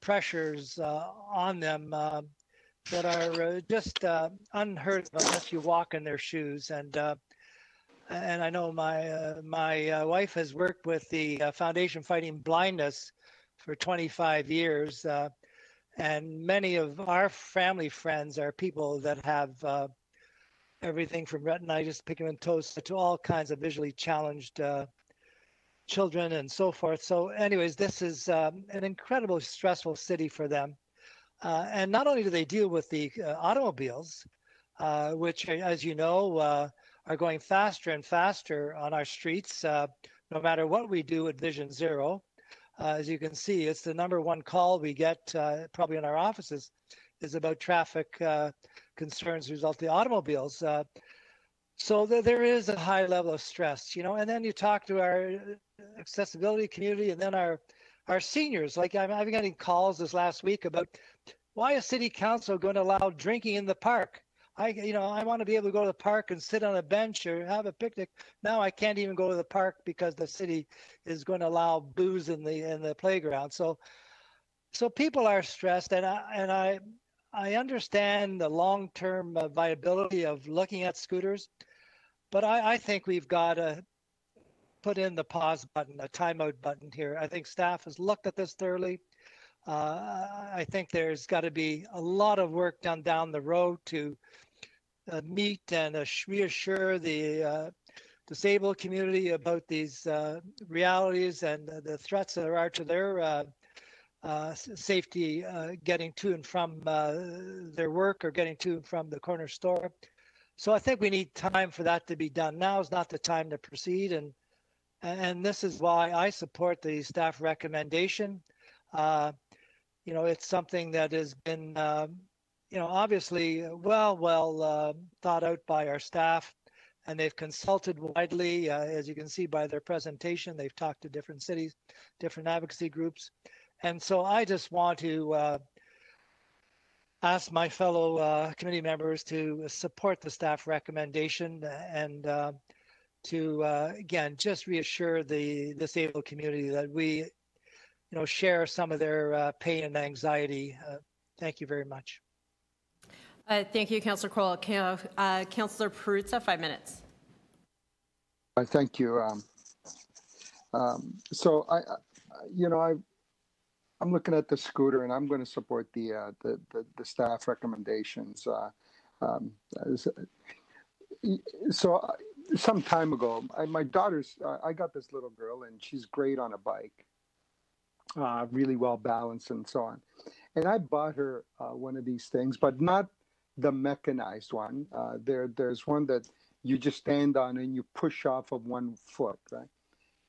pressures uh, on them uh, that are uh, just uh, unheard of unless you walk in their shoes. And and I know my my wife has worked with the Foundation Fighting Blindness for 25 years and many of our family friends are people that have uh, everything from retinitis pigmentosa to all kinds of visually challenged uh, children and so forth. So, anyways, this is um, an incredibly stressful city for them. Uh, and not only do they deal with the uh, automobiles, uh, which, as you know, uh, are going faster and faster on our streets, no matter what we do at Vision Zero. Uh, as you can see, it's the number one call we get uh, probably in our offices is about traffic uh, result the automobiles. Uh, so th- there is a high level of stress, you know. And then you talk to our uh, accessibility community, and then our our seniors. Like I'm, I'm getting calls this last week about why is city council going to allow drinking in the park? I, you know, I want to be able to go to the park and sit on a bench or have a picnic. Now I can't even go to the park because the city is going to allow booze in the in the playground. So, so people are stressed, and I and I I understand the long-term uh, viability of looking at scooters, but I, I think we've got to put in the pause button, a timeout button here. I think staff has looked at this thoroughly. Uh, I think there's got to be a lot of work done down the road to uh, meet and uh, reassure the uh, disabled community about these uh, realities and the threats that are to their uh, safety getting to and from their work or getting to and from the corner store. So I think we need time for that to be done. Now is not the time to proceed, and and this is why I support the staff recommendation. Uh, you know, it's something that has been you know, obviously uh, well, well uh, thought out by our staff, and they've consulted widely. Uh, as you can see by their presentation, they've talked to different cities, different advocacy groups, and so I just want to uh, ask my fellow uh, committee members to support the staff recommendation and uh, to again just reassure the disabled community that we, you know, share some of their pain and anxiety. thank you very much. Uh, thank you, Councillor Colle. Uh, Councillor Perruzza, five minutes. Uh, thank you. Um, um, so I, I, you know, I, I'm looking at the scooter, and I'm going to support the uh, the, the, the staff recommendations. Uh, um, so uh, some time ago, I, my daughter's, I got this little girl, and she's great on a bike, really well balanced, and so on. And I bought her one of these things, but not the mechanized one. Uh, there, there's one that you just stand on and you push off of one foot, right?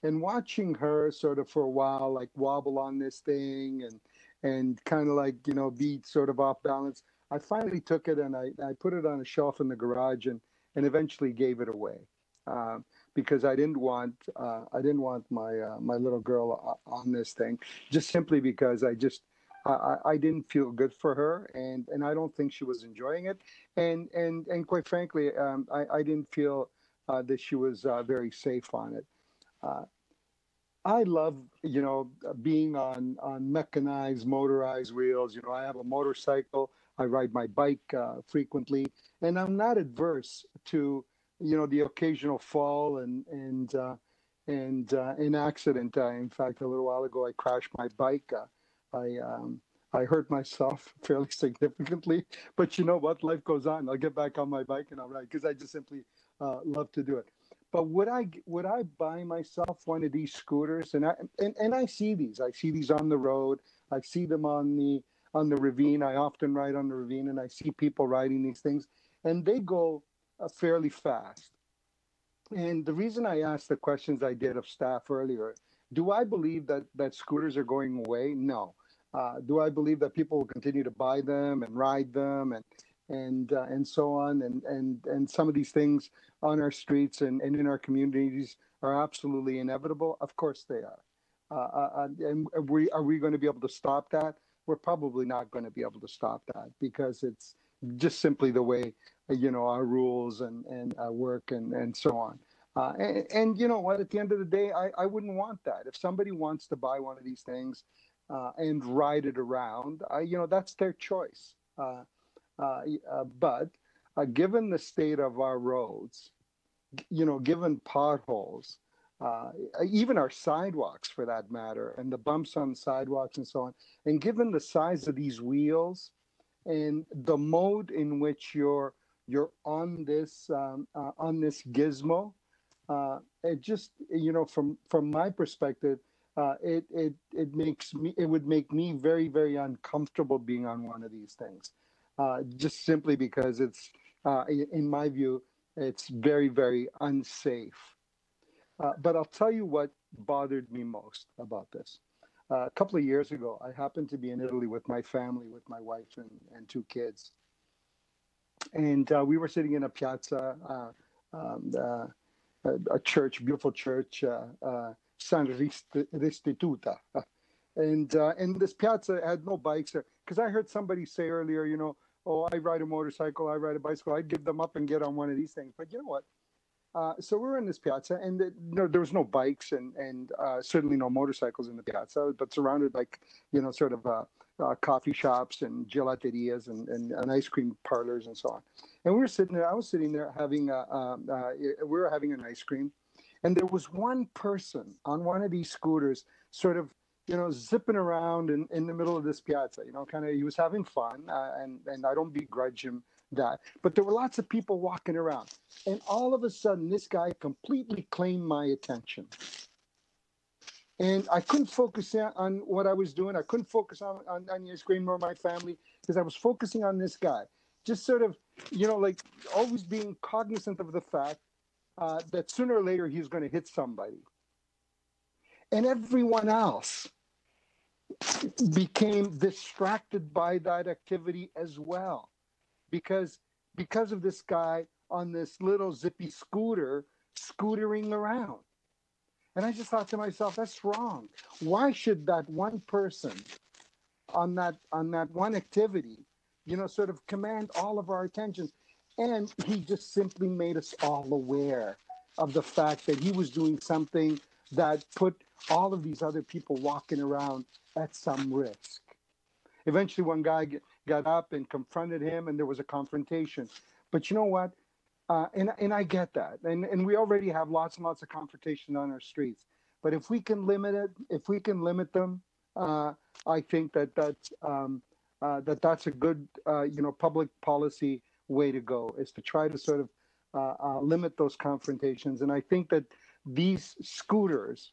And watching her sort of for a while, like wobble on this thing and and kind of like you know be sort of off balance. I finally took it and I, I put it on a shelf in the garage and and eventually gave it away uh, because I didn't want uh, I didn't want my uh, my little girl on this thing just simply because I just I, I didn't feel good for her, and, and I don't think she was enjoying it, and and and quite frankly, um, I, I didn't feel uh, that she was uh, very safe on it. Uh, I love, you know, being on on mechanized, motorized wheels. You know, I have a motorcycle. I ride my bike uh, frequently, and I'm not adverse to, you know, the occasional fall and and uh, and uh, an accident. in fact, a little while ago, I crashed my bike. I um, I hurt myself *laughs* fairly significantly, but you know what? Life goes on. I'll get back on my bike and I'll ride because I just simply uh, love to do it. But would I would I buy myself one of these scooters? And I and, and I see these. I see these on the road. I see them on the on the ravine. I often ride on the ravine, and I see people riding these things, and they go uh, fairly fast. And the reason I asked the questions I did of staff earlier, do I believe that that scooters are going away? No. Uh, do I believe that people will continue to buy them and ride them and and uh, and so on and and and some of these things on our streets and, and in our communities are absolutely inevitable? Of course they are. Uh, uh, uh and we are we going to be able to stop that? We're probably not going to be able to stop that because it's just simply the way you know our rules and and our work and and so on. Uh, and, and, you know what? At the end of the day, I, I wouldn't want that. If somebody wants to buy one of these things uh, and ride it around, I, you know, that's their choice. Uh, uh, uh but uh, given the state of our roads, you know, given potholes, even our sidewalks for that matter, and the bumps on sidewalks and so on, and given the size of these wheels and the mode in which you're you're on this um, on this gizmo, uh, it just you know from from my perspective uh, it it it makes me it would make me very very uncomfortable being on one of these things uh, just simply because it's uh, in my view it's very very unsafe. Uh, but i'll tell you what bothered me most about this. Uh, a couple of years ago i happened to be in italy with my family with my wife and, and two kids. And we were sitting in a piazza um, a church, beautiful church, uh, uh, San Restituta. And uh, and this piazza had no bikes there. Because I heard somebody say earlier, you know, oh, I ride a motorcycle, I ride a bicycle, I'd give them up and get on one of these things. But you know what? Uh, so we are in this piazza, and it, no, there was no bikes and and uh, certainly no motorcycles in the piazza, but surrounded like you know sort of uh, uh, coffee shops and gelaterias and, and, and, ice cream parlors and so on. And we were sitting there. I was sitting there having a, um, we were having an ice cream, and there was one person on one of these scooters, sort of you know zipping around in, in the middle of this piazza. You know, kind of he was having fun, uh, and and I don't begrudge him that. But there were lots of people walking around, and all of a sudden, this guy completely claimed my attention and I couldn't focus on what I was doing. I couldn't focus on on, on the screen or my family because I was focusing on this guy. Just sort of, you know, like always being cognizant of the fact uh, that sooner or later he's going to hit somebody, and everyone else became distracted by that activity as well, because because of this guy on this little zippy scooter scootering around and I just thought to myself, that's wrong. Why should that one person on that on that one activity, you know, sort of command all of our attention? And he just simply made us all aware of the fact that he was doing something that put all of these other people walking around at some risk. Eventually, one guy got up and confronted him, and there was a confrontation. But you know what? Uh, and and I get that, and and we already have lots and lots of confrontation on our streets. But if we can limit it, if we can limit them, uh, I think that that's um, uh, that that's a good uh, you know public policy way to go is to try to sort of uh, uh, limit those confrontations. And I think that these scooters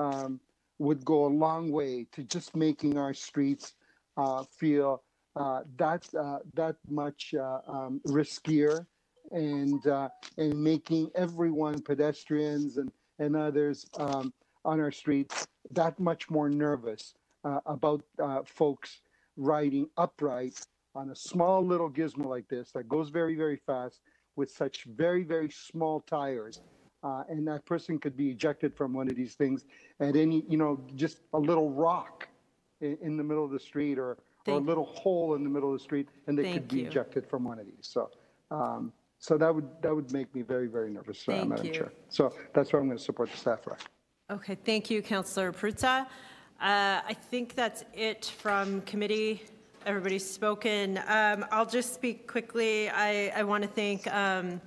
um, would go a long way to just making our streets feel that that much um, riskier and uh, and making everyone, pedestrians and and others um, on our streets, that much more nervous uh, about uh, folks riding upright on a small little gizmo like this that goes very very fast with such very very small tires. Uh, and that person could be ejected from one of these things at any, you know, just a little rock in, in the middle of the street or, or a little hole in the middle of the street, and they could be you. ejected from one of these. So, um, so that would, that would make me very, very nervous, uh, Madam you. Chair. So that's why I'm going to support the staff rec. Okay, thank you, Councillor Perruzza. Uh, I think that's it from committee. Everybody's spoken. Um, I'll just speak quickly. I, I want to thank um,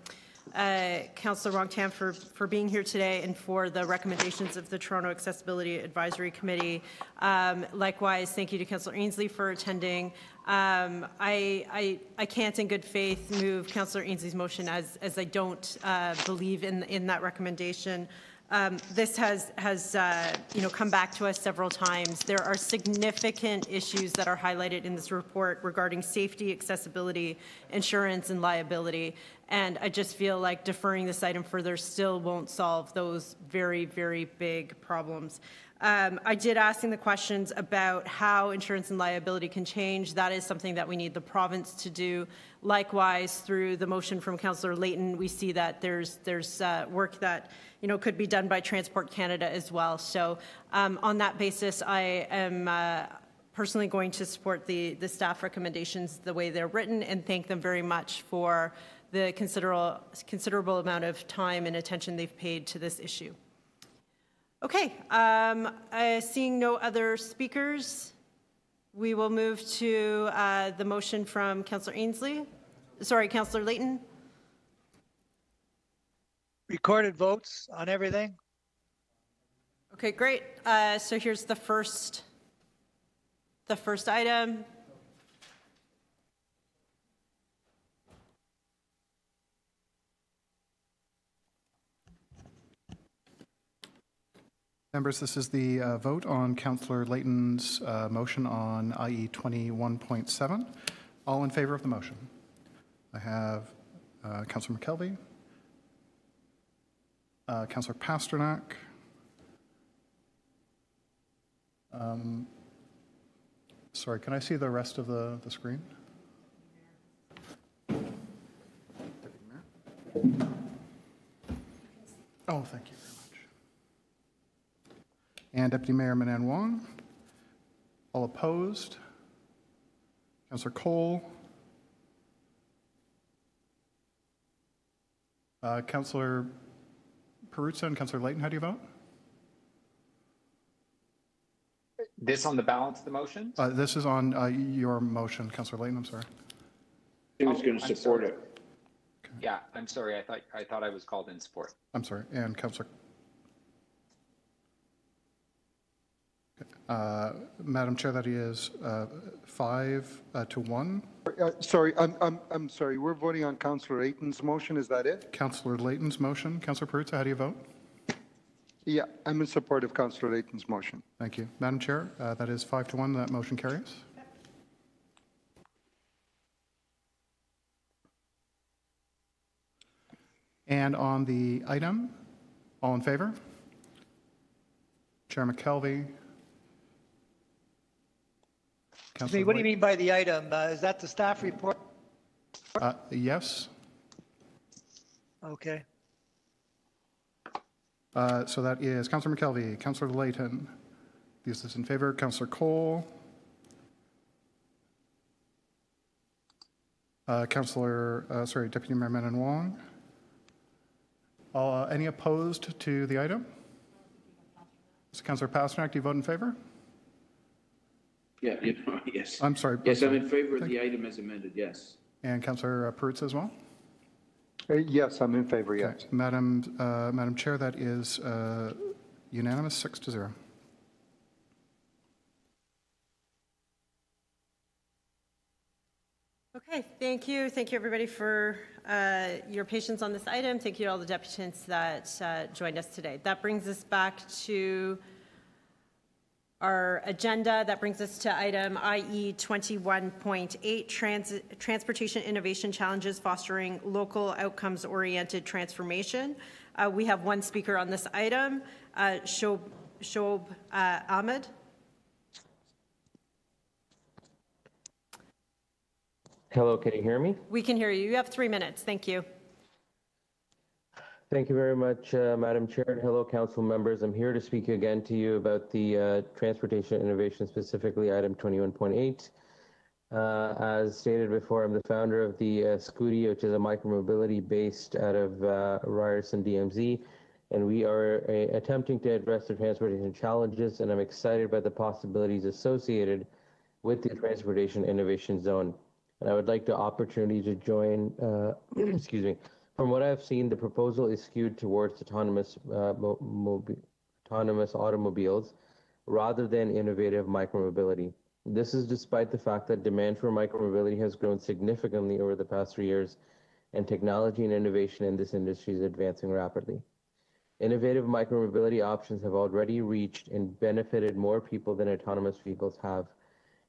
uh, Councillor Wong-Tam for, for being here today and for the recommendations of the Toronto Accessibility Advisory Committee. Um, likewise, thank you to Councillor Ainslie for attending. Um, I, I, I can't in good faith move Councillor Ainslie's motion as, as I don't uh, believe in, in that recommendation. Um, this has, has uh, you know, come back to us several times. There are significant issues that are highlighted in this report regarding safety, accessibility, insurance, and liability. And I just feel like deferring this item further still won't solve those very, very big problems. Um, I did asking the questions about how insurance and liability can change. That is something that we need the province to do. Likewise, through the motion from Councillor Layton, we see that there's there's uh, work that you know could be done by Transport Canada as well. So um, on that basis, I am. Uh, personally going to support the, the staff recommendations the way they're written and thank them very much for the considerable, considerable amount of time and attention they've paid to this issue. Okay, um, uh, seeing no other speakers, we will move to uh, the motion from Councillor Ainslie, Sorry, Councillor Layton. Recorded votes on everything? Okay, great. Uh, so here's the first, the first item. Members, this is the uh, vote on Councillor Layton's uh, motion on IE 21.7. All in favor of the motion? I have uh, Councillor McKelvie, uh, Councillor Pasternak, um, sorry, can I see the rest of the, the screen? Oh, thank you. Very much. And Deputy Mayor Minnan-Wong. All opposed? Councillor Colle. Uh, Councillor Perruzza and Councillor Layton, how do you vote? This on the balance of the motion? Uh, this is on uh, your motion, Councillor Layton, I'm sorry. He was going to I'm support sorry. it. Yeah, I'm sorry. I thought I thought I was called in support. I'm sorry, and Councillor. Uh, Madam Chair, that is uh, five uh, to one. Uh, Sorry, I'm, I'm, I'm sorry, we're voting on Councillor Layton's motion, is that it? Councillor Layton's motion. Councillor Perruzza, how do you vote? Yeah, I'm in support of Councillor Layton's motion. Thank you. Madam Chair, uh, that is five to one. That motion carries. And on the item, all in favor? Chair McKelvie. Excuse me, what do you mean by the item? Uh, Is that the staff report? Uh, Yes, Okay. Uh, so that is Councillor McKelvie, Councillor Layton. This is in favor. Councillor Colle. Uh, Councillor, uh, sorry, Deputy Mayor Minnan-Wong. Uh, Any opposed to the item? So Councillor Pasternak, do you vote in favor? Yeah, you know, *laughs* yes. I'm sorry. Yes, I'm in favor of the item as amended, yes. And Councillor Perruzza as well? Uh, Yes, I'm in favor, yes. Madam, uh, Madam Chair, that is uh, unanimous, six to zero. Okay, thank you. Thank you, everybody, for uh, your patience on this item. Thank you to all the deputants that uh, joined us today. That brings us back to our agenda. That brings us to item IE 21.8, trans- Transportation Innovation Challenges Fostering Local Outcomes-Oriented Transformation. Uh, We have one speaker on this item, uh, Shob Shob, uh, Ahmed. Hello, can you hear me? We can hear you. You have three minutes. Thank you. Thank you very much, uh, Madam Chair. and Hello, council members. I'm here to speak again to you about the uh, transportation innovation, specifically item 21.8. Uh, as stated before, I'm the founder of the uh, Scooty, which is a micromobility based out of uh, Ryerson DMZ, and we are uh, attempting to address the transportation challenges, and I'm excited by the possibilities associated with the Transportation Innovation Zone. And I would like the opportunity to join, uh, *clears throat* excuse me, From what I've seen, the proposal is skewed towards autonomous, uh, autonomous automobiles rather than innovative micromobility. This is despite the fact that demand for micromobility has grown significantly over the past three years, and technology and innovation in this industry is advancing rapidly. Innovative micromobility options have already reached and benefited more people than autonomous vehicles have,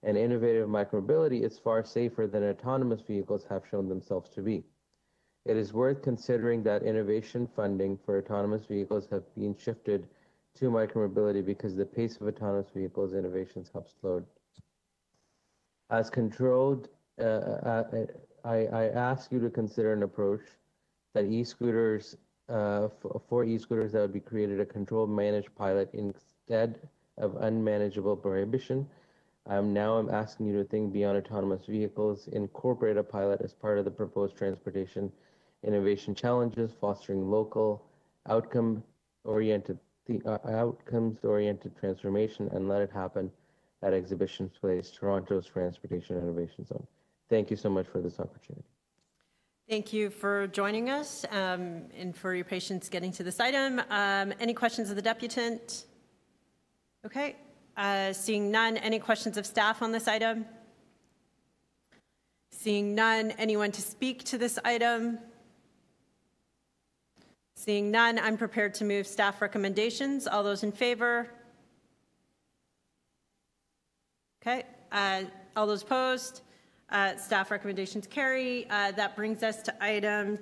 and innovative micromobility is far safer than autonomous vehicles have shown themselves to be. It is worth considering that innovation funding for autonomous vehicles have been shifted to micromobility because the pace of autonomous vehicles innovations have slowed. As controlled, uh, uh, I, I ask you to consider an approach that e-scooters, uh, for e-scooters that would be created a controlled managed pilot instead of unmanageable prohibition. I'm now I'm asking you to think beyond autonomous vehicles, incorporate a pilot as part of the proposed transportation innovation challenges, fostering local outcome oriented the uh, outcomes oriented transformation and let it happen at Exhibition Place, Toronto's Transportation Innovation Zone. Thank you so much for this opportunity. Thank you for joining us um, and for your patience getting to this item. Um, Any questions of the deputant? Okay, uh, seeing none, any questions of staff on this item? Seeing none, anyone to speak to this item? Seeing none, I'm prepared to move staff recommendations. All those in favor? Okay, uh, all those opposed? Uh, Staff recommendations carry. Uh, That brings us to item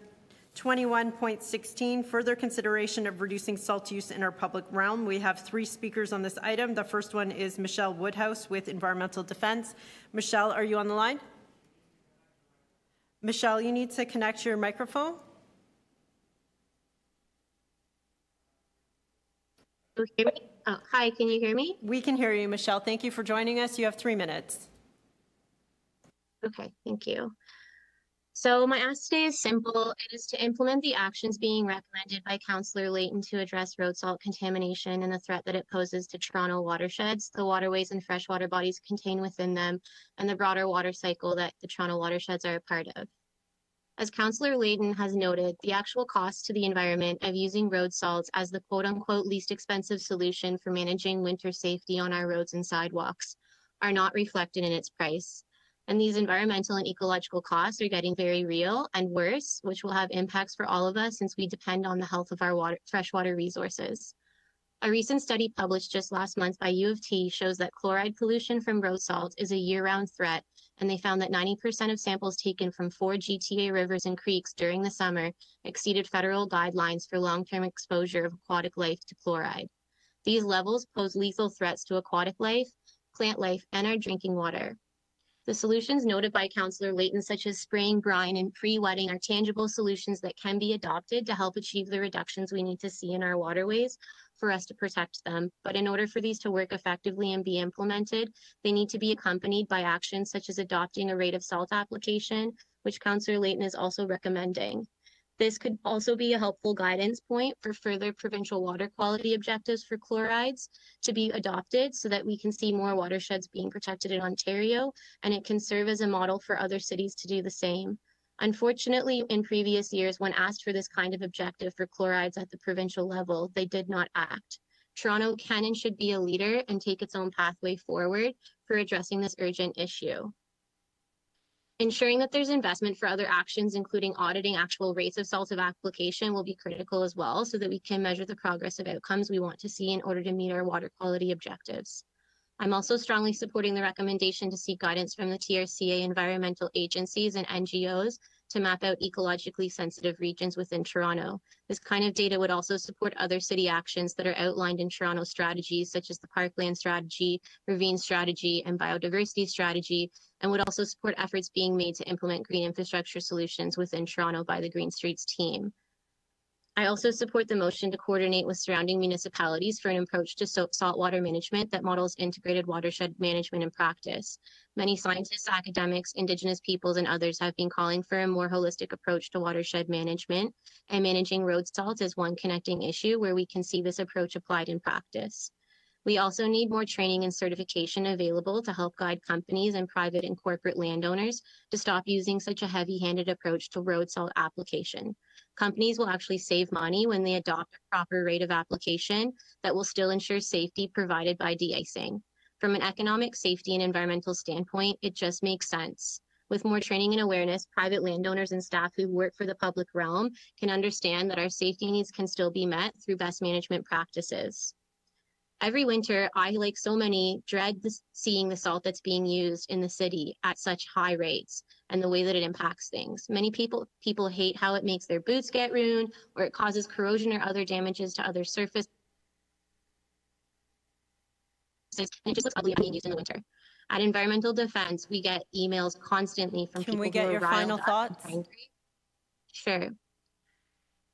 21.16, further consideration of reducing salt use in our public realm. We have three speakers on this item. The first one is Michelle Woodhouse with Environmental Defence. Michelle, are you on the line? Michelle, you need to connect your microphone. You hear me? Oh, hi, can you hear me? We can hear you, Michelle. Thank you for joining us. You have three minutes. Okay, thank you. So my ask today is simple. It is to implement the actions being recommended by Councillor Layton to address road salt contamination and the threat that it poses to Toronto watersheds, the waterways and freshwater bodies contained within them, and the broader water cycle that the Toronto watersheds are a part of. As Councillor Layton has noted, the actual cost to the environment of using road salts as the quote unquote least expensive solution for managing winter safety on our roads and sidewalks are not reflected in its price. And these environmental and ecological costs are getting very real and worse, which will have impacts for all of us since we depend on the health of our water, freshwater resources. A recent study published just last month by U of T shows that chloride pollution from road salt is a year-round threat, and they found that 90% of samples taken from four GTA rivers and creeks during the summer exceeded federal guidelines for long-term exposure of aquatic life to chloride. These levels pose lethal threats to aquatic life, plant life, and our drinking water. The solutions noted by Councillor Layton, such as spraying brine and pre-wetting, are tangible solutions that can be adopted to help achieve the reductions we need to see in our waterways for us to protect them. But in order for these to work effectively and be implemented, they need to be accompanied by actions such as adopting a rate of salt application, which Councillor Layton is also recommending. This could also be a helpful guidance point for further provincial water quality objectives for chlorides to be adopted so that we can see more watersheds being protected in Ontario and it can serve as a model for other cities to do the same. Unfortunately, in previous years, when asked for this kind of objective for chlorides at the provincial level, they did not act. Toronto can and should be a leader and take its own pathway forward for addressing this urgent issue. Ensuring that there's investment for other actions, including auditing actual rates of salt of application will be critical as well, so that we can measure the progress of outcomes we want to see in order to meet our water quality objectives. I'm also strongly supporting the recommendation to seek guidance from the TRCA environmental agencies and NGOs to map out ecologically sensitive regions within Toronto. This kind of data would also support other city actions that are outlined in Toronto strategies, such as the Parkland Strategy, Ravine Strategy, and Biodiversity Strategy, and would also support efforts being made to implement green infrastructure solutions within Toronto by the Green Streets team. I also support the motion to coordinate with surrounding municipalities for an approach to saltwater management that models integrated watershed management and practice. Many scientists, academics, Indigenous peoples, and others have been calling for a more holistic approach to watershed management, and managing road salt is one connecting issue where we can see this approach applied in practice. We also need more training and certification available to help guide companies and private and corporate landowners to stop using such a heavy-handed approach to road salt application. Companies will actually save money when they adopt a proper rate of application that will still ensure safety provided by de-icing. From an economic, safety, and environmental standpoint, it just makes sense. With more training and awareness, private landowners and staff who work for the public realm can understand that our safety needs can still be met through best management practices every winter, I, like so many, dread seeing the salt that's being used in the city at such high rates and the way that it impacts things. Many people people hate how it makes their boots get ruined or it causes corrosion or other damages to other surfaces. And it just looks ugly being used in the winter. At Environmental Defence, we get emails constantly from Can people we get who are your final thoughts? Sure.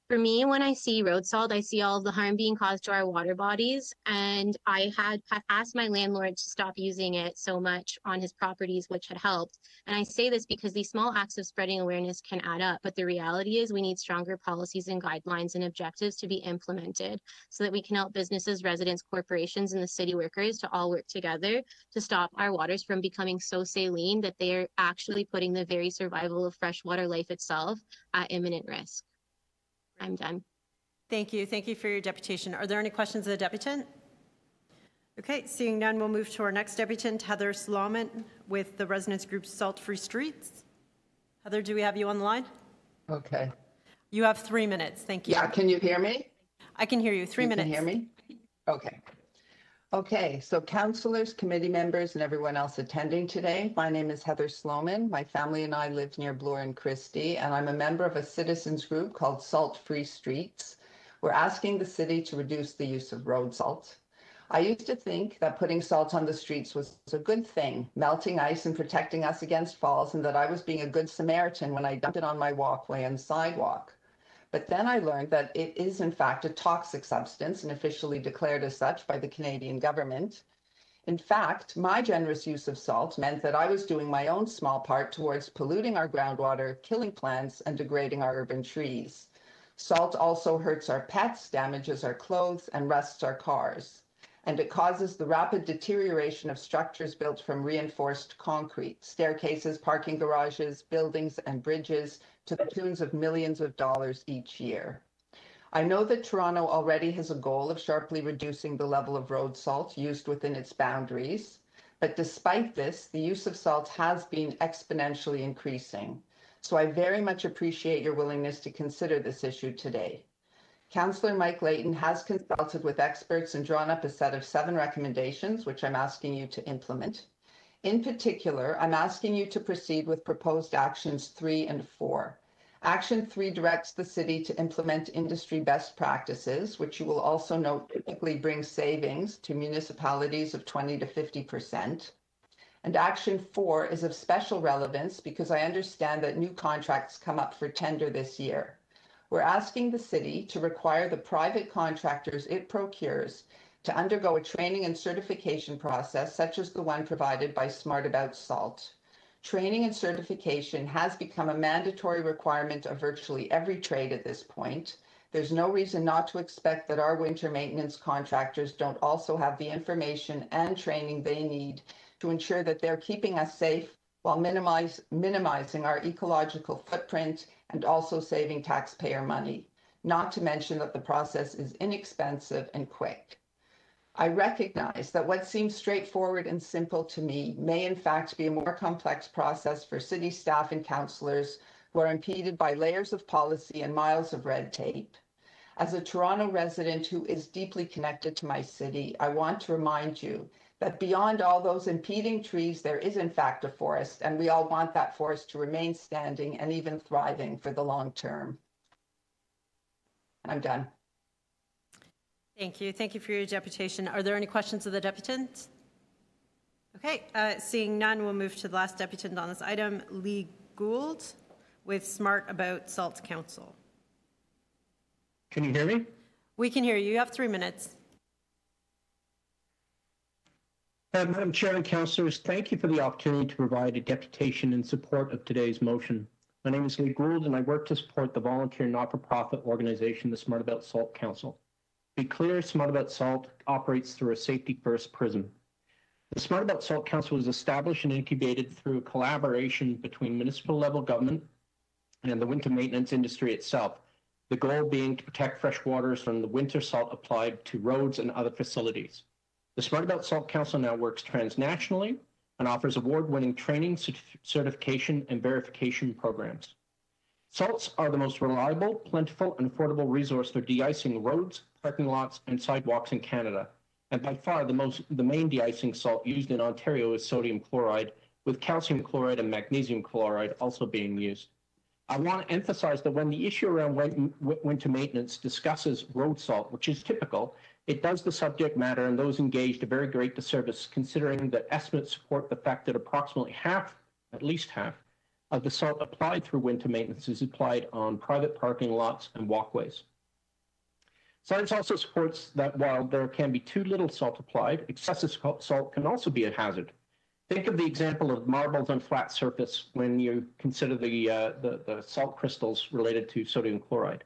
For me, when I see road salt, I see all the harm being caused to our water bodies. And I had asked my landlord to stop using it so much on his properties, which had helped. And I say this because these small acts of spreading awareness can add up. But the reality is, we need stronger policies and guidelines and objectives to be implemented so that we can help businesses, residents, corporations, and the city workers to all work together to stop our waters from becoming so saline that they are actually putting the very survival of freshwater life itself at imminent risk. I'm done. Thank you. Thank you for your deputation. Are there any questions of the deputant? Okay, seeing none, we'll move to our next deputant, Heather Sloman, with the residents group Salt Free Streets. Heather, do we have you on the line? Okay. You have three minutes. Thank you. Yeah, can you hear me? I can hear you. Three You minutes. Can you hear me? Okay. Okay, so councilors, committee members, and everyone else attending today, my name is Heather Sloman. My family and I live near Bloor and Christie, and I'm a member of a citizens group called Salt Free Streets. We're asking the city to reduce the use of road salt. I used to think that putting salt on the streets was a good thing, melting ice and protecting us against falls, and that I was being a good Samaritan when I dumped it on my walkway and sidewalk. But then I learned that it is, in fact, a toxic substance and officially declared as such by the Canadian government. In fact, my generous use of salt meant that I was doing my own small part towards polluting our groundwater, killing plants, and degrading our urban trees. Salt also hurts our pets, damages our clothes, and rusts our cars. And it causes the rapid deterioration of structures built from reinforced concrete, staircases, parking garages, buildings, and bridges to the tunes of millions of dollars each year. I know that Toronto already has a goal of sharply reducing the level of road salt used within its boundaries. But despite this, the use of salt has been exponentially increasing. So I very much appreciate your willingness to consider this issue today. Councillor Mike Layton has consulted with experts and drawn up a set of seven recommendations, which I'm asking you to implement. In particular, I'm asking you to proceed with proposed actions three and four. Action three directs the city to implement industry best practices, which you will also note typically bring savings to municipalities of 20 to 50%. And action four is of special relevance because I understand that new contracts come up for tender this year. We're asking the city to require the private contractors it procures to undergo a training and certification process such as the one provided by Smart About Salt. Training and certification has become a mandatory requirement of virtually every trade at this point. There's no reason not to expect that our winter maintenance contractors don't also have the information and training they need to ensure that they're keeping us safe while minimizing our ecological footprint and also saving taxpayer money, not to mention that the process is inexpensive and quick. I recognize that what seems straightforward and simple to me may in fact be a more complex process for city staff and councillors who are impeded by layers of policy and miles of red tape. As a Toronto resident who is deeply connected to my city, I want to remind you that beyond all those impeding trees, there is in fact a forest, and we all want that forest to remain standing and even thriving for the long term. I'm done. Thank you. Thank you for your deputation. Are there any questions of the deputant? Okay, uh, seeing none, we'll move to the last deputant on this item, Lee Gould with Smart About Salt Council. Can you hear me? We can hear you. You have three minutes. Uh, Uh, Madam Chair and Councillors, thank you for the opportunity to provide a deputation in support of today's motion. My name is Lee Gould and I work to support the volunteer not-for-profit organization, the Smart About Salt Council. be clear, Smart About Salt operates through a safety first prism. The Smart About Salt Council was established and incubated through a collaboration between municipal level government and the winter maintenance industry itself. The goal being to protect fresh waters from the winter salt applied to roads and other facilities. The Smart About Salt Council now works transnationally and offers award-winning training, certification, and verification programs. Salts are the most reliable, plentiful, and affordable resource for de-icing roads, parking lots, and sidewalks in Canada. And by far the most the main de-icing salt used in Ontario is sodium chloride, with calcium chloride and magnesium chloride also being used. I want to emphasize that when the issue around winter maintenance discusses road salt, which is typical, it does the subject matter and those engaged a very great disservice, considering that estimates support the fact that approximately half, at least half, of the salt applied through winter maintenance is applied on private parking lots and walkways. Science also supports that while there can be too little salt applied, excessive salt can also be a hazard. Think of the example of marbles on flat surface when you consider the, uh, the, the salt crystals related to sodium chloride.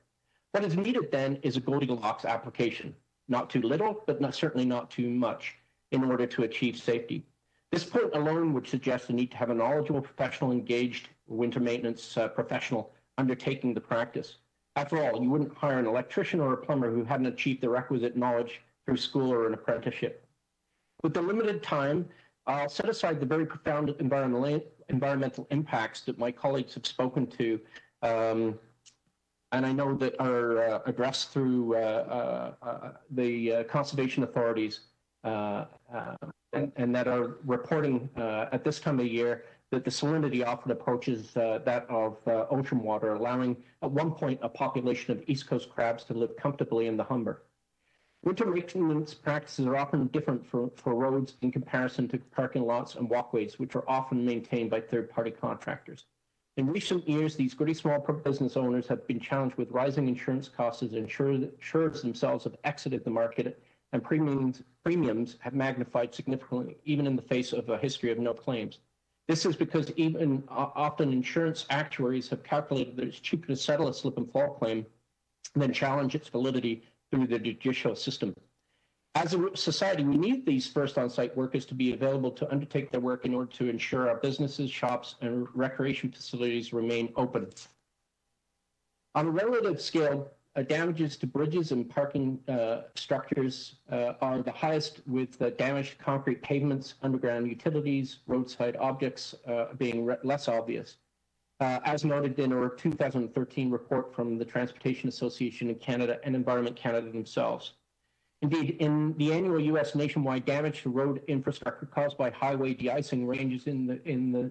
What is needed then is a Goldilocks application. Not too little, but not, certainly not too much in order to achieve safety. This point alone would suggest the need to have a knowledgeable professional engaged winter maintenance uh, professional undertaking the practice. After all, you wouldn't hire an electrician or a plumber who hadn't achieved the requisite knowledge through school or an apprenticeship. With the limited time, I'll set aside the very profound environmental, impacts that my colleagues have spoken to, um, and I know that are uh, addressed through uh, uh, uh the conservation authorities and, and, that are reporting at this time of year that the salinity often approaches that of ocean water, allowing at one point a population of East Coast crabs to live comfortably in the Humber. Winter maintenance practices are often different for, for roads in comparison to parking lots and walkways, which are often maintained by third-party contractors. In recent years, these gritty small business owners have been challenged with rising insurance costs as insurers themselves have exited the market and premiums, premiums have magnified significantly, even in the face of a history of no claims. This is because even uh, often insurance actuaries have calculated that it's cheaper to settle a slip and fall claim than challenge its validity through the judicial system. As a society, we need these first on-site workers to be available to undertake their work in order to ensure our businesses, shops, and recreation facilities remain open. On a relative scale, uh, damages to bridges and parking uh, structures uh, are the highest with damaged concrete pavements, underground utilities, roadside objects uh, being less obvious. Uh, as noted in our 2013 report from the Transportation Association in Canada and Environment Canada themselves. Indeed, in the annual U.S. nationwide damage to road infrastructure caused by highway de-icing ranges in the in the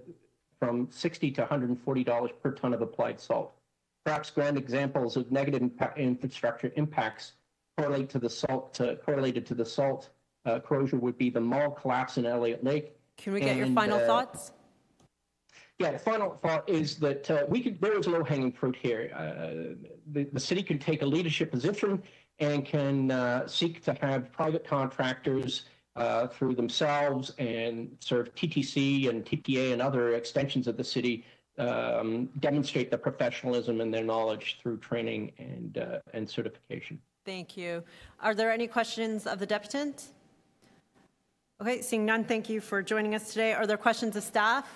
from 60 to 140 dollars per ton of applied salt. Perhaps grand examples of negative impact infrastructure impacts correlate to the salt uh, correlated to the salt uh, corrosion would be the mall collapse in Elliott Lake. Can we get and, your final uh, thoughts? Yeah, the final thought is that uh, we could. There is low hanging fruit here. Uh, the, the city could take a leadership position and can uh, seek to have private contractors uh, through themselves and serve TTC and TPA and other extensions of the city um, demonstrate the professionalism and their knowledge through training and, uh, and certification. Thank you. Are there any questions of the deputant? Okay, seeing none, thank you for joining us today. Are there questions of staff?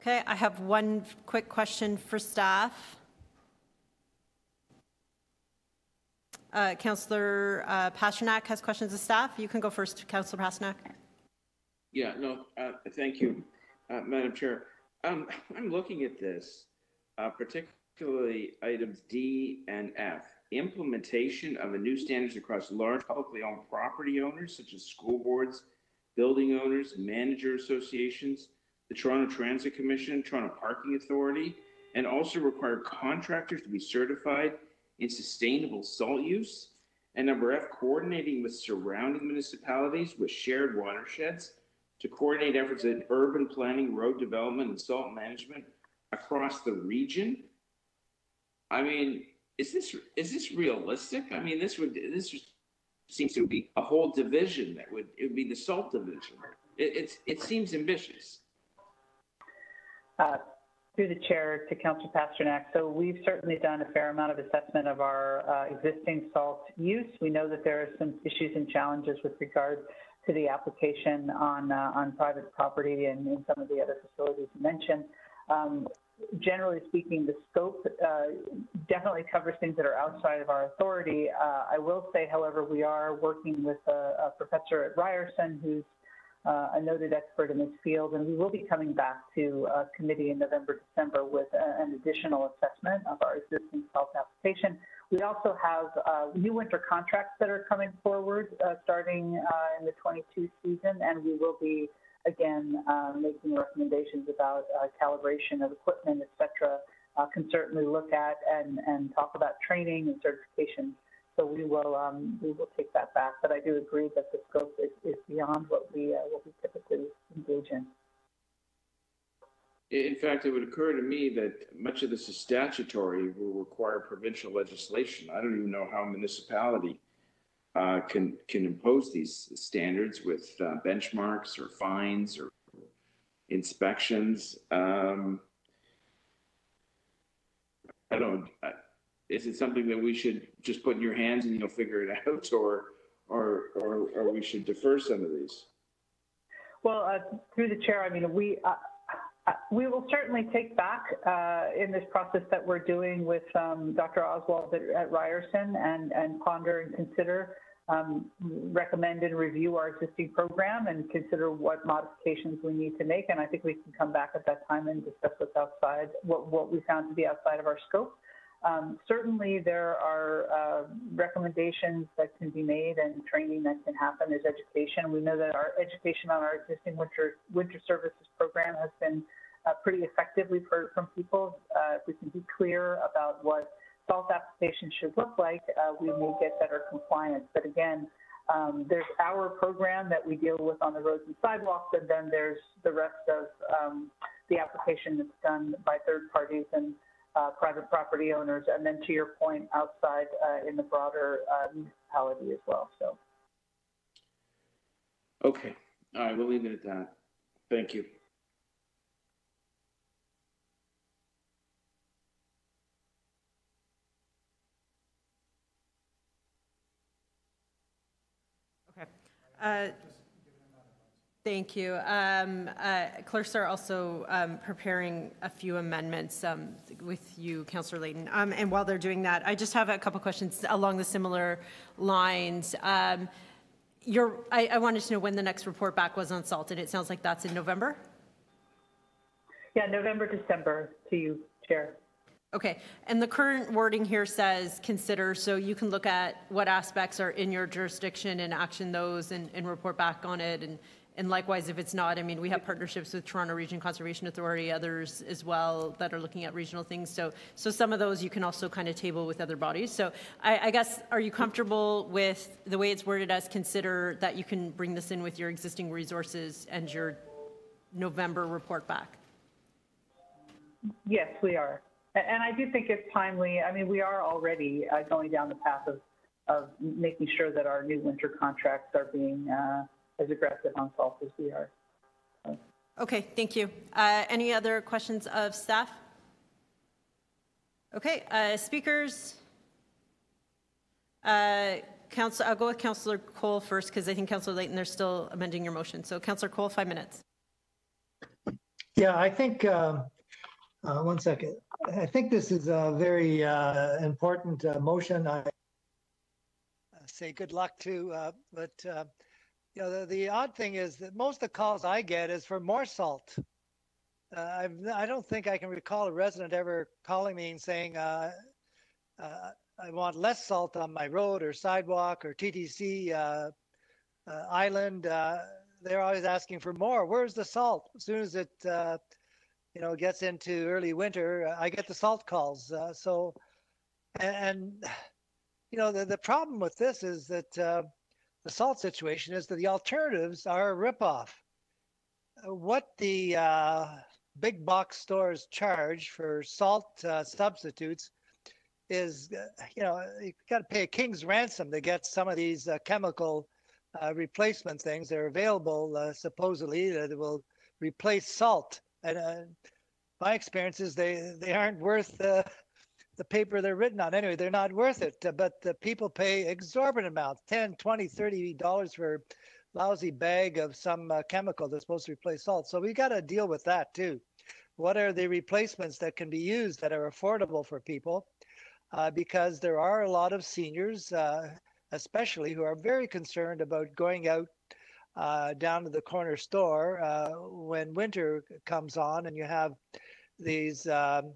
Okay, I have one quick question for staff. Uh, Councillor uh, Pasternak has questions of staff. You can go first, Councillor Pasternak. Yeah, no, uh, thank you, uh, Madam Chair. Um, I'm looking at this, uh, particularly items D and F. Implementation of a new standards across large publicly owned property owners, such as school boards, building owners, manager associations, the Toronto Transit Commission, Toronto Parking Authority, and also require contractors to be certified in sustainable salt use. And number F, coordinating with surrounding municipalities with shared watersheds to coordinate efforts in urban planning, road development, and salt management across the region. I mean, is this is this realistic? I mean, this would this seems to be a whole division that would it would be the salt division. It, it's it seems ambitious. Uh, through the chair to Councillor Pasternak. So we've certainly done a fair amount of assessment of our uh, existing salt use. We know that there are some issues and challenges with regard to the application on uh, on private property and in some of the other facilities mentioned. Um, generally speaking, the scope uh, definitely covers things that are outside of our authority. Uh, I will say, however, we are working with a, a professor at Ryerson who's a noted expert in this field, and we will be coming back to a committee in November, December with a, an additional assessment of our existing salt application. We also have uh, new winter contracts that are coming forward uh, starting uh, in the 22 season, and we will be again uh, making recommendations about uh, calibration of equipment, et cetera. can certainly look at and, and talk about training and certification. So we will um, we will take that back, but I do agree that the scope is, is beyond what we what we typically engage in. In fact, it would occur to me that much of this is statutory, will require provincial legislation. I don't even know how a municipality uh, can can impose these standards with uh, benchmarks or fines or inspections. Um, I don't. I, is it something that we should just put in your hands and you'll figure it *laughs* out, or or or, or we should defer some of these? Well, uh, through the chair, I mean, we uh, uh, we will certainly take back uh, in this process that we're doing with um, Dr. Oswald at, at, Ryerson and, and ponder and consider, um, recommend and review our existing program and consider what modifications we need to make. And I think we can come back at that time and discuss what's outside, what, what we found to be outside of our scope. Um, certainly, there are uh, recommendations that can be made and training that can happen as education. We know that our education on our existing winter winter services program has been uh, pretty effective. We've heard from people. Uh, if we can be clear about what salt application should look like, uh, we may get better compliance. But again, um, there's our program that we deal with on the roads and sidewalks, and then there's the rest of um, the application that's done by third parties. And uh, private property owners, and then to your point, outside uh, in the broader uh, municipality as well. So. Okay. All right. We'll leave it at that. Thank you. Okay. Thank you. Um, uh, clerks are also um, preparing a few amendments um, with you, Councillor Layton. Um, and while they're doing that, I just have a couple questions along the similar lines. Um, I, I, wanted to know when the next report back was on salt, and it sounds like that's in November? Yeah, November, December to you, Chair. Okay, and the current wording here says consider, so you can look at what aspects are in your jurisdiction and action those and, and report back on it and and likewise, if it's not, I mean, we have partnerships with Toronto Region Conservation Authority, others as well that are looking at regional things. So, so some of those you can also kind of table with other bodies. So, I, I guess, are you comfortable with the way it's worded as consider that you can bring this in with your existing resources and your November report back? Yes, we are. And I do think it's timely. I mean, we are already uh, going down the path of, of making sure that our new winter contracts are being uh, as aggressive on salt as we are. Okay, thank you. Uh, any other questions of staff? Okay, uh, speakers. Uh, Council, I'll go with Councillor Colle first because I think Councillor Layton, they're still amending your motion. So Councillor Colle, five minutes. Yeah, I think, uh, uh, one second. I think this is a very uh, important uh, motion. I say good luck to, uh, but uh, you know, the, the odd thing is that most of the calls I get is for more salt. Uh, I've, I don't think I can recall a resident ever calling me and saying, uh, uh, I want less salt on my road or sidewalk or TTC uh, uh, island. Uh, they're always asking for more. Where's the salt? As soon as it, you know, gets into early winter, I get the salt calls. so, and, and, you know, the, the problem with this is that the salt situation is that the alternatives are a ripoff. Uh, what the uh, big box stores charge for salt uh, substitutes is, uh, you know, you've got to pay a king's ransom to get some of these uh, chemical uh, replacement things. They're available supposedly that will replace salt. And my experience is they they aren't worth the paper they're written on. Anyway, they're not worth it. Uh, but the people pay exorbitant amounts 10, 20, 30 dollars for lousy bag of some uh, chemical that's supposed to replace salt. So we got to deal with that too. What are the replacements that can be used that are affordable for people? Uh, because there are a lot of seniors, uh, especially, who are very concerned about going out uh, down to the corner store uh, when winter comes on and you have these um,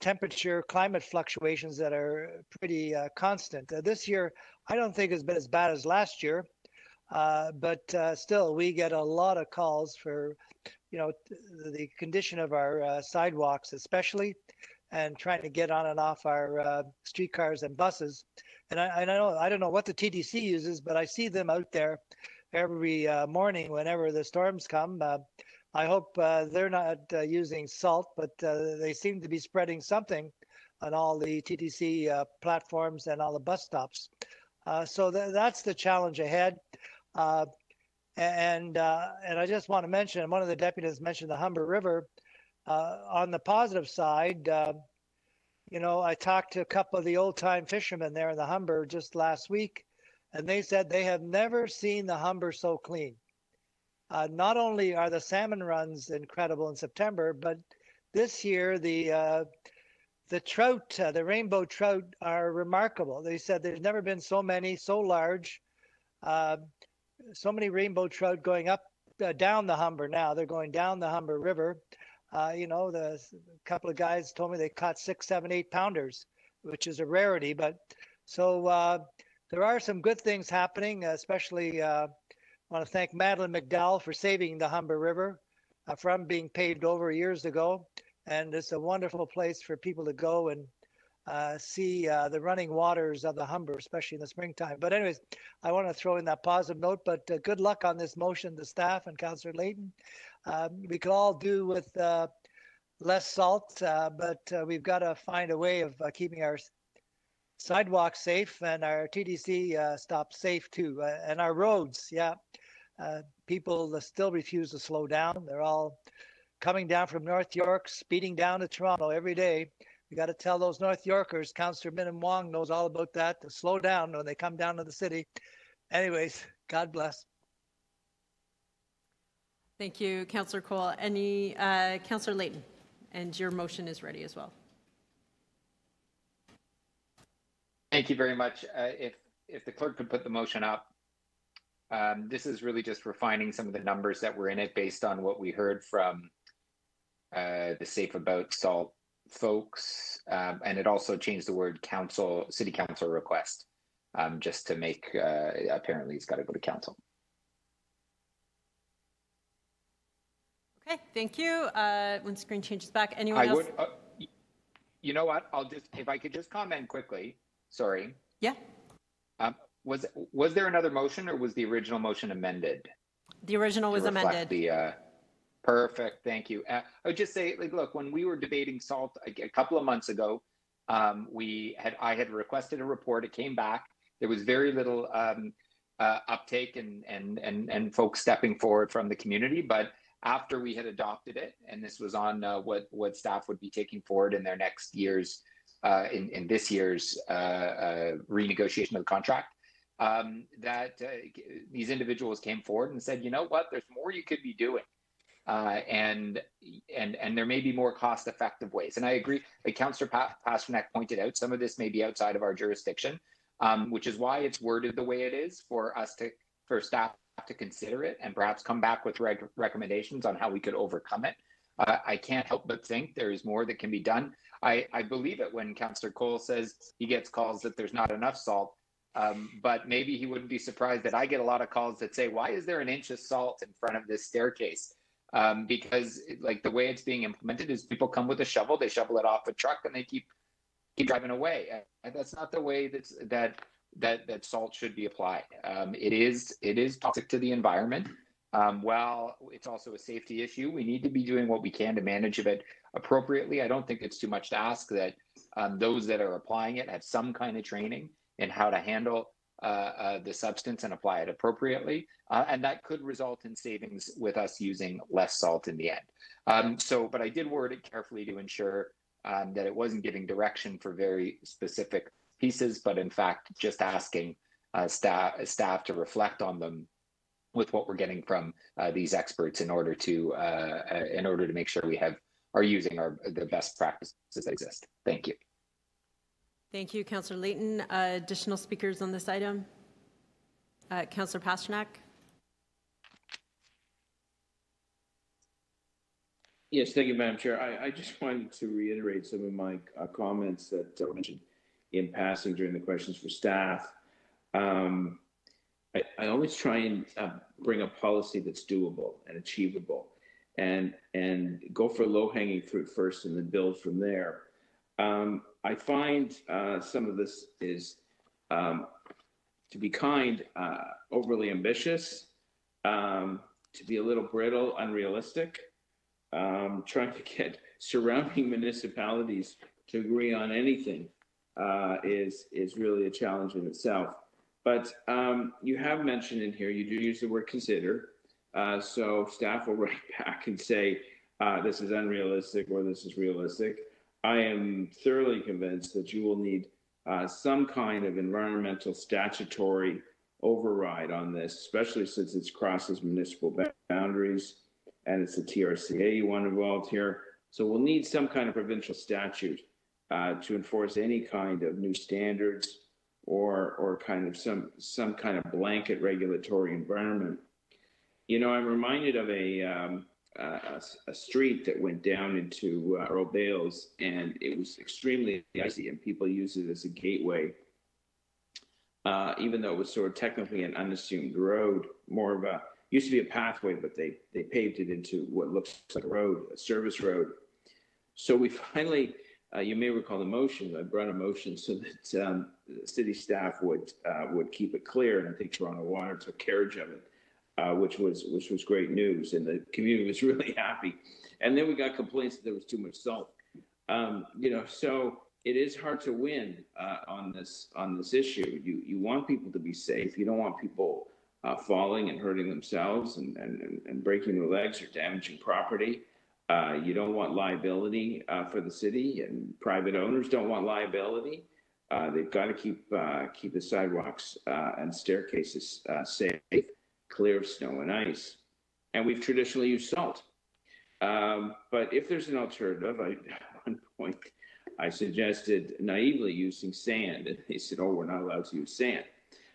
temperature climate fluctuations that are pretty uh, constant. Uh, this year, I don't think has been as bad as last year, uh, but uh, still, we get a lot of calls for, you know, the condition of our uh, sidewalks, especially, and trying to get on and off our uh, streetcars and buses. And I, I know I don't know what the TTC uses, but I see them out there every morning whenever the storms come. I hope uh, they're not uh, using salt, but uh, they seem to be spreading something on all the TTC platforms and all the bus stops. so th- that's the challenge ahead. and and I just want to mention, one of the deputies mentioned the Humber River. on the positive side, you know, I talked to a couple of the old time fishermen there in the Humber just last week, and they said they have never seen the Humber so clean. Uh, not only are the salmon runs incredible in September, but this year the uh, the trout, uh, the rainbow trout, are remarkable. They said there's never been so many, so large, uh, so many rainbow trout going up, uh, down the Humber. Now they're going down the Humber River. Uh, you know, the couple of guys told me they caught six, seven, eight pounders, which is a rarity. But so there are some good things happening, especially I want to thank Madeleine McDowell for saving the Humber River uh, from being paved over years ago. And it's a wonderful place for people to go and uh, see uh, the running waters of the Humber, especially in the springtime. But anyways, I want to throw in that positive note, but uh, good luck on this motion, the staff and Councillor Layton. Um, we could all do with uh, less salt, uh, but we've got to find a way of keeping our sidewalks safe and our TTC uh, stops safe too, uh, and our roads. Yeah, uh, people still refuse to slow down. They're all coming down from North York, speeding down to Toronto every day. We got to tell those North Yorkers, Councillor Minnan Wong knows all about that, to slow down when they come down to the city. Anyways, God bless. Thank you, Councillor Colle. Any, uh, Councillor Layton, and your motion is ready as well. Thank you very much. Uh, if if the clerk could put the motion up, um, this is really just refining some of the numbers that were in it based on what we heard from uh, the Smart About Salt folks, um, and it also changed the word council, city council request, um, just to make uh, apparently it's got to go to council. Okay, thank you. Uh, when screen changes back, anyone I else? Would, uh, you know what? I'll just if I could just comment quickly. Sorry. Yeah. Um, was was there another motion, or was the original motion amended? The original was amended. The uh, perfect. Thank you. Uh, I would just say, like, look, when we were debating salt a, a couple of months ago, um, we had I had requested a report. It came back. There was very little um, uh, uptake and and and and folks stepping forward from the community, but after we had adopted it, and this was on uh, what what staff would be taking forward in their next year's uh, in, in this year's uh, uh, renegotiation of the contract, um, that uh, these individuals came forward and said, you know what, there's more you could be doing. Uh, and and and there may be more cost-effective ways. And I agree. Like Councillor pa- Pasternak pointed out, some of this may be outside of our jurisdiction, um, which is why it's worded the way it is for us to for staff to consider it and perhaps come back with recommendations on how we could overcome it. Uh, I can't help but think there is more that can be done. I, I believe it when Councillor Colle says he gets calls that there's not enough salt. Um, but maybe he wouldn't be surprised that I get a lot of calls that say, "Why is there an inch of salt in front of this staircase?" Um, because like the way it's being implemented is people come with a shovel, they shovel it off a truck, and they keep keep driving away. And that's not the way that's that that that salt should be applied. Um, it is it is toxic to the environment. Um, while it's also a safety issue, we need to be doing what we can to manage it appropriately. I don't think it's too much to ask that um, those that are applying it have some kind of training in how to handle uh, uh, the substance and apply it appropriately. Uh, and that could result in savings with us using less salt in the end. Um, so, but I did word it carefully to ensure um, that it wasn't giving direction for very specific pieces, but in fact, just asking uh, staff, staff to reflect on them with what we're getting from uh, these experts in order to uh, in order to make sure we have are using our the best practices that exist. Thank you. Thank you, Councillor Layton. Uh, additional speakers on this item? Uh, Councillor Pasternak. Yes, thank you, Madam Chair. I, I just wanted to reiterate some of my uh, comments that were mentioned in passing during the questions for staff. Um, I, I, always try and uh, bring a policy that's doable and achievable and, and go for low hanging fruit first and then build from there. Um, I find uh, some of this is, um, to be kind, uh, overly ambitious, um, to be a little brittle, unrealistic, um, trying to get *laughs* surrounding municipalities to agree on anything uh, is is really a challenge in itself. But um, you have mentioned in here, you do use the word consider. Uh, so staff will *laughs* write back and say, uh, this is unrealistic or this is realistic. I am thoroughly convinced that you will need uh, some kind of environmental statutory override on this, especially since it crosses municipal boundaries and it's the TRCA you want involved here. So we'll need some kind of provincial statute uh, to enforce any kind of new standards or or kind of some some kind of blanket regulatory environment. You know, I'm reminded of a um, a, a, street that went down into uh, Earl Bales, and it was extremely icy, and people used it as a gateway. Uh, even though it was sort of technically an unassumed road, more of a used to be a pathway, but they they paved it into what looks like a road, a service road. So we *laughs* finally, uh, you may recall the motion. I brought a motion so that um, city staff would uh, would keep it clear, and I think Toronto Water took carriage of it uh, which was which was great news, and the community was *laughs* really happy. And then we got complaints that there was too much salt. Um, you know, so it is hard to win uh, on this on this issue. You you want people to be safe. You don't want people uh, falling and hurting themselves and, and and breaking their legs or damaging property. Uh, you don't want liability uh, for the city, and private owners don't want liability. Uh, they've got to keep keep the sidewalks and staircases safe clear of snow and ice. And we've traditionally used salt. Um, but if there's an alternative, I, at *laughs* one point I suggested naively using sand, and they said, "Oh, we're not allowed to use sand."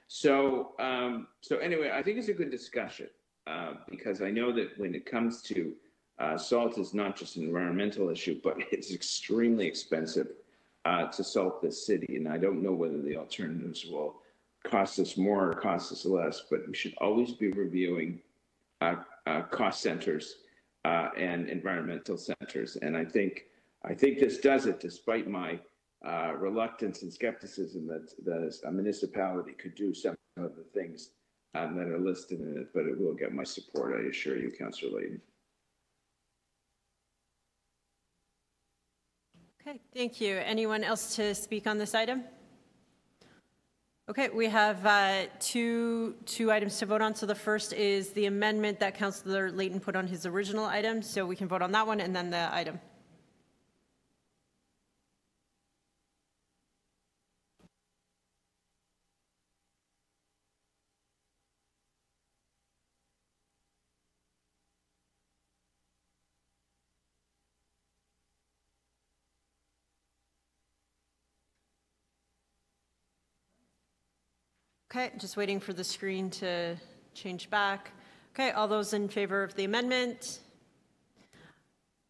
So, um, so anyway, I think it's a good discussion uh, because I know that when it comes to uh, salt, is not just an environmental issue, but *laughs* it's extremely expensive uh, to salt this city, and I don't know whether the alternatives will cost us more or cost us less, but we should always be reviewing uh, uh, cost centers uh, and environmental centers. And I think I think this does it, despite my uh, reluctance and skepticism that, the, a municipality could do some of the things um, that are listed in it. But it will get my support, I assure you, Councillor Layton. Okay, thank you. Anyone else to speak on this item? Okay, we have uh, two, two items to vote on. So the first is the amendment that Councillor Layton put on his original item. So we can vote on that one and then the item. Okay, just waiting for the screen to change back. Okay, all those in favor of the amendment?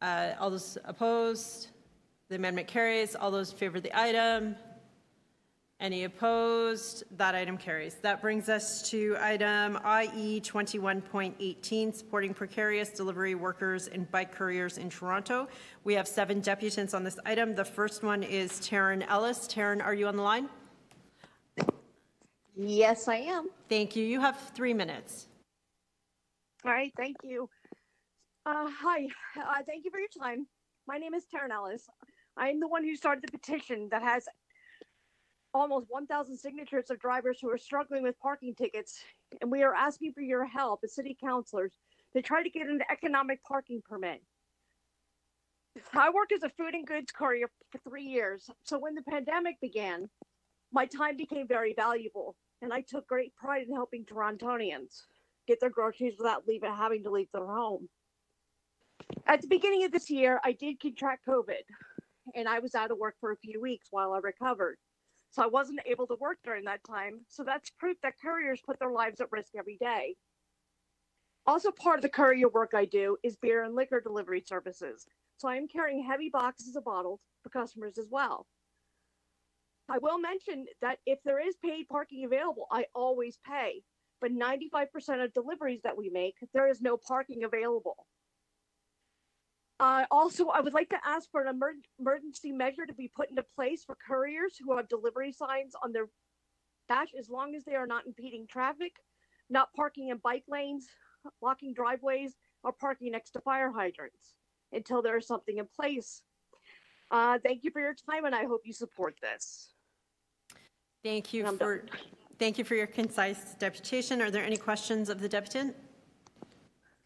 Uh, all those opposed? The amendment carries. All those in favor of the item? Any opposed? That item carries. That brings us to item IE 21.18, supporting precarious delivery workers and bike couriers in Toronto. We have seven deputants on this item. The first one is Taryn Ellis. Taryn, are you on the line? Yes, I am. Thank you. You have three minutes. All right, thank you. Uh, hi, uh, thank you for your time. My name is Taryn Ellis. I'm the one who started the petition that has almost 1,000 signatures of drivers who are struggling with parking tickets, and we are asking for your help as city councilors to try to get an economic parking permit. I worked as a food and goods courier for three years, so when the pandemic began, my time became very valuable, and I took great pride in helping Torontonians get their groceries without leaving having to leave their home. At the beginning of this year, I did contract COVID, and I was out of work for a few weeks while I recovered. So I wasn't able to work during that time. So that's proof that couriers put their lives at risk every day. Also, part of the courier work I do is beer and liquor delivery services. So I am carrying heavy boxes of bottles for customers as well. I will mention that if there is paid parking available, I always pay. But 95% of deliveries that we make, there is no parking available. Uh, also, I would like to ask for an emer- emergency measure to be put into place for couriers who have delivery signs on their dash as long as they are not impeding traffic, not parking in bike lanes, blocking driveways, or parking next to fire hydrants until there is something in place. Uh, thank you for your time, and I hope you support this. Thank you for, thank you for your concise deputation. Are there any questions of the deputant?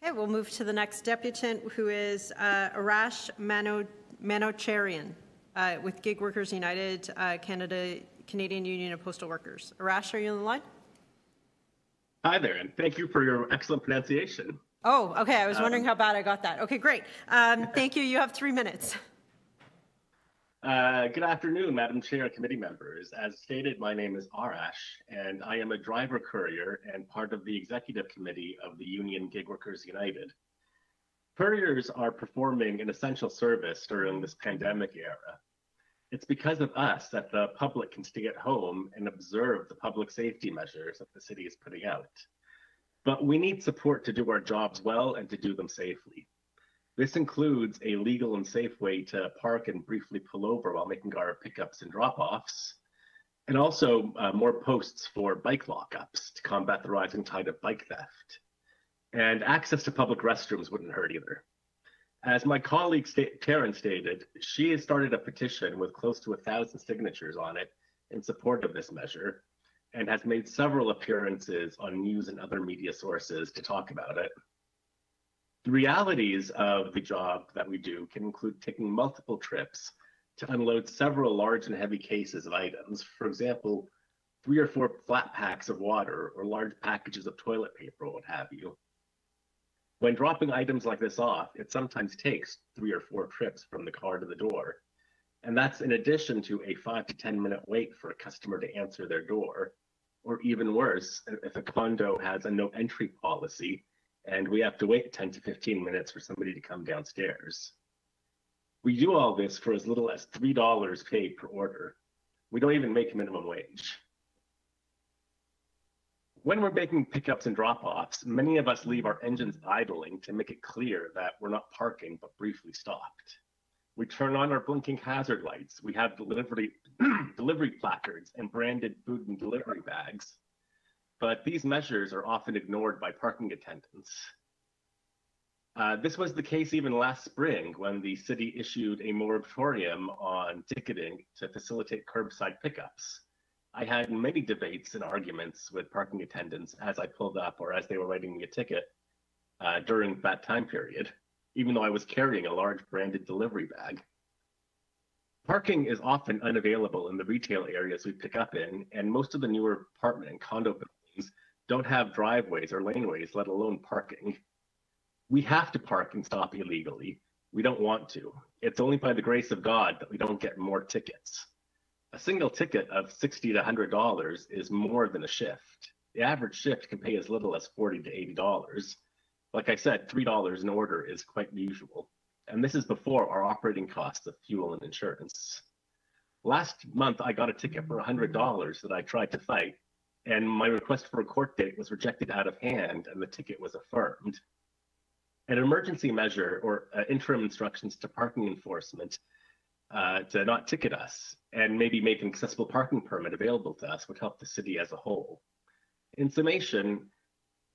Okay, we'll move to the next deputant, who is uh, Arash Mano, Manocharian uh, with Gig Workers United, uh, Canada, Canadian Union of Postal Workers. Arash, are you on the line? Hi there, and thank you for your excellent pronunciation. Oh, okay. I was wondering Um, how bad I got that. Okay, great. Um, *laughs* thank you. You have three minutes. Uh, good afternoon, Madam Chair and committee members. As stated, my name is Arash, and I am a driver courier and part of the executive committee of the Union Gig Workers United. Couriers are performing an essential service during this pandemic era. It's because of us that the public can stay at home and observe the public safety measures that the city is putting out. But we need support to do our jobs well and to do them safely. This includes a legal and safe way to park and briefly pull over while making our pickups and drop offs, and also uh, more posts for bike lockups to combat the rising tide of bike theft. And access to public restrooms wouldn't hurt either. As my colleague Karen stated, she has started a petition with close to a thousand signatures on it in support of this measure and has made several appearances on news and other media sources to talk about it. The realities of the job that we do can include taking multiple trips to unload several large and heavy cases of items. For example, three or four flat packs of water or large packages of toilet paper, or what have you. When dropping items like this off, it sometimes takes three or four trips from the car to the door. And that's in addition to a five to 10 minute wait for a customer to answer their door. Or even worse, if a condo has a no entry policy and we have to wait 10 to 15 minutes for somebody to come downstairs. We do all this for as little as $3 paid per order. We don't even make minimum wage. When we're making pickups and drop offs, many of us leave our engines idling to make it clear that we're not parking but briefly stopped. We turn on our blinking hazard lights. We have delivery, *clears throat* delivery placards and branded food and delivery bags. But these measures are often ignored by parking attendants. Uh, this was the case even last spring when the city issued a moratorium on ticketing to facilitate curbside pickups. I had many debates and arguments with parking attendants as I pulled up or as they were writing me a ticket uh, during that time period, even though I was carrying a large branded delivery bag. Parking is often unavailable in the retail areas we pick up in, and most of the newer apartment and condo don't have driveways or laneways, let alone parking. We have to park and stop illegally. We don't want to. It's only by the grace of God that we don't get more tickets. A single ticket of 60 to $100 is more than a shift. The average shift can pay as little as 40 to $80. Like I said, $3 an order is quite usual. And this is before our operating costs of fuel and insurance. Last month, I got a ticket for $100 that I tried to fight, and my request for a court date was rejected out of hand, and the ticket was affirmed. An emergency measure or uh, interim instructions to parking enforcement uh, to not ticket us and maybe make an accessible parking permit available to us would help the city as a whole. In summation,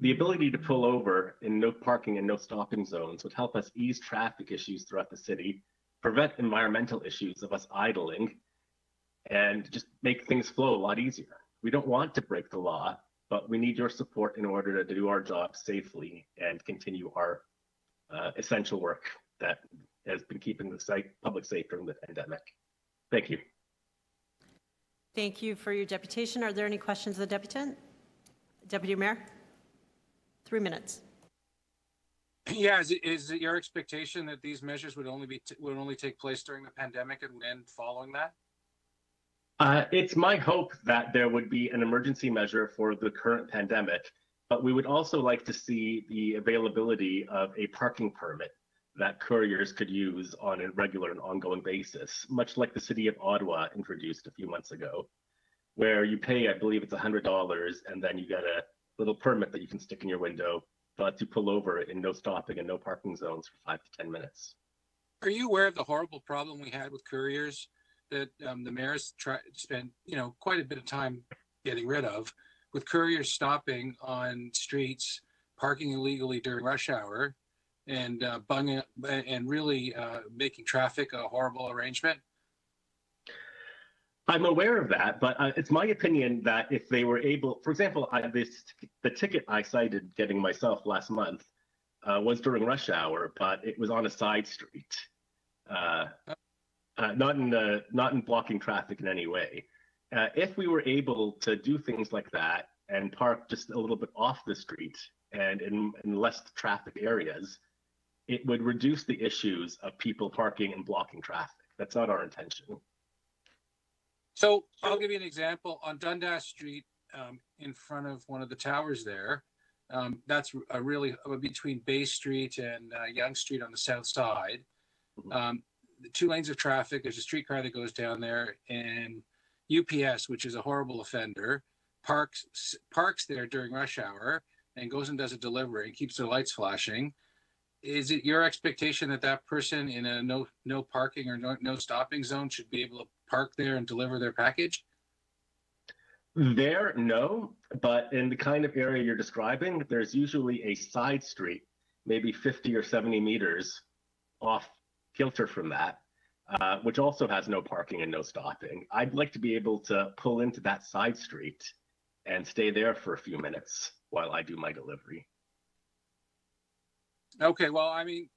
the ability to pull over in no parking and no stopping zones would help us ease traffic issues throughout the city, prevent environmental issues of us idling, and just make things flow a lot easier. We don't want to break the law, but we need your support in order to do our job safely and continue our uh, essential work that has been keeping the site public safe during the pandemic. Thank you. Thank you for your deputation. Are there any questions of the deputant? Deputy Mayor? Three minutes. *clears throat* Yeah, is it, is it your expectation that these measures would only be, t- would only take place during the pandemic and end following that? Uh, it's my hope that there would be an emergency measure for the current pandemic, but we would also like to see the availability of a parking permit that couriers could use on a regular and ongoing basis, much like the city of Ottawa introduced a few months ago, where you pay, I believe it's $100, and then you get a little permit that you can stick in your window but to pull over in no stopping and no parking zones for five to 10 minutes. Are you aware of the horrible problem we had with couriers that um, the mayor's tried spent, you know, quite a bit of time getting rid of, with couriers stopping on streets, parking illegally during rush hour, and uh, bunging and really uh, making traffic a horrible arrangement? I'm aware of that, but uh, it's my opinion that if they were able, for example, I, this the ticket I cited getting myself last month uh, was during rush hour, but it was on a side street, uh, uh not in the, not in blocking traffic in any way. Uh, if we were able to do things like that and park just a little bit off the street and in, in less traffic areas, it would reduce the issues of people parking and blocking traffic. That's not our intention. So I'll give you an example on Dundas Street um, in front of one of the towers there. Um, that's a really uh, between Bay Street and uh, Yonge Street on the south side. Mm-hmm. Um, two lanes of traffic. There's a streetcar that goes down there, and UPS, which is a horrible offender, parks parks there during rush hour and goes and does a delivery and keeps their lights flashing. Is it your expectation that that person in a no no parking or no, no stopping zone should be able to park there and deliver their package? There, no, but in the kind of area you're describing, there's usually a side street, maybe 50 or 70 meters off kilter from that, uh, which also has no parking and no stopping. I'd like to be able to pull into that side street and stay there for a few minutes while I do my delivery. Okay, well, I mean,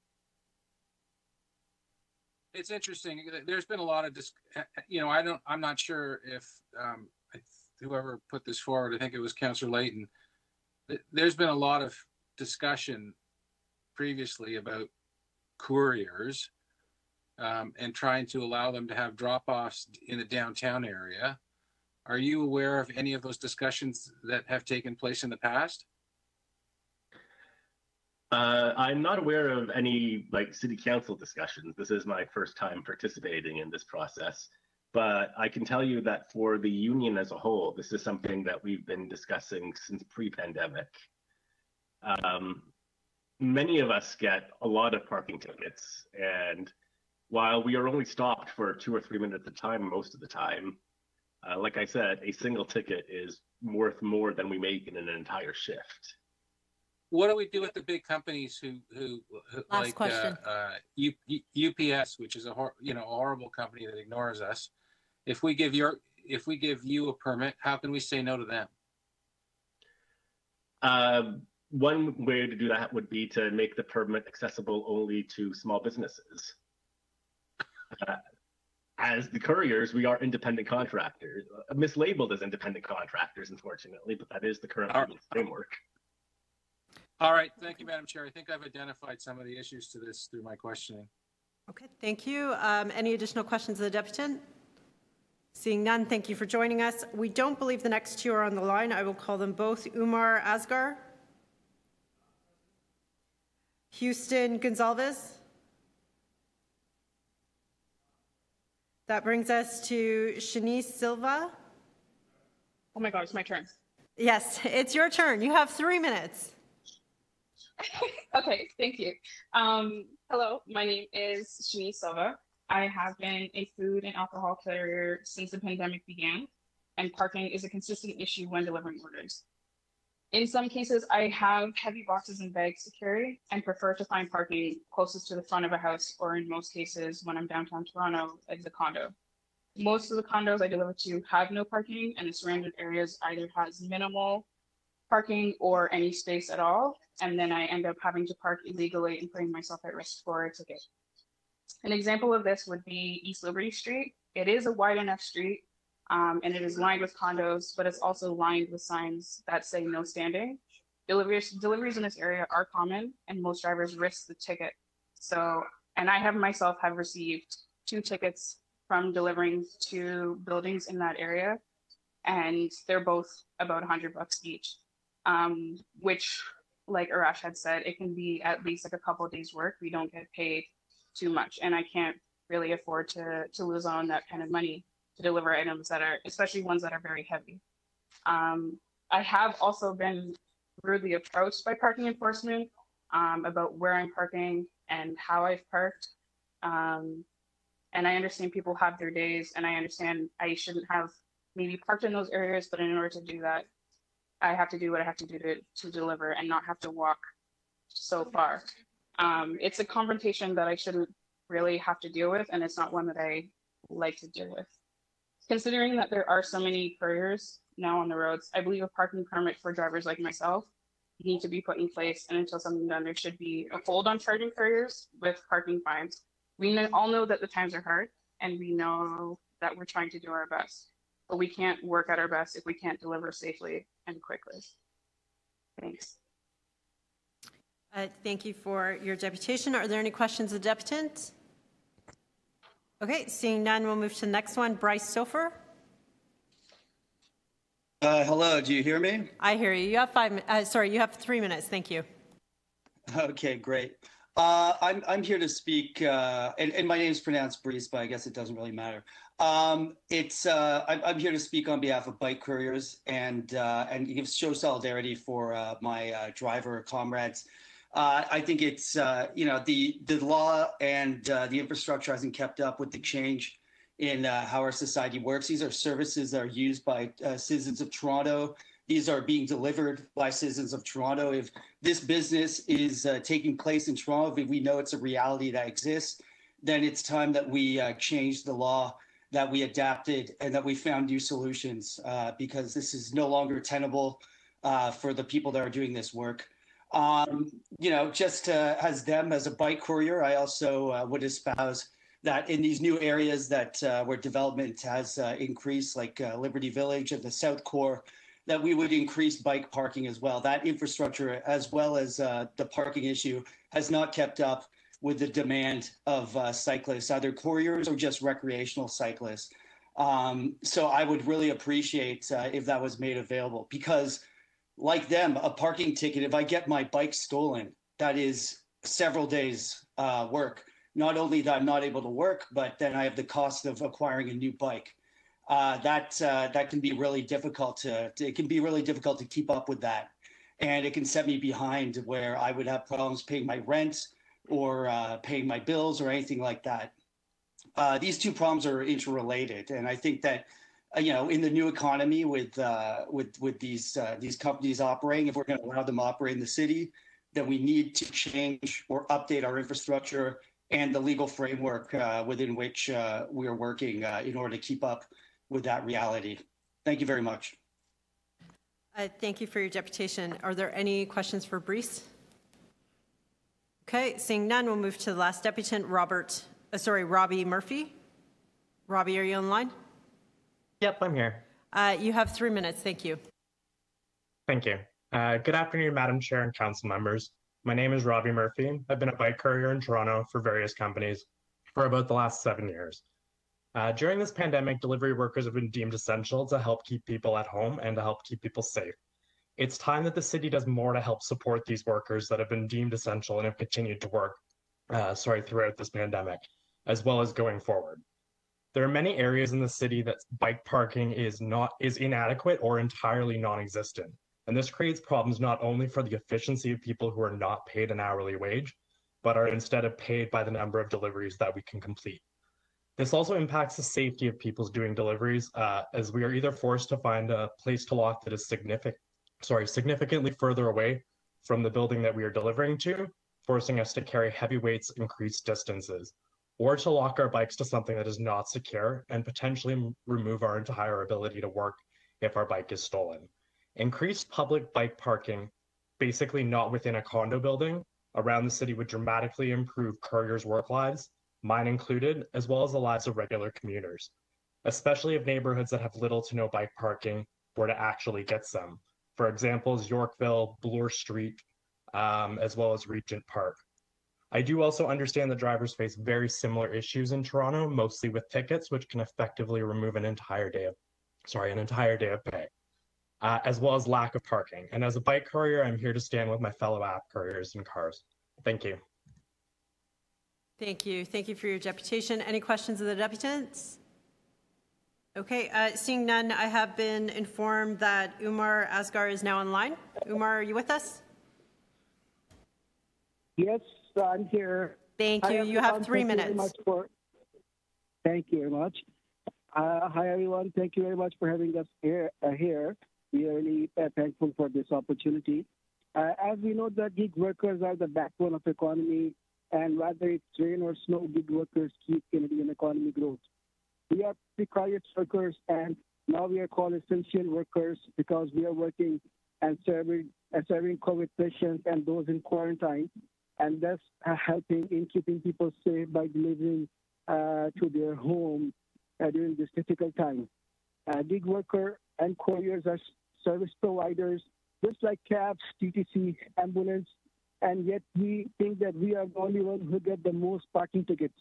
it's interesting. There's been a lot of, dis- you know, I don't, I'm not sure if um, whoever put this forward, I think it was Councillor Layton. There's been a lot of discussion previously about couriers um, and trying to allow them to have drop-offs in the downtown area. Are you aware of any of those discussions that have taken place in the past? Uh, I'm not aware of any like city council discussions. This is my first time participating in this process, but I can tell you that for the union as a whole, this is something that we've been discussing since pre-pandemic. Um, many of us get a lot of parking tickets, and while we are only stopped for two or three minutes at a time most of the time, uh, like I said, a single ticket is worth more than we make in an entire shift what do we do with the big companies who who, who Last like question. Uh, uh, U, UPS, which is a hor- you know a horrible company that ignores us? If we give your if we give you a permit, how can we say no to them? Um, one way to do that would be to make the permit accessible only to small businesses. Uh, as the couriers, we are independent contractors, uh, mislabeled as independent contractors, unfortunately, but that is the current framework. All right, thank you, Madam Chair. I think I've identified some of the issues to this through my questioning. Okay, thank you. Um, any additional questions of the deputant? Seeing none, thank you for joining us. We don't believe the next two are on the line. I will call them both Umar Asgar, Houston Gonzalez. That brings us to Shanice Silva. Oh my God, it's my turn. Yes, it's your turn. You have three minutes. *laughs* okay, thank you. Um, hello, my name is Shanice Silva. I have been a food and alcohol carrier since the pandemic began, and parking is a consistent issue when delivering orders. In some cases, I have heavy boxes and bags to carry and prefer to find parking closest to the front of a house, or in most cases, when I'm downtown Toronto, at the condo. most of the condos I deliver to have no parking and the surrounding areas either has minimal parking or any space at all. And then I end up having to park illegally and putting myself at risk for a ticket. An example of this would be East Liberty Street. It is a wide enough street um, and it is lined with condos, but it's also lined with signs that say no standing. Deliveries, deliveries in this area are common and most drivers risk the ticket. So, and I have myself have received two tickets from delivering to buildings in that area and they're both about 100 bucks each um, which like arash had said it can be at least like a couple days work we don't get paid too much and i can't really afford to to lose on that kind of money to deliver items that are especially ones that are very heavy um, i have also been rudely approached by parking enforcement um, about where i'm parking and how i've parked um, and I understand people have their days, and I understand I shouldn't have maybe parked in those areas, but in order to do that, I have to do what I have to do to, to deliver and not have to walk so far. Um, it's a confrontation that I shouldn't really have to deal with, and it's not one that I like to deal with. Considering that there are so many couriers now on the roads, I believe a parking permit for drivers like myself need to be put in place. And until something done, there should be a hold on charging couriers with parking fines we all know that the times are hard and we know that we're trying to do our best, but we can't work at our best if we can't deliver safely and quickly. Thanks. Uh, thank you for your deputation. Are there any questions of the deputant? Okay, seeing none, we'll move to the next one. Bryce Sofer. Uh, hello, do you hear me? I hear you. You have five. Uh, sorry, you have three minutes. Thank you. Okay, great. Uh, I'm I'm here to speak, uh, and, and my name is pronounced Breeze, but I guess it doesn't really matter. Um, it's uh, I'm, I'm here to speak on behalf of bike couriers and uh, and give show solidarity for uh, my uh, driver comrades. I think it's you know the the law and the infrastructure hasn't kept up with the change in how our society works. These are services that are used by citizens of Toronto these are being delivered by citizens of Toronto. If this business is uh, taking place in Toronto, if we know it's a reality that exists, then it's time that we uh, change the law, that we adapted, and that we found new solutions uh, because this is no longer tenable uh, for the people that are doing this work. Um, you know, just uh, as them as a bike courier, I also uh, would espouse that in these new areas that where development has increased, like Liberty Village and the South Core, that we would increase bike parking as well. That infrastructure, as well as uh, the parking issue, has not kept up with the demand of uh, cyclists, either couriers or just recreational cyclists. Um, so I would really appreciate uh, if that was made available because, like them, a parking ticket, if I get my bike stolen, that is several days' uh, work. Not only that I'm not able to work, but then I have the cost of acquiring a new bike. Uh, that uh, that can be really difficult to, to, it can be really difficult to keep up with that. And it can set me behind where i would have problems paying my rent or uh, paying my bills or anything like that. Uh, these two problems are interrelated and i think that you know in the new economy with uh, with with these these companies operating if we're going to allow them to operate in the city then we need to change or update our infrastructure and the legal framework within which we are working in order to keep up with that reality. Thank you very much. Uh, thank you for your deputation. Are there any questions for Breeze? Okay, seeing none, we'll move to the last deputant, Robert, uh, sorry, Robbie Murphy. Robbie, are you online? Yep, I'm here. Uh, you have three minutes. Thank you. Thank you. Uh, good afternoon, Madam Chair and Council members. My name is Robbie Murphy. I've been a bike courier in Toronto for various companies for about the last seven years. Uh, during this pandemic, delivery workers have been deemed essential to help keep people at home and to help keep people safe. It's time that the city does more to help support these workers that have been deemed essential and have continued to work, uh, sorry, throughout this pandemic, as well as going forward. There are many areas in the city that bike parking is not is inadequate or entirely non-existent. And this creates problems not only for the efficiency of people who are not paid an hourly wage, but are instead of paid by the number of deliveries that we can complete. This also impacts the safety of people doing deliveries, uh, as we are either forced to find a place to lock that is significant, sorry, significantly further away from the building that we are delivering to, forcing us to carry heavy weights increased distances, or to lock our bikes to something that is not secure and potentially remove our entire ability to work if our bike is stolen. Increased public bike parking, basically not within a condo building, around the city would dramatically improve couriers' work lives, mine included, as well as the lives of regular commuters, especially if neighborhoods that have little to no bike parking were to actually get some. For examples, Yorkville, Bloor Street, um, as well as Regent Park. I do also understand that drivers face very similar issues in Toronto, mostly with tickets, which can effectively remove an entire day of, sorry, an entire day of pay, uh, as well as lack of parking. And as a bike courier, I'm here to stand with my fellow app couriers and cars. Thank you. Thank you. Thank you for your deputation. Any questions of the deputants? Okay, uh, seeing none, I have been informed that Umar Asgar is now online. Umar, are you with us? Yes, I'm here. Thank you. You have three thank you minutes. much for- Thank you very much. Uh, hi, everyone. Thank you very much for having us here. Uh, here. We are really uh, thankful for this opportunity. Uh, as we know, that gig workers are the backbone of economy, and whether it's rain or snow, gig workers keep Canadian economy growth. We are precarious workers, and now we are called essential workers because we are working and serving, uh, serving COVID patients and those in quarantine, and thus helping in keeping people safe by delivering uh, to their home uh, during this difficult time. Uh, gig worker and couriers are service providers, just like cabs, TTC, ambulance, and yet we think that we are the only ones who get the most parking tickets.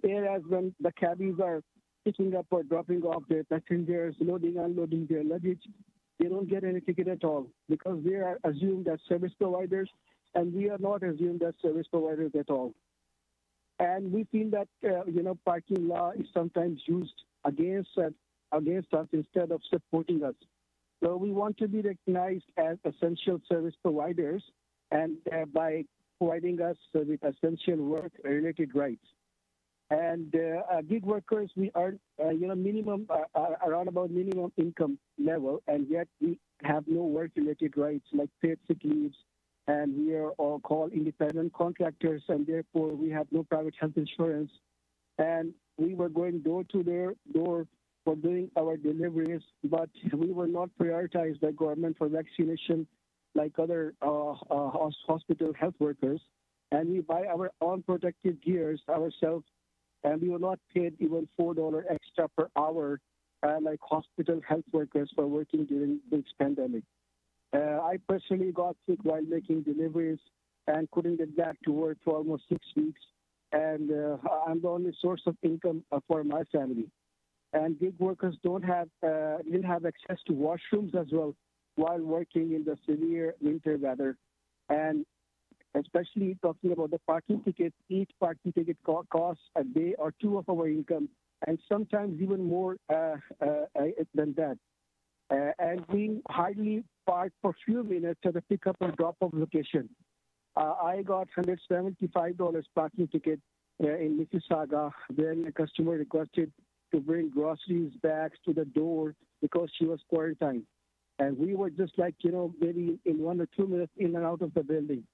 Whereas when the cabbies are picking up or dropping off their passengers, loading, unloading their luggage, they don't get any ticket at all because they are assumed as service providers, and we are not assumed as service providers at all. And we feel that uh, you know parking law is sometimes used against us, against us instead of supporting us. So we want to be recognized as essential service providers, and uh, by providing us with essential work-related rights. And uh, uh, gig workers, we earn, uh, you know, minimum uh, uh, around about minimum income level, and yet we have no work-related rights like paid sick leaves, and we are all called independent contractors, and therefore we have no private health insurance. And we were going door to door, door for doing our deliveries, but we were not prioritized by government for vaccination like other uh, uh, hospital health workers. And we buy our own protective gears ourselves, and we were not paid even $4 extra per hour uh, like hospital health workers for working during this pandemic. Uh, I personally got sick while making deliveries and couldn't get back to work for almost six weeks. And uh, I'm the only source of income uh, for my family. And gig workers don't have uh, didn't have access to washrooms as well while working in the severe winter weather. And especially talking about the parking ticket, each parking ticket costs a day or two of our income, and sometimes even more uh, uh, uh, than that. Uh, and we hardly park for few minutes at the pickup and drop off location. Uh, I got $175 parking ticket uh, in Mississauga, Then a customer requested to bring groceries bags to the door because she was quarantined. And we were just like, you know, maybe in one or two minutes in and out of the building.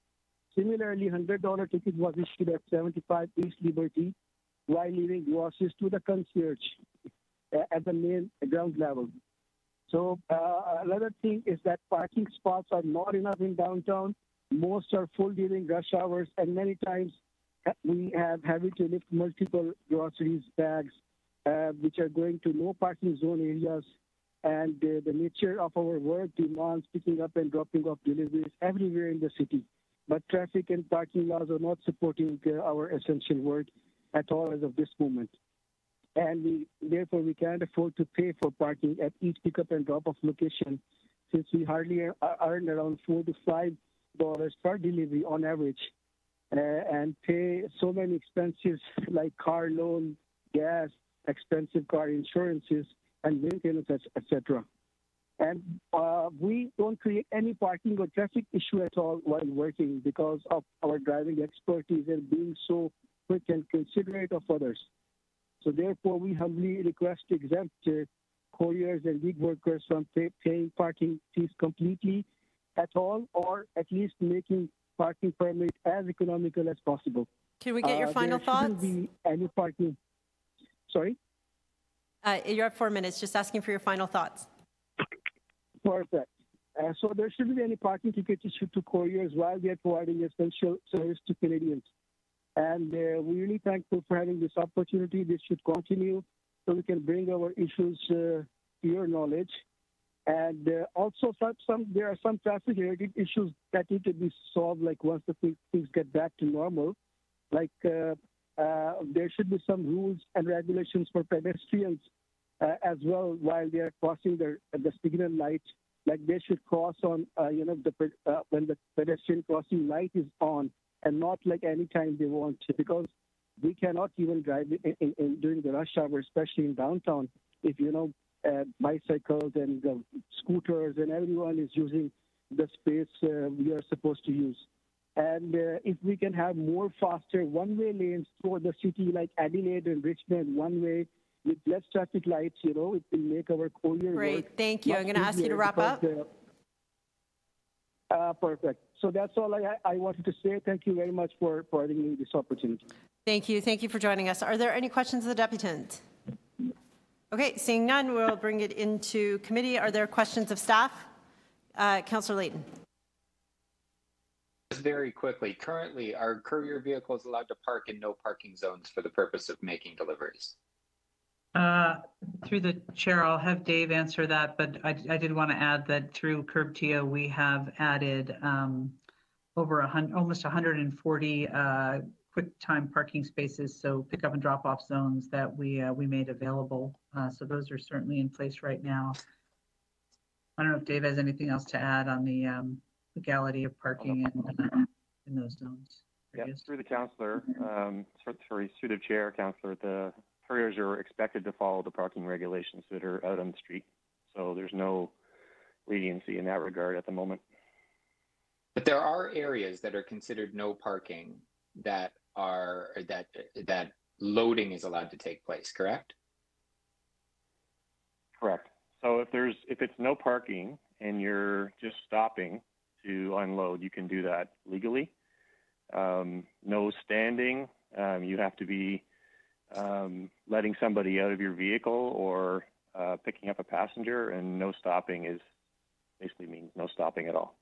Similarly, $100 ticket was issued at 75 East Liberty while leaving groceries to the concierge uh, at the main ground level. So uh, another thing is that parking spots are not enough in downtown. Most are full during rush hours, and many times uh, we have having to lift multiple groceries bags, uh, which are going to no parking zone areas. And uh, the nature of our work demands picking up and dropping off deliveries everywhere in the city. But traffic and parking laws are not supporting uh, our essential work at all as of this moment and we therefore we can't afford to pay for parking at each pickup and drop off location since we hardly earn around four to five dollars per delivery on average. Uh, and pay so many expenses like car loan gas expensive car insurances and maintenance etc and uh, we don't create any parking or traffic issue at all while working because of our driving expertise and being so quick and considerate of others so therefore, we humbly request to exempt uh, couriers and gig workers from pay, paying parking fees completely at all, or at least making parking permit as economical as possible. Can we get your Uh, final there shouldn't thoughts? be any parking. Sorry? Uh, you're at four minutes, just asking for your final thoughts. Perfect. Uh, so there shouldn't be any parking tickets issued to couriers while we are providing essential service to Canadians. And uh, we're really thankful for having this opportunity. This should continue so we can bring our issues uh, to your knowledge. And uh, also, some, some there are some traffic-related issues that need to be solved. Like once the things, things get back to normal, like uh, uh, there should be some rules and regulations for pedestrians uh, as well while they are crossing the the signal light. Like they should cross on, uh, you know, the when the pedestrian crossing light is on, and not like any time they want to, because we cannot even drive in, in, in during the rush hour, especially in downtown. If you know, uh, bicycles and uh, scooters and everyone is using the space uh, we are supposed to use. And uh, if we can have more faster one-way lanes through the city, like Adelaide and Richmond, one-way with less traffic lights, you know, it will make our courier Great, work thank you. I'm going to ask you to wrap up. because, uh, uh, perfect. So that's all I, I wanted to say. Thank you very much for providing me this opportunity. Thank you. Thank you for joining us. Are there any questions of the deputant? Okay, seeing none, we'll bring it into committee. Are there questions of staff? Uh, Councillor Layton. Just very quickly, currently, are courier vehicles allowed to park in no parking zones for the purpose of making deliveries? Uh, Through the chair, I'll have Dave answer that, but I, I did want to add that through CurbTO, we have added um, over a hundred, almost 140 uh, quick time parking spaces, so pickup and drop off zones that we, uh, we made available. Uh, So those are certainly in place right now. I don't know if Dave has anything else to add on the um, legality of parking in, in those zones. Yeah, through the councillor, um, sor- sorry, through the chair, councillor, the couriers are expected to follow the parking regulations that are out on the street. So there's no leniency in that regard at the moment. But there are areas that are considered no parking that are that that loading is allowed to take place, correct? Correct. So if there's if it's no parking and you're just stopping to unload, you can do that legally. Um, no standing. Um, you have to be um, letting somebody out of your vehicle or uh, picking up a passenger, and no stopping is basically means no stopping at all.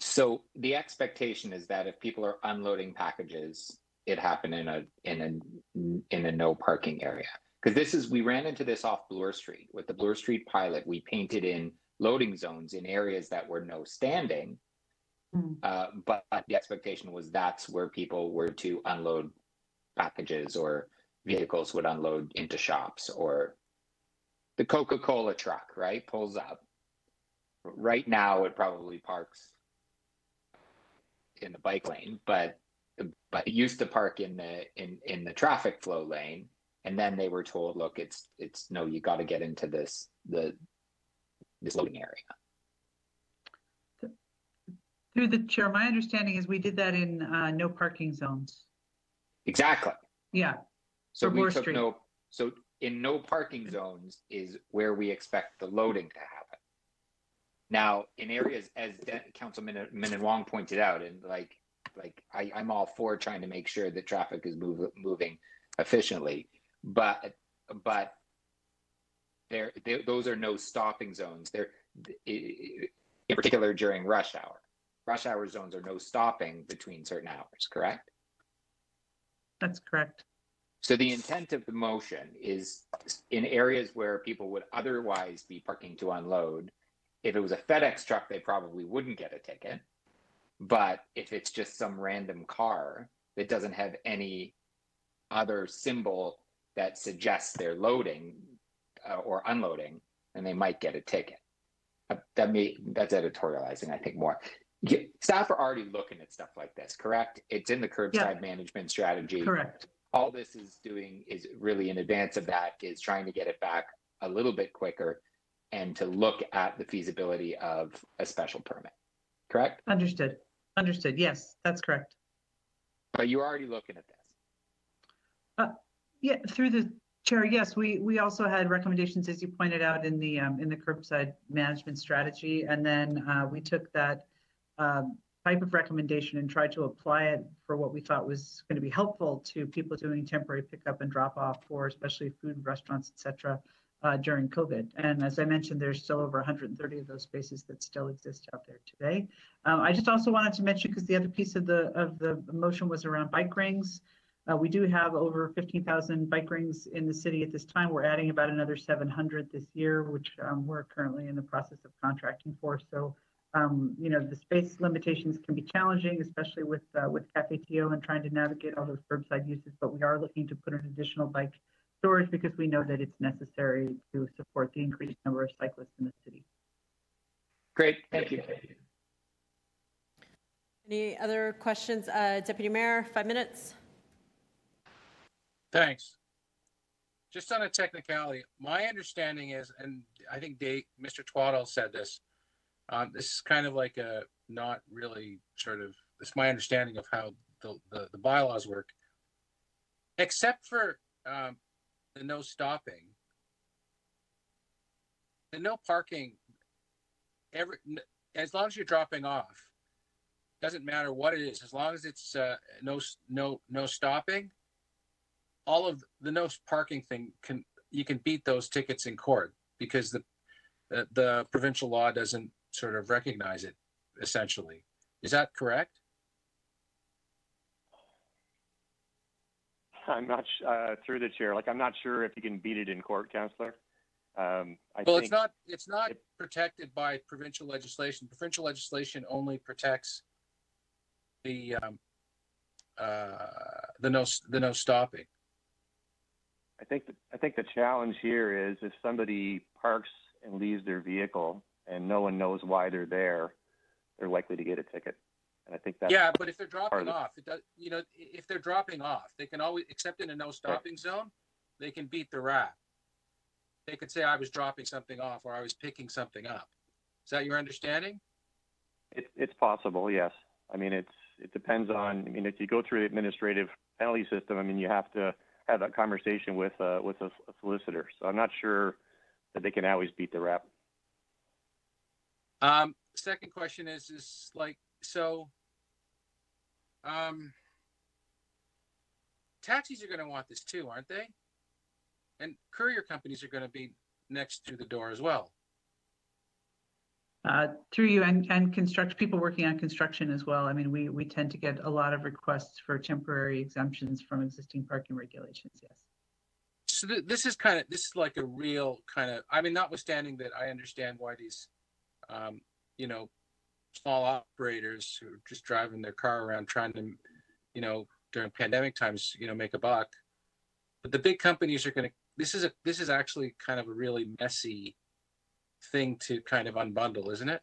So the expectation is that if people are unloading packages, it happen in a in a in a no parking area. Because this is we ran into this off Bloor Street with the Bloor Street pilot. We painted in loading zones in areas that were no standing, uh, but the expectation was that's where people were to unload packages or vehicles would unload into shops or the Coca-Cola truck, right? Pulls up. Right now it probably parks in the bike lane, but but it used to park in the in in the traffic flow lane and then they were told look it's it's no you got to get into this the this loading area Through the chair, my understanding is we did that in uh, no parking zones. Exactly. Yeah, so For we took Street. no so in no parking zones is where we expect the loading to happen. Now in areas as De- councilman uh, Minnan-Wong pointed out and like like I, i'm all for trying to make sure that traffic is move, moving efficiently but but there they, those are no stopping zones. There in particular during rush hour. Rush hour zones are no stopping between certain hours correct that's correct. so the intent of the motion is in areas where people would otherwise be parking to unload if it was a fedex truck they probably wouldn't get a ticket but if it's just some random car that doesn't have any other symbol that suggests they're loading uh, or unloading, then they might get a ticket. Uh, that may that's editorializing, I think more. Yeah, staff are already looking at stuff like this, correct? It's in the curbside management strategy. Correct. All this is doing is really in advance of that is trying to get it back a little bit quicker and to look at the feasibility of a special permit. Correct? Understood. Understood. Yes, that's correct. But you're already looking at this. Uh, Yeah, through the chair, yes, we, we also had recommendations, as you pointed out, in the, um, in the curbside management strategy. And then uh, we took that um, type of recommendation and tried to apply it for what we thought was going to be helpful to people doing temporary pickup and drop off for especially food restaurants, et cetera, uh, during COVID. And as I mentioned, there's still over 130 of those spaces that still exist out there today. Um, I just also wanted to mention, because the other piece of the of the motion was around bike rings. Uh, we do have over 15,000 bike rings in the city at this time. We're adding about another 700 this year, which um, we're currently in the process of contracting for. So, um, you know, the space limitations can be challenging, especially with uh, with Cafe TO and trying to navigate all those curbside uses. But we are looking to put an additional bike storage because we know that it's necessary to support the increased number of cyclists in the city. Great, thank you. Any other questions? Uh, Deputy Mayor, five minutes. Thanks. Just on a technicality, my understanding is, and I think Dave, Mr. Twaddle said this, um, this is kind of like a not really sort of, it's my understanding of how the, the, the bylaws work. Except for um, the no stopping, the no parking, every, as long as you're dropping off, doesn't matter what it is, as long as it's uh, no, no, no stopping, all of the no parking thing can you can beat those tickets in court because the the, the provincial law doesn't sort of recognize it essentially is that correct I'm not uh, through the chair. Like I'm not sure if you can beat it in court, Councillor. Um, I well think it's not it's not it, protected by provincial legislation provincial legislation only protects the um, uh, the no the no stopping I think the, I think the challenge here is if somebody parks and leaves their vehicle and no one knows why they're there, they're likely to get a ticket. And I think that yeah, but if they're dropping off, it does. You know, if they're dropping off, they can always, except in a no stopping right. zone, they can beat the rap. They could say I was dropping something off or I was picking something up. Is that your understanding? It, it's possible, yes. I mean, it's it depends on. I mean, if you go through the administrative penalty system, I mean, you have to have that conversation with uh, with a, a, solicitor. So I'm not sure that they can always beat the rap. Um, second question is is like so. Um, taxis are going to want this too, aren't they? And courier companies are going to be next to the door as well uh, through you and, and construct people working on construction as well. I mean, we, we tend to get a lot of requests for temporary exemptions from existing parking regulations. Yes. So th- this is kind of this is like a real kind of. I mean, notwithstanding that, I understand why these, um, you know, small operators who are just driving their car around trying to, you know, during pandemic times, you know, make a buck. But the big companies are going to. This is a this is actually kind of a really messy thing to kind of unbundle, isn't it?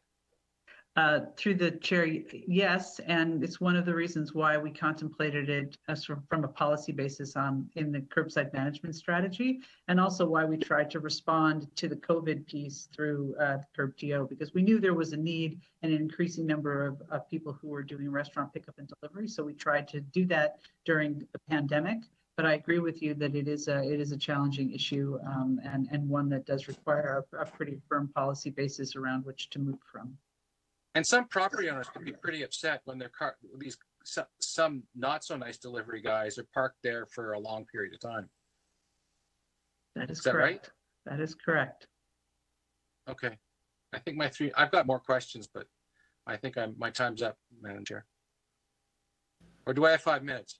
Uh, through the chair, yes, and it's one of the reasons why we contemplated it as from a policy basis on in the curbside management strategy, and also why we tried to respond to the COVID piece through uh, Curb TO because we knew there was a need and an increasing number of, of people who were doing restaurant pickup and delivery. So we tried to do that during the pandemic but I agree with you that it is a it is a challenging issue um, and and one that does require a, a, pretty firm policy basis around which to move from. And some property owners can be pretty upset when their car these some, some not so nice delivery guys are parked there for a long period of time. That is, is that correct. Right? That is correct. Okay, I think my three. I've got more questions, but I think I'm my time's up, Madam Chair. Or do I have five minutes?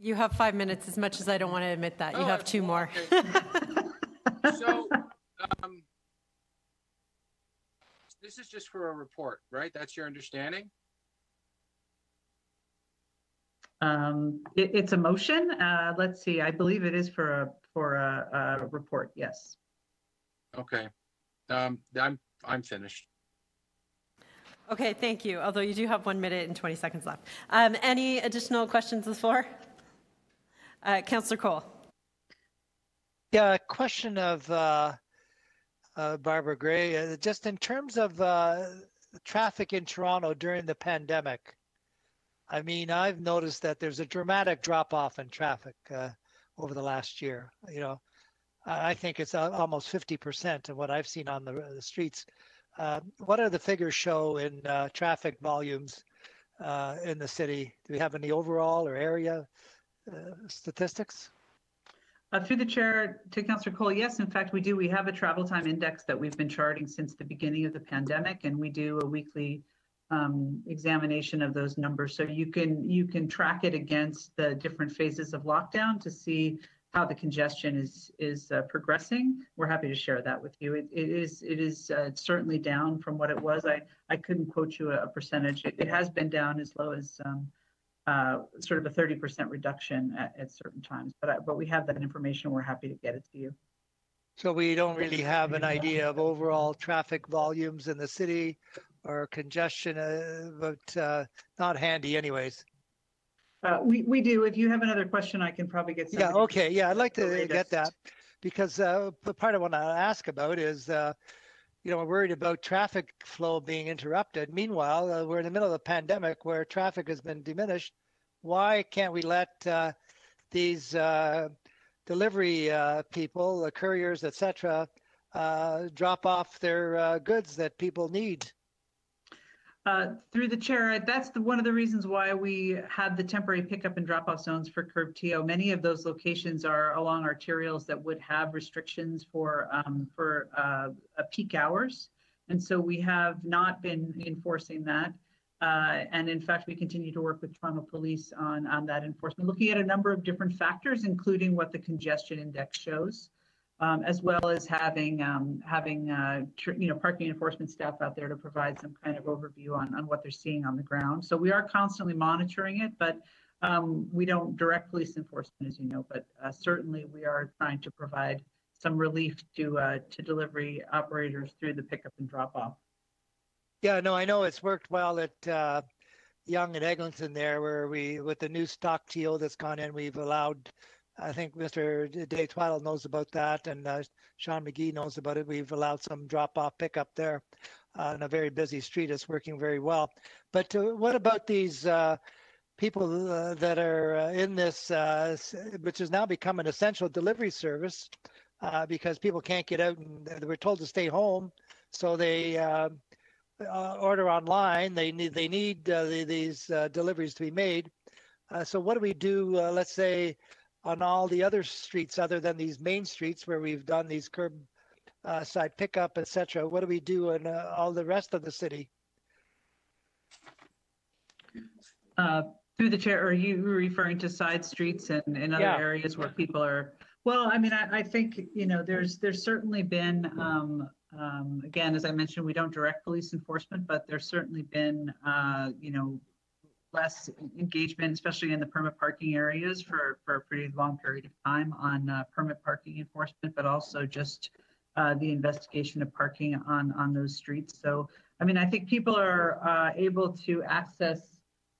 You have five minutes, as much as I don't want to admit that. You oh, have two more. Okay. *laughs* so, um, this is just for a report, right? That's your understanding? Um, it, it's a motion. Uh, let's see. I believe it is for a for a, a report. Yes. Okay. Um, I'm I'm finished. Okay, thank you. Although you do have one minute and 20 seconds left. Um, any additional questions on the floor? Uh, Councillor Colle. Yeah, question of uh, uh, Barbara Gray. Uh, just in terms of uh, traffic in Toronto during the pandemic, I mean, I've noticed that there's a dramatic drop off in traffic uh, over the last year. You know, I think it's almost 50% of what I've seen on the, the streets. what are the figures show in traffic volumes uh, in the city? Do we have any overall or area uh, statistics? Uh, through the chair to Councillor Colle, yes, in fact, we do. We have a travel time index that we've been charting since the beginning of the pandemic, and we do a weekly um, examination of those numbers. So you can you can track it against the different phases of lockdown to see how the congestion is is uh, progressing. We're happy to share that with you. It, it is it is uh, certainly down from what it was. I I couldn't quote you a, a percentage. It, it, has been down as low as um, uh, sort of a 30% reduction at, at certain times. But I, but we have that information. We're happy to get it to you. So we don't really have an idea of overall traffic volumes in the city or congestion, uh, but uh, not handy anyways. Uh, we, we do. If you have another question, I can probably get. Yeah, okay. Yeah, I'd like to get that because uh, part of what I want to ask about is, uh, you know, we're worried about traffic flow being interrupted. Meanwhile, uh, we're in the middle of a pandemic where traffic has been diminished. Why can't we let uh, these uh, delivery people, the couriers, etc., drop off their goods that people need? Uh, through the chair, that's the, one of the reasons why we had the temporary pickup and drop off zones for curb TO. Many of those locations are along arterials that would have restrictions for um, for uh, peak hours. And so we have not been enforcing that. Uh, and in fact, we continue to work with Toronto Police on, on that enforcement, looking at a number of different factors, including what the congestion index shows um, as well as having um, having uh, you know parking enforcement staff out there to provide some kind of overview on, on what they're seeing on the ground. So we are constantly monitoring it, but um, we don't direct police enforcement, as you know. But uh, certainly we are trying to provide some relief to uh, to delivery operators through the pickup and drop off. Yeah, no, I know it's worked well at uh, Yonge and Eglinton there, where we with the new stock TO that's gone in, we've allowed I think Mr. Dave Twaddle knows about that, and uh, Sean McGee knows about it. We've allowed some drop-off pickup there uh, on a very busy street. It's working very well. But uh, what about these uh, people uh, that are uh, in this, which has now become an essential delivery service, because people can't get out and they were told to stay home, so they order online. They need they need these deliveries to be made. so what do we do? let's say on all the other streets other than these main streets where we've done these curb uh, side pickup, etc. What do we do in uh, all the rest of the city? Uh, through the chair, are you referring to side streets and, and other yeah. areas where people are? Well, I mean, I, I, think you know, there's there's certainly been, um, um, again, as I mentioned, we don't direct police enforcement, but there's certainly been, uh, you know, less engagement, especially in the permit parking areas for, for a pretty long period of time on uh, permit parking enforcement, but also just uh, the investigation of parking on, on those streets. So, I mean, I think people are uh, able to access,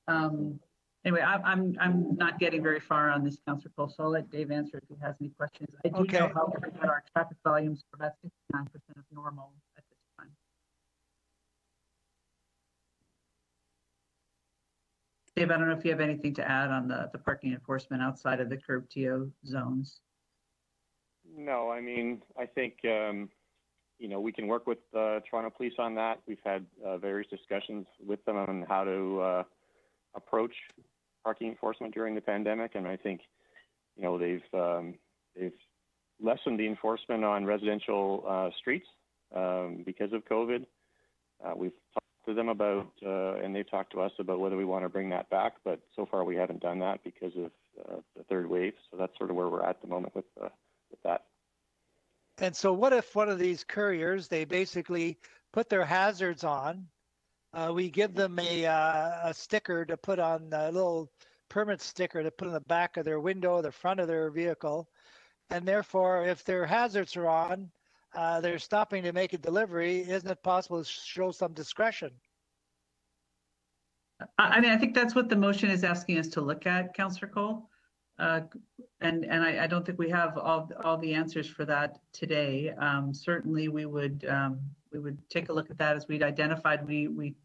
um, anyway, I, I'm, I'm not getting very far on this, Councillor Colle, so I'll let Dave answer if he has any questions. I do okay. know, however, that our traffic volumes are about 69% of normal Dave, I don't know if you have anything to add on the, the parking enforcement outside of the curb TO zones. No, I mean, I think, um, you know, we can work with uh, Toronto Police on that. We've had uh, various discussions with them on how to uh, approach parking enforcement during the pandemic, and I think, you know, they've um, they've lessened the enforcement on residential uh, streets um, because of COVID. Uh, we've talked to them about, uh, and they've talked to us about whether we want to bring that back. But so far, we haven't done that because of uh, the third wave. So that's sort of where we're at the moment with uh, with that. And so, what if one of these couriers they basically put their hazards on? Uh, we give them a uh, a sticker to put on a little permit sticker to put in the back of their window, the front of their vehicle, and therefore, if their hazards are on, uh, they're stopping to make a delivery, isn't it possible to show some discretion? I mean, I think that's what the motion is asking us to look at, Councillor Colle. Uh, and and I, I, don't think we have all all the answers for that today. Um, certainly, we would um, we would take a look at that as we'd identified. We we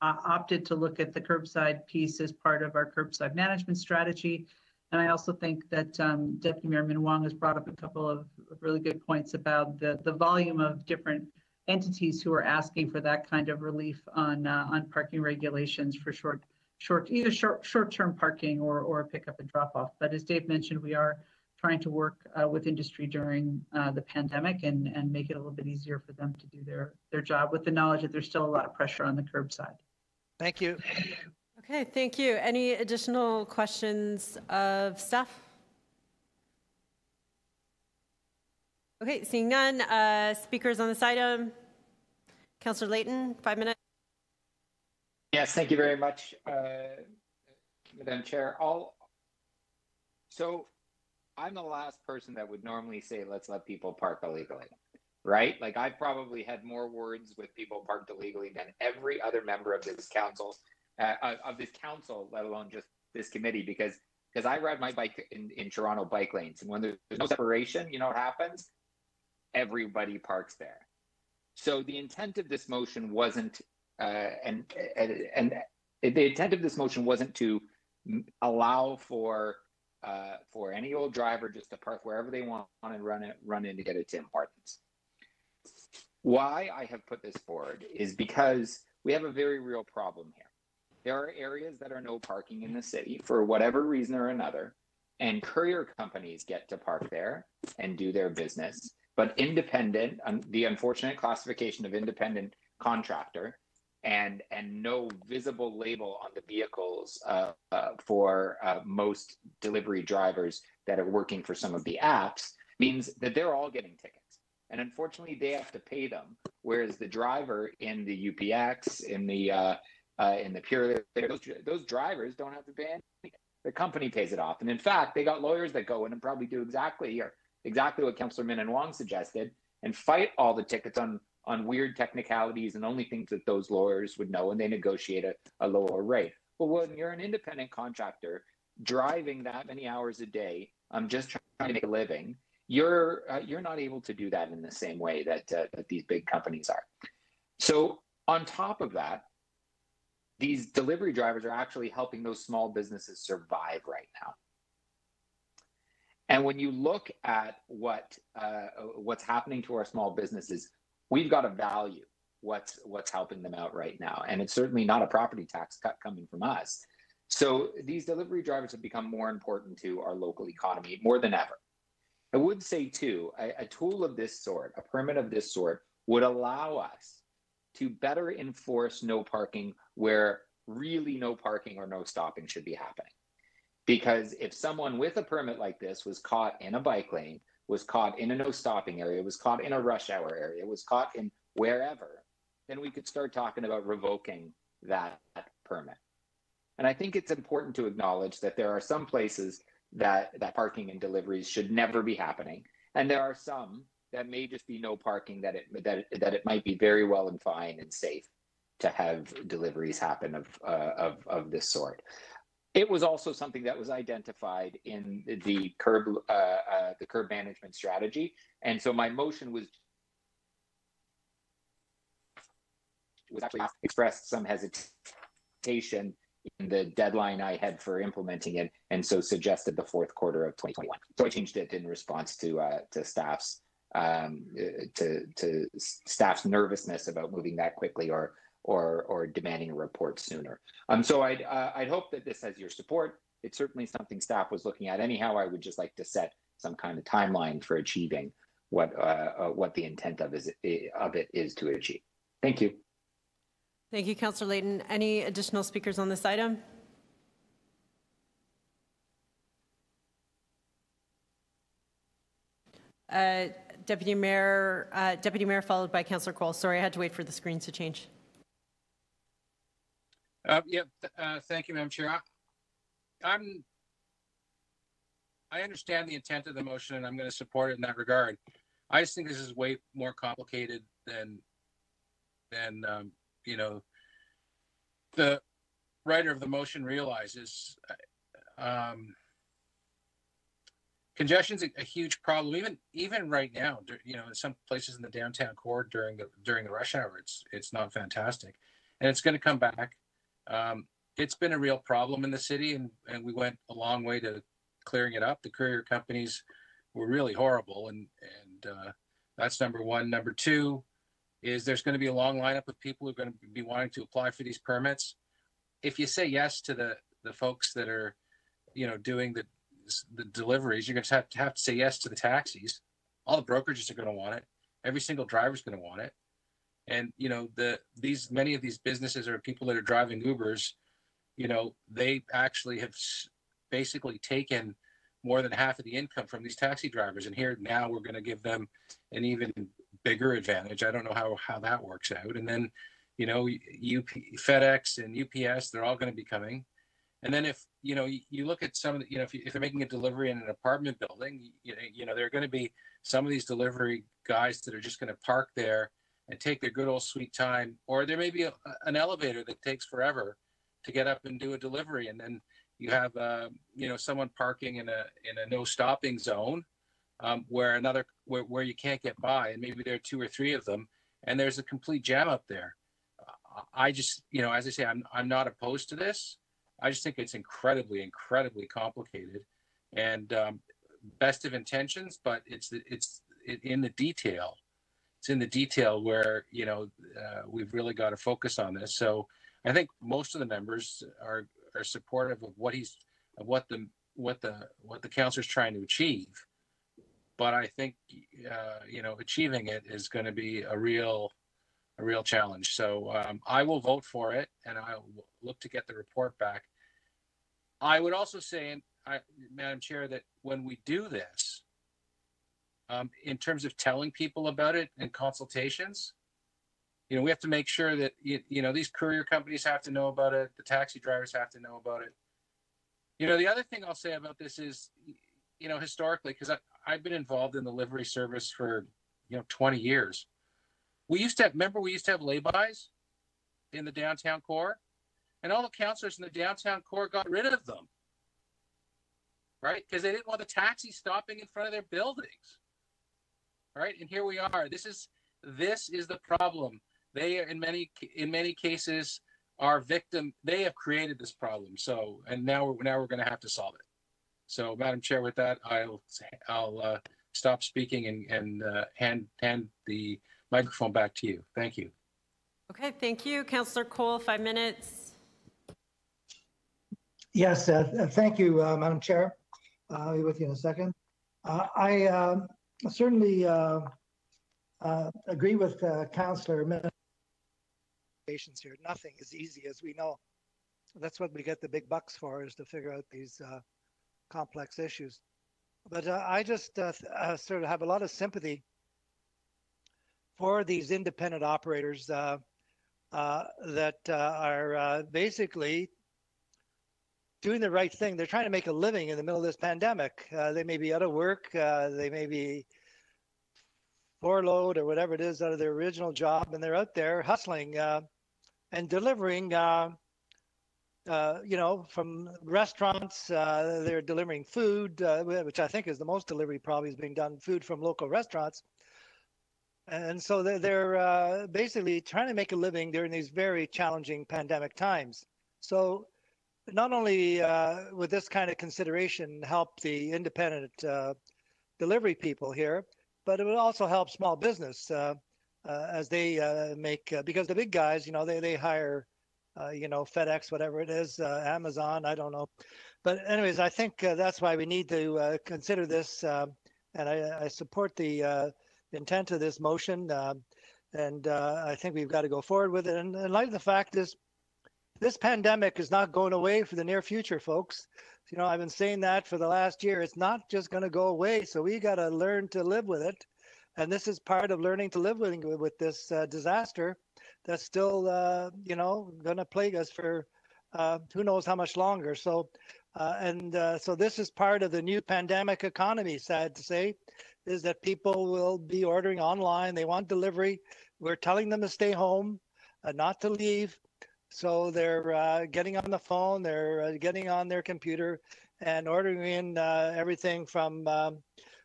opted to look at the curbside piece as part of our curbside management strategy. And I also think that um, Deputy Mayor Minnan-Wong has brought up a couple of really good points about the, the volume of different entities who are asking for that kind of relief on uh, on parking regulations for short short, either short, short-term parking or, or pick up and drop off. But as Dave mentioned, we are trying to work uh, with industry during uh, the pandemic and, and make it a little bit easier for them to do their, their job with the knowledge that there's still a lot of pressure on the curbside. Thank you. Okay, thank you. Any additional questions of staff? Okay, seeing none. Uh, speakers on this item. Councillor Layton, five minutes. Yes, thank you very much, uh, Madam Chair. I'll, so I'm the last person that would normally say, let's let people park illegally, right? Like I've probably had more words with people parked illegally than every other member of this council, uh, of this council, let alone just this committee, because because I ride my bike in, in Toronto bike lanes, and when there's no separation, you know what happens? Everybody parks there. So the intent of this motion wasn't, uh, and, and the intent of this motion wasn't to allow for uh, for any old driver just to park wherever they want and run it, run in to get a Tim Hortons. Why I have put this forward is because we have a very real problem here. There are areas that are no parking in the city for whatever reason or another, and courier companies get to park there and do their business. But independent, the unfortunate classification of independent contractor and and no visible label on the vehicles uh, uh, for uh, most delivery drivers that are working for some of the apps means that they're all getting tickets and unfortunately they have to pay them whereas the driver in the upx in the uh, in the pure those, those drivers don't have to pay anything the company pays it off and in fact they got lawyers that go in and probably do exactly or exactly what councillor Minnan-Wong suggested and fight all the tickets on on weird technicalities and only things that those lawyers would know and they negotiate a, a lower rate. But when you're an independent contractor driving that many hours a day, I'm um, just trying to make a living, you're uh, you're not able to do that in the same way that uh, that these big companies are. So on top of that, these delivery drivers are actually helping those small businesses survive right now. And when you look at what uh, what's happening to our small businesses, we've got to value what's what's helping them out right now. And it's certainly not a property tax cut coming from us. So these delivery drivers have become more important to our local economy more than ever. I would say too a, a tool of this sort a permit of this sort would allow us to better enforce no parking where really no parking or no stopping should be happening because if someone with a permit like this was caught in a bike lane was caught in a no stopping area, was caught in a rush hour area, was caught in wherever, then we could start talking about revoking that permit. And I think it's important to acknowledge that there are some places that, that parking and deliveries should never be happening. And there are some that may just be no parking that it that that it might be very well and fine and safe to have deliveries happen of uh, of of this sort. It was also something that was identified in the curb uh, uh, the curb management strategy, and so my motion was was actually expressed some hesitation in the deadline I had for implementing it, and so suggested the fourth quarter of 2021. So I changed it in response to uh, to staff's um, to to staff's nervousness about moving that quickly or or or demanding a report sooner. Um, so I'd uh, I'd hope that this has your support. It's certainly something staff was looking at. Anyhow, I would just like to set some kind of timeline for achieving what uh, uh, what the intent of is of it is to achieve. Thank you. Thank you, Councillor Layton. Any additional speakers on this item? Uh, Deputy Mayor, uh, Deputy Mayor, followed by Councillor Colle. Sorry, I had to wait for the screens to change. Uh, yep. Uh, thank you, Madam Chair. I, am I understand the intent of the motion, and I'm going to support it in that regard. I just think this is way more complicated than than um, you know the writer of the motion realizes. Um, congestion's a, a huge problem, even even right now. You know, in some places in the downtown core during the during the rush hour, it's it's not fantastic, and it's going to come back. Um, it's been a real problem in the city, and, and we went a long way to clearing it up. The courier companies were really horrible, and and uh, that's number one. Number two is there's going to be a long lineup of people who are going to be wanting to apply for these permits. if you say yes to the the folks that are, you know, doing the the deliveries, you're going to have to have to say yes to the taxis. All the brokerages are going to want it. Every single driver's going to want it. And you know, the these many of these businesses or people that are driving Ubers, you know, they actually have basically taken more than half of the income from these taxi drivers. And here now we're going to give them an even bigger advantage. I don't know how how that works out. And then, you know, UP, FedEx and UPS, they're all going to be coming. And then if you know you, look at some of the, you know if, you, if they're making a delivery in an apartment building, you know, you know there are going to be some of these delivery guys that are just going to park there and take their good old sweet time, or there may be a, an elevator that takes forever to get up and do a delivery, and then you have uh, you know someone parking in a in a no stopping zone um, where another where, where you can't get by, and maybe there are two or three of them, and there's a complete jam up there. I just you know as I say I'm I'm not opposed to this. I just think it's incredibly incredibly complicated, and um, best of intentions, but it's it's in the detail. It's in the detail where you know uh, we've really got to focus on this. So I think most of the members are are supportive of what he's of what the what the what the councilor's trying to achieve. But i think uh, you know achieving it is going to be a real a real challenge. So um, i will vote for it and i'll look to get the report back. I would also say I, madam chair that when we do this um, in terms of telling people about it and consultations you know, we have to make sure that you, you know these courier companies have to know about it. The taxi drivers have to know about it. You know, the other thing I'll say about this is, you know, historically, because I've been involved in the livery service for you know 20 years. We used to have, remember we used to have laybys in the downtown core, and all the councilors in the downtown core got rid of them, right? Because they didn't want the taxi stopping in front of their buildings, right? And here we are. This is this is the problem. They in many in many cases are victim they have created this problem. So and now we're now we're going to have to solve it. So madam chair with that i'll i'll uh, stop speaking and and uh, hand hand the microphone back to you. Thank you. Okay thank you. Councillor Colle. five minutes. Yes uh, uh thank you uh, madam chair. I'll be with you in a second. Uh, i certainly agree with councillor here. Nothing is easy, as we know. That's what we get the big bucks for, is to figure out these uh, complex issues. But uh, I just uh, uh sort of have a lot of sympathy for these independent operators uh, uh, that are basically doing the right thing. They're trying to make a living in the middle of this pandemic. they may be out of work. they may be furloughed or whatever it is out of their original job, and they're out there hustling. Uh, and delivering, uh, uh, you know, from restaurants. Uh, they're delivering food, uh, which I think is the most delivery probably is being done, food from local restaurants. And so they're, they're uh, basically trying to make a living during these very challenging pandemic times. So not only uh, with this kind of consideration help the independent delivery people here, but it would also help small business uh, as they uh, make uh, because the big guys, you know, they they hire, uh, you know, FedEx, whatever it is, uh, Amazon, I don't know, but anyways, I think uh, that's why we need to consider this, um, and I, I, support the intent of this motion, um, and I think we've got to go forward with it. And in light of the fact is, this pandemic is not going away for the near future, folks. You know, I've been saying that for the last year. It's not just going to go away, so we got to learn to live with it. And this is part of learning to live with with this uh, disaster that's still uh, you know going to plague us for uh, who knows how much longer. So uh, and uh, so this is part of the new pandemic economy sad to say is that people will be ordering online. They want delivery. We're telling them to stay home uh, not to leave so they're getting on the phone they're getting on their computer and ordering in everything from um,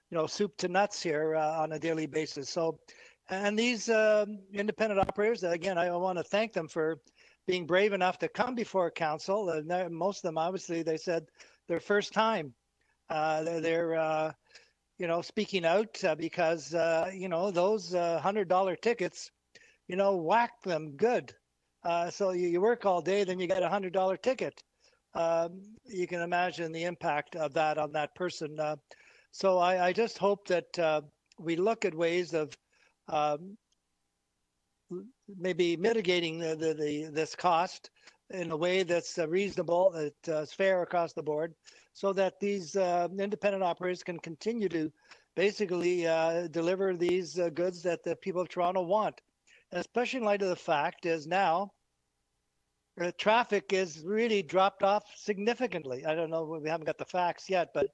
you know soup to nuts here uh, on a daily basis. So, and these um, independent operators, again, I want to thank them for being brave enough to come before council. And most of them, obviously, they said their first time. Uh, they're, they're uh, you know, speaking out uh, because uh, you know those uh, hundred dollar tickets, you know, whack them good. Uh, so you, you work all day, then you get a hundred dollar ticket. Um, you can imagine the impact of that on that person. Uh, so I, I, just hope that uh, we look at ways of um, maybe mitigating the, the, the, this cost in a way that's uh, reasonable, that's uh, fair across the board, so that these independent operators can continue to basically deliver these goods that the people of Toronto want. Especially in light of the fact is now uh, traffic is really dropped off significantly. I don't know, we haven't got the facts yet, but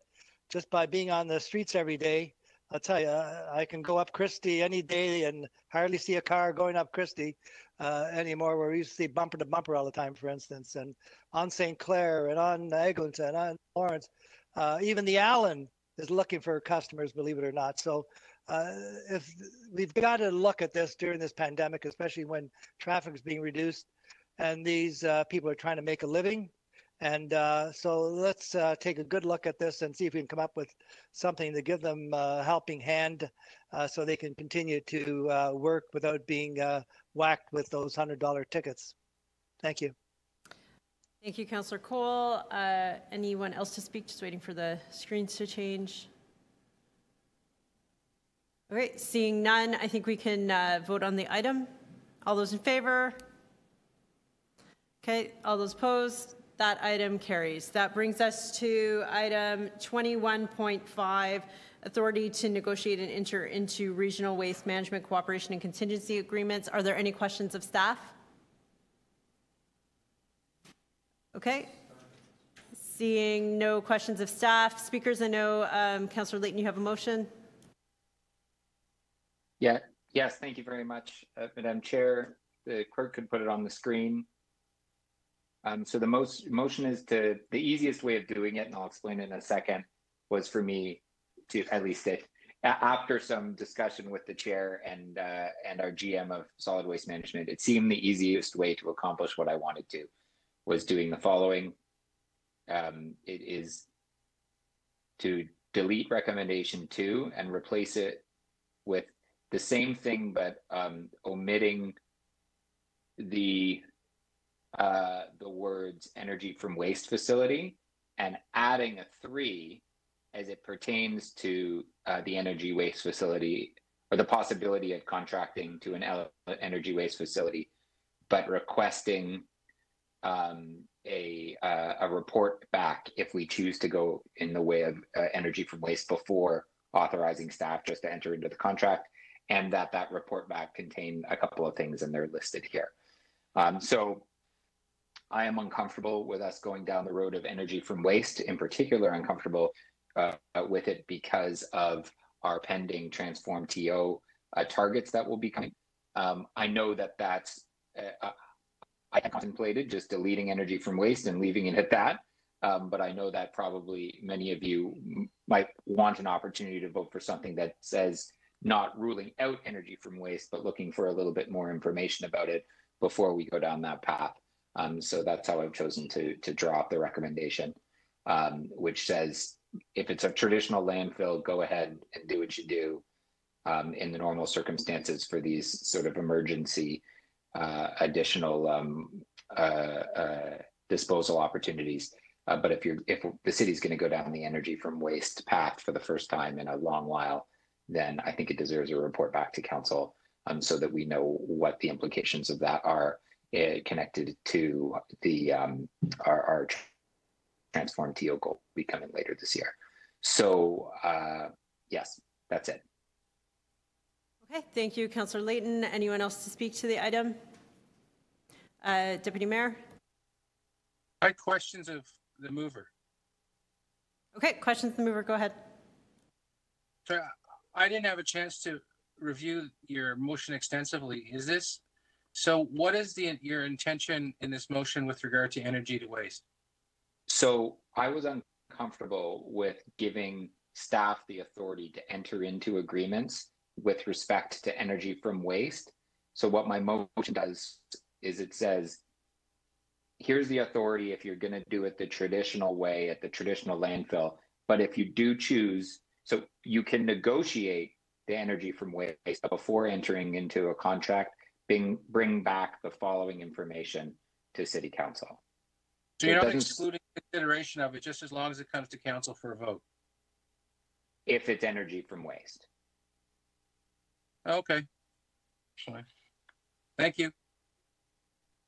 just by being on the streets every day, I'll tell you, I can go up Christie any day and hardly see a car going up Christie uh, anymore, where we used to see bumper to bumper all the time, for instance, and on St. Clair and on Eglinton, and on Lawrence. Uh, even the Allen is looking for customers, believe it or not. So uh, if we've got to look at this during this pandemic, especially when traffic is being reduced and these uh, people are trying to make a living. And uh, so let's uh, take a good look at this and see if we can come up with something to give them a helping hand uh, so they can continue to uh, work without being whacked with those $100 tickets. Thank you. Thank you, Councillor Colle. anyone else to speak? Just waiting for the screens to change. Okay, seeing none, I think we can uh, vote on the item. All those in favor? Okay, all those opposed? That item carries. That brings us to item 21.5, authority to negotiate and enter into regional waste management cooperation and contingency agreements. Are there any questions of staff? Okay. Seeing no questions of staff. Speakers, I know, um, Councillor Layton, you have a motion. Yeah, yes, thank you very much, uh, Madam Chair. The clerk could put it on the screen. Um, so the most motion is to the easiest way of doing it, and I'll explain in a second, was for me to at least it after some discussion with the chair and uh, and our GM of solid waste management, it seemed the easiest way to accomplish what I wanted to was doing the following. Um, it is to delete recommendation two and replace it with the same thing, but um, omitting the uh, the words energy from waste facility and adding a three as it pertains to uh, the energy waste facility or the possibility of contracting to an energy waste facility, but requesting um, a uh, a report back if we choose to go in the way of uh, energy from waste before authorizing staff just to enter into the contract and that that report back contained a couple of things and they're listed here. Um, so I am uncomfortable with us going down the road of energy from waste, in particular uncomfortable uh, with it because of our pending TransformTO uh, targets that will be coming. Um, I know that that's, uh, I contemplated just deleting energy from waste and leaving it at that. Um, but I know that probably many of you might want an opportunity to vote for something that says not ruling out energy from waste, but looking for a little bit more information about it before we go down that path. Um, so that's how I've chosen to to draw up the recommendation, um, which says if it's a traditional landfill, go ahead and do what you do um, in the normal circumstances for these sort of emergency uh, additional um, uh, uh, disposal opportunities. Uh, but if you're if the city's going to go down the energy from waste path for the first time in a long while, then I think it deserves a report back to council um, so that we know what the implications of that are uh, connected to the um, our, our TransformTO goal be coming later this year. So uh, yes, that's it. Okay, thank you, Councillor Layton. Anyone else to speak to the item? Uh, Deputy Mayor? I had questions of the mover. Okay, questions of the mover, go ahead. So I didn't have a chance to review your motion extensively. Is this so? What is the your intention in this motion with regard to energy to waste? So I was uncomfortable with giving staff the authority to enter into agreements with respect to energy from waste. So what my motion does is it says, here's the authority if you're going to do it the traditional way at the traditional landfill. But if you do choose you can negotiate the energy from waste before entering into a contract, bring, bring back the following information to city council. So you're It not doesn't- excluding consideration of it, just as long as it comes to council for a vote. If it's energy from waste. Okay. Fine. Thank you.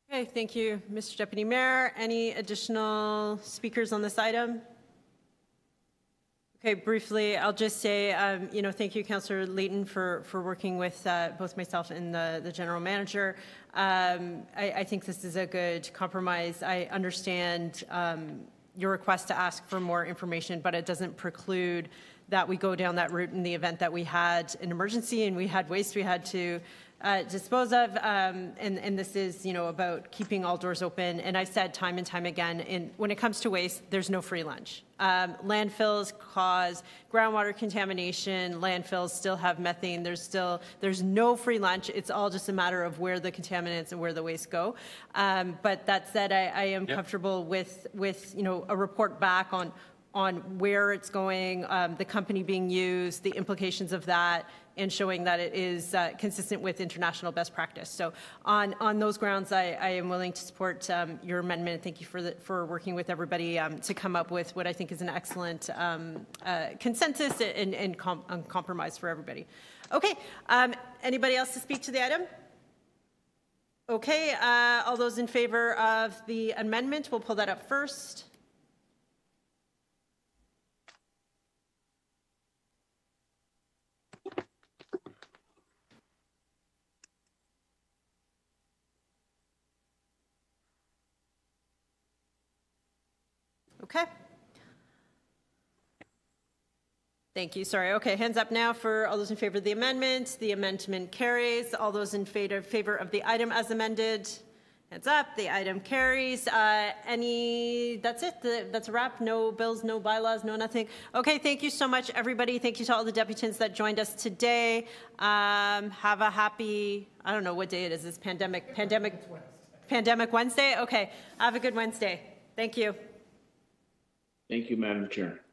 Okay, thank you, Mr. Deputy Mayor. Any additional speakers on this item? Okay, briefly, I'll just say, um, you know, thank you, Councillor Layton, for, for working with uh, both myself and the, the general manager. Um, I, I think this is a good compromise. I understand um, your request to ask for more information, but it doesn't preclude that we go down that route in the event that we had an emergency and we had waste we had to uh, dispose of. Um, and, and this is, you know, about keeping all doors open. And I've said time and time again, in, when it comes to waste, there's no free lunch. Um, landfills cause groundwater contamination. Landfills still have methane. There's still, there's no free lunch. It's all just a matter of where the contaminants and where the waste go. Um, but that said, I, I am Yep. comfortable with, with, you know, a report back on, on where it's going, um, the company being used, the implications of that, and showing that it is uh, consistent with international best practice. So on, on those grounds, I, I am willing to support um, your amendment. Thank you for, the, for working with everybody um, to come up with what I think is an excellent um, uh, consensus and, and, com- and compromise for everybody. Okay, um, anybody else to speak to the item? Okay, uh, all those in favor of the amendment, we'll pull that up first. Okay. Thank you. Sorry. Okay, hands up now for all those in favor of the amendment. The amendment carries. All those in favor of the item as amended. Hands up. The item carries. Uh, any? That's it. That's a wrap. No bills, no bylaws, no nothing. Okay. Thank you so much, everybody. Thank you to all the deputants that joined us today. Um, have a happy. I don't know what day it is. This pandemic. Pandemic. Pandemic Wednesday. Okay. Have a good Wednesday. Thank you. Thank you, Madam Chair.